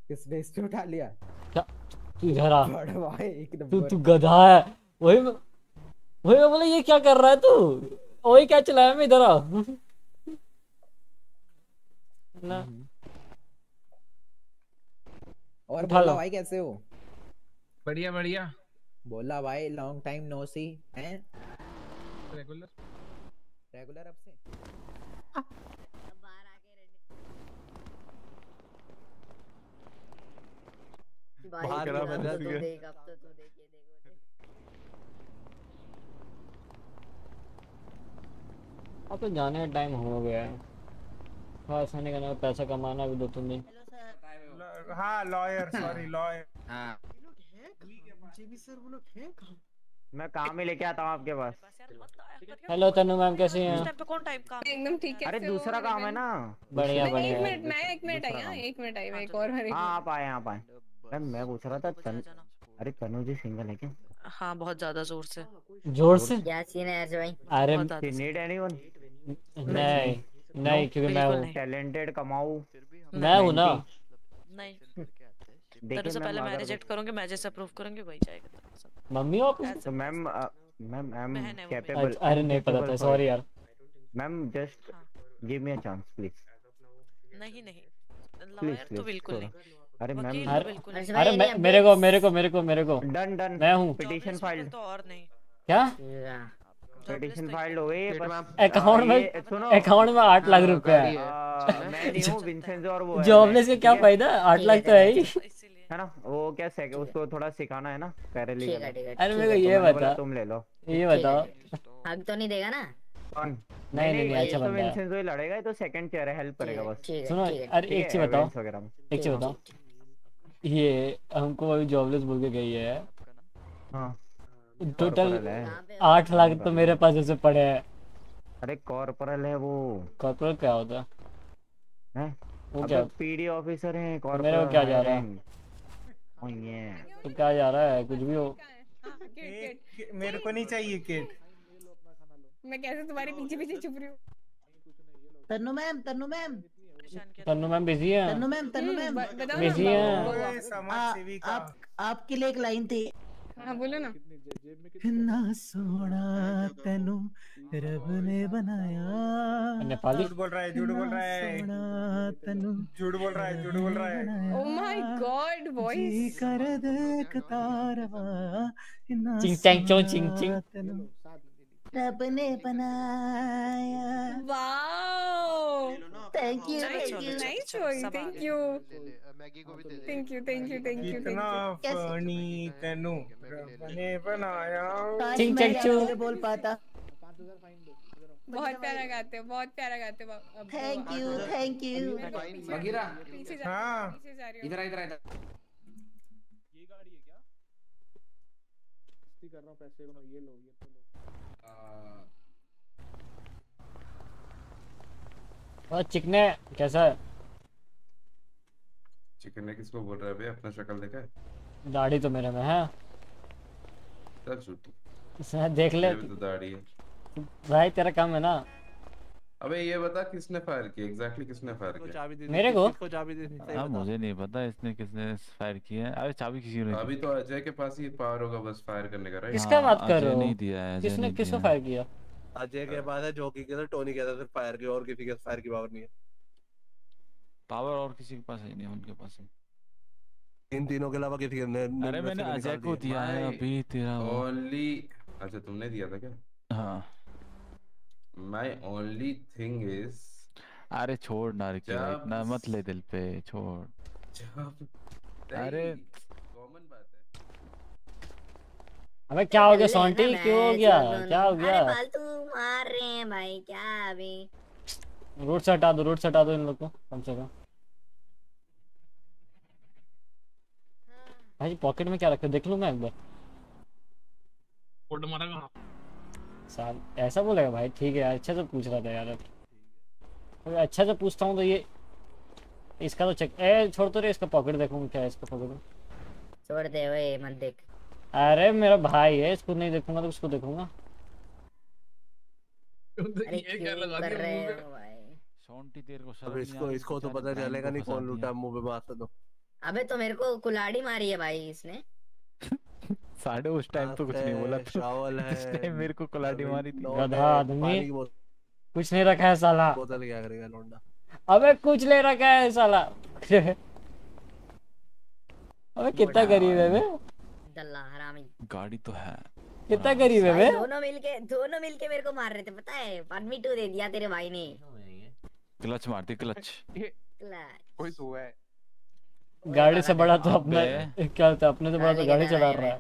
Speaker 58: किसने इससे उठा लिया?
Speaker 1: क्या? तू इधर आ।
Speaker 58: बड़ा भाई एक
Speaker 1: तू तू गधा है। वही वही मैं बोला ये क्या कर रहा है तू? वही क्या चलाया मैं इधर आ। ना।
Speaker 58: और बोला भाई कैसे हो?
Speaker 59: बढ़िया बढ़िया।
Speaker 58: बोला भाई लॉन्ग टाइम नो सी हैं?
Speaker 59: रेगुलर
Speaker 58: रेगुलर अब से?
Speaker 41: बाहर
Speaker 69: अब
Speaker 41: करा
Speaker 69: तो
Speaker 41: मैंने
Speaker 69: तू। देख अब तो तू देख ये देख
Speaker 1: अब तो जाने का टाइम हो गया है। खास आने का ना पैसा कमाना भी दो तीन दिन।
Speaker 53: हाँ लॉयर सॉरी लॉयर
Speaker 68: हाँ।
Speaker 55: मैं काम ही लेके आता हूँ आपके पास।
Speaker 1: हेलो तनु मैम कैसी हैं?
Speaker 51: टाइम पे कौन टाइम काम?
Speaker 38: एकदम ठीक है
Speaker 55: अरे दूसरा काम है ना।
Speaker 1: बढ़िया बढ़िया
Speaker 38: एक मिनट मैं एक मिनट आई हाँ। एक मिनट आई मैं एक और हरी
Speaker 55: हाँ आप आए आप आए। मैम मैं पूछ रहा था तन... अरे तनु जी सिंगल है क्या?
Speaker 51: हाँ बहुत ज़्यादा ज़ोर से।
Speaker 1: ज़ोर से?
Speaker 69: क्या सीन है ऐसे भाई?
Speaker 1: अरे
Speaker 55: नीड एनीवन
Speaker 1: नहीं नहीं क्योंकि मैं
Speaker 55: टैलेंटेड कमाऊ।
Speaker 1: मैं हूँ ना।
Speaker 51: नहीं।
Speaker 55: देखिए
Speaker 51: तेरे से पहले मैं रिजेक्ट करूँगी मैं जैसे अप्रूव करूँगी वही जाएगा।
Speaker 1: मम्मी हो आप
Speaker 55: तो मैम मैम आई एम
Speaker 51: है।
Speaker 55: कैपेबल
Speaker 1: अरे नहीं पता था सॉरी यार।
Speaker 55: Ma'am just give me a chance please
Speaker 51: नहीं नहीं। लॉयर तो बिल्कुल नहीं।
Speaker 55: अरे मैम
Speaker 51: तो
Speaker 1: अरे मेरे को मेरे को मेरे को मेरे को।
Speaker 55: डन डन
Speaker 1: मैं हूँ।
Speaker 55: पिटीशन फाइल्ड
Speaker 51: तो और नहीं।
Speaker 1: क्या?
Speaker 55: पिटीशन फाइल्ड हो गई
Speaker 1: अकाउंट में
Speaker 55: सुनो।
Speaker 1: अकाउंट में आठ लाख रुपए है।
Speaker 55: मैं नहीं हूँ विंसेंजो और वो
Speaker 1: जॉबलेस का क्या फ़ायदा? आठ लाख तो है। ही।
Speaker 55: है ना? वो क्या सेक उसको थोड़ा सिखाना है ना? पैरेली
Speaker 69: ठीक है, ठीक है,
Speaker 1: अरे मेरे को ये
Speaker 55: तो बोला
Speaker 1: बता
Speaker 55: तुम ले लो।
Speaker 1: ये बताओ।
Speaker 69: हक तो नहीं देगा ना?
Speaker 55: कौन?
Speaker 1: नहीं नहीं अच्छा
Speaker 55: तो
Speaker 1: बंदा है।
Speaker 55: विंसेंजो ही लड़ेगा ये तो सेकंड चेयर है हेल्प करेगा बस।
Speaker 1: सुनो अरे एक चीज़ बताओ। एक चीज़ बताओ। ये हमको अभी जॉबलेस बोल के गई है।
Speaker 55: हाँ।
Speaker 1: टोटल आठ लाख तो मेरे पास ऐसे पड़े हैं।
Speaker 55: अरे कॉर्पोरल है वो।
Speaker 1: कॉर्पोरल क्या होता? है?
Speaker 55: हैं
Speaker 1: वो क्या?
Speaker 55: तो पीडी ऑफिसर हैं
Speaker 1: तो मेरे को क्या जा रहा है?
Speaker 55: ये
Speaker 1: तो क्या जा रहा है? कुछ भी हो।
Speaker 59: मेरे को नहीं चाहिए किट
Speaker 38: मैं कैसे तुम्हारे पीछे पीछे छुप रही हूँ।
Speaker 68: Tannu ma'am Tannu ma'am.
Speaker 1: Tannu ma'am busy है।
Speaker 68: Tannu
Speaker 38: ma'am Tannu
Speaker 1: ma'am.
Speaker 38: Busy
Speaker 1: है।
Speaker 68: आपके लिए एक लाइन थी।
Speaker 38: हाँ बोलो ना।
Speaker 68: ना सोना तेनु रब ने बनाया।
Speaker 1: नेपाली?
Speaker 59: झूठ बोल रहा है झूठ बोल रहा है।
Speaker 68: सोना तेनू
Speaker 59: झूठ बोल रहा है झूठ बोल रहा है।
Speaker 38: ओह माय गॉड
Speaker 68: जी
Speaker 38: वॉइस
Speaker 68: कर देख तारवा ना
Speaker 1: चिंग चैंग चों चिंग चिंग।
Speaker 68: रब ने बनाया wow thank
Speaker 38: you
Speaker 68: thank you
Speaker 38: nice choice thank you thank you thank you thank you
Speaker 59: कितना फनी तेनू। रब ने बनाया
Speaker 1: चिंग
Speaker 68: बोल पाता।
Speaker 38: बहुत प्यारा गाते हो बहुत प्यारा गाते हो।
Speaker 68: थैंक यू थैंक यू
Speaker 38: पीछे-
Speaker 49: बगीरा
Speaker 59: हाँ।
Speaker 38: रही हो
Speaker 49: इधर आ, इधर आ, इधर
Speaker 41: कर रहा हूँ पैसे को ये लो ये
Speaker 1: और चिकने कैसा है?
Speaker 70: चिकने किसको बोल रहा है भाई अपना शक्ल देखा है?
Speaker 1: दाढ़ी तो मेरे में है।
Speaker 70: चल झूठी
Speaker 1: देख ले।
Speaker 70: तो दाढ़ी है।
Speaker 1: भाई तेरा काम है ना?
Speaker 70: अबे ये बता किसने फायर किया? एग्जैक्टली किसने फायर किया?
Speaker 1: मेरे को?
Speaker 71: हाँ मुझे नहीं पता इसने किसने फायर किया है। अरे चाबी किसी ने
Speaker 70: अभी तो अजय के पास ही पावर होगा बस फायर करने का राइट
Speaker 1: किसका बात कर। रहे हो
Speaker 71: नहीं दिया है,
Speaker 1: किसने किसको फायर किया?
Speaker 62: अजय के पास है जॉकी के साथ टोनी के साथ फायर की और किसी के फायर की पावर नहीं है।
Speaker 71: पावर और किसी के पास है नहीं उनके पास है।
Speaker 62: इन तीनों के अलावा किसी ने-
Speaker 71: अरे मैंने अजय को दिया। है अभी तेरा
Speaker 70: ओनली अच्छा तुमने दिया था क्या?
Speaker 71: हाँ।
Speaker 70: माय ओनली थिंग इज़
Speaker 71: अरे छोड़ ना रिकी भाई, इतना मत ले दिल पे छोड़।
Speaker 70: जब
Speaker 71: अरे
Speaker 70: कॉमन बात है।
Speaker 1: अबे क्या हो गया सॉन्टी क्यों हो गया? क्या हो गया?
Speaker 69: अरे फालतू मार रहे हैं भाई क्या अभी?
Speaker 1: रोड से हटा दो रोड से हटा दो इन लोग को कम से कम। भाई पॉकेट में क्या रखे देख लूँगा एक बार।
Speaker 66: कोड मारा कहाँ?
Speaker 1: साल। ऐसा बोलेगा भाई ठीक है यार अच्छा से पूछ रहा था यार। अगर अच्छा से पूछता हूँ तो ये इसका तो चेक ए छोड़ तो रे इसका पॉकेट देखूँगा क्या इसका पॉकेट
Speaker 69: छोड़ दे ओए मत देख।
Speaker 1: अरे मेरा भाई है इसको नहीं देखूँगा तो उसको देखूँगा।
Speaker 69: अरे क्यों कर रहे हो भाई?
Speaker 71: सोंटी तेरे को शर्म
Speaker 62: इसको इसको तो पता चलेगा नहीं कौन लूटा मुँह पे मार दो
Speaker 69: अबे तो मेरे को कुलाड़ी मारी है भाई इसने।
Speaker 71: साढ़े उस टाइम तो कुछ नहीं बोला
Speaker 62: है, शावल
Speaker 71: उस
Speaker 62: है,
Speaker 71: टाइम मेरे को कुलाड़ी मारी थी।
Speaker 1: गधा आदमी। कुछ नहीं रखा है साला।
Speaker 62: बोतल क्या करेगा लौंडा
Speaker 1: अबे कुछ ले रखा है साला। अबे कितना गरीब है बे।
Speaker 69: दल्ला हरामी।
Speaker 71: गाड़ी तो है।
Speaker 1: कितना गरीब है बे।
Speaker 69: दोनों मिलके दोनों मिलके मेरे को मार रहे थे पता है? वन मी टू दे दिया तेरे भाई ने।
Speaker 71: क्लच मारती क्लच।
Speaker 69: कोई
Speaker 55: सो है।
Speaker 1: गाड़ी से बड़ा तो अपना क्या होता है अपने से बड़ा तो गाड़ी चला रहा है।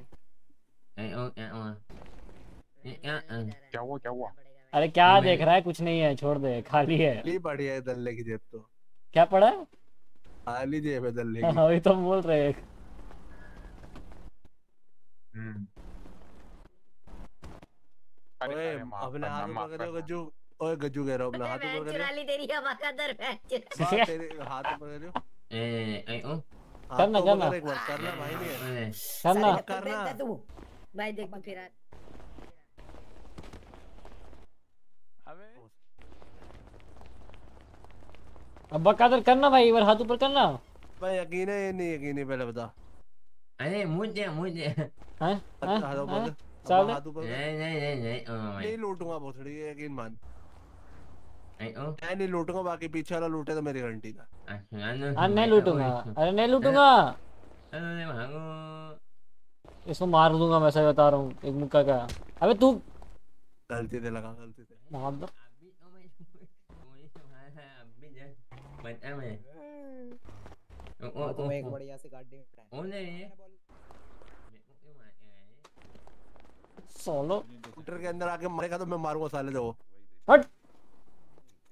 Speaker 55: क्या हुआ क्या हुआ
Speaker 1: अरे क्या देख रहा है? कुछ नहीं है छोड़ दे खाली है।
Speaker 62: खाली बढ़िया है दल्ले की जेब तो।
Speaker 1: क्या पड़ा? है
Speaker 62: खाली जेब है दल्ले
Speaker 1: हाँ
Speaker 62: की
Speaker 1: वही तो बोल रहे हैं।
Speaker 62: ओए अपने हाथ गज्जू। ओए गज्जू कह रहा हूँ अपना हाथ
Speaker 69: चुरा ली तेरी
Speaker 62: तेरे
Speaker 1: करना, करना।
Speaker 62: करना भाई नहीं
Speaker 1: करना
Speaker 62: करना
Speaker 69: तू भाई देख फिर आ-
Speaker 1: अब बकादर करना भाई एक बार हाथ ऊपर करना
Speaker 62: भाई यकीन है ये नहीं यकीन है पहले बता
Speaker 72: अरे मुझे मुझे
Speaker 1: हैं
Speaker 62: हाथ ऊपर
Speaker 1: चल
Speaker 62: हाथ ऊपर
Speaker 72: नहीं नहीं नहीं नहीं ओ भाई
Speaker 62: नहीं लूटूँगा भोसड़ी यकीन मान मैं नहीं लूटूँगा बाकी पीछे वाला लूटे तो मेरी घंटी था
Speaker 1: हाँ नहीं लूटूँगा अरे नहीं लूटूँगा। इसको मार दूँगा मैं सही बता रहा हूँ एक मुक्का का। अबे तू
Speaker 62: गलती से लगा गलती से।
Speaker 1: मार दो।
Speaker 58: हाँ, तुम्हें एक बढ़िया से गाड़ी में बैठाएँ।
Speaker 1: सोलो।
Speaker 62: स्कूटर के अंदर आके मारेगा तो मैं मारूँगा साले को
Speaker 1: हट।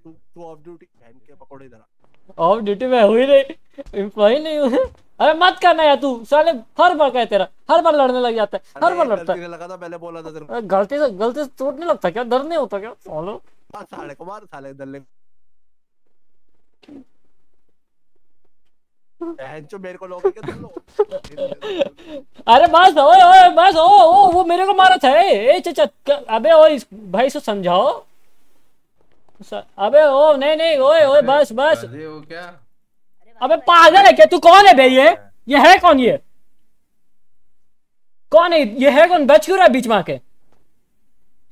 Speaker 62: तू तू ऑफ़ ड्यूटी बहन के पकौड़े इधर
Speaker 1: ऑफ़ ड्यूटी में हुई नहीं एम्प्लॉय नहीं हूँ। अरे मत करना यार तू साले हर बार का तेरा हर बार लड़ने लग जाता है हर बार लड़ता है।
Speaker 62: लगा था पहले बोला था तेरे
Speaker 1: गलती से गलती से चोट नहीं लगता क्या? डर नहीं होता क्या? सोलो
Speaker 62: साले को मार साले दल्ले मेरे को लोगे क्या तुम लोग?
Speaker 1: अरे बस ओए ओए बस ओ ओ वो मेरे को मारा था ए चाचा अबे ओ इस भाई इसको समझाओ। अबे ओ नहीं नहीं ओए ओए बस बस।
Speaker 70: अरे क्या?
Speaker 1: अबे पागल है क्या? तू कौन है बे ये? ये है कौन ये? कौन है? ये है कौन? बच क्यों रहा बीच में आके?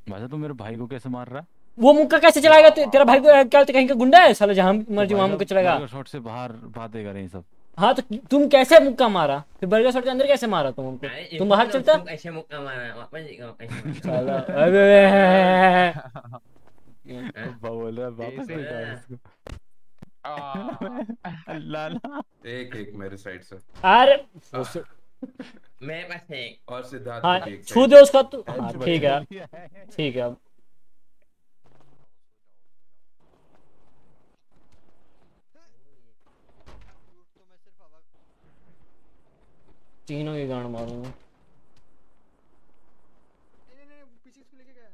Speaker 71: वैसे तू मेरे भाई को कैसे मार रहा
Speaker 1: वो मुक्का कैसे चलाएगा? ते, तेरा भाई को क्या कहीं का गुंडा है? साला जहाँ मर्ज़ी वहाँ मुक्का चलाएगा।
Speaker 71: शॉट से बाहर बातें कर रहे हैं सब।
Speaker 1: हाँ तो तुम कैसे मुक्का मारा? फिर बर्गर शॉट के अंदर कैसे मारा तुम उनको? तुम बाहर चलता?
Speaker 72: ऐसे मुक्का मारा? वापस
Speaker 1: अबे।
Speaker 71: बोल रहा वापस निकाल इसको लाला
Speaker 70: एक एक मेरे साइड से
Speaker 1: अरे
Speaker 72: मेरे पास एक
Speaker 70: और सिद्धार्थ
Speaker 1: हाँ छू दे। उसका तू हाँ ठीक है. ठीक है. तीनों की गांड मारूँगा
Speaker 57: पीछे इसको लेके गया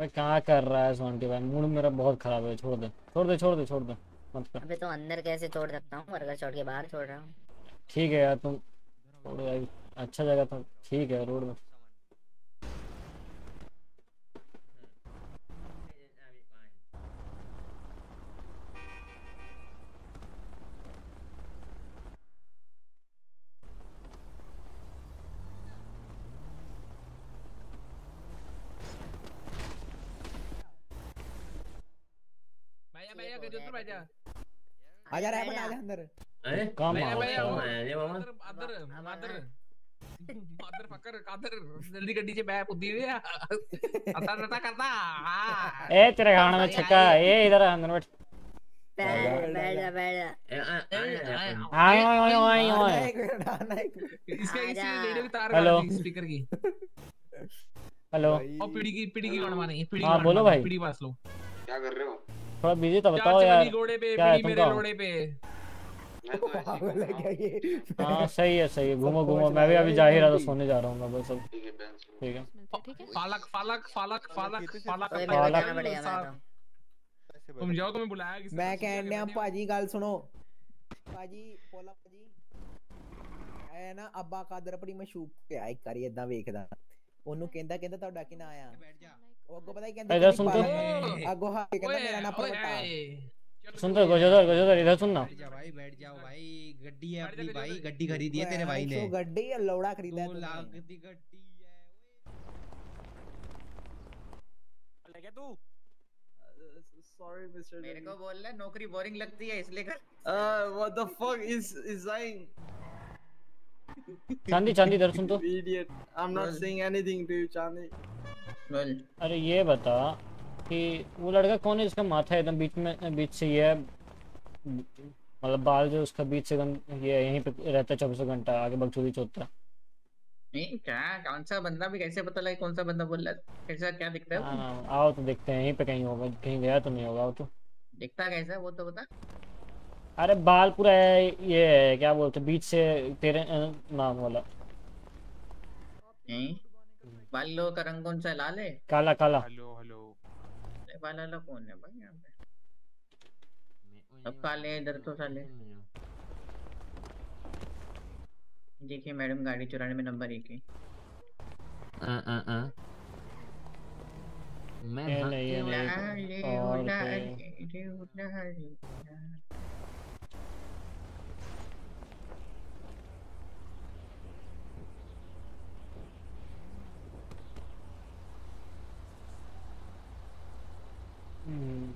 Speaker 1: भाई कहाँ कर रहा है सोन के भाई मूड मेरा बहुत खराब है छोड़ दे। छोड़ दे छोड़ दे छोड़ दे। मत कर।
Speaker 69: अबे तो अंदर कैसे छोड़ सकता हूँ? बर्गर छोड़ के बाहर छोड़ रहा हूँ।
Speaker 1: ठीक है यार तुम अच्छा जगह था। ठीक है रोड में
Speaker 58: आजा रहमान आजा अंदर
Speaker 72: अरे
Speaker 1: काम
Speaker 72: मैं
Speaker 1: आओ,
Speaker 72: मैं
Speaker 1: काम।
Speaker 72: अरे मामा
Speaker 57: अदर अदर अदर फकर कादर जल्दी गड्डी से बैठ उदी हुई अता नता करता हाँ।
Speaker 1: ए तेरे गाना में छक्का ए इधर अंदर बैठ
Speaker 69: बैठ बैठ जा बैठ जा
Speaker 1: आए आए आए आए
Speaker 57: इसका इसी रेडियो की तार
Speaker 1: हेलो।
Speaker 57: स्पीकर की
Speaker 1: हेलो
Speaker 57: और पीढ़ी की पीढ़ी की गाना मारेंगे पीढ़ी
Speaker 1: हाँ, बोलो भाई।
Speaker 57: पीढ़ी पास लो
Speaker 70: क्या कर रहे हो
Speaker 1: थोड़ा बिजी था
Speaker 57: क्या
Speaker 1: बताओ यार
Speaker 57: चली घोड़े पे
Speaker 1: क्या है
Speaker 57: पीढ़ी
Speaker 1: तुम
Speaker 57: मेरे
Speaker 1: कहो
Speaker 57: लोड़े पे
Speaker 58: पागल है क्या ये
Speaker 1: हाँ सही है सही है घूमो घूमो मैं भी अभी जा ही रहा था सोने जा रहा हूँ मैं बस अब ठीक है
Speaker 57: फालक फालक फालक फालक फालक
Speaker 69: ओए, मेरे को
Speaker 1: फालक।
Speaker 69: जाना पड़ेगा मैं तो
Speaker 57: तुम जाओ तुम्हें बुलाया किसी
Speaker 58: मैं कहने ਆ ਭਾਜੀ ਗੱਲ ਸੁਣੋ ਭਾਜੀ ਪੋਲਾ ਭਾਜੀ ਐ ਨਾ ਅੱਬਾ ਕਾਦਰ ਆਪਣੀ ਮਸ਼ੂਕ ਤੇ ਆ ਇੱਕ ਵਾਰੀ ਇਦਾਂ ਵੇਖਦਾ ਉਹਨੂੰ ਕਹਿੰਦਾ ਕਹਿੰਦਾ ਤੁਹਾਡਾ ਕੀ ਨਾਂ ਆ ਉਹ wag uh, ko patay
Speaker 1: कहते
Speaker 58: इधर
Speaker 1: सुन तो
Speaker 58: अगोहा कहता मेरा ना पड़ता
Speaker 1: सुन तो गजोदर गजोदर इधर सुन ना
Speaker 50: भाई बैठ जाओ भाई गड्डी है अपनी भाई गड्डी खरीदी है तेरे भाई ने
Speaker 58: तो गड्डी है लौड़ा खरीदा
Speaker 50: है
Speaker 58: तू
Speaker 50: लाख की गड्डी
Speaker 62: है ले गया तू
Speaker 57: सॉरी मिस्टर
Speaker 49: मेरे को बोल रहा नौकरी बोरिंग लगती है इसलिए कर
Speaker 57: what the fuck is
Speaker 1: is Chandi, Chandi, there, Sunto.
Speaker 57: Idiot. I'm not saying anything to you, Chandi.
Speaker 1: अरे ये बता कि वो लड़का कौन है जिसका माथा एकदम बीच में बीच से ये मतलब बाल जो उसका बीच से एकदम ये यहीं पे रहता है चौबीसों घंटा आगे बकचोदी चोता है
Speaker 49: नहीं क्या कौन सा बंदा भी कैसे पता लगे कौन सा बंदा बोल रहा है? कैसा क्या दिखता है वो?
Speaker 1: हाँ, आओ तो देखते हैं यहीं पे कहीं होगा कहीं गया तो नहीं होगा आओ तो।
Speaker 49: दिखता कैसा वो तो बता।
Speaker 1: अरे बाल पूरा ये है, क्या बोलते बीच से तेरे नाम वाला।
Speaker 49: नहीं। बालों का रंग कौन सा लाल है
Speaker 1: काला काला
Speaker 70: हेलो हेलो
Speaker 73: वाला वाला कौन है भाई यहाँ पे सब काले हैं इधर तो साले देखिए मैडम गाड़ी चुराने में नंबर एक है
Speaker 72: मैं
Speaker 1: ये
Speaker 72: हाँ-
Speaker 1: नहीं, ये नहीं,
Speaker 73: लाले
Speaker 1: और
Speaker 73: ओ
Speaker 1: कोई- हम्म।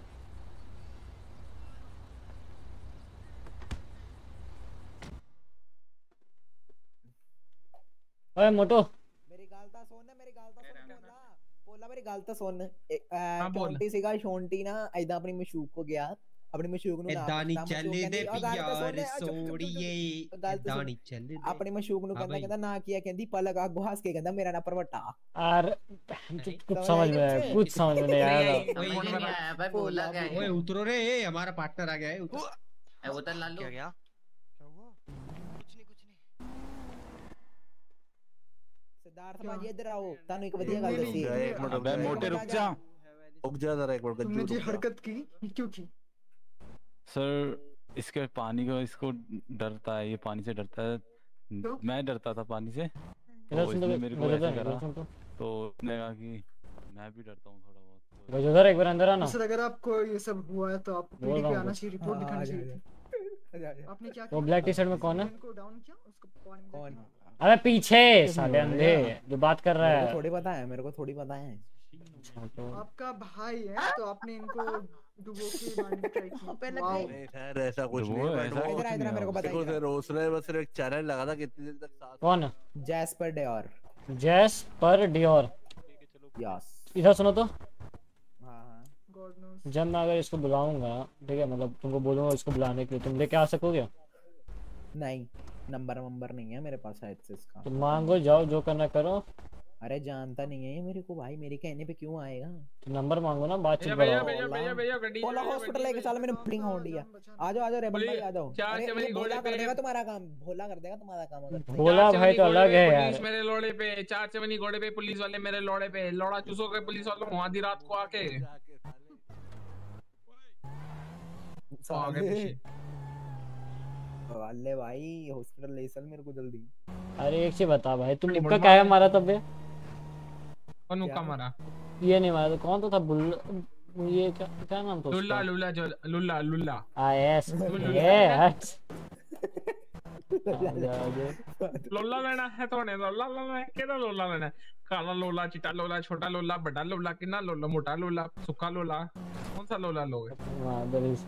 Speaker 1: ओए मोटो।
Speaker 50: मेरी
Speaker 58: गल ता सोन मेरी गाल
Speaker 50: ता
Speaker 58: सोन बोला। बोला मेरी ता
Speaker 50: हाँ,
Speaker 58: ना एदा अपनी
Speaker 50: मशूक
Speaker 58: को
Speaker 50: गया। අපිම
Speaker 58: ශූගුණු දනිචල්ලේද පියාරසෝඩියේ
Speaker 50: දනිචල්ල
Speaker 58: අපිම
Speaker 50: ශූගුණු
Speaker 58: කරන කද ना किया कहती पलक आग घुस के कहता मेरा ना परवटा।
Speaker 1: यार कुछ समझ में कुछ समझ में नहीं आया
Speaker 73: भाई बोला गया
Speaker 50: ओए उतरो रे हमारा पार्टनर आ गया है उतर।
Speaker 73: उतर लालू। क्या गया
Speaker 58: क्या हुआ? कुछ नहीं इधर आओ। तानू
Speaker 62: एक बढ़िया
Speaker 71: गल
Speaker 62: दसी एक मिनट बे मोटे
Speaker 71: रुक जा।
Speaker 62: रुक जा जरा एक
Speaker 74: बार
Speaker 62: गज्जू
Speaker 74: हरकत की? क्यों की?
Speaker 71: सर इसके पानी को इसको डरता है ये पानी से डरता है। तो? मैं डरता था पानी से। तो
Speaker 1: तो
Speaker 71: इसने मेरे को ऐसे करा।
Speaker 1: तो
Speaker 71: तो उसने कहा कि मैं भी डरता हूँ थोड़ा बहुत।
Speaker 1: गजोदर एक बार अंदर आना।
Speaker 74: सर अगर आपको ये सब हुआ है तो आप पीडी पे आना चाहिए रिपोर्ट
Speaker 58: हाँ,
Speaker 74: लिखानी चाहिए आपने क्या
Speaker 1: वो ब्लैक टी शर्ट में कौन है?
Speaker 74: इनको डाउन किया? उसको पानी
Speaker 58: कौन?
Speaker 1: अबे पीछे साले अंधे जो बात कर रहा है।
Speaker 58: थोड़ी पता है मेरे को थोड़ी पता है।
Speaker 1: अच्छा, तो
Speaker 74: आपका भाई है तो आपने इनको
Speaker 62: ऐसा कुछ है,
Speaker 58: इधर आ, इधर आ, मेरे को बता,
Speaker 62: देखो
Speaker 58: इधर आ।
Speaker 62: सर उसने बस सिर्फ़ एक चैनल लगा था कितनी देर तक साथ
Speaker 1: कौन?
Speaker 58: जैस्पर डेयर
Speaker 1: जैस पर डियोर इधर सुनो तो।
Speaker 58: हाँ हाँ।
Speaker 1: जब मैं अगर इसको बुलाऊँगा ठीक है मतलब तुमको बोलूँगा इसको बुलाने के लिए तुम लेके आ सकोगे
Speaker 58: नहीं नंबर वंबर नहीं है मेरे पास एक्सेस का
Speaker 1: तो मांगो जाओ जो करना करो।
Speaker 58: अरे जानता नहीं है ये मेरे को भाई मेरे कहने पे क्यों आएगा?
Speaker 1: तो नंबर मांगो ना बातचीत
Speaker 57: भैया
Speaker 1: बढ़ाओ।
Speaker 57: भैया भैया भैया गड्डी
Speaker 58: पोला हॉस्पिटल लेके चल मैंने बुकिंग हो रही है आ जाओ आ जाओ रेबल भाई आ जाओ।
Speaker 57: चार
Speaker 58: ये भोला कर देगा तुम्हारा काम भोला कर देगा तुम्हारा काम अगर
Speaker 1: भोला भाई तो अलग
Speaker 57: पे
Speaker 1: है
Speaker 57: पुलिस मेरे लोड़े पे चार चवनी घोड़े पे पुलिस वाले मेरे लोड़े पे। लोड़ा चूसो के पुलिस वालों को आधी रात को आके।
Speaker 58: वाले भाई हॉस्पिटल ले चल मेरे को जल्दी।
Speaker 1: अरे एक चीज़ बता भाई तुम
Speaker 57: बुढ़मा
Speaker 1: क्या। मारा तब बे
Speaker 57: कौन मुक्का मारा
Speaker 1: ये नहीं मारा कौन तो था बुल ये क्या क्या नाम था
Speaker 57: लुल्ला लुल्ला जो लुल्ला लुल्ला।
Speaker 1: आ यस ये हट।
Speaker 57: लोला लेना है तो ने लोला लेना है केड़ा लोला लेना है? काला लोला चिट्टा लोला छोटा लोला बड़ा लोला कितना लोला मोटा लोला सुखा लोला कौन सा लोला लोगे
Speaker 1: हाँ, there is-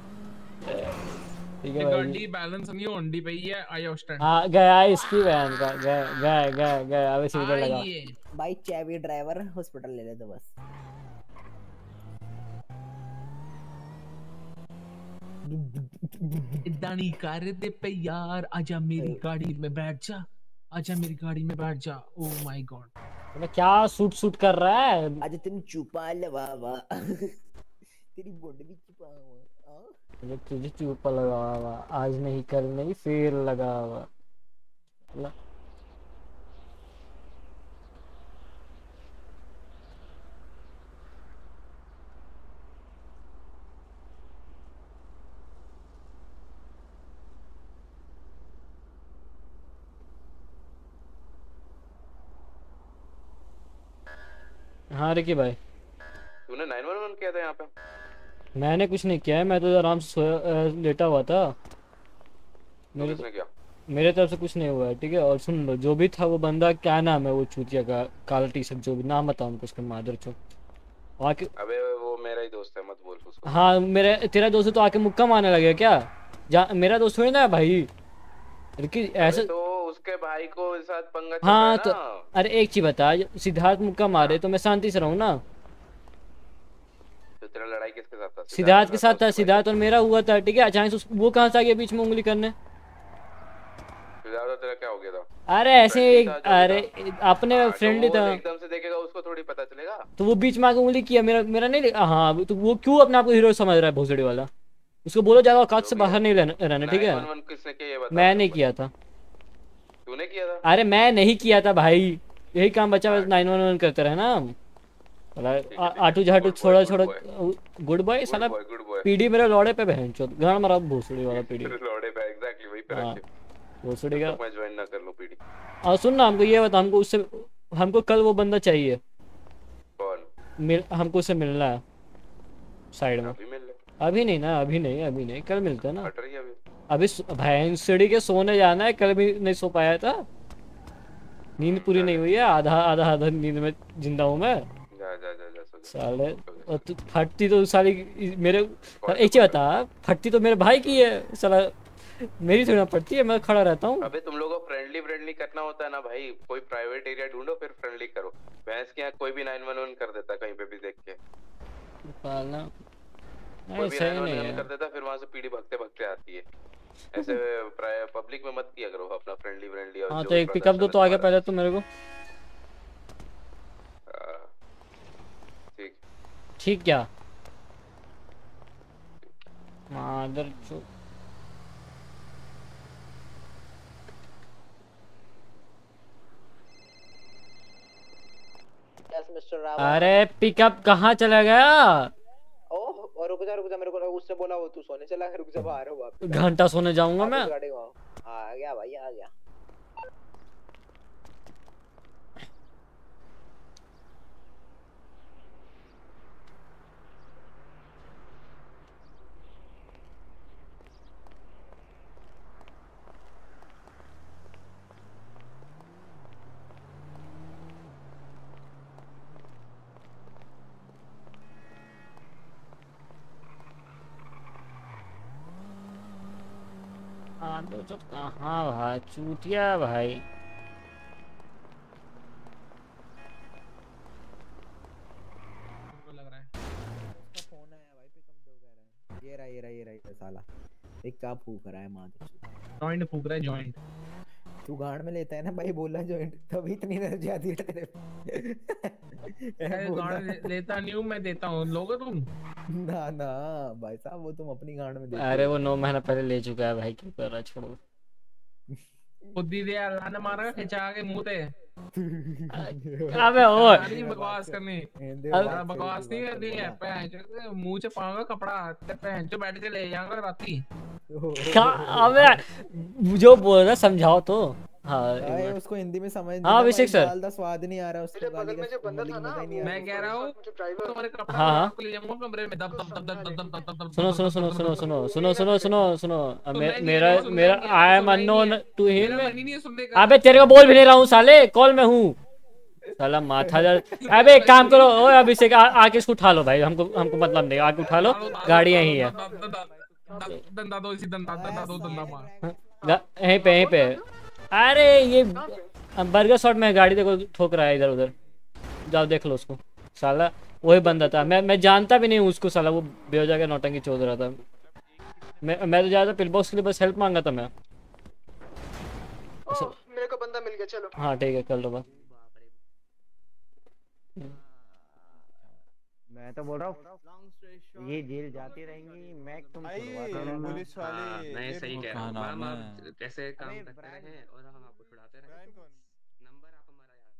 Speaker 1: ठीक है
Speaker 57: गाड़ी बैलेंस नहीं होंडी पई है आयो स्टैंड।
Speaker 1: हाँ गया इसकी वैन का गया गया गया अभी सीधे लगा
Speaker 57: आई है।
Speaker 58: भाई चाबी ड्राइवर हॉस्पिटल ले ले दो बस.
Speaker 57: इतना नहीं कर रहे पे यार आजा मेरी गाड़ी में बैठ जा आजा मेरी गाड़ी में बैठ जा। ओ माय गॉड
Speaker 1: अबे क्या सूट सूट कर रहा है?
Speaker 58: आज तेन चुपा लवावा। तेरी बोंड भी चुपा हुआ
Speaker 1: मुझे तुझे चूपा लगा हुआ आज नहीं कल नहीं फिर लगा हाँ रिकी भाई।
Speaker 70: तूने 911 किया था यहाँ पे?
Speaker 1: मैंने कुछ नहीं किया है मैं तो आराम से सोया लेटा हुआ था।
Speaker 70: तो
Speaker 1: मेरे
Speaker 70: किसने किया?
Speaker 1: मेरे तरफ़ से कुछ नहीं हुआ है ठीक है? और सुन लो जो भी था वो बंदा क्या नाम है वो चूतिया का काला टी शर्ट जो भी नाम बताओ उनको उसके मादर चो। आके
Speaker 70: अबे वो मेरा ही दोस्त है मत बोल उसको।
Speaker 1: हाँ मेरे तेरा दोस्त तो आके मुक्का मारने लगे क्या? जा मेरा दोस्त थोड़ी ना भाई? रिकी ऐसे
Speaker 70: तो उसके भाई को साथ पंगा
Speaker 1: हाँ तो अरे एक चीज़ बता सिद्धार्थ मुक्का मारे तो मैं शांति से रहूँ ना?
Speaker 70: तो तेरा लड़ाई किसके साथ था?
Speaker 1: सिद्धार्थ के साथ था सिद्धार्थ और मेरा हुआ था ठीक है? अचानक से वो कहाँ से आ गया बीच में उंगली करने?
Speaker 70: तेरा क्या हो गया था?
Speaker 1: अरे ऐसे एक अरे अपने
Speaker 70: हाँ,
Speaker 1: फ्रेंड ही था।
Speaker 70: एकदम से देखेगा उसको थोड़ी पता चलेगा।
Speaker 1: तो वो बीच में आके उंगली किया मेरा मेरा नहीं हाँ तो वो क्यों अपने आप को हीरो समझ रहा है भोसड़ी वाला? उसको बोलो ज़्यादा औकात से बाहर नहीं रहना ठीक है?
Speaker 70: 911 किसने किया ये बता
Speaker 1: मैं नहीं किया था।
Speaker 70: तूने किया था?
Speaker 1: अरे मैं नहीं किया था भाई। यही काम बचा नाइन वन वन करते रहे ना हम। आटू झाटू छोड़ा छोड़ा गुड बॉय साला. पीडी मेरे लौड़े पे बहन चोद गाड़ मारा भोसड़ी वाला पीडी।
Speaker 70: लौड़े पे एग्जैक्टली वही पे
Speaker 1: हाँ
Speaker 70: रखे।
Speaker 1: भोसड़ी का।
Speaker 70: तो मैं ज्वाइन ना कर लूँ पीडी।
Speaker 1: और सुन ना हमको ये बता हमको उससे हमको कल वो बंदा चाहिए।
Speaker 70: कौन?
Speaker 1: मिल हमको उससे मिलना है। साइड में।
Speaker 70: अभी मिल ले।
Speaker 1: अभी नहीं ना अभी नहीं अभी नहीं कल मिलते हैं ना।
Speaker 70: हट रही है अभी
Speaker 1: भैंसड़ी के सोने जाना है कल भी नहीं सो पाया था। नींद पूरी नहीं हुई है आधा आधा आधा नींद में ज़िंदा हूँ मैं। साले और तू फटती तो साली मेरे एक चीज़ बता फटती तो मेरे भाई की है साला मेरी थोड़ी ना पड़ती है मैं खड़ा रहता हूँ।
Speaker 70: अबे तुम लोगों को फ्रेंडली फ्रेंडली करना होता है ना भाई कोई प्राइवेट एरिया ढूंढो फिर फ्रेंडली करो। भैंस के यहाँ कोई भी 911 कर देता कहीं पे भी देख के।
Speaker 1: पालना।
Speaker 70: कोई
Speaker 1: नहीं
Speaker 70: भी
Speaker 1: सही नहीं
Speaker 70: 911
Speaker 1: है।
Speaker 70: कर देता फिर वहाँ से पीढ़ी भगते भगते आती है। ऐसे पब्लिक में मत किया करो अपना फ्रेंडली फ्रेंडली और
Speaker 1: हाँ
Speaker 70: जो
Speaker 1: तो एक पिकअप दो तो आगे पहले तो मेरे को।
Speaker 70: हाँ, ठीक।
Speaker 1: ठीक क्या? मादर चो
Speaker 58: यस मिस्टर राव
Speaker 1: अरे पिकअप कहाँ चला गया?
Speaker 58: और रुक जा रुक जा मेरे को उससे बोला वो तू सोने चला रुक जा बाहर हो
Speaker 1: घंटा सोने जाऊँगा मैं।
Speaker 58: आ गया भाई आ गया।
Speaker 1: हाँ तो तो कहाँ भाई चूतिया भाई।
Speaker 58: ये रहा ये रहा ये रहा साला। एक का फूक रहा है माँ
Speaker 57: जॉइंट फूक रहा है जॉइंट
Speaker 58: तू गांड में लेता है ना भाई बोला जॉइंट तभी इतनी एनर्जी आती है तेरे
Speaker 57: अरे। ले- लेता नहीं हूँ मैं देता हूँ। लोगे तुम?
Speaker 58: ना ना भाई साहब वो तुम अपनी गाड़ में देते
Speaker 1: अरे वो नौ महीना पहले ले चुका है भाई क्यों कर रहा है?
Speaker 57: बुद्धि दे अल्लाह ने मारा खिंचा के मुँह ते
Speaker 1: अबे ओ
Speaker 57: बकवास करनी। बकवास नहीं करनी है। पहन के मुँह से पाऊँगा कपड़ा ते पहन चो बैठ के ले जाऊँगा राती।
Speaker 1: कहाँ- अबे जो बोल रहा समझाओ तो। हाँ।
Speaker 58: उसको हिंदी में समझ
Speaker 1: हाँ अभिषेक सर
Speaker 58: दाल स्वाद नहीं आ रहा उसको गाली का स्पेलिंग पता ही नहीं आ
Speaker 57: मैं कह रहा हूँ तुम्हारे कपड़ा
Speaker 1: हाँ, हाँ।
Speaker 57: ले जाऊँगा कमरे में दब दब दब दब दब दब दब दब
Speaker 1: सुनो सुनो सुनो सुनो सुनो सुनो सुनो सुनो सुनो
Speaker 57: ही
Speaker 1: मेरा मेरा
Speaker 57: ही है,
Speaker 1: I
Speaker 57: am unknown
Speaker 1: to
Speaker 57: him ही है का
Speaker 1: अबे तेरे को बोल भी नहीं रहा हूँ साले कॉल में हूँ साला माथा दर्द अबे एक काम करो ओए अभिषेक आके इसको उठा लो भाई हमको हमको मतलब नहीं आके उठा लो गाड़ी यहीं है
Speaker 57: दंदा दो इसी दंदा दंदा दो दंदा मार
Speaker 1: यहीं पे यहीं पे अरे ये बर्गर शॉट में गाड़ी देखो ठोक रहा है इधर उधर। जाओ देख लो उसको। साला वही बंदा था। मैं मैं जानता भी नहीं हूँ उसको साला वो बेवजह के नौटंकी चोद रहा था। मैं मैं तो ज़्यादा पिल बॉक्स के लिए बस हेल्प मांगा था मैं।
Speaker 74: ओ, मेरे को बंदा मिल गया चलो।
Speaker 1: हाँ ठीक है कर लो बात।
Speaker 55: मैं तो बोल रहा हूँ ये जेल जाती रहेंगी मैं तुम
Speaker 41: पुलिस वाले
Speaker 72: मैं सही कह रहा हूँ। मैम आप कैसे काम करते रहे और हम आपको छुड़ाते रहे। नंबर आप हमारा याद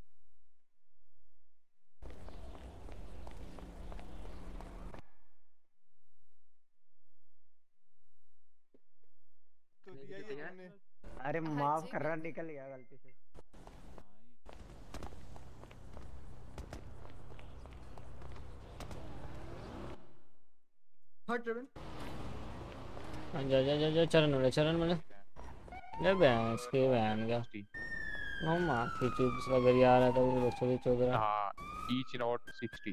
Speaker 41: तो दिया ही है तुमने
Speaker 55: अरे माफ़ कर रहा निकल गया गलती से।
Speaker 74: हट रेवन
Speaker 1: हाँ, जा जा जा जा चरण वाले चरण वाले। ले बैंस के बहन का। नो माँ की चुप सा घर आ रहा था वो बच्चों की चोग रहा
Speaker 75: हाँ ईच नॉट सिक्सटी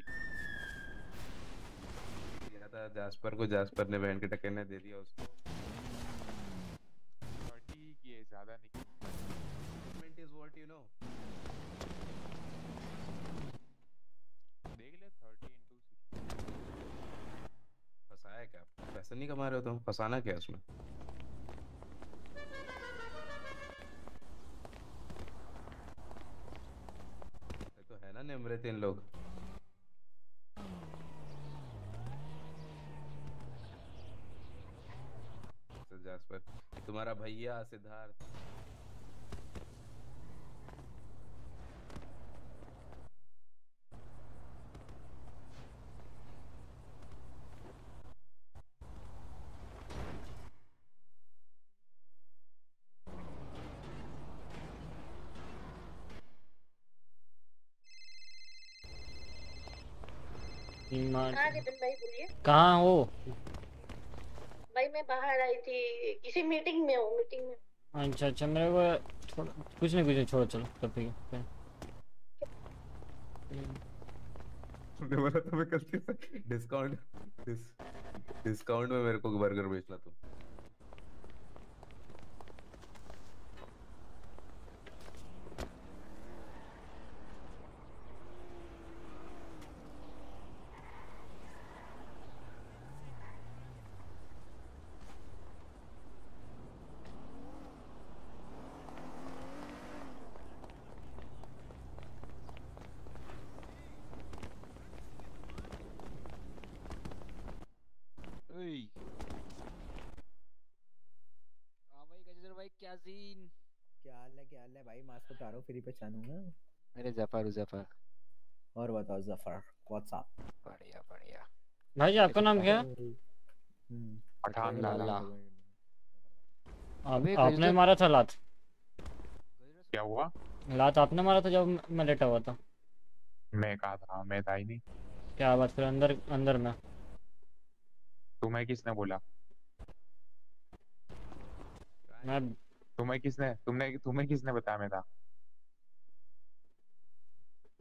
Speaker 70: दिया था जास्पर को जास्पर ने बहन के टक्कर ने दे दिया उसको
Speaker 75: ठीक है ज़्यादा नहीं
Speaker 70: Movement is what you know.
Speaker 75: देख ले थर्टी इंटू
Speaker 70: फंसाया क्या पैसे नहीं कमा रहे हो तुम? फंसाना क्या उसमें? तो है ना निमृत इन लोग। तो तुम्हारा भैया सिद्धार्थ।
Speaker 1: कहाँ हो?
Speaker 76: भाई मैं बाहर आई थी किसी मीटिंग में हूँ मीटिंग में।
Speaker 1: अच्छा अच्छा मेरे को छोड़ कुछ नहीं कुछ नहीं छोड़ो चलो तब ठीक है
Speaker 68: तुमने बोला था मैं गलती से। डिस्काउंट डिस, डिस्काउंट में मेरे को बर्गर बेचना तुम
Speaker 58: क्या सीन क्या हाल है क्या मास्क उतारो फिर ही पहचानूँगा।
Speaker 55: मेरे ज़फ़र ज़फ़र।
Speaker 58: और बताओ ज़फ़र व्हाट्स अप
Speaker 55: बढ़िया बढ़िया।
Speaker 1: भाई आपका नाम क्या? है
Speaker 75: पठान लाला।
Speaker 1: आप,
Speaker 55: अबे
Speaker 1: आपने मारा था लात।
Speaker 75: क्या हुआ?
Speaker 1: लात आपने मारा था जब मैं लेटा हुआ था।
Speaker 75: मैं कहा था मैं था ही नहीं।
Speaker 1: क्या बात फिर अंदर अंदर में
Speaker 75: तुम्हें किसने बोला?
Speaker 1: मैं
Speaker 75: तुम्हें किसने तुमने तुम्हें किसने बताया मैं था?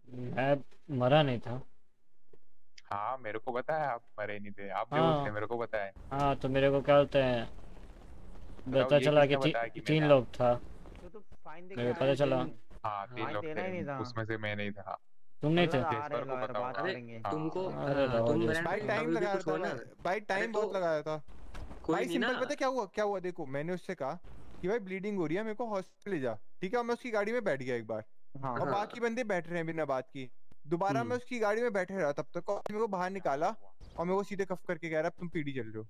Speaker 1: मैं मरा नहीं था।
Speaker 75: हाँ मेरे को बताया आप मरे नहीं थे। आप
Speaker 1: हाँ।
Speaker 75: बेहोश थे मेरे को बताया।
Speaker 1: हाँ तो मेरे को क्या बोलते हैं पता
Speaker 75: ये
Speaker 1: चला कि
Speaker 75: किसने
Speaker 1: ती,
Speaker 75: बताया कि मैं
Speaker 1: तीन
Speaker 75: था?
Speaker 1: लोग था।
Speaker 55: फाइन दे
Speaker 1: मेरे
Speaker 55: को
Speaker 1: पता चला।
Speaker 75: हाँ तीन लोग
Speaker 55: ही था।
Speaker 75: उसमें से मैं नहीं था।
Speaker 1: तुम नहीं थे?
Speaker 75: हाँ।
Speaker 54: तुमको
Speaker 1: अरे
Speaker 54: हाँ।
Speaker 41: भाई टाइम
Speaker 54: भी
Speaker 41: लगाया था
Speaker 54: ना।
Speaker 41: ना। भाई टाइम
Speaker 54: तो-
Speaker 41: बहुत लगाया था।
Speaker 54: कोई
Speaker 41: भाई सिंपल पता क्या हुआ क्या हुआ? देखो मैंने उससे कहा कि भाई ब्लीडिंग हो रही है मेरे को हॉस्पिटल ले जा। ठीक है मैं उसकी गाड़ी में बैठ गया एक बार।
Speaker 55: हाँ
Speaker 41: और हाँ। बाकी बंदे बैठ रहे हैं बिना बात की। दोबारा मैं उसकी गाड़ी में बैठे रहा तब तक और मेरे को बाहर निकाला और मेरे को सीधे कफ करके कह रहा तुम पीढ़ी चल रहे हो।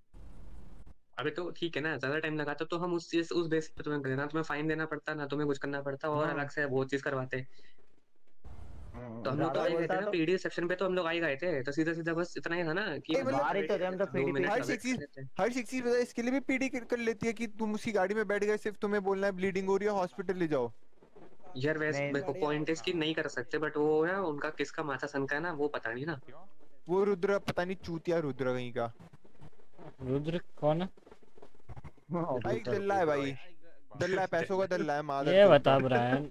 Speaker 54: अबे तो ठीक है ना ज़्यादा टाइम लगाता तो हम उस चीज़ उस बेस पे तुम्हें ना तुम्हें फाइन देना पड़ता ना तुम्हें कुछ करना पड़ता और
Speaker 55: हाँ।
Speaker 54: अलग से वो चीज़ करवाते। तो हम लोग तो
Speaker 55: ज़्यादा
Speaker 54: गए थे ना पीडी सेक्शन पे तो हम लोग आ ही गए थे। तो सीधा सीधा बस इतना ही था ना कि
Speaker 41: मतलब-
Speaker 55: बाहर ही तो हम तो पीडी
Speaker 41: हर चीज़ हर एक चीज़ है, इसके लिए भी पीडी कर लेती है कि तुम उसकी गाड़ी में बैठ गए सिर्फ़ तुम्हें बोलना है ब्लीडिंग हो रही है हॉस्पिटल ले जाओ।
Speaker 54: यार वैसे
Speaker 55: नहीं।
Speaker 54: मेरे को पॉइंट इस की नहीं कर सकते बट वो है उनका किसका माथा सन का है ना वो पता नहीं ना।
Speaker 41: वो रुद्र पता नहीं चूतिया रुद्र कहीं का।
Speaker 1: रुद्र कौन है?
Speaker 41: भाई दल्ला है भाई। दल्ला है पैसों का दल्ला है मादर
Speaker 1: ये बता ब्रायन।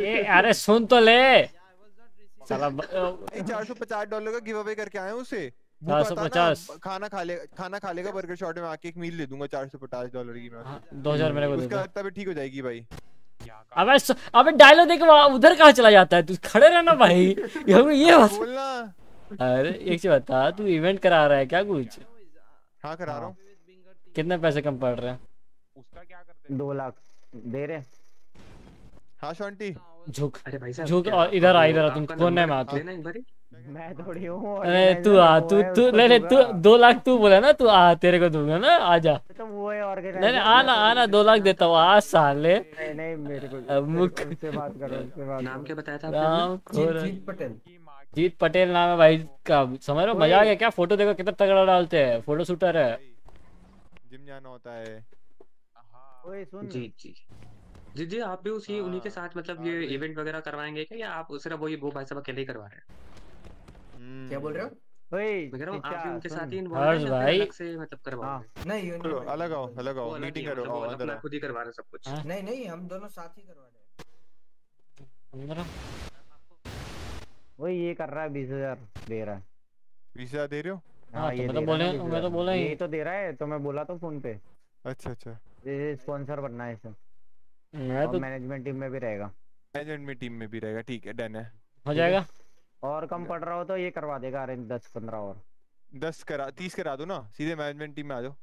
Speaker 1: ये अरे सुन तो ले। साला
Speaker 41: चार सौ पचास डॉलर का गिव अवे करके आए उसे।
Speaker 1: चार सौ पचास।
Speaker 41: खाना खा ले खाना खा लेगा बर्गर शॉट में आके एक मील दे दूँगा चार सौ पचास डॉलर की मैं
Speaker 1: हाँ, दो हज़ार मेरे को
Speaker 41: उसका ठीक हो जाएगी भाई।
Speaker 1: अबे अबे डायलॉग देख उधर कहाँ चला जाता है? तू खड़े रहना भाई। ये
Speaker 41: बोलना।
Speaker 1: अरे एक चीज़ बता तू इवेंट करा रहा है क्या कुछ?
Speaker 41: हाँ करा रहा हूँ।
Speaker 1: कितने पैसे कम पड़ रहे हैं?
Speaker 55: दो लाख। दे रहे
Speaker 41: हाँ शॉन्टी
Speaker 1: झुक।
Speaker 54: अरे भाई साहब
Speaker 1: झुक और इधर आ इधर आ तुम कोने
Speaker 54: नंबर
Speaker 1: में आ तू
Speaker 54: लेना एक बारी।
Speaker 55: मैं थोड़ी हूँ
Speaker 1: अरे तू आ तू तू ले ले तू। दो लाख तू बोला ना तू आ तेरे को दूँगा ना आजा।
Speaker 55: तो वो है ऑर्गेनाइजर
Speaker 1: नहीं नहीं आना आना दो लाख देता हूँ आ साले।
Speaker 55: नहीं नहीं मेरे को
Speaker 1: अब मुख
Speaker 55: उससे बात करो उससे बात
Speaker 54: नाम क्या बताया था आपने जीत पटेल।
Speaker 1: जीत पटेल नाम है भाई का समझ रहे हो? मज़ा आ गया क्या? फ़ोटो देखो कितना तगड़ा डालते हैं। फ़ोटो शूटर है।
Speaker 41: जिम जाना होता है।
Speaker 55: ओए सुन।
Speaker 54: जी जी। जी जी आप भी उसी उन्हीं के साथ मतलब ये इवेंट वगैरह करवाएँगे क्या या आप सिर्फ़ वही वो भाई साहब अकेले ही करवा रहे हैं?
Speaker 58: क्या बोल रहे हो?
Speaker 55: ओए
Speaker 54: मैं कह रहा हूँ आप भी उनके साथ ही
Speaker 1: हर्ष
Speaker 54: हैं या फिर
Speaker 1: भाई।
Speaker 54: अलग से मतलब करवाओगे?
Speaker 58: नहीं
Speaker 41: चलो अलग आओ अलग आओ
Speaker 54: अलग ही
Speaker 41: मीटिंग
Speaker 54: है,
Speaker 41: करो
Speaker 54: मतलब वो
Speaker 41: आओ अंदर
Speaker 54: अपना
Speaker 41: आओ।
Speaker 54: खुद ही करवा रहे हैं सब कुछ।
Speaker 58: नहीं नहीं हम दोनों साथ ही करवा रहे हैं।
Speaker 1: अंदर आ।
Speaker 55: ये कर रहा है बीस हज़ार दे रहा है।
Speaker 41: बीस हज़ार दे रहे हो?
Speaker 1: हाँ, तो
Speaker 55: ये
Speaker 1: तो
Speaker 55: दे रहा है
Speaker 1: बोले-
Speaker 55: ना
Speaker 1: मैं तो बोला ही।
Speaker 55: यही तो दे रहा है तो मैं बोला तो फ़ोन पे।
Speaker 41: अच्छा अच्छा।
Speaker 55: ये स्पॉन्सर बनना है इसे।
Speaker 1: मैं तो
Speaker 55: मैनेजमेंट टीम में भी रहेगा।
Speaker 41: मैनेजमेंट में टीम में भी रहेगा ठीक है डन है।
Speaker 1: हो जाएगा?
Speaker 55: और कम पड़ रहा हो तो ये करवा देगा अरेंज दस पंद्रह और।
Speaker 41: दस करा तीस करा दो ना सीधे मैनेजमेंट टीम में आ जाओ।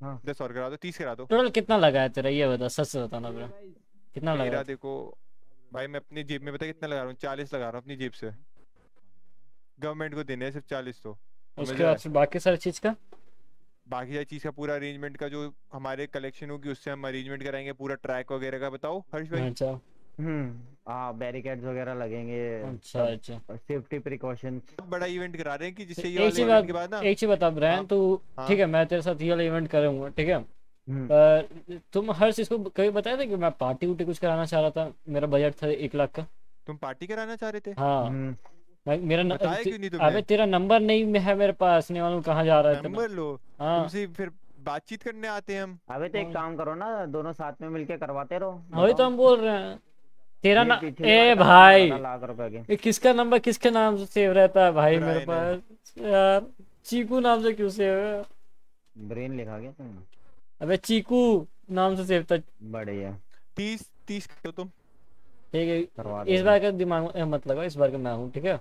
Speaker 55: हाँ।
Speaker 41: दस और करा दो तीस करा दो।
Speaker 1: टोटल कितना लगा है तेरा? ये बता सच से बताना ब्रो कितना लगा
Speaker 41: मेरा देखो भाई मैं अपनी जेब में पता कितना लगा रहा हूँ? चालीस लगा रहा हूँ अपनी जेब से। गवर्नमेंट को देने हैं सिर्फ़ चालीस तो।
Speaker 1: उसके बाद बाकी सारी चीज़ का?
Speaker 41: बाकी सारी चीज़ का पूरा अरेंजमेंट का जो हमारे कलेक्शन होगी उससे हम अरेंजमेंट कराएँगे पूरा ट्रैक वगैरह का बताओ हर्ष भाई।
Speaker 1: अच्छा।
Speaker 55: हम्म हाँ बैरिकेड्स वगैरह लगेंगे
Speaker 1: अच्छा अच्छा।
Speaker 55: सेफ्टी प्रिकॉशंस
Speaker 41: बहुत बड़ा इवेंट करा रहे हैं कि जिससे ये वाले इवेंट के बाद ना
Speaker 1: एक चीज़ बता ब्रायन तू
Speaker 41: हाँ।
Speaker 1: ठीक है मैं तेरे साथ ये वाला इवेंट करूँगा ठीक है?
Speaker 55: हम्म।
Speaker 1: पर तुम हर चीज़ को कभी बताया था कि मैं पार्टी उटी कुछ कराना चाह रहा था? मेरा बजट था एक लाख का।
Speaker 41: तुम पार्टी कराना चाह रहे थे?
Speaker 1: हाँ।
Speaker 55: हम्म।
Speaker 1: भाई मेरा न...
Speaker 41: बताया क्यों नहीं
Speaker 1: अबे तेरा नंबर नहीं है मेरे पास नहीं मालूम कहाँ जा रहा है
Speaker 41: नंबर लो।
Speaker 1: हाँ।
Speaker 41: तुमसे फिर बातचीत करने आते हैं हम।
Speaker 55: अबे तो एक काम करो ना दोनों साथ में मिलके करवाते रहो।
Speaker 1: वही तो हम बोल रहे हैं। तेरा ना ए भाई। ये किसका नंबर किसके नाम से सेव रहता है भाई मेरे पास? यार चीकू नाम से क्यों सेव है?
Speaker 55: ब्रेन लिखा गया तुम
Speaker 1: अबे चीकू नाम से सेव था।
Speaker 55: बढ़िया।
Speaker 41: तीस तीस करो तुम।
Speaker 1: ठीक है इस बार का दिमाग मत लगाओ इस बार का मैं हूँ ठीक है?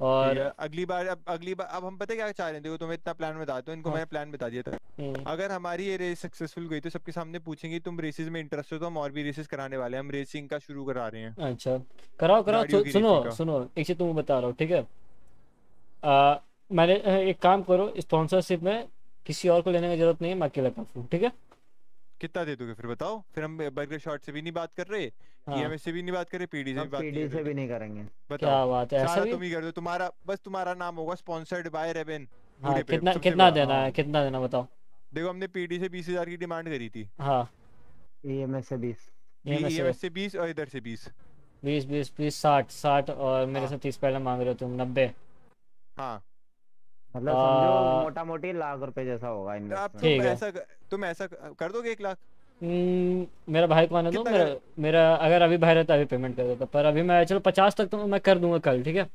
Speaker 1: और
Speaker 41: ठीक है, अगली बार अब अगली बार अब हम पता क्या चाह रहे थे तुम्हें इतना प्लान बताते हो इनको
Speaker 1: हाँ।
Speaker 41: मैंने प्लान बता दिया था।
Speaker 1: हम्म।
Speaker 41: अगर हमारी ये रेस सक्सेसफुल गई तो सबके सामने पूछेंगे तुम रेसेस में इंटरेस्ट हो तो हम और भी रेसेस कराने वाले हैं। हम रेसिंग का शुरू करा रहे हैं।
Speaker 1: अच्छा कराओ कराओ सु, सुनो
Speaker 41: का।
Speaker 1: सुनो एक चीज़ तुम्हें बता रहा हूँ ठीक है? आ, मैंने एक काम करो स्पॉन्सरशिप में किसी और को लेने की ज़रूरत नहीं है मैं अकेला काफ़ी हूँ ठीक है?
Speaker 41: कितना दे दोगे फिर बताओ? फिर हम बर्गर शॉट से भी नहीं बात कर रहे
Speaker 1: हाँ।
Speaker 41: से भी नहीं बात कर रहे पीडी से भी बात
Speaker 55: पीडी से भी नहीं करेंगे।
Speaker 1: क्या बात है? ऐसा
Speaker 41: तुम ही कर दो तुम्हारा बस तुम्हारा नाम होगा स्पॉन्सर्ड बाय रेबन
Speaker 1: हाँ कितना कितना देना है कितना देना बताओ।
Speaker 41: देखो हमने पीडी से बीस हज़ार की डिमांड करी थी।
Speaker 1: हाँ।
Speaker 55: ईएमएस से 20
Speaker 1: से-
Speaker 41: ईएमएस से बीस और इधर से बीस।
Speaker 1: बीस बीस बीस साठ साठ और मेरे से तीस पहले मांग रहे हो तुम नब्बे।
Speaker 41: हाँ।
Speaker 55: मतलब समझो मोटा मोटी लाख रुपए जैसा होगा इन्वेस्टमेंट
Speaker 41: तुम
Speaker 1: ठीक है।
Speaker 41: ऐसा तुम ऐसा कर दोगे एक लाख?
Speaker 1: हम्म, मेरा भाई को आने दो मेरा
Speaker 41: कर-
Speaker 1: मेरा अगर अभी भाई रहता अभी पेमेंट कर देता। पर अभी मैं चलो पचास तक तो मैं कर दूँगा कल ठीक है?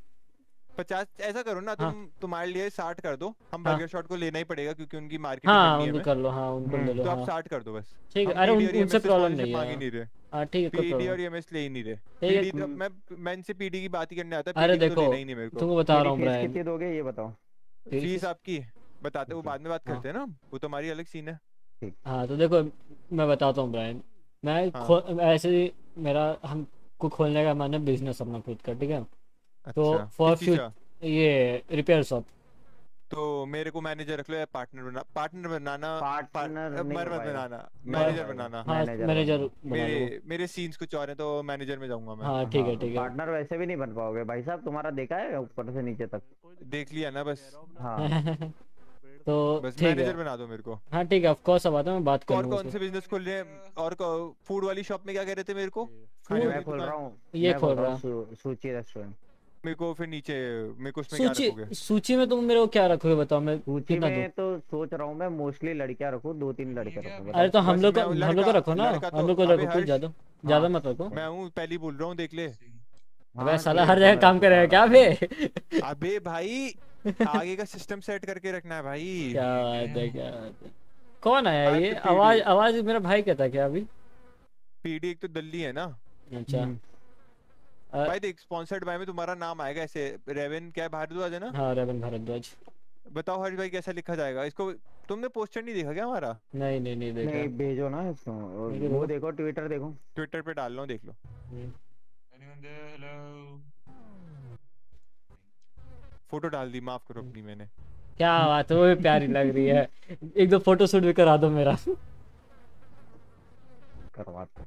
Speaker 41: पचास ऐसा करो ना
Speaker 1: हाँ।
Speaker 41: तुम तुम्हारे लिए साठ कर दो। हम
Speaker 1: हाँ।
Speaker 41: बर्गर शॉट को लेना ही पड़ेगा क्योंकि उनकी मार्केट
Speaker 1: हाँ उनको कर लो हाँ उनको ले लो
Speaker 41: तो आप
Speaker 1: हाँ।
Speaker 41: साठ कर दो बस।
Speaker 1: ठीक है अरे उनसे प्रॉब्लम नहीं है।
Speaker 41: ही नहीं रहे।
Speaker 1: हाँ ठीक है
Speaker 41: पीडी और ईएमएस ले ही नहीं रहे। पीडी तो मैं मैं इनसे पीडी की बात ही करने आता
Speaker 1: अरे
Speaker 41: तो
Speaker 1: देखो
Speaker 41: नहीं मेरे को।
Speaker 1: तुमको बता रहा हूँ
Speaker 55: कितनी दोगे ये बताओ।
Speaker 41: फ़ीस आपकी। बताते वो बाद में बात करते हैं ना। वो तो हमारी अलग सीन है।
Speaker 1: हाँ तो देखो मैं बताता हूँ ब्रायन मैं
Speaker 41: हाँ।
Speaker 1: ऐसे ही मेरा हम को खोलने का मन है बिज़नेस अपना खुद का ठीक है? तो
Speaker 41: अच्छा,
Speaker 1: फॉर फ्यूचर ये रिपेयर शॉप
Speaker 41: तो मेरे को मैनेजर रख लो या पार्टनर बना पार्टनर बनाना
Speaker 55: Partner नहीं हो
Speaker 41: बनाना मैनेजर
Speaker 55: हाँ मैनेजर
Speaker 1: मैनेजर
Speaker 55: बनना।
Speaker 1: बना
Speaker 41: मेरे मेरे सीन्स कुछ और हैं तो मैनेजर में जाऊँगा मैं।
Speaker 1: हाँ ठीक है ठीक है।
Speaker 55: पार्टनर वैसे भी नहीं बन पाओगे भाई साहब तुम्हारा देखा है ऊपर से नीचे तक?
Speaker 41: देख लिया ना बस।
Speaker 55: हाँ।
Speaker 1: तो
Speaker 41: बस मैनेजर बना दो मेरे को।
Speaker 1: हाँ ठीक है ऑफ़ कोर्स अब आता है मैं बात कर
Speaker 41: और कौन से बिज़नेस खोल रहे हैं? और फ़ूड वाली शॉप में क्या कह रहे थे मेरे को?
Speaker 55: मैं खोल रहा हूँ।
Speaker 1: ये खोल
Speaker 55: रहा हूँ सूची रेस्टोरेंट
Speaker 41: मेरे को फिर नीचे मेरे को उसमें
Speaker 1: सूची, क्या
Speaker 41: रखोगे?
Speaker 1: सूची में तुम मेरे को क्या रखोगे बताओ मैं
Speaker 55: सूची
Speaker 1: कितना
Speaker 55: में तो सोच रहा हूँ मैं मोस्टली लड़कियाँ रखूँ दो तीन लड़के रखूँ
Speaker 1: अरे तो हम लोग हम लोग को रखो ना हम
Speaker 41: तो-
Speaker 1: लोग को रखो कुछ ज़्यादा ज़्यादा
Speaker 55: हाँ।
Speaker 1: मत रखो।
Speaker 41: मैं हूँ पहले ही बोल रहा हूँ देख ले।
Speaker 1: अबे
Speaker 55: हाँ,
Speaker 1: साला हर
Speaker 55: है,
Speaker 1: जगह काम करेगा क्या बे?
Speaker 41: अबे भाई आगे का सिस्टम सेट करके रखना है भाई।
Speaker 1: क्या बात है क्या बात है। कौन आया ये?
Speaker 41: तो
Speaker 1: आवाज़ आवाज़ मेरा भाई कहता क्या अभी?
Speaker 41: पीडी एक तो दिल्ली है ना।
Speaker 1: अच्छा। अ,
Speaker 41: भाई देख स्पॉन्सर्ड बाय में तुम्हारा नाम आएगा ऐसे रेवन क्या भारद्वाज है ना?
Speaker 1: हाँ रेवन भारद्वाज।
Speaker 41: बताओ हर्ष भाई कैसा लिखा जाएगा? इसको तुमने पोस्टर नहीं देखा क्या हमारा?
Speaker 1: नहीं नहीं नहीं देखा।
Speaker 55: नहीं भेजो ना इसको वो देखो ट्विटर देखो।
Speaker 41: ट्विटर पे डाल रहा हूँ देख लो।
Speaker 1: हम्म,
Speaker 41: फ़ोटो डाल दी माफ़ करो अपनी मैंने।
Speaker 1: क्या बात है वो भी प्यारी लग रही है। एक दो फ़ोटो शूट भी करा दो मेरा।
Speaker 55: करवाते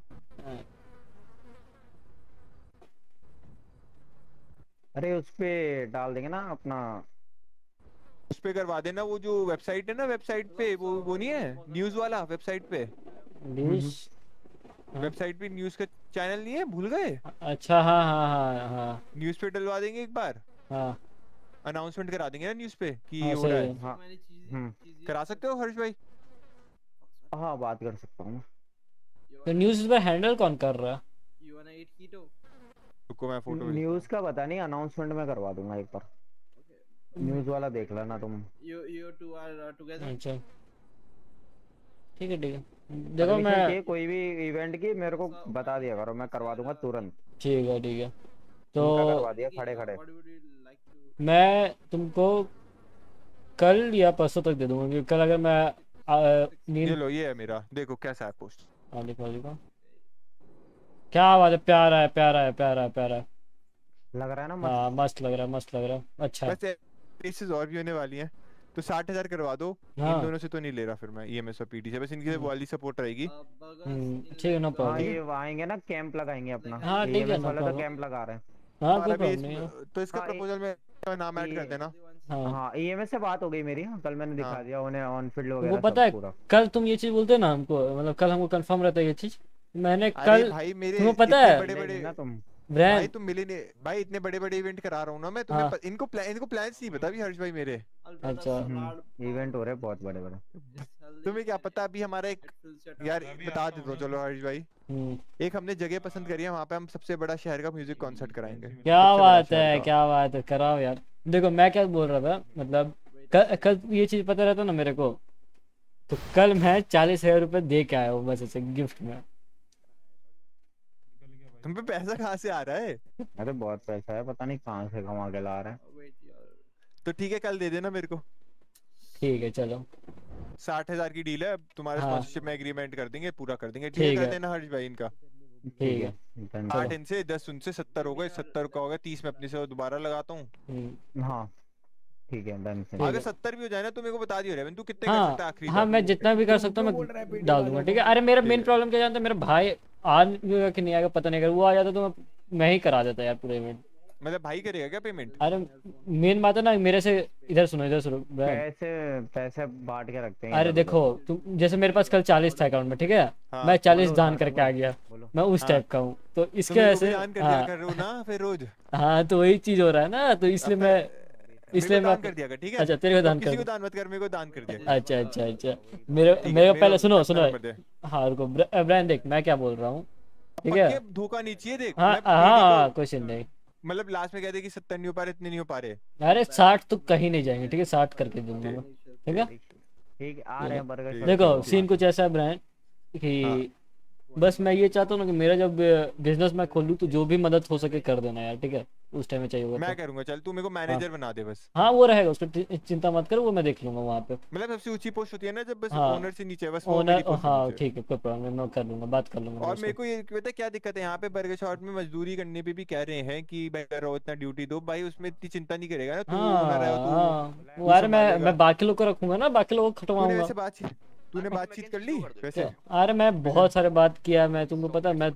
Speaker 55: अरे उस पे डाल देंगे ना अपना।
Speaker 41: उस पे करवा देना वो जो वेबसाइट है ना वेबसाइट पे वो वो नहीं है? न्यूज़ वाला वेबसाइट पे।
Speaker 1: न्यूज़
Speaker 41: वेबसाइट पे न्यूज़ का चैनल नहीं है? भूल गए?
Speaker 1: अच्छा हाँ हाँ हाँ हाँ।
Speaker 41: न्यूज़ पे डलवा देंगे एक बार।
Speaker 1: हाँ।
Speaker 41: अनाउंसमेंट करा देंगे ना न्यूज़ पे कि
Speaker 1: हाँ,
Speaker 41: ये हो रहा
Speaker 1: है।
Speaker 41: है।
Speaker 55: हाँ। हम्म।
Speaker 41: करा सकते हो हर्ष भाई?
Speaker 55: हाँ बात कर सकता हूँ
Speaker 1: तो न्यूज़ पे हैंडल कौन कर रहा है?
Speaker 41: रुको मैं फ़ोटो
Speaker 55: न्यूज़ का पता नहीं अनाउंसमेंट में करवा दूँगा एक बार। न्यूज़ वाला देख लेना तुम।
Speaker 77: You two are uh, together.
Speaker 1: अच्छा ठीक है ठीक है। देखो मैं
Speaker 55: कोई भी इवेंट की मेरे को बता दिया करो मैं करवा दूँगा तुरंत।
Speaker 1: ठीक है ठीक है। तो
Speaker 55: करवा दिया खड़े खड़े।
Speaker 1: मैं तुमको कल या परसों तक दे दूँगा क्योंकि कल अगर मैं आ,
Speaker 41: ये
Speaker 1: नींद
Speaker 41: लो ये है मेरा। देखो कैसा है पोस्ट
Speaker 1: हाँ देखो देखो क्या बात है? प्यारा है प्यारा है प्यारा है प्यारा है।
Speaker 55: लग रहा है ना
Speaker 1: हाँ मस्त लग रहा है मस्त लग रहा है। अच्छा है।
Speaker 41: वैसे केसेस और भी होने वाली हैं। तो साठ हज़ार करवा दो।
Speaker 1: हाँ।
Speaker 41: इन दोनों से तो नहीं ले रहा फिर मैं ईएमएस और पीटी से बस इनकी वाली सपोर्ट रहेगी।
Speaker 1: हम्म, ठीक है नो
Speaker 55: हाँ
Speaker 1: प्रॉब्लम
Speaker 55: ये आएँगे ना कैंप लगाएँगे अपना।
Speaker 1: हाँ, ठीक है, no
Speaker 55: वाले तो। कैंप लगा रहे हैं।
Speaker 1: हाँ कोई प्रॉब्लम नहीं है।
Speaker 41: तो इसका
Speaker 55: हाँ,
Speaker 41: प्रपोजल में नाम ऐड कर देना।
Speaker 1: हाँ।
Speaker 55: हाँ ईएमएस से बात हो गई मेरी हाँ, कल मैंने दिखा दिया उन्हें ऑन फ़ील्ड वगैरह
Speaker 1: वो
Speaker 55: पता
Speaker 1: है
Speaker 55: पूरा।
Speaker 1: कल तुम ये चीज़ बोलते ना हमको मतलब कल हमको कंफर्म रहता है ये चीज़? मैंने कल
Speaker 41: भाई मेरे
Speaker 1: तुम्हें पता है
Speaker 41: बड़े बड़े
Speaker 55: ना तुम।
Speaker 41: भाई तुम मिले नहीं भाई इतने बड़े बड़े इवेंट करा रहा हूँ ना मैं तुम्हें
Speaker 1: हाँ।
Speaker 41: प, इनको प्लान इनको प्लान्स नहीं पता अभी हर्ष भाई मेरे।
Speaker 1: अच्छा।
Speaker 55: इवेंट हो रहे हैं बहुत बड़े बड़े
Speaker 41: तुम्हें क्या पता अभी हमारा एक यार बता देता हूँ चलो हर्ष भाई।
Speaker 1: हम्म,
Speaker 41: एक हमने जगह पसंद करी है वहाँ पे हम सबसे बड़ा शहर का म्यूज़िक कॉन्सर्ट कराएँगे।
Speaker 1: क्या बात है क्या बात है कराओ यार। देखो मैं क्या बोल रहा था मतलब कल कल ये चीज़ पता रहता ना मेरे को तो कल मैं चालीस हज़ार रुपये दे के आया हूँ बस ऐसे गिफ्ट में।
Speaker 41: तुम पे पैसा कहाँ से आ रहा है?
Speaker 55: अरे बहुत पैसा है पता नहीं कहाँ से कमा के ला रहा है।
Speaker 41: तो ठीक है कल दे देना मेरे को।
Speaker 1: ठीक है चलो।
Speaker 41: साठ हज़ार की डील है अब तुम्हारे
Speaker 1: हाँ।
Speaker 41: स्पॉन्सरशिप में एग्रीमेंट कर देंगे पूरा कर देंगे। ठीक है
Speaker 1: है।
Speaker 41: देना हर्ष भाई इनका।
Speaker 1: ठीक है।
Speaker 41: आठ इनसे दस उनसे सत्तर हो गए सत्तर का हो गया तीस में अपने से दोबारा लगाता हूँ।
Speaker 1: हम्म,
Speaker 55: हाँ। ठीक है डन
Speaker 41: अगर सत्तर भी हो जाए ना तो मेरे को बता दियो रेवन तू कितने कर सकता है
Speaker 1: हाँ
Speaker 41: आखिरी
Speaker 1: हाँ मैं जितना भी कर सकता हूँ मैं डाल दूँगा ठीक है? अरे मेरा मेन प्रॉब्लम क्या जानता है? मेरा भाई आएगा कि नहीं आएगा पता नहीं अगर वो आ जाता तो मैं मैं ही करा देता यार पूरा इवेंट
Speaker 41: मतलब भाई करेगा क्या पेमेंट
Speaker 1: अरे मेन बात है ना मेरे से इधर सुनो इधर सुनो
Speaker 55: पैसे पैसे बांट के रखते हैं
Speaker 1: अरे देखो तुम जैसे मेरे पास कल चालीस था अकाउंट में ठीक है?
Speaker 41: हाँ।
Speaker 1: मैं चालीस दान करके आ गया। मैं उस
Speaker 41: हाँ।
Speaker 1: टाइप का हूँ। तो
Speaker 41: तो
Speaker 1: इसके
Speaker 41: कर दिया
Speaker 1: हाँ।
Speaker 41: कर रहे हो ना फिर रोज?
Speaker 1: हाँ तो वही चीज़ हो रहा है ना तो इसलिए मैं इसलिए मैं
Speaker 41: कर दिया ठीक है?
Speaker 1: अच्छा तेरे को
Speaker 41: तो
Speaker 1: दान
Speaker 41: किसी
Speaker 1: कर
Speaker 41: को दान मत कर मेरे को दान कर दिया
Speaker 1: अच्छा अच्छा अच्छा। मेरे मेरे को पहले सुनो सुनो।
Speaker 41: दे।
Speaker 1: हाँ रुको ब्र- ब्रांड देख मैं क्या बोल रहा हूँ? ठीक है?
Speaker 41: धोखा नहीं चाहिए देख
Speaker 1: हाँ हाँ हाँ
Speaker 41: को-
Speaker 1: क्वेश्चन नहीं।
Speaker 41: मतलब लास्ट में कहते कि सत्तर नहीं हो पा रहे इतने नहीं हो पा रहे।
Speaker 1: अरे साठ तो कहीं नहीं जाएँगे ठीक है? साठ करके दूँगा ठीक। है?
Speaker 55: ठीक आ रहे हैं बर्गर
Speaker 1: देखो सीन कुछ ऐसा है ब्रांड कि बस मैं ये चाहता हूँ ना कि मेरा जब बिज़नेस मैं खोलूँ तो जो भी मदद हो सके कर देना यार ठीक है? उस टाइम में चाहिए होगा
Speaker 41: मैं
Speaker 1: तो।
Speaker 41: करूँगा चल तू मेरे को मैनेजर बना दे बस।
Speaker 1: हाँ वो रहेगा उसको चिंता मत कर वो मैं देख लूँगा वहाँ पे।
Speaker 41: मतलब सबसे ऊँची पोस्ट होती है ना जब बस
Speaker 1: हाँ।
Speaker 41: ओनर से नीचे बस
Speaker 1: ओनर हाँ। ठीक है कोई प्रॉब्लम मैं कर लूँगा बात कर लूँगा
Speaker 41: और मेरे को ये पता क्या दिक्कत है यहाँ पे बर्गर शॉट में मजदूरी करने पे भी कह रहे हैं कि भाई करो इतना ड्यूटी दो भाई उसमें इतनी चिंता नहीं करेगा ना तू ओनर है
Speaker 1: हाँ
Speaker 41: तू
Speaker 1: हाँ। यार मैं। मैं बाकी लोग को रखूँगा ना बाकी लोगों को खटवाऊँगा।
Speaker 41: तूने बातचीत कर ली? वैसे?
Speaker 1: अरे मैं बहुत सारे बात किया मैं तुमको पता मैं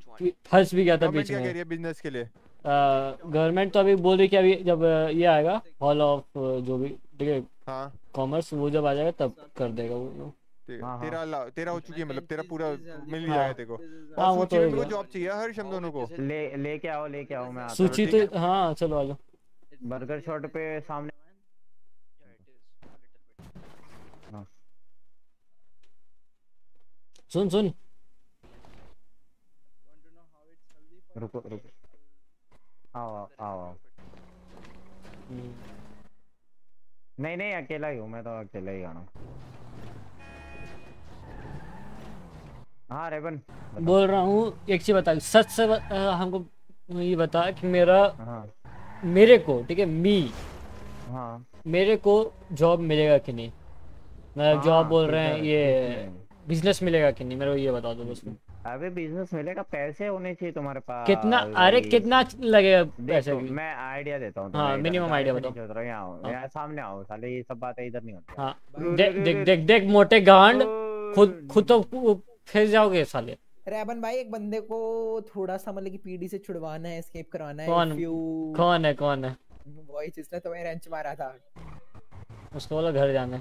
Speaker 1: फंस भी गया था बीच में।
Speaker 41: बिज़नेस के लिए?
Speaker 1: गवर्नमेंट तो अभी बोल रही कि अभी जब ये आएगा हॉल ऑफ़ जो भी ठीक है
Speaker 41: हाँ।
Speaker 1: कॉमर्स वो जब आ जाएगा तब कर देगा वो लोग।
Speaker 41: ते- तेरा ला- तेरा हो चुकी है मतलब तेरा पूरा मिल ही
Speaker 1: हाँ।
Speaker 41: जाएगा तेरे
Speaker 1: हाँ, वो तो
Speaker 41: मेरे को जॉब चाहिए हर हम दोनों को।
Speaker 55: ले लेके आओ लेके आओ मैं आता
Speaker 1: सूची तो हाँ। चलो आ जाओ।
Speaker 55: बर्गर शॉट पे सामने हाँ
Speaker 1: सुन सुन।
Speaker 55: रुको रुको। आओ आओ आओ नहीं नहीं अकेला ही हूँ मैं तो अकेला ही गाना। हाँ रेबन
Speaker 1: बोल रहा हूँ एक चीज़ बता सच से हमको ये बता कि मेरा
Speaker 55: हाँ।
Speaker 1: मेरे को ठीक है मी
Speaker 55: हाँ।
Speaker 1: मेरे को जॉब मिलेगा कि नहीं? मतलब जॉब
Speaker 55: हाँ,
Speaker 1: बोल रहे हैं ये? बिज़नेस मिलेगा कि नहीं? मेरे को ये बता दो बस।
Speaker 55: अबे बिज़नेस मिलेगा पैसे होने चाहिए तुम्हारे पास
Speaker 1: कितना? अरे कितना लगेगा पैसे
Speaker 55: देखो मैं आइडिया देता हूँ
Speaker 1: हाँ, minimum idea बताओ।
Speaker 55: यहाँ आओ। यहाँ सामने आओ साले ये सब बातें इधर नहीं होती।
Speaker 1: हाँ देख देख देख देख मोटे गांड खुद खुद तो फंस जाओगे साले।
Speaker 58: रेबन भाई एक बंदे को थोड़ा सा मतलब कि पीडी से छुड़वाना है एस्केप करवाना है
Speaker 1: कौन? कौन है कौन है?
Speaker 58: वही जिसने तुम्हें रेंच मारा था।
Speaker 1: उसको बोला घर जाना।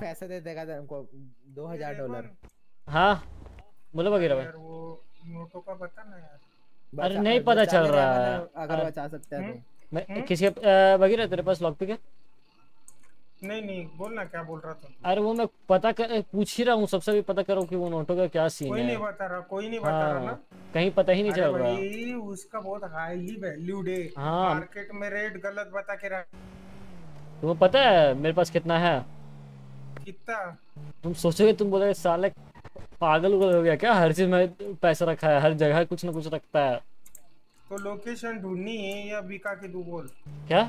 Speaker 58: पैसे दे देगा तुमको दो हज़ार डॉलर।
Speaker 1: हाँ बोलो वगैरह भाई।
Speaker 78: वो नोटों का ना यार।
Speaker 1: अरे नहीं पता चल रहा है।
Speaker 58: अगर बचा सकता है तो।
Speaker 1: मैं किसी वगैरह तेरे पास लॉक पिक है
Speaker 78: नहीं नहीं बोल ना क्या बोल रहा था
Speaker 1: अरे वो मैं पता कर पूछ ही रहा हूँ सबसे भी पता करो कि वो नोटों का क्या सीन
Speaker 78: कोई
Speaker 1: है।
Speaker 78: नहीं बता रहा कोई नहीं बता रहा ना।
Speaker 1: हाँ कहीं पता ही नहीं चल रहा।
Speaker 78: उसका बहुत हाईली वैल्यूड है
Speaker 1: हाँ।
Speaker 78: मार्केट में रेट गलत बता के रहा
Speaker 1: तुम्हें पता है मेरे पास कितना है?
Speaker 78: कितना?
Speaker 1: तुम सोचोगे तुम बोलोगे साले पागल उगल हो गया क्या? हर चीज़ में पैसा रखा है हर जगह कुछ ना कुछ रखता है।
Speaker 78: तो लोकेशन ढूंढनी है या बिका के दू बोल?
Speaker 1: क्या?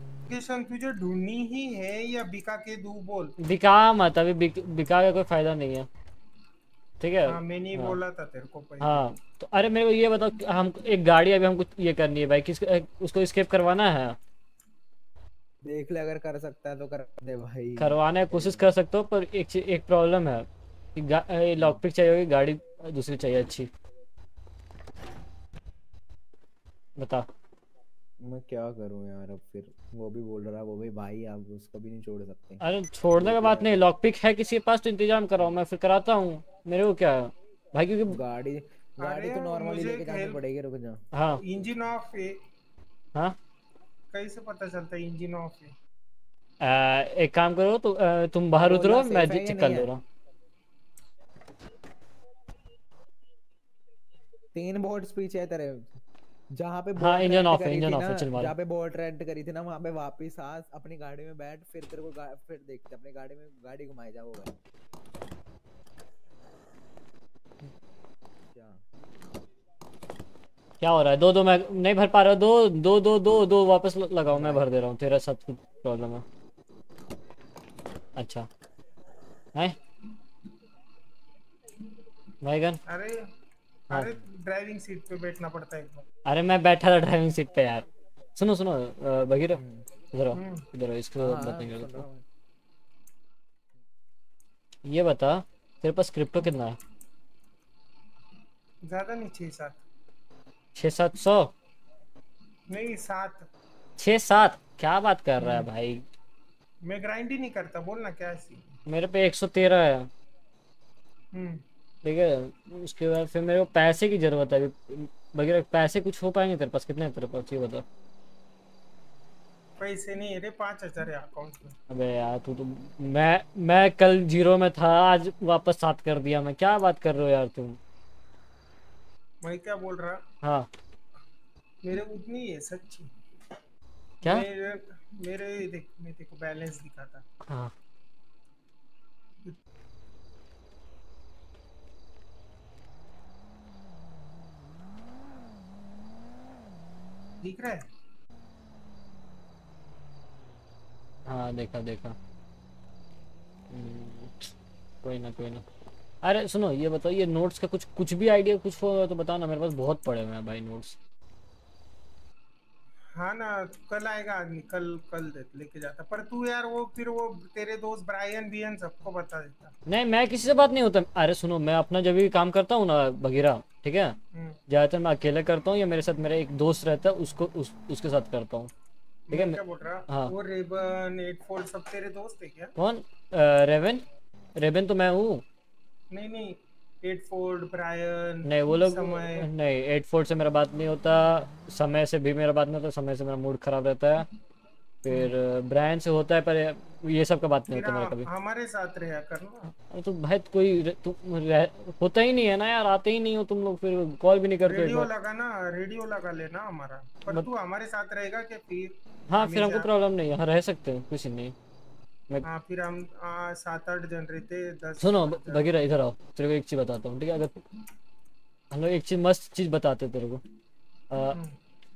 Speaker 78: लोकेशन तुझे ढूंढनी ही है या बिका के दू बोल?
Speaker 1: बिका मत अभी बिक, बिका का कोई फ़ायदा नहीं है। ठीक है?
Speaker 78: हाँ मैंने हाँ। बोला था तेरे को पहले।
Speaker 1: हाँ तो अरे मेरे को ये बताओ हम एक गाड़ी अभी हमको ये करनी है भाई किस उसको स्केप करवाना है?
Speaker 58: देख ले अगर कर सकता है तो कर दे भाई।
Speaker 1: करवाने की कोशिश कर सकते हो पर एक एक प्रॉब्लम है। कि लॉक पिक चाहिए होगी गाड़ी दूसरी चाहिए अच्छी। बता।
Speaker 58: मैं क्या करूँ यार अब फिर? वो भी बोल रहा है वो भी भाई आप उसको भी नहीं छोड़ सकते।
Speaker 1: अरे छोड़ने का बात नहीं लॉक पिक है किसी के पास तो इंतज़ाम कराओ मैं फिर कराता हूँ। मेरे को क्या है? भाई क्योंकि
Speaker 58: गाड़ी गाड़ी तो नॉर्मली लेके जानी पड़ेगी रुक जा।
Speaker 1: हाँ।
Speaker 78: इंजन ऑफ़ है
Speaker 1: हाँ?
Speaker 78: कैसे पता चलता है इंजन ऑफ़ है
Speaker 1: आ, एक काम करो तो आ, तुम बाहर उतरो मैं चेक कर ले रहा हूँ।
Speaker 58: तीन बोट्स पीछे है तेरे। जहाँ पे
Speaker 1: हाँ,
Speaker 58: rent
Speaker 1: off है,
Speaker 58: थी
Speaker 1: off है, चल मारो।
Speaker 58: जहाँ पे बोट रेंट करी थी ना वहाँ पे वापस आ अपनी गाड़ी में बैठ फिर तेरे को फिर देखते अपनी गाड़ी में गाड़ी घुमाई जा वो गए
Speaker 1: क्या हो रहा है? दो दो मैं नहीं भर पा रहा दो दो दो दो दो वापस लगाओ मैं भर दे रहा हूँ। तेरा साथ कुछ प्रॉब्लम है। अच्छा। है? भाईगन
Speaker 78: अरे
Speaker 1: हाँ।
Speaker 78: अरे ड्राइविंग सीट पे बैठना पड़ता है
Speaker 1: अरे मैं बैठा था ड्राइविंग सीट पे यार। सुनो सुनो अ, भगीरथ। इधर
Speaker 78: हम्म।
Speaker 1: इधर इसको
Speaker 58: हाँ, रहा हूँ।
Speaker 1: ये बता तेरे पास क्रिप्टो कितना है?
Speaker 78: ज़्यादा नहीं छह सात
Speaker 1: छः सात सौ?
Speaker 78: नहीं सात।
Speaker 1: छः सात? क्या बात कर रहा है भाई?
Speaker 78: मैं ग्राइंड ही नहीं करता बोलना क्या ऐसी।
Speaker 1: मेरे पे एक सौ तेरह है।
Speaker 78: हम्म।
Speaker 1: ठीक है उसके बाद फिर मेरे को पैसे की ज़रूरत है। अभी वगैरह पैसे कुछ हो पाएँगे तेरे पास? कितने तेरे पास? ये बता।
Speaker 78: पैसे नहीं है रे पाँच हज़ार है अकाउंट में।
Speaker 1: अबे यार तू तो मैं मैं कल ज़ीरो में था आज वापस सात कर दिया। मैं क्या बात कर रहे हो यार तुम?
Speaker 78: मैं क्या बोल रहा?
Speaker 1: हाँ।
Speaker 78: मेरे उतनी ही है सच्ची।
Speaker 1: क्या?
Speaker 78: मेरे मेरे देख मैं तेको बैलेंस दिखाता।
Speaker 1: हाँ।
Speaker 78: दिख रहा है?
Speaker 1: हाँ देखा देखा। हम्म, कोई ना कोई ना। अरे सुनो ये बताओ ये नोट्स का कुछ कुछ भी आइडिया कुछ हो तो बताओ ना मेरे पास बहुत पड़े हुए हैं भाई नोट्स
Speaker 78: हाँ ना कल आएगा आदमी कल कल दे लेके जाता। पर तू यार वो फिर वो तेरे दोस्त ब्रायन बियन सबको बता देता।
Speaker 1: नहीं मैं किसी से बात नहीं होता। अरे सुनो मैं अपना जब भी काम करता हूँ ना बगीरा ठीक है?
Speaker 78: हम्म।
Speaker 1: ज़्यादातर मैं अकेले करता हूँ या मेरे साथ मेरा एक दोस्त रहता है उसको उस, उसके साथ करता हूँ। ठीक है
Speaker 78: मैं
Speaker 1: मैं-
Speaker 78: क्या बोल रहा?
Speaker 1: हाँ।
Speaker 78: वो रेबन एट फोल्ड सब तेरे दोस्त है क्या?
Speaker 1: कौन? रेवन रेवन तो मैं हूँ।
Speaker 78: नहीं नहीं एट फोल्ड ब्रायन
Speaker 1: नहीं वो लोग नहीं एट फोर से मेरा बात नहीं होता समय से भी मेरा बात नहीं होता समय से मेरा मूड खराब रहता है। फिर ब्रायन से होता है पर ये सब का बात नहीं होता मेरा कभी।
Speaker 78: हमारे साथ रहा करना।
Speaker 1: तो भाई कोई तुम होता ही नहीं है ना यार आते ही नहीं हो तुम लोग फिर कॉल भी नहीं करते
Speaker 78: रेडियो लगा ना रेडियो लगा लेना हमारा। पर तू हमारे साथ रहेगा कि फिर
Speaker 1: हाँ फिर हमको प्रॉब्लम नहीं है हाँ रह सकते हैं कुछ नहीं।
Speaker 78: हाँ फिर हम सात आठ जन रहते दस
Speaker 1: सुनो। बगीरा इधर आओ तेरे को एक चीज़ बताता हूँ ठीक है? अगर हम लोग एक चीज़ मस्त चीज़ बताते तेरे को। आ,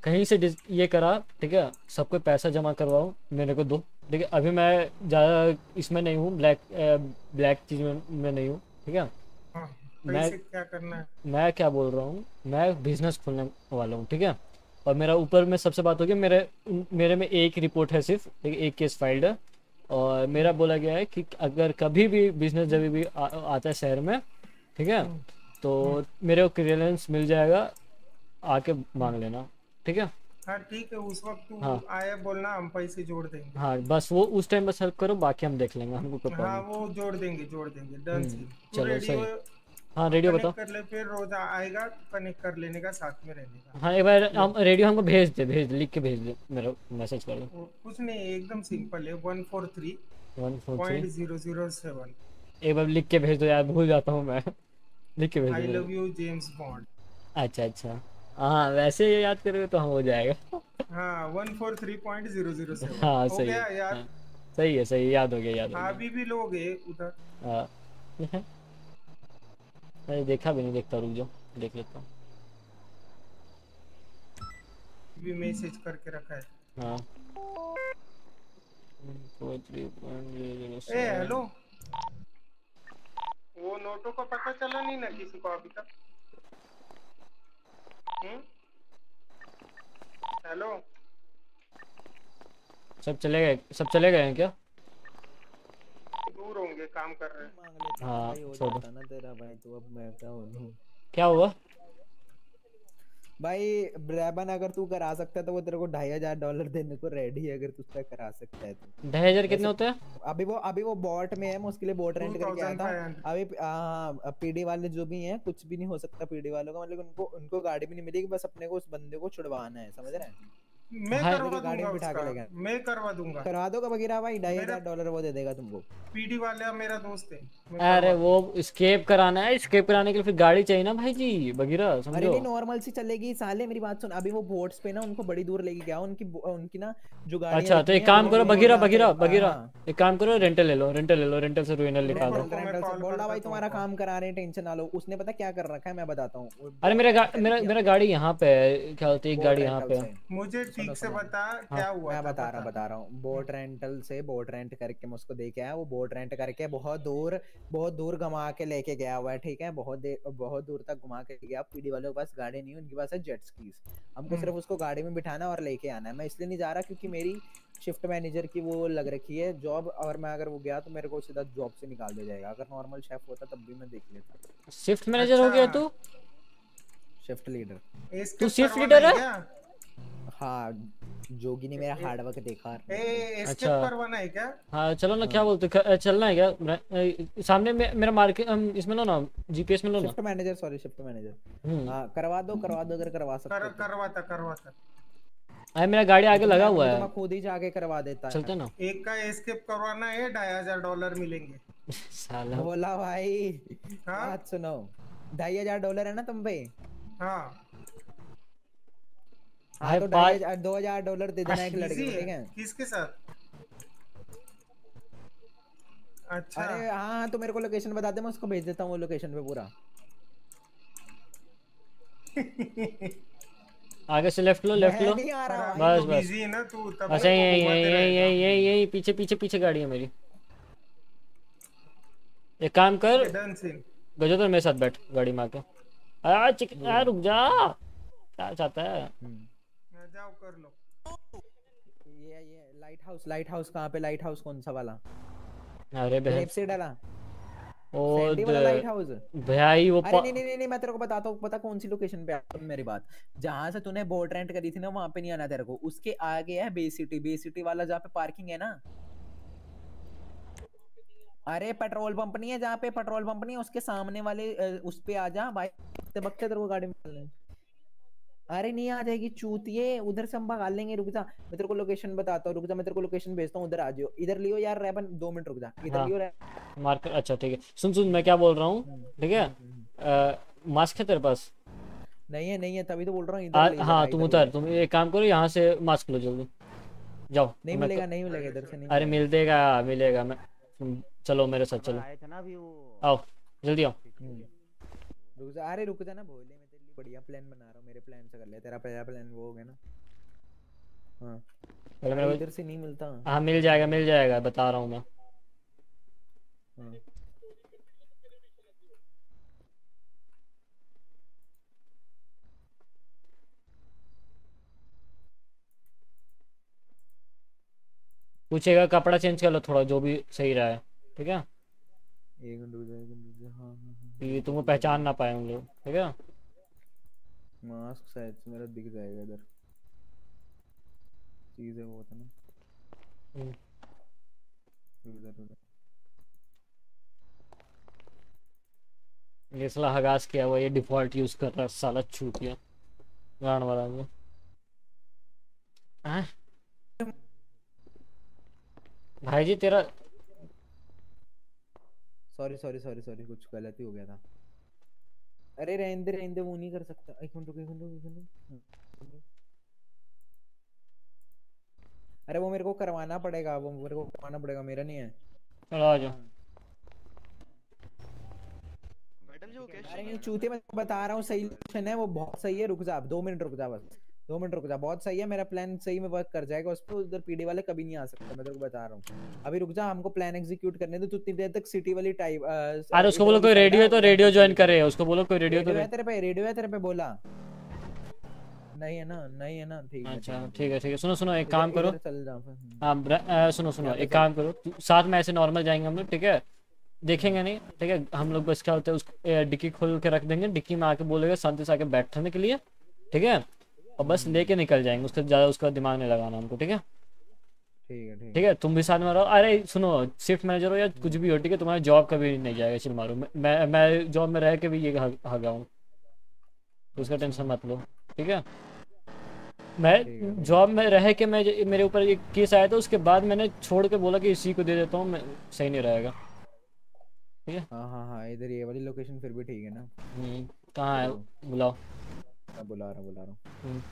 Speaker 1: कहीं से ये करा ठीक है? सबको पैसा जमा करवाओ मेरे को दो ठीक है? अभी मैं ज़्यादा इसमें नहीं हूँ ब्लैक ब्लैक चीज़ में, में नहीं हूँ ठीक है?
Speaker 78: हाँ,
Speaker 1: मैं
Speaker 78: क्या करना है?
Speaker 1: मैं क्या बोल रहा हूँ मैं बिज़नेस खोलने वाला हूँ ठीक है? और मेरा ऊपर में सबसे बात होगी मेरे मेरे में एक रिपोर्ट है सिर्फ़ ठीक है? एक केस फाइल्ड है। और मेरा बोला गया है कि अगर कभी भी बिज़नेस जब भी आ, आता है शहर में ठीक है तो मेरे को क्लियरेंस मिल जाएगा आके मांग लेना ठीक है
Speaker 78: हाँ ठीक है उस वक्त तू
Speaker 1: हाँ।
Speaker 78: आया बोलना हम पैसे जोड़ देंगे
Speaker 1: हाँ बस वो उस टाइम बस हेल्प करो बाकी हम देख लेंगे हमको
Speaker 78: हाँ वो जोड़ देंगे जोड़ देंगे डन
Speaker 1: हम्म, चलो, सही। हाँ, रेडियो बताओ।
Speaker 78: कर ले फिर रोज आएगा कनेक्ट कर लेने का साथ में रहने का।
Speaker 1: हाँ एक बार हम रेडियो हमको भेज दे भेज दे लिख के भेज दे मेरा मैसेज कर दो।
Speaker 78: कुछ नहीं एकदम सिंपल है one four
Speaker 1: three one
Speaker 78: four
Speaker 1: point
Speaker 78: zero zero seven
Speaker 1: एक बार लिख के भेज दो यार भूल जाता हूँ मैं। लिख के भेज
Speaker 78: आई
Speaker 1: दो।
Speaker 78: लव यू जेम्स बॉन्ड
Speaker 1: अच्छा अच्छा। हाँ वैसे ये याद करोगे तो हम हो जाएगा।
Speaker 78: हाँ one four three point zero zero seven
Speaker 1: हाँ सही है
Speaker 78: यार।
Speaker 1: सही है सही याद हो गया याद हो
Speaker 78: हाँ, अभी भी लोग है उधर।
Speaker 1: हाँ। अरे देखा भी नहीं देखता रुक जाओ देख लेता हूँ।
Speaker 78: भी मैसेज करके रखा है।
Speaker 1: हाँ।
Speaker 78: ए हेलो वो नोटों का पता चला नहीं ना किसी को अभी तक? हम्म? हेलो
Speaker 1: सब चले गए सब चले गए हैं क्या?
Speaker 78: दूर होंगे काम कर रहे हैं।
Speaker 1: हाँ
Speaker 58: भाई हो ना तेरा भाई तो अब मैं क्या बोलूँ?
Speaker 1: क्या हुआ?
Speaker 58: भाई ब्रैबन अगर तू करा सकता है तो वो तेरे को ढाई हज़ार डॉलर देने को रेडी है अगर तू उसका करा सकता है तो।
Speaker 1: ढाई हज़ार कितने होते हैं?
Speaker 58: अभी वो अभी वो बॉट में है मैं उसके लिए बॉट रेंट करके आया था। अभी हाँ पीडी वाले जो भी हैं कुछ भी नहीं हो सकता पीडी वालों का मतलब उनको उनको गाड़ी भी नहीं मिलेगी बस अपने को उस बंदे को छुड़वाना है समझ रहे हैं?
Speaker 78: मैं
Speaker 58: हाँ,
Speaker 78: करवा दूँगा
Speaker 58: में बिठा के
Speaker 78: उसका। मैं करवा दूँगा।
Speaker 58: करवा दोगा बगीरा भाई? ढाई हज़ार डॉलर वो दे देगा तुमको।
Speaker 78: पीडी वाले मेरा दोस्त है।
Speaker 1: अरे वो स्केप कराना है स्केप कराने के लिए फिर गाड़ी चाहिए ना भाई जी बगीरा समझो।
Speaker 58: नहीं नॉर्मल सी चलेगी। साले मेरी बात सुन। अभी वो बोट्स पे ना उनको बड़ी दूर लेके गया। उनकी उनकी ना जो गाड़ी
Speaker 1: अच्छा तो एक काम करो बगीरा बगीरा बगीरा एक काम करो रेंटल ले लो रेंटल ले लो रेंटल से रुइनल निकाल दो।
Speaker 58: बोल रहा भाई तुम्हारा काम करा रहे हैं टेंशन ना लो। उसने पता क्या कर रखा है मैं बताता हूँ।
Speaker 1: अरे मेरा मेरा मेरा गाड़ी यहाँ पे है क्या होती है एक गाड़ी यहाँ पे है।
Speaker 78: मुझे ठीक से बता क्या हुआ
Speaker 58: मैं बता रहा हूँ बता। रहा हूँ। बोट रेंटल से बोट रेंट करके मैं उसको दे के आया। वो बोट रेंट करके बहुत दूर बहुत दूर घुमा के लेके गया हुआ है ठीक है? बहुत देर बहुत दूर तक घुमा के गया। पीडी वालों के पास गाड़ी नहीं है उनके पास है जेट स्कीज हमको
Speaker 78: हम्म।
Speaker 58: सिर्फ़ उसको गाड़ी में बिठाना और लेके आना है। मैं इसलिए नहीं जा रहा क्योंकि मेरी शिफ्ट मैनेजर की वो लग रखी है जॉब और मैं अगर वो गया तो मेरे को सीधा जॉब से निकाल दिया जाएगा। अगर नॉर्मल शेफ होता तब भी मैं देख लेता।
Speaker 1: शिफ्ट मैनेजर हो गया तू?
Speaker 58: शिफ्ट लीडर
Speaker 1: तू शिफ्ट लीडर है?
Speaker 78: क्या?
Speaker 58: हाँ जोगी ने मेरा हार्ड वर्क देखा।
Speaker 78: ए
Speaker 1: अच्छा।
Speaker 78: करवाना है क्या?
Speaker 1: हाँ चलो ना क्या बोलते चलना है क्या? सामने में मेरा मार्केट इसमें लो ना जीपीएस में लो ना।
Speaker 58: Shift manager sorry shift manager
Speaker 1: hmm.
Speaker 58: हाँ करवा दो करवा दो अगर करवा सकते
Speaker 78: कर। करवाता करवाता।
Speaker 1: अरे मेरा गाड़ी आगे लगा हुआ है।
Speaker 58: मैं खुद ही जाके करवा देता है।
Speaker 1: चलते ना।
Speaker 78: एक का एस्केप करवाना है ढाई हज़ार डॉलर मिलेंगे।
Speaker 1: साला।
Speaker 58: बोला भाई
Speaker 78: हाँ?
Speaker 58: बात सुनो। ढाई हज़ार डॉलर है ना तुम पे?
Speaker 78: हाँ।
Speaker 58: हाँ तो
Speaker 1: बात-
Speaker 58: दो हज़ार डॉलर दे देना एक लड़के ठीक है?
Speaker 78: किसके साथ? अच्छा।
Speaker 58: अरे हाँ हाँ तो मेरे को लोकेशन बता दे मैं उसको भेज देता हूँ वो लोकेशन पे पूरा।
Speaker 1: आगे से लेफ़्ट लो लेफ़्ट लो।
Speaker 58: नहीं आ रहा
Speaker 78: भाई,
Speaker 1: बस बस।
Speaker 78: busy है ना तू, तब
Speaker 1: अच्छा
Speaker 78: तो
Speaker 1: यही यही यही यही यही यही पीछे पीछे पीछे गाड़ी है मेरी। एक काम कर गजो तो मेरे साथ बैठ गाड़ी में आके। आ चिक आ रुक जा। क्या चाहता है?
Speaker 78: जाओ कर लो।
Speaker 58: ये ये लाइट हाउस लाइट हाउस कहाँ पे? लाइट हाउस कौन सा वाला?
Speaker 1: अरे
Speaker 58: से डाला?
Speaker 1: ओ
Speaker 58: लाइट हाउस
Speaker 1: भाई वो
Speaker 58: अरे नहीं नहीं नहीं मैं तेरे को बताता हूँ पता कौन सी लोकेशन पे मेरी बात। जहाँ से तूने बोट रेंट करी थी ना वहाँ पे नहीं आना तेरे को। उसके आगे है बे सिटी बे सिटी वाला जहाँ पे पार्किंग है ना? अरे पेट्रोल पंप नहीं है जहाँ पे पेट्रोल पंप नहीं है उसके सामने वाले उस पे आ जा। भाई तेरे को गाड़ी में। अरे नहीं आ जाएगी चूतिए उधर से हम भगा लेंगे रुक जा। मैं तेरे को लोकेशन बताता हूँ रुक जा मैं तेरे को लोकेशन भेजता हूँ उधर आ जाओ। इधर लियो यार रेबन दो मिनट रुक जा। इधर
Speaker 1: हाँ।
Speaker 58: लियो रे
Speaker 1: मार्कर अच्छा ठीक है। सुन सुन मैं क्या बोल रहा हूँ? ठीक है? मास्क है तेरे पास?
Speaker 58: नहीं है नहीं है तभी तो बोल रहा हूँ इधर ले
Speaker 1: हाँ तुम उतर तुम एक काम करो यहाँ से मास्क लो जल्दी। जाओ
Speaker 58: नहीं मिलेगा नहीं मिलेगा इधर से नहीं
Speaker 1: अरे मिल देगा मिलेगा मैं तुम चलो मेरे साथ चलो।
Speaker 55: आए थे ना अभी वो।
Speaker 1: आओ जल्दी आओ।
Speaker 58: रुक जा अरे रुक जा ना लिए बढ़िया प्लान बना रहा हूँ मेरे प्लान से कर ले। तेरा पहला प्लान वो हो गया ना। हाँ।
Speaker 1: को-
Speaker 58: इधर से नहीं मिलता।
Speaker 1: हाँ मिल जाएगा मिल जाएगा बता रहा हूँ मैं।
Speaker 58: हाँ।
Speaker 1: पूछेगा कपड़ा चेंज कर लो थोड़ा जो भी सही रहा है। ठीक है?
Speaker 58: एक मिनट रुक जा एक मिनट रुक जा। हाँ हाँ हाँ।
Speaker 1: कि तुमको पहचान ना पाए हम लोग। ठीक है?
Speaker 58: मास्क शायद से मेरा दिख जाएगा इधर। चीज़ है वो होता ना।
Speaker 1: हम्म।
Speaker 58: रुक जा
Speaker 1: ये साला हगास किया हुआ ये डिफ़ॉल्ट यूज़ कर रहा है साला छूटिया गांड वाला वो। हाँ? भाई जी तेरा
Speaker 58: सॉरी सॉरी सॉरी सॉरी कुछ गलती हो गया था। अरे रहने दे रहने दे वो नहीं कर सकता। एक मिनट रुक एक मिनट रुक, एक मिनट हाँ। अरे वो मेरे को करवाना पड़ेगा वो मेरे को करवाना पड़ेगा मेरा नहीं है।
Speaker 1: चलो आ जाओ।
Speaker 58: अरे नहीं चूते मैं बता रहा हूँ सही है वो बहुत सही है रुक जा आप दो मिनट रुक जा बस। दो मिनट रुक जा बहुत सही है मेरा प्लान सही में वर्क कर जाएगा उस पर उधर पीडी वाले कभी नहीं आ सकते मैं तेरे को बता रहा हूँ। अभी रुक जा हमको प्लान एग्जीक्यूट करने दो तू उतनी देर तक सिटी वाली टाइप
Speaker 1: अरे उसको बोलो कोई रेडियो है तो रेडियो ज्वाइन करे उसको बोलो कोई रेडियो तो
Speaker 58: तेरे पे रेडियो है तेरे पे बोला। नहीं है ना नहीं है ना ठीक है
Speaker 1: अच्छा ठीक है। ठीक है सुनो सुनो एक काम करो। हाँ सुनो सुनो एक काम करो साथ में ऐसे नॉर्मल जाएँगे हम लोग ठीक है? देखेंगे नहीं ठीक है? हम लोग बस क्या होता है उस डिक्की खोल के रख देंगे डिक्की में आके बोलेगा शांति से आके बैठने के लिए ठीक है? और बस लेके निकल जाएँगे उसका ज़्यादा उसका दिमाग नहीं लगाना हमको ठीक है?
Speaker 58: ठीक है ठीक
Speaker 1: है तुम भी साथ में रहो। अरे सुनो शिफ्ट मैनेजर हो या कुछ भी हो ठीक है तुम्हारा जॉब कभी नहीं जाएगा चिल मारो। मैं मैं, जॉब में रह के भी ये हगा हूँ उसका टेंशन मत लो ठीक है? मैं जॉब में रह के मैं मेरे ऊपर एक केस आया था उसके बाद मैंने छोड़ के बोला कि इसी को दे देता हूँ मैं सही नहीं रहेगा। ठीक है?
Speaker 58: हाँ हाँ हाँ इधर ये वाली लोकेशन फिर भी ठीक है ना?
Speaker 1: हम्म कहाँ है? बुलाओ।
Speaker 58: मैं बुला रहा बुला रहा
Speaker 1: हम्म।
Speaker 58: हूँ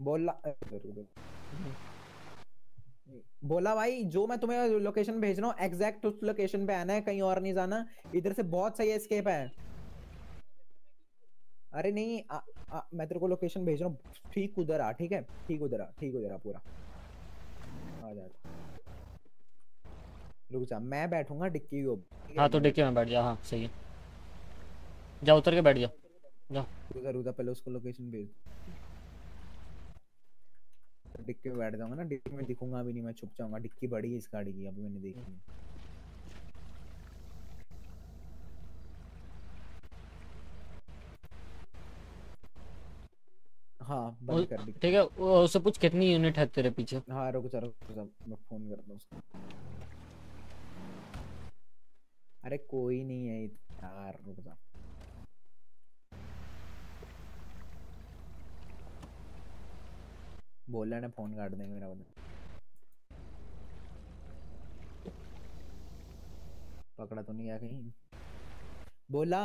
Speaker 58: बोला बोला भाई जो मैं तुम्हें लोकेशन भेज रहा हूँ एग्जैक्ट उस लोकेशन पे आना है कहीं और नहीं जाना। इधर से बहुत सही एस्केप है। अरे नहीं आ, आ, मैं तेरे को लोकेशन भेज रहा हूँ। ठीक उधर आ ठीक है? ठीक उधर आ ठीक उधर आ पूरा। आ जा। रुक जा मैं बैठूँगा डिक्की के
Speaker 1: हाँ तो डिक्की में बैठ जा हाँ सही है। जा उतर के बैठ जा। जा
Speaker 58: उधर उधर पहले उसको लोकेशन भेज डिक्की में बैठ जाऊँगा ना डिक्की में दिखूँगा भी नहीं मैं छुप जाऊँगा। डिक्की बड़ी है इस गाड़ी की अभी मैंने देखी है। हाँ बंद कर
Speaker 1: ठीक है वो उससे पूछ कितनी यूनिट है तेरे पीछे?
Speaker 58: हाँ रुक जा रुक जा मैं फ़ोन करता हूँ उसको। अरे कोई नहीं है यार रुक जा बोल रहा है फ़ोन काट देंगे मेरा बंदा। पकड़ा तो नहीं गया कहीं। बोला।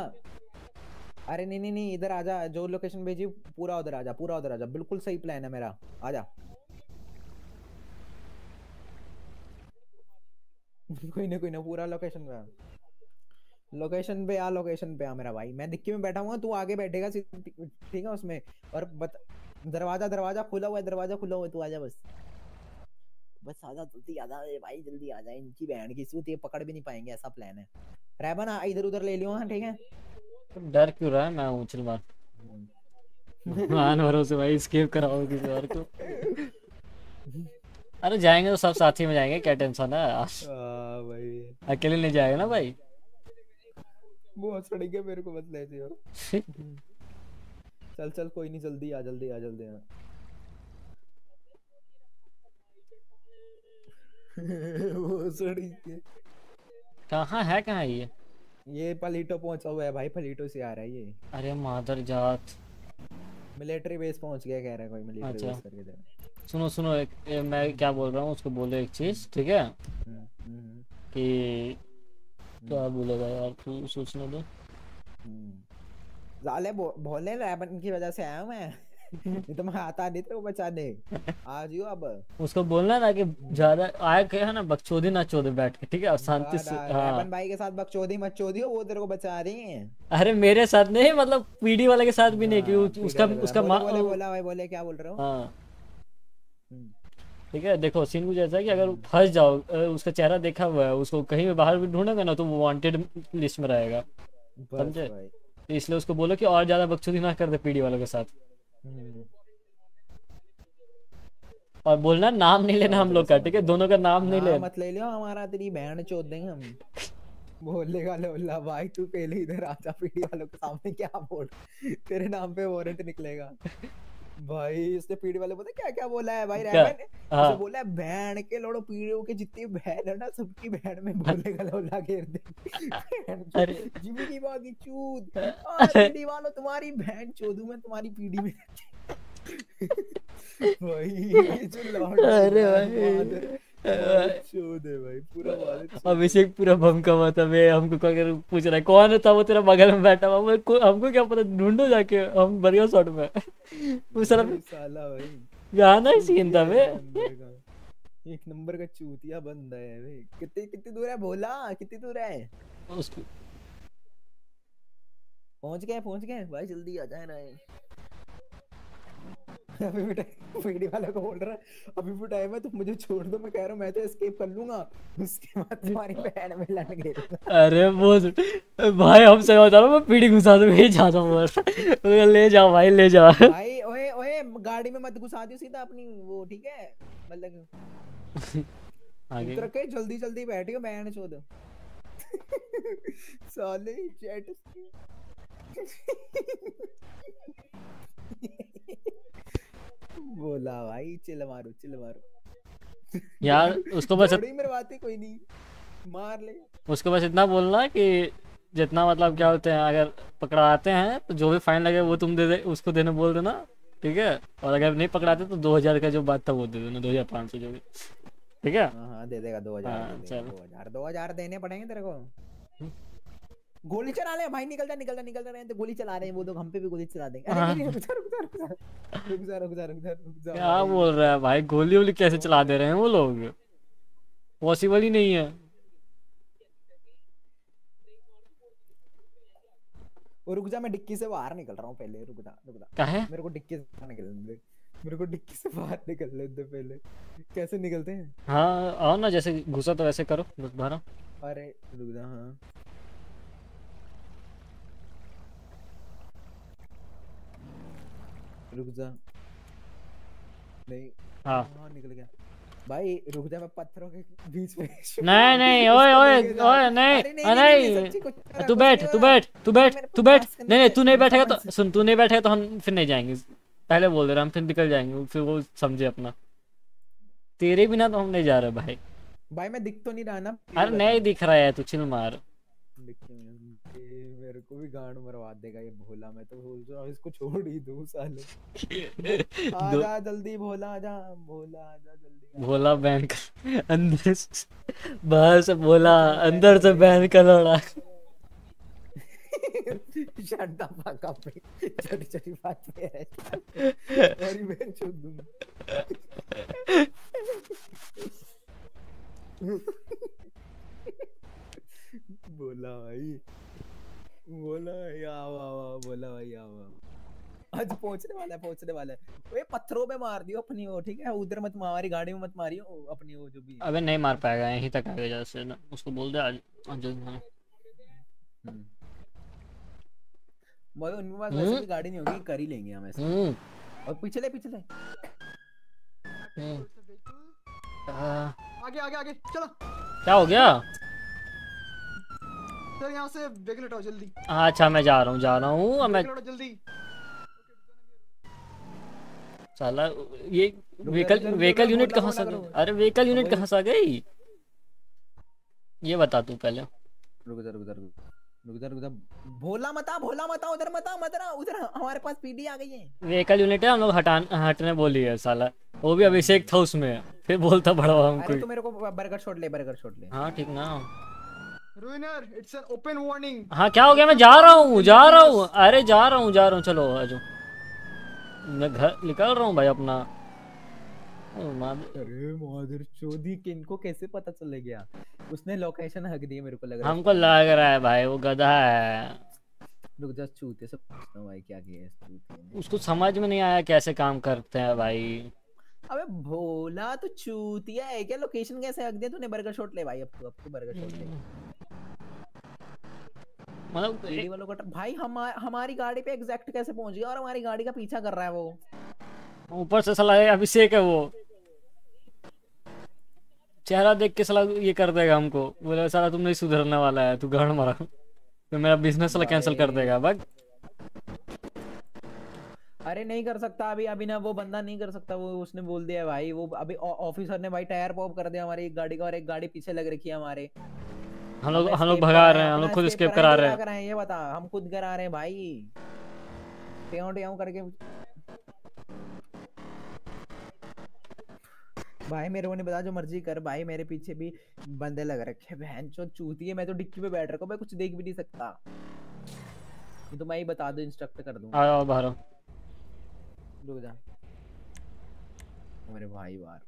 Speaker 58: अरे नहीं नहीं नहीं इधर आजा जो लोकेशन भेजी पूरा उधर आजा पूरा उधर आजा बिल्कुल सही प्लान है मेरा। आजा। कोई ना कोई ना पूरा लोकेशन पे लोकेशन पे आ लोकेशन पे आ मेरा भाई। मैं डिक्की में बैठा हुआ तू आगे बैठेगा ठीक है उसमें। और बत, दरवाज़ा दरवाज़ा खुला हुआ है दरवाज़ा खुला हुआ है तू आजा बस। बस आजा जल्दी आजा भाई जल्दी आजा इनकी बहन की सूत ये पकड़ भी नहीं पाएँगे ऐसा प्लान है। रहमान इधर उधर ले लियो हाँ ठीक है?
Speaker 1: डर क्यों रहा है? मैं हूँ चल मार मान भरोसे भाई स्केप कराओ किसी और को। अरे जाएँगे तो सब साथी में जाएँगे क्या टेंशन है?
Speaker 58: आ, भाई।
Speaker 1: अकेले नहीं जाएगा ना भाई?
Speaker 58: बहुत सड़ी गया मेरे को मत ले दियो चल चल कोई नहीं जल्दी आ जल्दी आ जल्दी आ। वो सड़ी के।
Speaker 1: कहाँ है कहाँ ये?
Speaker 58: ये पलीटो पहुँचा हुआ है भाई पलीटो से आ रहा है ये।
Speaker 1: अरे मादर जात।
Speaker 58: मिलिट्री बेस पहुँच गया कह रहा है कोई मिलिट्री
Speaker 1: अच्छा।
Speaker 58: बेस करके दे
Speaker 1: सुनो सुनो एक ए, मैं क्या बोल रहा हूँ उसको बोलो एक चीज़ ठीक है? कि क्या बोलेगा यार तू सोचने दो।
Speaker 58: जाले बो, भोले रैबन की वजह से आया मैं नहीं तो मैं आता नहीं को बचाने आ जियो अब
Speaker 1: उसको बोलना ना कि ज़्यादा आया क्या है ना बकचोदी ना चोदे बैठ के ठीक है शांति से हाँ
Speaker 58: रैबन भाई के साथ बकचोदी मत चोदी हो वो तेरे को बचा रही है
Speaker 1: अरे मेरे साथ नहीं मतलब पीडी वाले के साथ भी नहीं कि उसका उसका
Speaker 58: बोले,
Speaker 1: माँ
Speaker 58: बोले बोला भाई बोले क्या बोल रहे हो
Speaker 1: हाँ ठीक है देखो सीन कुछ ऐसा है कि अगर फंस जाओ उसका चेहरा देखा हुआ है उसको कहीं भी बाहर भी ढूंढेगा ना तो वो वांटेड लिस्ट में रहेगा। समझे। तो इसलिए उसको बोलो कि और ज़्यादा बकचोदी ना कर दे पीडी वालों के साथ। और बोलना नाम नहीं लेना हम लोग का ठीक है? दोनों का नाम नहीं
Speaker 58: ले।
Speaker 1: लेना
Speaker 58: मत ले लियो हमारा तेरी बहन चोद देंगे हम। बोलेगा लोला भाई तू पहले इधर आजा पीढ़ी वालों के सामने क्या बोल? तेरे नाम पे वारंट निकलेगा। भाई इसने पीढ़ी वाले पता क्या क्या बोला है भाई रहमान ने?
Speaker 1: हाँ।
Speaker 58: उसे बोला है बहन के लोड़ो पीढ़ियों के जितनी बहन है ना सबकी बहन में बोले गला उला घेर दे
Speaker 1: अरे।
Speaker 58: जिमी की बागी चूत। और पीढ़ी वालों तुम्हारी बहन चोदू मैं तुम्हारी पीढ़ी में भाई ये जो लॉर्ड
Speaker 1: अरे भाई। अभिषेक पूरा भमका हुआ था मैं हमको को पूछ रहा है कौन था वो तेरा बगल में बैठा हुआ? हमको क्या पता ढूंढो जाके हम बढ़िया शॉट में। वो
Speaker 58: साला भाई।
Speaker 1: गाना ही सीन था बे
Speaker 58: एक नंबर का चूतिया बंदा है भाई। कितनी कितनी दूर है? भोला कितनी दूर है?
Speaker 1: उसको
Speaker 58: पहुँच गए पहुँच गए। भाई जल्दी आ जाए ना अभी भी टाइम पीढ़ी वाला को बोल रहा है अभी भी टाइम है तुम मुझे छोड़ दो मैं कह रहा हूँ मैं तो एस्केप कर लूँगा। उसके बाद तुम्हारी बहन में लड़ गई।
Speaker 1: अरे वो भाई हम सही बता रहा हूँ मैं पीढ़ी घुसा दूँ यही जाता हूँ बस। ले जाओ भाई ले जाओ
Speaker 58: भाई ओए ओए गाड़ी में मत घुसा दियो सीधा अपनी वो ठीक है? मतलब
Speaker 1: आगे।
Speaker 58: उतर के जल्दी जल्दी बैठियो बहन चोद। साले चैट भोला भाई चिल मारो चिल मारो।
Speaker 1: यार उसको बस
Speaker 58: थोड़ी मरवाते कोई नहीं मार ले।
Speaker 1: उसको बस इतना बोलना कि जितना मतलब क्या होते हैं अगर पकड़ाते हैं तो जो भी फाइन लगे वो तुम दे दे उसको देने बोल देना ठीक है? और अगर नहीं पकड़ाते तो दो हज़ार का जो बात था वो दे देना दो हज़ार पाँच सौ जो भी ठीक है?
Speaker 58: हाँ हाँ दे देगा
Speaker 1: हाँ,
Speaker 58: दे हज़ार। दो हज़ार देने पड़ेंगे तेरे को। गोली चला ले भाई निकल जा निकल जा निकल जा रहे हैं तो गोली चला रहे हैं वो लोग हम पे भी गोली चला देंगे।
Speaker 1: हाँ।
Speaker 58: अरे रुक जा रुक जा रुक जा रुक जा रुक जा रुक जा रुक जा।
Speaker 1: क्या बोल रहा है भाई? गोली वोली कैसे चला दे रहे हैं वो लोग? पॉसिबल ही नहीं है।
Speaker 58: वो रुक जा मैं डिक्की से बाहर निकल रहा हूँ पहले रुक जा रुक जा।
Speaker 1: काहे?
Speaker 58: मेरे को डिक्की से बाहर निकलने दे मेरे को डिक्की से बाहर निकलने दे पहले। कैसे निकलते हैं?
Speaker 1: हाँ आओ ना जैसे घुसा तो वैसे करो बस बाहर
Speaker 58: अरे रुक जा हाँ। रुक जा। नहीं
Speaker 1: हाँ।
Speaker 58: निकल गया। भाई रुक जा मैं पत्थरों के बीच में
Speaker 1: नहीं नहीं ओए ओए ओए नहीं नहीं तू बैठ तू बैठ तू बैठ तू बैठ। नहीं नहीं तू नहीं बैठेगा तो सुन तू नहीं बैठेगा तो हम फिर नहीं जाएँगे। पहले बोल दे रहा हम फिर निकल जाएँगे फिर वो समझे अपना। तेरे बिना तो हम नहीं जा रहे भाई।
Speaker 58: भाई मैं दिख तो नहीं रहा ना
Speaker 1: अरे नहीं दिख रहा है तू चिल मार।
Speaker 58: दिखते हैं। ये मेरे को भी गांड मरवा देगा ये भोला मैं तो सोच रहा हूँ इसको छोड़ ही दूँ साले। आजा जल्दी भोला आजा भोला आजा जल्दी।
Speaker 1: भोला बैन कर अंदर से बाहर से बोला अंदर से बैन कर लड़ा।
Speaker 58: शट द फक अप छोटी छोटी बात है। और मैं छोड़ दूँगा बोला भाई। बोला आओ बोला भाई आओ आज पहुँचने वाला है पहुँचने वाला है। ओए पत्थरों पे मार दियो अपनी वो ठीक है? उधर मत मारी गाड़ी में मत मारियो अपनी वो जो भी।
Speaker 1: अबे नहीं मार पाएगा यहीं तक आएगा जैसे ना उसको बोल दे आज आज जल्दी आना।
Speaker 58: भाई उनके पास वैसे भी गाड़ी नहीं होगी कर ही लेंगे हम ऐसे।
Speaker 1: हम्म।
Speaker 58: और पिछले पिछले
Speaker 1: हम्म।
Speaker 74: आगे आगे आगे चलो।
Speaker 1: क्या हो गया?
Speaker 74: सर यहाँ से वेगल हटाओ जल्दी।
Speaker 1: हाँ, अच्छा मैं जा रहा हूँ जा रहा हूँ। मैं
Speaker 74: हटाओ जल्दी।
Speaker 1: साला ये व्हीकल व्हीकल यूनिट कहाँ से गई? अरे व्हीकल यूनिट
Speaker 58: वही-
Speaker 1: कहाँ से आ गई? ये बता तू पहले।
Speaker 58: रुक जा रुक जा रुक जा। रुक जा रुक जा। भोला मता भोला मता उधर मता मत उधर हमारे पास पीडी आ गई है।
Speaker 1: व्हीकल यूनिट है हम लोग हटान हटने बोली है साला। वो भी अभिषेक था उसमें। फिर बोलता बड़वा हमको।
Speaker 58: अरे तू मेरे को बर्गर शॉट ले बर्गर शॉट ले।
Speaker 1: हाँ ठीक ना।
Speaker 74: Ruiner it's an open warning
Speaker 1: हाँ क्या हो गया? मैं जा रहा हूँ जा रहा हूँ। अरे जा रहा हूँ जा रहा हूँ। चलो आ जाओ। मैं घर निकल रहा हूँ भाई अपना।
Speaker 58: अरे मादर चौधरी के इनको कैसे पता चल गया? उसने लोकेशन हक दी मेरे को लग रहा है।
Speaker 1: हमको लग रहा है भाई वो गधा है।
Speaker 58: रुक जा चूते से पूछता हूँ भाई क्या किया है इस चूते
Speaker 1: उसको समझ में नहीं आया कैसे काम करते हैं भाई।
Speaker 58: अबे भोला तो चूतिया है क्या? लोकेशन कैसे हक दिया? तूने बर्गर शॉट ले भाई अब तू अब तू बर्गर शॉट ले।
Speaker 1: मतलब
Speaker 58: पीडी वालों का भाई हम हमारी गाड़ी पे एग्जैक्ट कैसे पहुँच गया और हमारी गाड़ी का पीछा कर रहा है वो?
Speaker 1: ऊपर से साला ये अभिषेक है वो। चेहरा देख के साला ये कर देगा हमको। बोले साला तुम नहीं सुधरने वाला है तू गाड़ मारा। तो मेरा बिज़नेस साला कैंसिल कर देगा बग।
Speaker 58: अरे नहीं कर सकता अभी अभी ना वो बंदा नहीं कर सकता वो उसने बोल दिया भाई वो अभी ऑफिसर ने भाई टायर पॉप कर दिया हमारी एक गाड़ी का और एक गाड़ी पीछे लग रखी है हमारे।
Speaker 1: हम लोग हम लोग भगा रहे
Speaker 58: हैं
Speaker 1: हम लोग खुद स्केप
Speaker 58: करा
Speaker 1: रहे हैं।
Speaker 58: ये बता हम खुद करा रहे हैं भाई। करके। भाई मेरे को नहीं बता जो मर्ज़ी कर। भाई मेरे पीछे भी बंदे लग रखे बहन। चो चूती है मैं तो डिक्की पे बैठ रखा मैं कुछ देख भी नहीं सकता। तो मैं ही बता दूँ इंस्ट्रक्ट कर दूँ।
Speaker 1: आओ आओ बाहर।
Speaker 58: रुक जा। मेरे भाई बार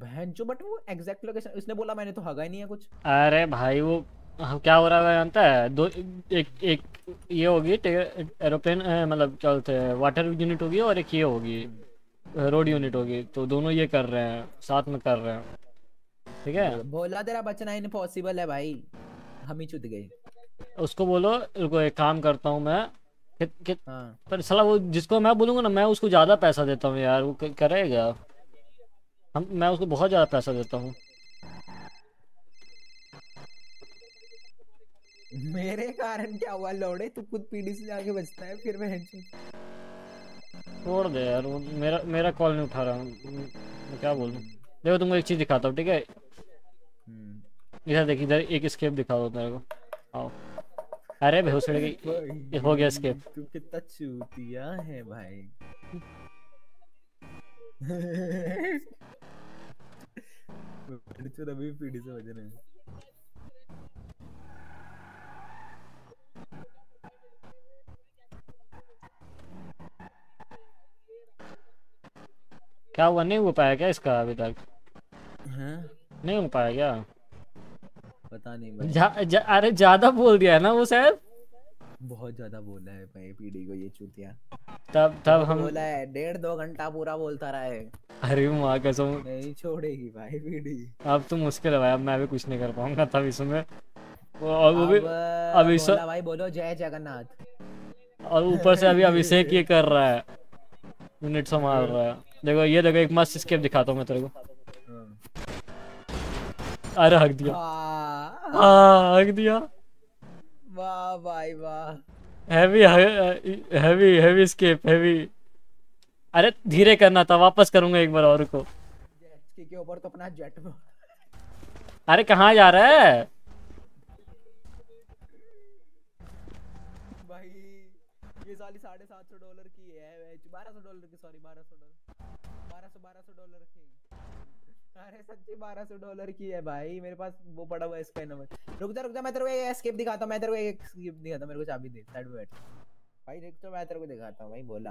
Speaker 58: बहन चो बट वो एग्जैक्ट लोकेशन इसने बोला मैंने तो हगा ही नहीं है कुछ।
Speaker 1: अरे भाई वो क्या हो रहा है जानता है? दो एक एक ये होगी एरोप्लेन मतलब क्या बोलते हैं वाटर यूनिट होगी और एक ये होगी रोड यूनिट होगी। तो दोनों ये कर रहे हैं साथ में कर रहे हैं। ठीक है?
Speaker 58: बोला तेरा बचना इम्पॉसिबल है भाई। हम ही चुत गए।
Speaker 1: उसको बोलो रुको एक काम करता हूँ मैं। कि, कि,
Speaker 58: हाँ।
Speaker 1: पर साला वो जिसको मैं बोलूँगा ना मैं उसको ज़्यादा पैसा देता हूँ यार। वो करेगा? हम मैं उसको बहुत ज़्यादा पैसा देता हूँ।
Speaker 58: मेरे कारण क्या हुआ? लौड़े तू खुद पीडी से जाके बचता है फिर मैं
Speaker 1: छोड़ दे यार वो मेरा मेरा कॉल नहीं उठा रहा। हूँ मैं क्या बोलूँ? देखो तुमको एक चीज़ दिखाता हूँ ठीक है? इधर देख इधर एक स्केप दिखा दो मेरे को। आओ। अरे भोसड़े की ये हो गया स्केप
Speaker 58: तू कितना चूतिया है भाई। अभी पीढ़ी से बज रहे
Speaker 1: क्या हुआ? नहीं हो पाया क्या इसका अभी तक?
Speaker 58: हैं?
Speaker 1: नहीं हो पाया क्या?
Speaker 58: पता नहीं
Speaker 1: जा, जा, अरे ज़्यादा बोल दिया है ना वो शायद
Speaker 58: बहुत ज़्यादा बोला है भाई पीढ़ी को ये चूतिया।
Speaker 1: तब तब हम
Speaker 58: बोला है डेढ़ दो घंटा पूरा बोलता रहा है।
Speaker 1: अरे माँ कसम।
Speaker 58: नहीं छोड़ेगी भाई पीढ़ी।
Speaker 1: अब तो मुश्किल है भाई अब मैं भी कुछ नहीं कर पाऊँगा तब इसमें। और वो भी
Speaker 58: अब
Speaker 1: अभिषेक
Speaker 58: भाई बोलो जय जगन्नाथ।
Speaker 1: और ऊपर से अभी अभिषेक ये कर रहा है। यूनिट संभाल रहा है। देखो ये देखो एक मस्त स्केप दिखाता हूँ मैं तेरे को। अरे हक दिया। हाँ हक दिया।
Speaker 58: वाह भाई वाह।
Speaker 1: Heavy heavy heavy scape heavy अरे धीरे करना था वापस करूँगा एक बार और को।
Speaker 58: जेट के ऊपर तो अपना जेट
Speaker 1: अरे कहाँ जा रहा है
Speaker 58: भाई ये साली साढ़े सात सौ डॉलर की है बारह सौ डॉलर की सॉरी बारह सौ डॉलर बारह सौ बारह सौ डॉलर की अरे सच्ची बारह सौ डॉलर की है भाई। मेरे पास वो पड़ा हुआ है इसका नंबर रुक जा रुक जा मैं तेरे को एक एस्केप दिखाता हूँ मैं तेरे को एक एस्केप दिखाता हूँ मेरे को चाबी दे साइड में बैठ। भाई देख तो मैं तेरे को दिखाता हूँ भाई बोला।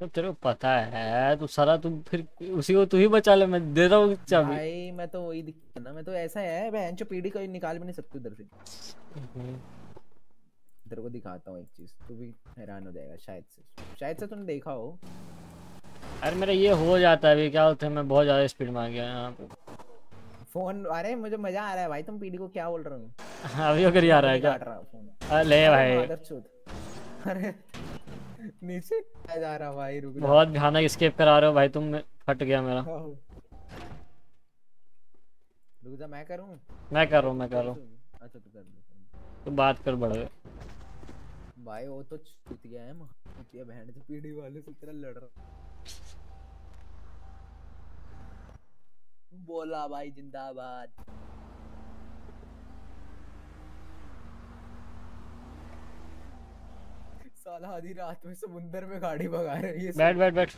Speaker 1: तो तेरे को पता है तू सारा तू फिर उसी को तू ही बचा ले मैं दे रहा हूँ चाबी।
Speaker 58: भाई मैं तो वही दिख ना मैं तो ऐसा है बहन जो पीढ़ी को निकाल भी नहीं सकती उधर से। तेरे को दिखाता हूँ एक चीज़ तू भी हैरान हो जाएगा शायद से। शायद से तूने देखा हो।
Speaker 1: अरे मेरा ये हो जाता है अभी क्या होता है मैं बहुत ज़्यादा स्पीड में आ गया यहाँ पे।
Speaker 58: फ़ोन अरे मुझे मज़ा आ रहा है भाई तुम पीढ़ी को क्या बोल रहे हो?
Speaker 1: अभी अगर ये आ रहा है क्या? अरे भाई।
Speaker 58: अरे नीचे जा रहा भाई रुक
Speaker 1: बहुत भयानक स्केप करा रहे हो भाई तुम फट गया मेरा।
Speaker 58: रुक जा मैं करूँ?
Speaker 1: मैं कर रहा हूँ मैं कर रहा हूँ।
Speaker 58: अच्छा तू कर ले
Speaker 1: तो बात कर गए
Speaker 58: भाई वो तो चुतिया है माँ चुतिया बहन से पीढ़ी वाले से तेरा लड़ रहा बोला भाई जिंदाबाद। साला आधी रात में समुंदर में गाड़ी भगा रहे हैं ये
Speaker 1: बैठ बैठ बैठ।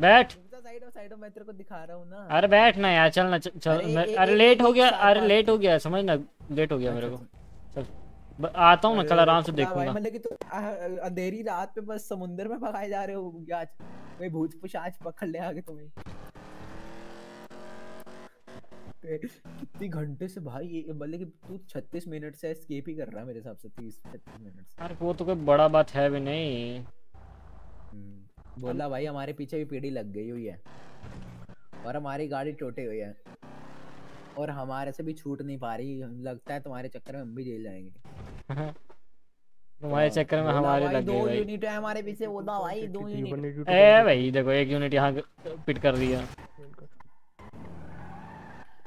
Speaker 1: बैठ।
Speaker 58: साइड साइड में तेरे को दिखा रहा हूँ ना?
Speaker 1: अरे बैठ ना यार चल ना चल,
Speaker 58: अरे
Speaker 1: अरे लेट हो गया अरे लेट हो गया समझ ना लेट हो गया मेरे को। चल। आता हूँ ना कल आराम से देखूँगा।
Speaker 58: मतलब कि तुम अंधेरी रात में बस समुंदर में भगाए जा रहे हो आज कोई भूत पिशाच पकड़ ले आगे तुम्हें। कितनी घंटे से भाई ये मतलब कि तू 36 मिनट से एस्केप ही कर रहा है मेरे हिसाब से 30 36 मिनट से।
Speaker 1: अरे वो तो कोई बड़ा बात है भी नहीं।
Speaker 58: बोला भाई हमारे पीछे भी पीढ़ी लग गई हुई है। और हमारी गाड़ी टूटी हुई है। और हमारे से भी छूट नहीं पा रही लगता है तुम्हारे चक्कर में हम भी जेल जाएँगे।
Speaker 1: तुम्हारे चक्कर में हमारे लग
Speaker 58: दो
Speaker 1: गई भाई।
Speaker 58: यूनिट है हमारे पीछे बोला भाई दो यूनिट
Speaker 1: ए भाई देखो एक यूनिट यहाँ पिट कर दिया।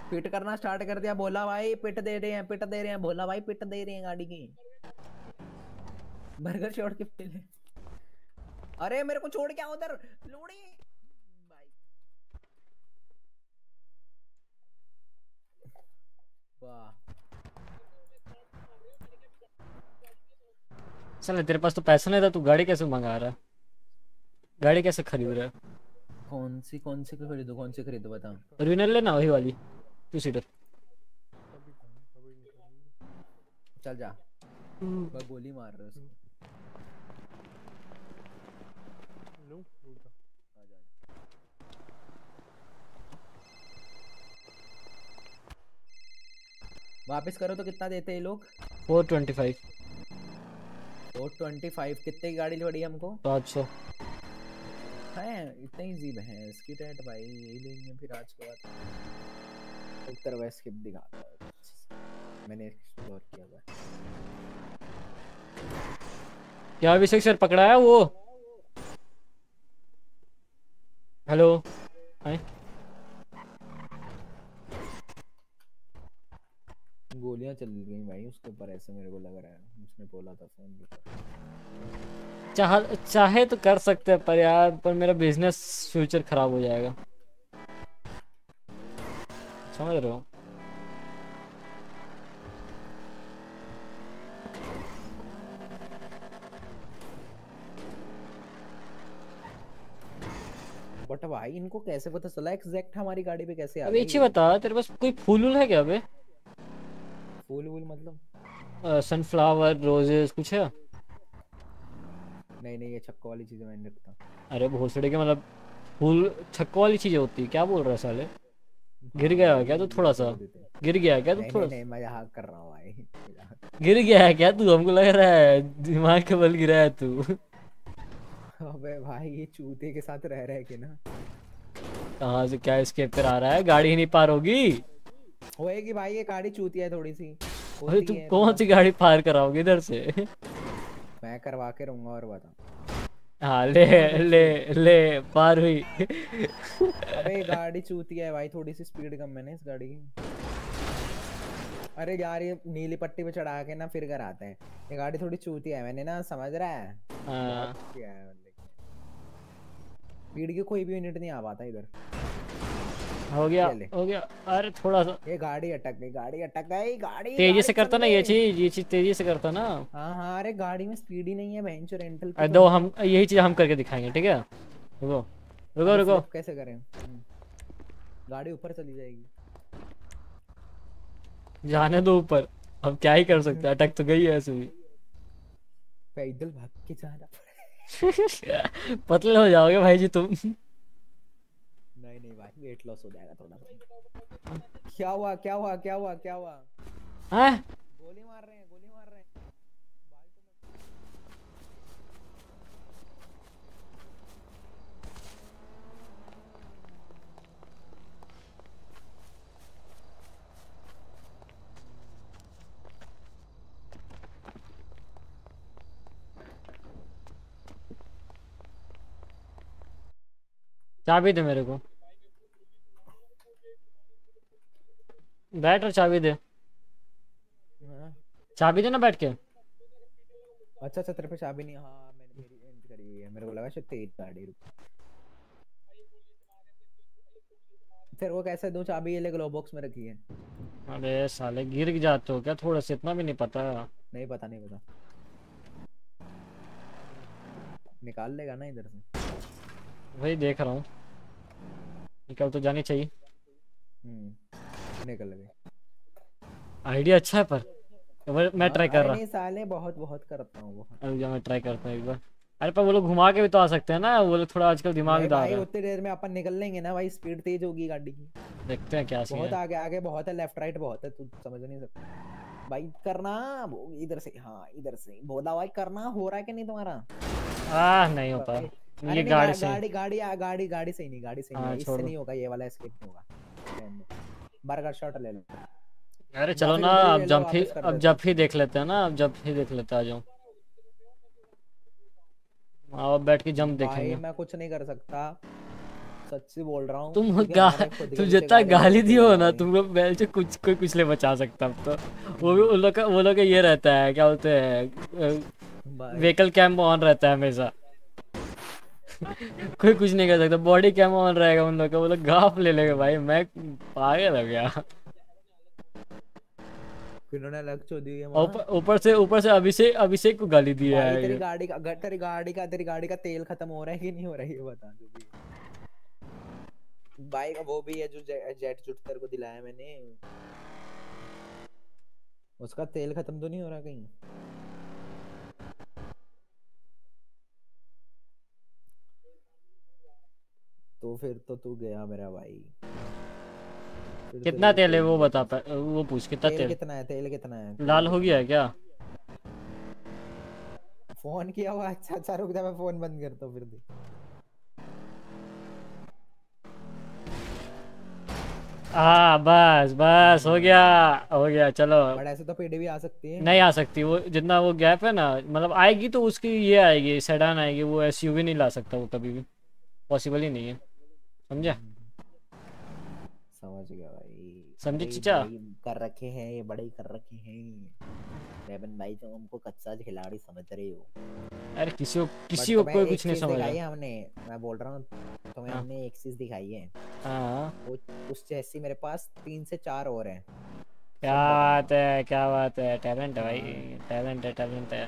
Speaker 58: पिट करना स्टार्ट कर दिया बोला भाई पिट दे रहे हैं पिट दे रहे हैं बोला भाई पिट दे रहे हैं गाड़ी की। बर्गर शॉट के पहले अरे मेरे को छोड़ क्या उधर? लोड़ी। वाह।
Speaker 1: चल तेरे पास तो पैसा नहीं था तू गाड़ी कैसे मंगा रहा? है गाड़ी कैसे खरीद रहा? है
Speaker 58: कौन सी कौन सी खरीदो कौन सी खरीदो बता।
Speaker 1: रिनल लेना वही वाली टू सीटर
Speaker 58: चल जा। बस गोली मार रहे उसको। वापस करो तो कितना देते हैं लोग?
Speaker 1: Four twenty five.
Speaker 58: Four twenty five कितने की गाड़ी पड़ी हमको?
Speaker 1: पाँच सौ।
Speaker 58: है इतना इजी है इसकी रेट भाई यही लेंगे फिर आज के बाद। एक तरफ़ स्किप दिखाता हूँ मैंने एक्सप्लोर किया हुआ
Speaker 1: क्या अभिषेक सर पकड़ा है वो? हेलो हाय
Speaker 58: गोलियाँ चल गई भाई उसके ऊपर ऐसे मेरे को लग रहा है। उसने बोला था फ़ोन भी।
Speaker 1: चाह चाहे तो कर सकते हैं पर यार पर मेरा बिज़नेस फ्यूचर खराब हो जाएगा। समझ रहे हो?
Speaker 58: बट भाई इनको कैसे पता चला? एग्जैक्ट हमारी गाड़ी पे कैसे आ
Speaker 1: अबे बता तेरे पास कोई फूल है क्या अबे?
Speaker 58: फूल वूल मतलब?
Speaker 1: सनफ्लावर रोजेस कुछ है?
Speaker 58: नहीं नहीं ये छक्को वाली चीज़ें मैं नहीं रखता।
Speaker 1: अरे भोसड़े के मतलब फूल छक्को वाली चीज़ें होती है। क्या बोल रहा है साले? गिर गया क्या तू थोड़ा सा? गिर गया क्या तू थोड़ा
Speaker 58: नहीं नहीं मज़ाक कर रहा हूँ भाई।
Speaker 1: गिर गया है क्या तू? हमको लग रहा है दिमाग के बल गिरा है तू।
Speaker 58: अबे भाई ये चूते के साथ रह रहे के ना?
Speaker 1: कहाँ से क्या इसके पर आ रहा है? गाड़ी ही नहीं पार होगी।
Speaker 58: होएगी भाई ये गाड़ी चूतिया है थोड़ी सी
Speaker 1: अरे
Speaker 58: होती
Speaker 1: तू कौन सी गाड़ी पार कराओगे इधर से?
Speaker 58: मैं करवा के रहूँगा और बता
Speaker 1: हाँ ले ले ले पार हुई।
Speaker 58: अबे गाड़ी चूतिया है भाई थोड़ी सी स्पीड कम है ना इस गाड़ी की। अरे यार ये नीली पट्टी पे चढ़ा के ना फिर घर आता है। ये गाड़ी थोड़ी चूतिया है मैंने ना समझ रहा है।
Speaker 1: हाँ।
Speaker 58: स्पीड की कोई भी यूनिट नहीं आ पाता इधर।
Speaker 1: हो गया हो गया। अरे थोड़ा सा
Speaker 58: ये गाड़ी अटक गई गाड़ी अटक गई गाड़ी
Speaker 1: तेज़ी से करता ना ये चीज़ ये चीज़ तेज़ी से करता ना।
Speaker 58: हाँ हाँ अरे गाड़ी में स्पीड ही नहीं है बहन चो रेंटल
Speaker 1: अरे दो हम यही चीज़ हम करके दिखाएँगे ठीक है? रुको रुको रुको।
Speaker 58: कैसे करें? हम्म। गाड़ी ऊपर चली जाएगी।
Speaker 1: जाने दो ऊपर। अब क्या ही कर सकते अटक तो गई है ऐसे भी।
Speaker 58: पैदल भाग के जाना पड़ेगा।
Speaker 1: पतले हो जाओगे भाई जी तुम।
Speaker 58: भाई वेट लॉस हो जाएगा थोड़ा सा। क्या हुआ क्या हुआ क्या हुआ क्या हुआ?
Speaker 1: हैं?
Speaker 58: गोली मार रहे हैं गोली मार रहे हैं।
Speaker 1: चाबी दे मेरे को। बैठ और चाबी दे।
Speaker 58: हाँ।
Speaker 1: चाबी दे ना बैठ के।
Speaker 58: अच्छा अच्छा तेरे पे चाबी नहीं हाँ मैंने मेरी एंट्री करी है। मेरे को लगा शायद तेज गाड़ी रुक। फिर वो कैसे दो चाबी ये ले ग्लो बॉक्स में रखी है?
Speaker 1: अरे साले गिर जाते हो क्या? थोड़ा सा इतना भी नहीं पता।
Speaker 58: नहीं पता नहीं पता। निकाल लेगा ना इधर से।
Speaker 1: वही देख रहा हूँ। निकल तो जानी चाहिए।
Speaker 58: हम्म। निकल गए
Speaker 1: आइडिया अच्छा है पर? मैं- ट्राई कर रहा।
Speaker 58: नहीं साले बहुत बहुत करता हूँ
Speaker 1: अरे मैं ट्राई करता हूँ एक बार। अरे पर वो लोग घुमा के भी तो आ सकते हैं ना वो लोग थोड़ा आजकल दिमाग डाल
Speaker 58: भाई उतनी देर में अपन निकल लेंगे ना भाई स्पीड तेज होगी गाड़ी की।
Speaker 1: देखते हैं क्या सीन
Speaker 58: बहुत
Speaker 1: है।
Speaker 58: आगे आगे बहुत है लेफ़्ट राइट बहुत है तू समझ नहीं सकता। भाई करना वो इधर से हाँ इधर से। बोला भाई करना हो रहा है कि नहीं तुम्हारा?
Speaker 1: आह नहीं होता
Speaker 58: भाई,
Speaker 1: ये गाड़ी से
Speaker 58: गाड़ी गाड़ी आ- गाड़ी गाड़ी सही नहीं गाड़ी सही
Speaker 1: हाँ,
Speaker 58: नहीं इससे नहीं होगा ये वाला एस्केप नहीं होगा। बर्गर शॉट ले लो।
Speaker 1: अरे चलो ना अब
Speaker 58: ले लो,
Speaker 1: जब भी अब जब ही। देख लेते हैं ना अब जब ही देख लेते आ जाओ। अब बैठ के जंप
Speaker 58: भाई
Speaker 1: देखेंगे।
Speaker 58: मैं कुछ नहीं कर सकता। सच्ची बोल रहा हूँ
Speaker 1: तुम गा तुम जितना गाली दियो ना
Speaker 58: भाई।
Speaker 1: तुमको बैल से कुछ कोई कुछ नहीं बचा सकता अब तो। वो भी उन लोग का वो लोग का ये रहता है क्या बोलते हैं व्हीकल कैम ऑन रहता है हमेशा। कोई कुछ नहीं कर सकता। बॉडी कैम ऑन रहेगा उन लोग का। वो लोग गाफ ले लेंगे भाई। मैं पागल हो गया ऊपर ऊपर से ऊपर से अभिषेक अभिषेक को गाली दी
Speaker 58: भाई तेरी गाड़ी का अगर तेरी गाड़ी का तेरी गाड़ी का तेल खत्म हो रहा है कि नहीं हो रहा है ये बता है। भाई वो भी है जो जेट जुट तेरे को दिलाया मैंने। उसका तेल खत्म तो नहीं हो रहा कहीं? तो फिर तो तू गया मेरा भाई। तो
Speaker 1: कितना तेल है वो बता पा- वो पूछ कितना
Speaker 58: तेल
Speaker 1: तेल?
Speaker 58: कितना है तेल कितना है?
Speaker 1: लाल हो गया है क्या?
Speaker 58: फ़ोन किया हुआ अच्छा अच्छा रुक जा मैं फ़ोन बंद करता हूँ फिर देख।
Speaker 1: हाँ बस बस हो गया हो गया चलो।
Speaker 58: बट ऐसे तो पीडी भी आ सकती है।
Speaker 1: नहीं आ सकती वो जितना वो गैप है ना मतलब आएगी तो उसकी ये आएगी सेडान आएगी वो एसयूवी नहीं ला सकता वो कभी भी। पॉसिबल ही नहीं है। समझा?
Speaker 58: समझ गया भाई।
Speaker 1: समझे चीचा?
Speaker 58: कर रखे हैं ये बड़े कर रखे हैं। रेबन भाई तुम हमको कच्चा खिलाड़ी समझ रहे हो।
Speaker 1: अरे किसी को किसी को कोई कुछ नहीं समझ रहा।
Speaker 58: हमने मैं बोल रहा हूँ तुम्हें
Speaker 1: हाँ।
Speaker 58: हमने एक चीज़ दिखाई है।
Speaker 1: हाँ।
Speaker 58: उस जैसी मेरे पास तीन से चार और हैं।
Speaker 1: क्या बात है। क्या बात है। टैलेंट है भाई टैलेंट है टैलेंट है।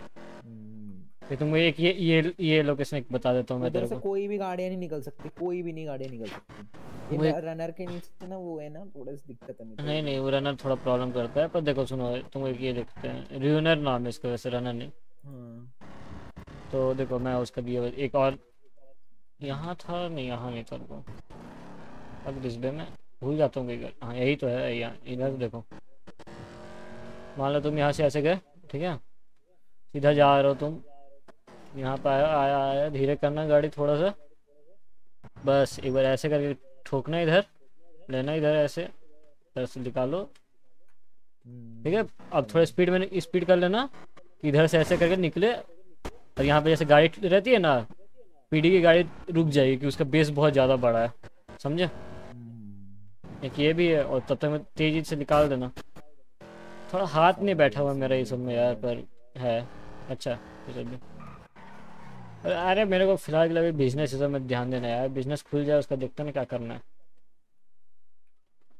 Speaker 1: फिर तुमको एक ये ये ये लोकेशन एक बता देता हूँ मैं तेरे को।
Speaker 58: कोई भी गाड़ियाँ नहीं निकल सकती कोई भी नहीं गाड़ियाँ निकल सकती। ये रनर के नीचे ना वो है ना थोड़ा सी दिक्कत है
Speaker 1: नहीं नहीं वो रनर थोड़ा प्रॉब्लम करता है पर देखो सुनो तुम एक ये लिखते हैं रियूनर नाम है इसका वैसे रनर नहीं।
Speaker 58: हाँ।
Speaker 1: तो देखो मैं उसका हुआ- एक और यहाँ था नहीं यहाँ नहीं था अब डिस्प्ले में भूल जाता हूँ हाँ यही तो है यहाँ इधर देखो। मान लो तुम यहाँ से ऐसे गए ठीक है? सीधा जा रहे हो तुम। यहाँ पे आया आया आया धीरे करना गाड़ी थोड़ा सा। बस एक बार ऐसे करके ठोकना इधर लेना इधर ऐसे इधर से निकालो। ठीक है? अब थोड़ा स्पीड में स्पीड कर लेना इधर से ऐसे करके निकले। और यहाँ पे जैसे गाड़ी रहती है ना पीडी की गाड़ी रुक जाएगी क्योंकि उसका बेस बहुत ज़्यादा बड़ा है समझे? एक ये भी है और तब तक मैं तेज़ी से निकाल देना। थोड़ा हाथ नहीं बैठा हुआ मेरा ये सब में यार पर है। अच्छा भी। अरे मेरे को फ़िलहाल के लिए बिज़नेस सब में ध्यान देना यार। बिज़नेस खुल जाए उसका देखते ना क्या करना है।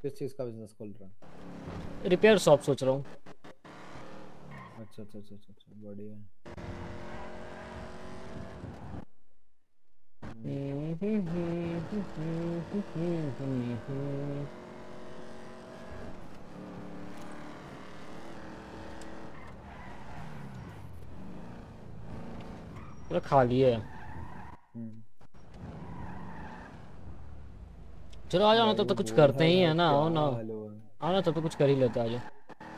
Speaker 58: किस चीज़ का बिज़नेस खोल रहा है?
Speaker 1: रिपेयर शॉप सोच रहा हूँ।
Speaker 58: अच्छा अच्छा अच्छा अच्छा अच्छा, बढ़िया।
Speaker 1: पूरा खाली है। चलो आ जाओ ना तब तो कुछ करते ही है ना आओ ना। आओ ना तब तो कुछ कर ही लेते आ जाओ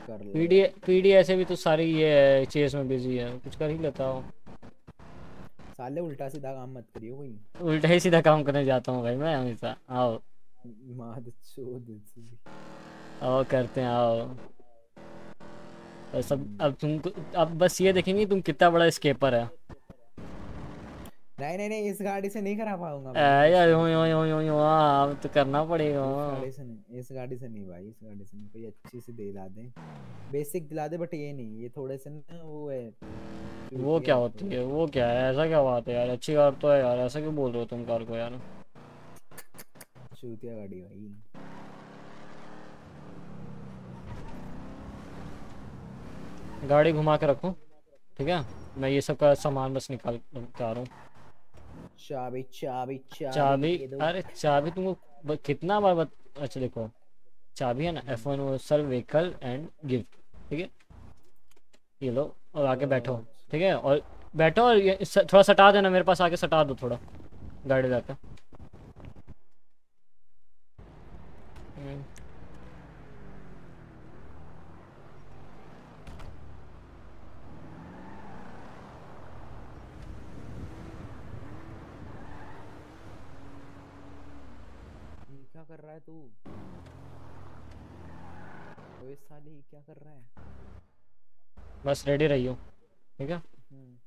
Speaker 58: कर ले
Speaker 1: पीडी पीडी ऐसे भी तो सारी ये चेस में बिज़ी है कुछ कर ही लेता हूँ।
Speaker 58: साले उल्टा सीधा काम मत करियो कोई।
Speaker 1: उल्टा ही सीधा काम करने जाता हूँ भाई मैं हमेशा आओ। आओ करते हैं आओ। बस अब अब तुमको अब बस ये देखेंगे तुम कितना बड़ा स्केपर है।
Speaker 58: नहीं नहीं नहीं इस गाड़ी से नहीं करा पाऊँगा
Speaker 1: यार यो यो यो यो यो अब तो करना पड़ेगा।
Speaker 58: इस गाड़ी से नहीं इस गाड़ी से नहीं भाई इस गाड़ी से नहीं कोई अच्छी सी दिला दे। बेसिक दिला दे बट ये नहीं ये थोड़े से ना वो है।
Speaker 1: वो क्या होती है वो क्या है ऐसा क्या बात है यार अच्छी कार तो है यार ऐसा क्यों बोल रहे हो तुम कार को यार?
Speaker 58: चूतिया गाड़ी भाई।
Speaker 1: गाड़ी घुमा के रखो ठीक है? मैं ये सब का सामान बस निकाल के आ रहा हूँ।
Speaker 58: चाबी चाबी चाबी
Speaker 1: अरे चाबी तुमको कितना बार बत... अच्छा देखो चाबी है ना F one sir vehicle and gift ठीक है? ये लो और आके बैठो ठीक है? और बैठो और थोड़ा सटा देना मेरे पास आके सटा दो थोड़ा गाड़ी लाकर हम्म,
Speaker 58: ये क्या कर रहा है तू? ओए साले क्या कर रहा है?
Speaker 1: बस रेडी रहियो ठीक है?
Speaker 58: हम्म।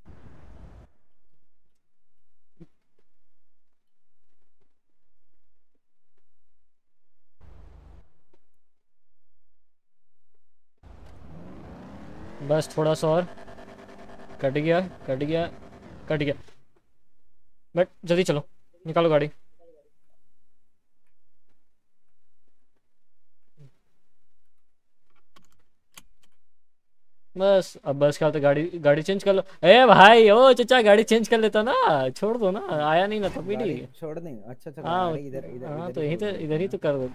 Speaker 1: बस थोड़ा सा और। कट गया कट गया कट गया। बट जल्दी चलो निकालो गाड़ी। बस अब बस क्या होता गाड़ी गाड़ी चेंज कर लो। ए भाई ओ चचा गाड़ी चेंज कर लेता ना छोड़ दो ना आया नहीं ना तो
Speaker 58: छोड़ दें अच्छा अच्छा
Speaker 1: हाँ
Speaker 58: इधर इधर
Speaker 1: हाँ तो यहीं तो इधर ही तो कर दो।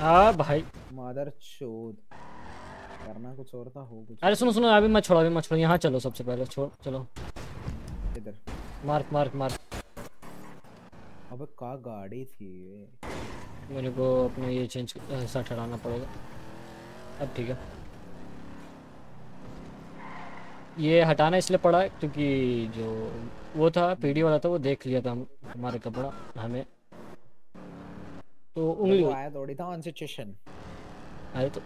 Speaker 1: हाँ भाई।
Speaker 58: मादर चोद करना कुछ और था हो कुछ
Speaker 1: अरे सुनो सुनो अभी मत छोड़ो अभी मत छोड़ो यहाँ चलो सबसे पहले छोड़ चलो।
Speaker 58: इधर।
Speaker 1: Mark mark mark.
Speaker 58: अबे का गाड़ी थी? ये
Speaker 1: मेरे को अपना ये चेंज ऐसा ठहराना पड़ेगा। अब ठीक है। ये हटाना इसलिए पड़ा क्योंकि जो वो था पीडी वाला था वो देख लिया था हम हमारे कपड़ा हमें। तो उंगली
Speaker 58: वो आया थोड़ी था ऑन सिचुएशन
Speaker 1: अरे तो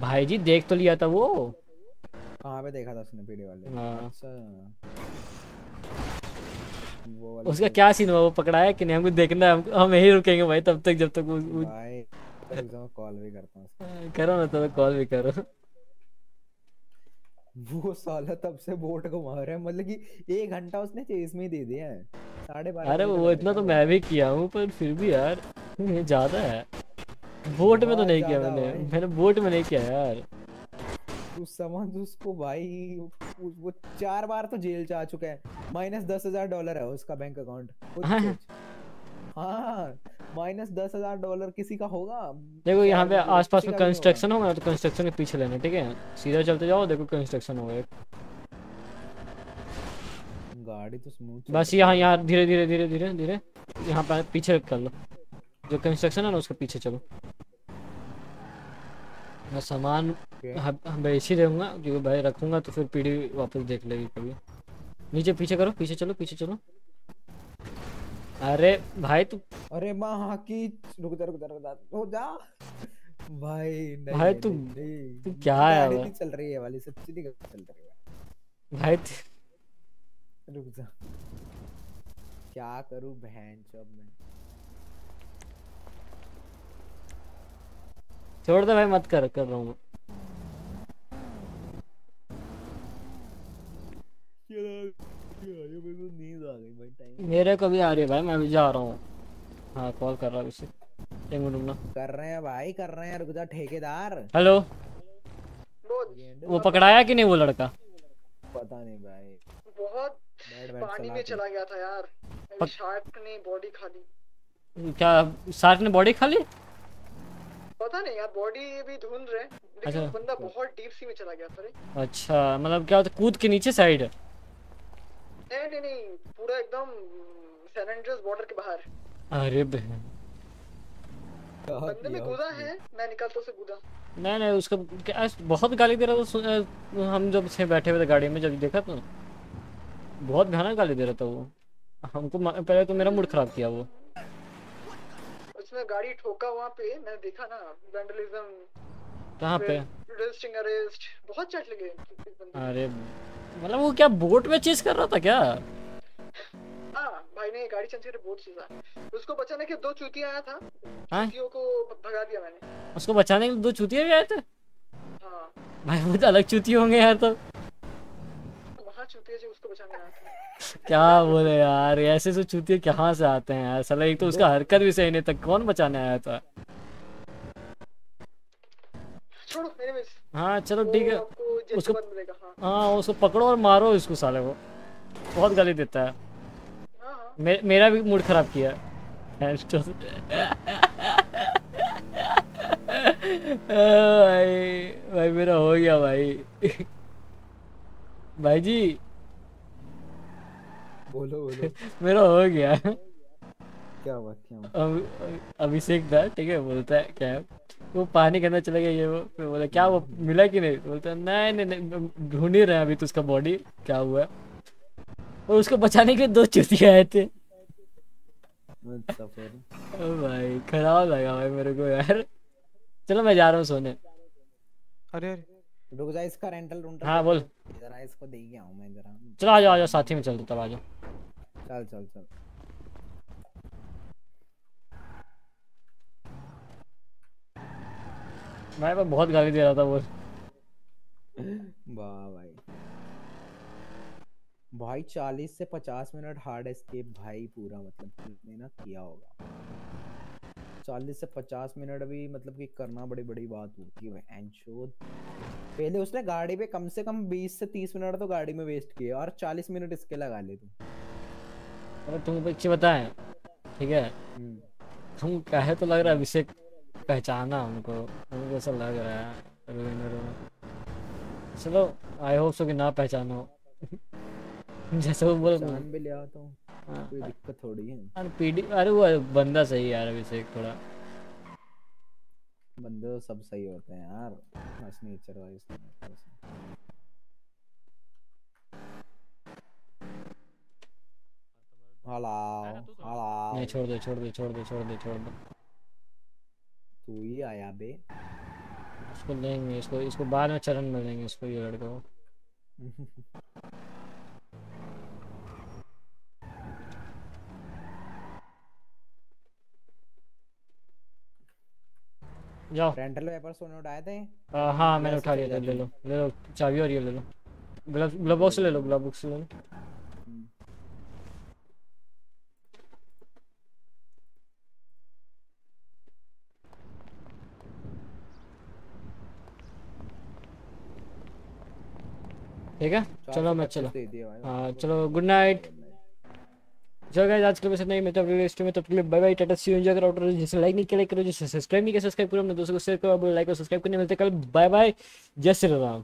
Speaker 1: भाई जी देख तो लिया था वो।
Speaker 58: कहाँ पे देखा था उसने पीडी वाले?
Speaker 1: हाँ।
Speaker 58: अच्छा।
Speaker 1: उसका
Speaker 58: तो-
Speaker 1: क्या सीन हुआ? वो पकड़ाया कि नहीं? हमको देखना है हम हम यही रुकेंगे भाई तब तक जब तक वो.
Speaker 58: कॉल भी करता हूँ
Speaker 1: करो ना तो कॉल भी करो।
Speaker 58: वो साला तब से बोट घुमा रहा है मतलब कि एक घंटा उसने चेस में ही दे दिया है। साढ़े बारह
Speaker 1: अरे वो इतना तो मैं भी किया हूँ पर फिर भी यार ज़्यादा है। बोट में तो नहीं किया मैंने मैंने बोट में नहीं किया यार।
Speaker 58: तू समझ उसको भाई वो, चार बार तो जेल जा चुका है। माइनस दस हज़ार डॉलर है उसका बैंक अकाउंट।
Speaker 1: हाँ।
Speaker 58: हाँ माइनस दस हज़ार डॉलर किसी का होगा।
Speaker 1: देखो यहाँ पे आसपास में। कंस्ट्रक्शन होगा। तो कंस्ट्रक्शन के पीछे लेना ठीक है? सीधा चलते जाओ देखो कंस्ट्रक्शन होगा एक।
Speaker 58: गाड़ी तो स्मूथ
Speaker 1: बस यहाँ यहाँ धीरे धीरे धीरे धीरे धीरे यहाँ पे पीछे कर लो। जो कंस्ट्रक्शन है ना उसके पीछे चलो। मैं सामान ही दूँगा क्योंकि भाई रखूँगा तो फिर पीढ़ी वापस देख लेगी कभी। नीचे पीछे करो पीछे चलो पीछे चलो। अरे भाई तू
Speaker 58: अरे माँ की रुक जा रुक जा रुक जा। हो जा। भाई नहीं
Speaker 1: भाई तू-। तू क्या है?
Speaker 58: नहीं चल रही है वाली सच्ची नहीं चल रही है।
Speaker 1: भाई
Speaker 58: रुक जा। क्या करूँ बहन चब मैं
Speaker 1: छोड़ दे भाई मत कर कर रहा हूँ।
Speaker 58: मेरे को नींद आ गई भाई टाइम
Speaker 1: मेरे को भी आ रही है भाई मैं भी जा रहा हूँ। हाँ कॉल कर रहा हूँ इसे एक मिनट रुकना।
Speaker 58: कर रहे हैं भाई कर रहे हैं रुक जा ठेकेदार।
Speaker 1: हेलो? वो पकड़ाया कि नहीं वो लड़का?
Speaker 58: पता नहीं भाई।
Speaker 74: बहुत पानी में चला गया था यार।
Speaker 1: पक-
Speaker 74: शार्क ने बॉडी खा ली।
Speaker 1: क्या शार्क ने बॉडी खा ली?
Speaker 74: पता नहीं यार बॉडी भी ढूंढ रहे हैं लेकिन
Speaker 1: अच्छा।
Speaker 74: बंदा बहुत डीप सी में चला गया था
Speaker 1: अच्छा मतलब क्या होता कूद के नीचे साइड
Speaker 74: नहीं नहीं नहीं पूरा एकदम सैन एंड्रियास बॉर्डर के बाहर।
Speaker 1: अरे बहन।
Speaker 74: बंदे में कूदा है मैं निकलता उसे कूदा
Speaker 1: नहीं नहीं उसका क्या बहुत गाली दे रहा था हम जब से बैठे हुए थे गाड़ी में जब देखा तो बहुत भयानक गाली दे रहा था वो। हमको पहले तो मेरा मूड खराब किया वो।
Speaker 74: उसने गाड़ी ठोका वहाँ पे मैंने देखा ना वैंडलिज्म
Speaker 1: कहाँ पे?
Speaker 74: रेजिस्टिंग अरेस्ट बहुत चट लगे।
Speaker 1: अरे मतलब वो क्या बोट में चेस कर रहा था क्या?
Speaker 74: हाँ भाई ने गाड़ी चंद से बहुत चीजा उसको बचाने के दो चूतिया आया था।
Speaker 1: हाँ?
Speaker 74: चूतियों को भगा दिया मैंने।
Speaker 1: उसको बचाने के दो चूतिया भी आए थे?
Speaker 74: हाँ।
Speaker 1: भाई वो तो अलग चूती होंगे यार तो
Speaker 74: वहाँ चूतिया जो उसको बचाने आया था।
Speaker 1: क्या बोले यार? ऐसे तो चूतिया कहाँ से आते हैं यार? साला एक तो उसका हरकत भी सही नहीं था। कौन बचाने आया था? हाँ चलो ठीक है। उसको
Speaker 74: हाँ।
Speaker 1: हाँ उसको पकड़ो और मारो इसको साले को। बहुत गाली देता है। मे, मेरा भी मूड खराब किया। है भाई भाई मेरा हो गया भाई। भाई जी।
Speaker 58: बोलो बोलो।
Speaker 1: मेरा हो गया।
Speaker 58: क्या हुआ क्या
Speaker 1: अभिषेक था ठीक है बोलता है क्या वो पानी के अंदर चला गया ये वो फिर बोला क्या वो मिला कि नहीं? बोलता है, नहीं नहीं नहीं ढूंढ ही रहे अभी तो उसका बॉडी क्या हुआ? और उसको बचाने के लिए दो चूतिया आए थे।
Speaker 58: अच्छा
Speaker 1: ओ भाई खराब लगा भाई मेरे को यार। चलो मैं जा रहा हूँ सोने।
Speaker 41: अरे।
Speaker 58: रुक जा इसका रेंटल रूम
Speaker 1: हाँ, बोल।
Speaker 58: जरा इसको दे गया हूँ मैं जरा।
Speaker 1: चलो आ जाओ आ जाओ साथ ही में चलते तब आ जाओ।
Speaker 58: चल चल चल।
Speaker 1: भाई मैं बहुत गाली दे रहा था वो
Speaker 58: वाह भाई। भाई चालीस से पचास मिनट हार्ड एस्केप भाई पूरा मतलब ना किया होगा। चालीस से पचास मिनट भी मतलब कि करना बड़ी बड़ी बात होती है एंशोद पहले उसने गाड़ी पे कम से कम बीस से तीस मिनट तो गाड़ी में वेस्ट किए और चालीस मिनट इसके लगा ले तू।
Speaker 1: अरे तुम बच्चे बताएँ ठीक है? तुम कहे तो लग रहा है अभिषेक पहचाना हमको हमको ऐसा लग रहा है? चलो आई होप सो कि ना पहचानो। जैसे वो बोल
Speaker 58: भी लिया तो
Speaker 1: हाँ।
Speaker 58: कोई दिक्कत थोड़ी है।
Speaker 1: अरे पीडी अरे वो बंदा सही है यार अभिषेक थोड़ा।
Speaker 58: बंदे तो सब सही होते हैं यार। बस नेचर वाइज हलाओ हलाओ
Speaker 1: नहीं छोड़ दे छोड़ दे छोड़ दे छोड़ दे छोड़ दे।
Speaker 58: तू ही आया बे।
Speaker 1: इसको लेंगे इसको इसको बाद में चरण में लेंगे इसको ये लड़के को। जाओ।
Speaker 58: रेंटल पेपर्स तूने उठाए थे?
Speaker 1: आ, हाँ मैंने उठा लिया था ले लो ले लो चाबी और ये ले लो। ग्लव ग्लव बॉक्स ले लो ग्लव बॉक्स ले लो। ठीक है? चलो मैं चलो। हाँ चलो गुड नाइट चलो गाइस आज के लिए बस इतना ही मैं तो अगले स्ट्रीम में तब तक के लिए bye bye tata see you enjoy करो और जिसे लाइक नहीं किया लाइक करो जिसे सब्सक्राइब नहीं किया सब्सक्राइब करो अपने दोस्तों को शेयर करो अब लाइक और सब्सक्राइब करने मिलते हैं कल बाय बाय जय श्री राम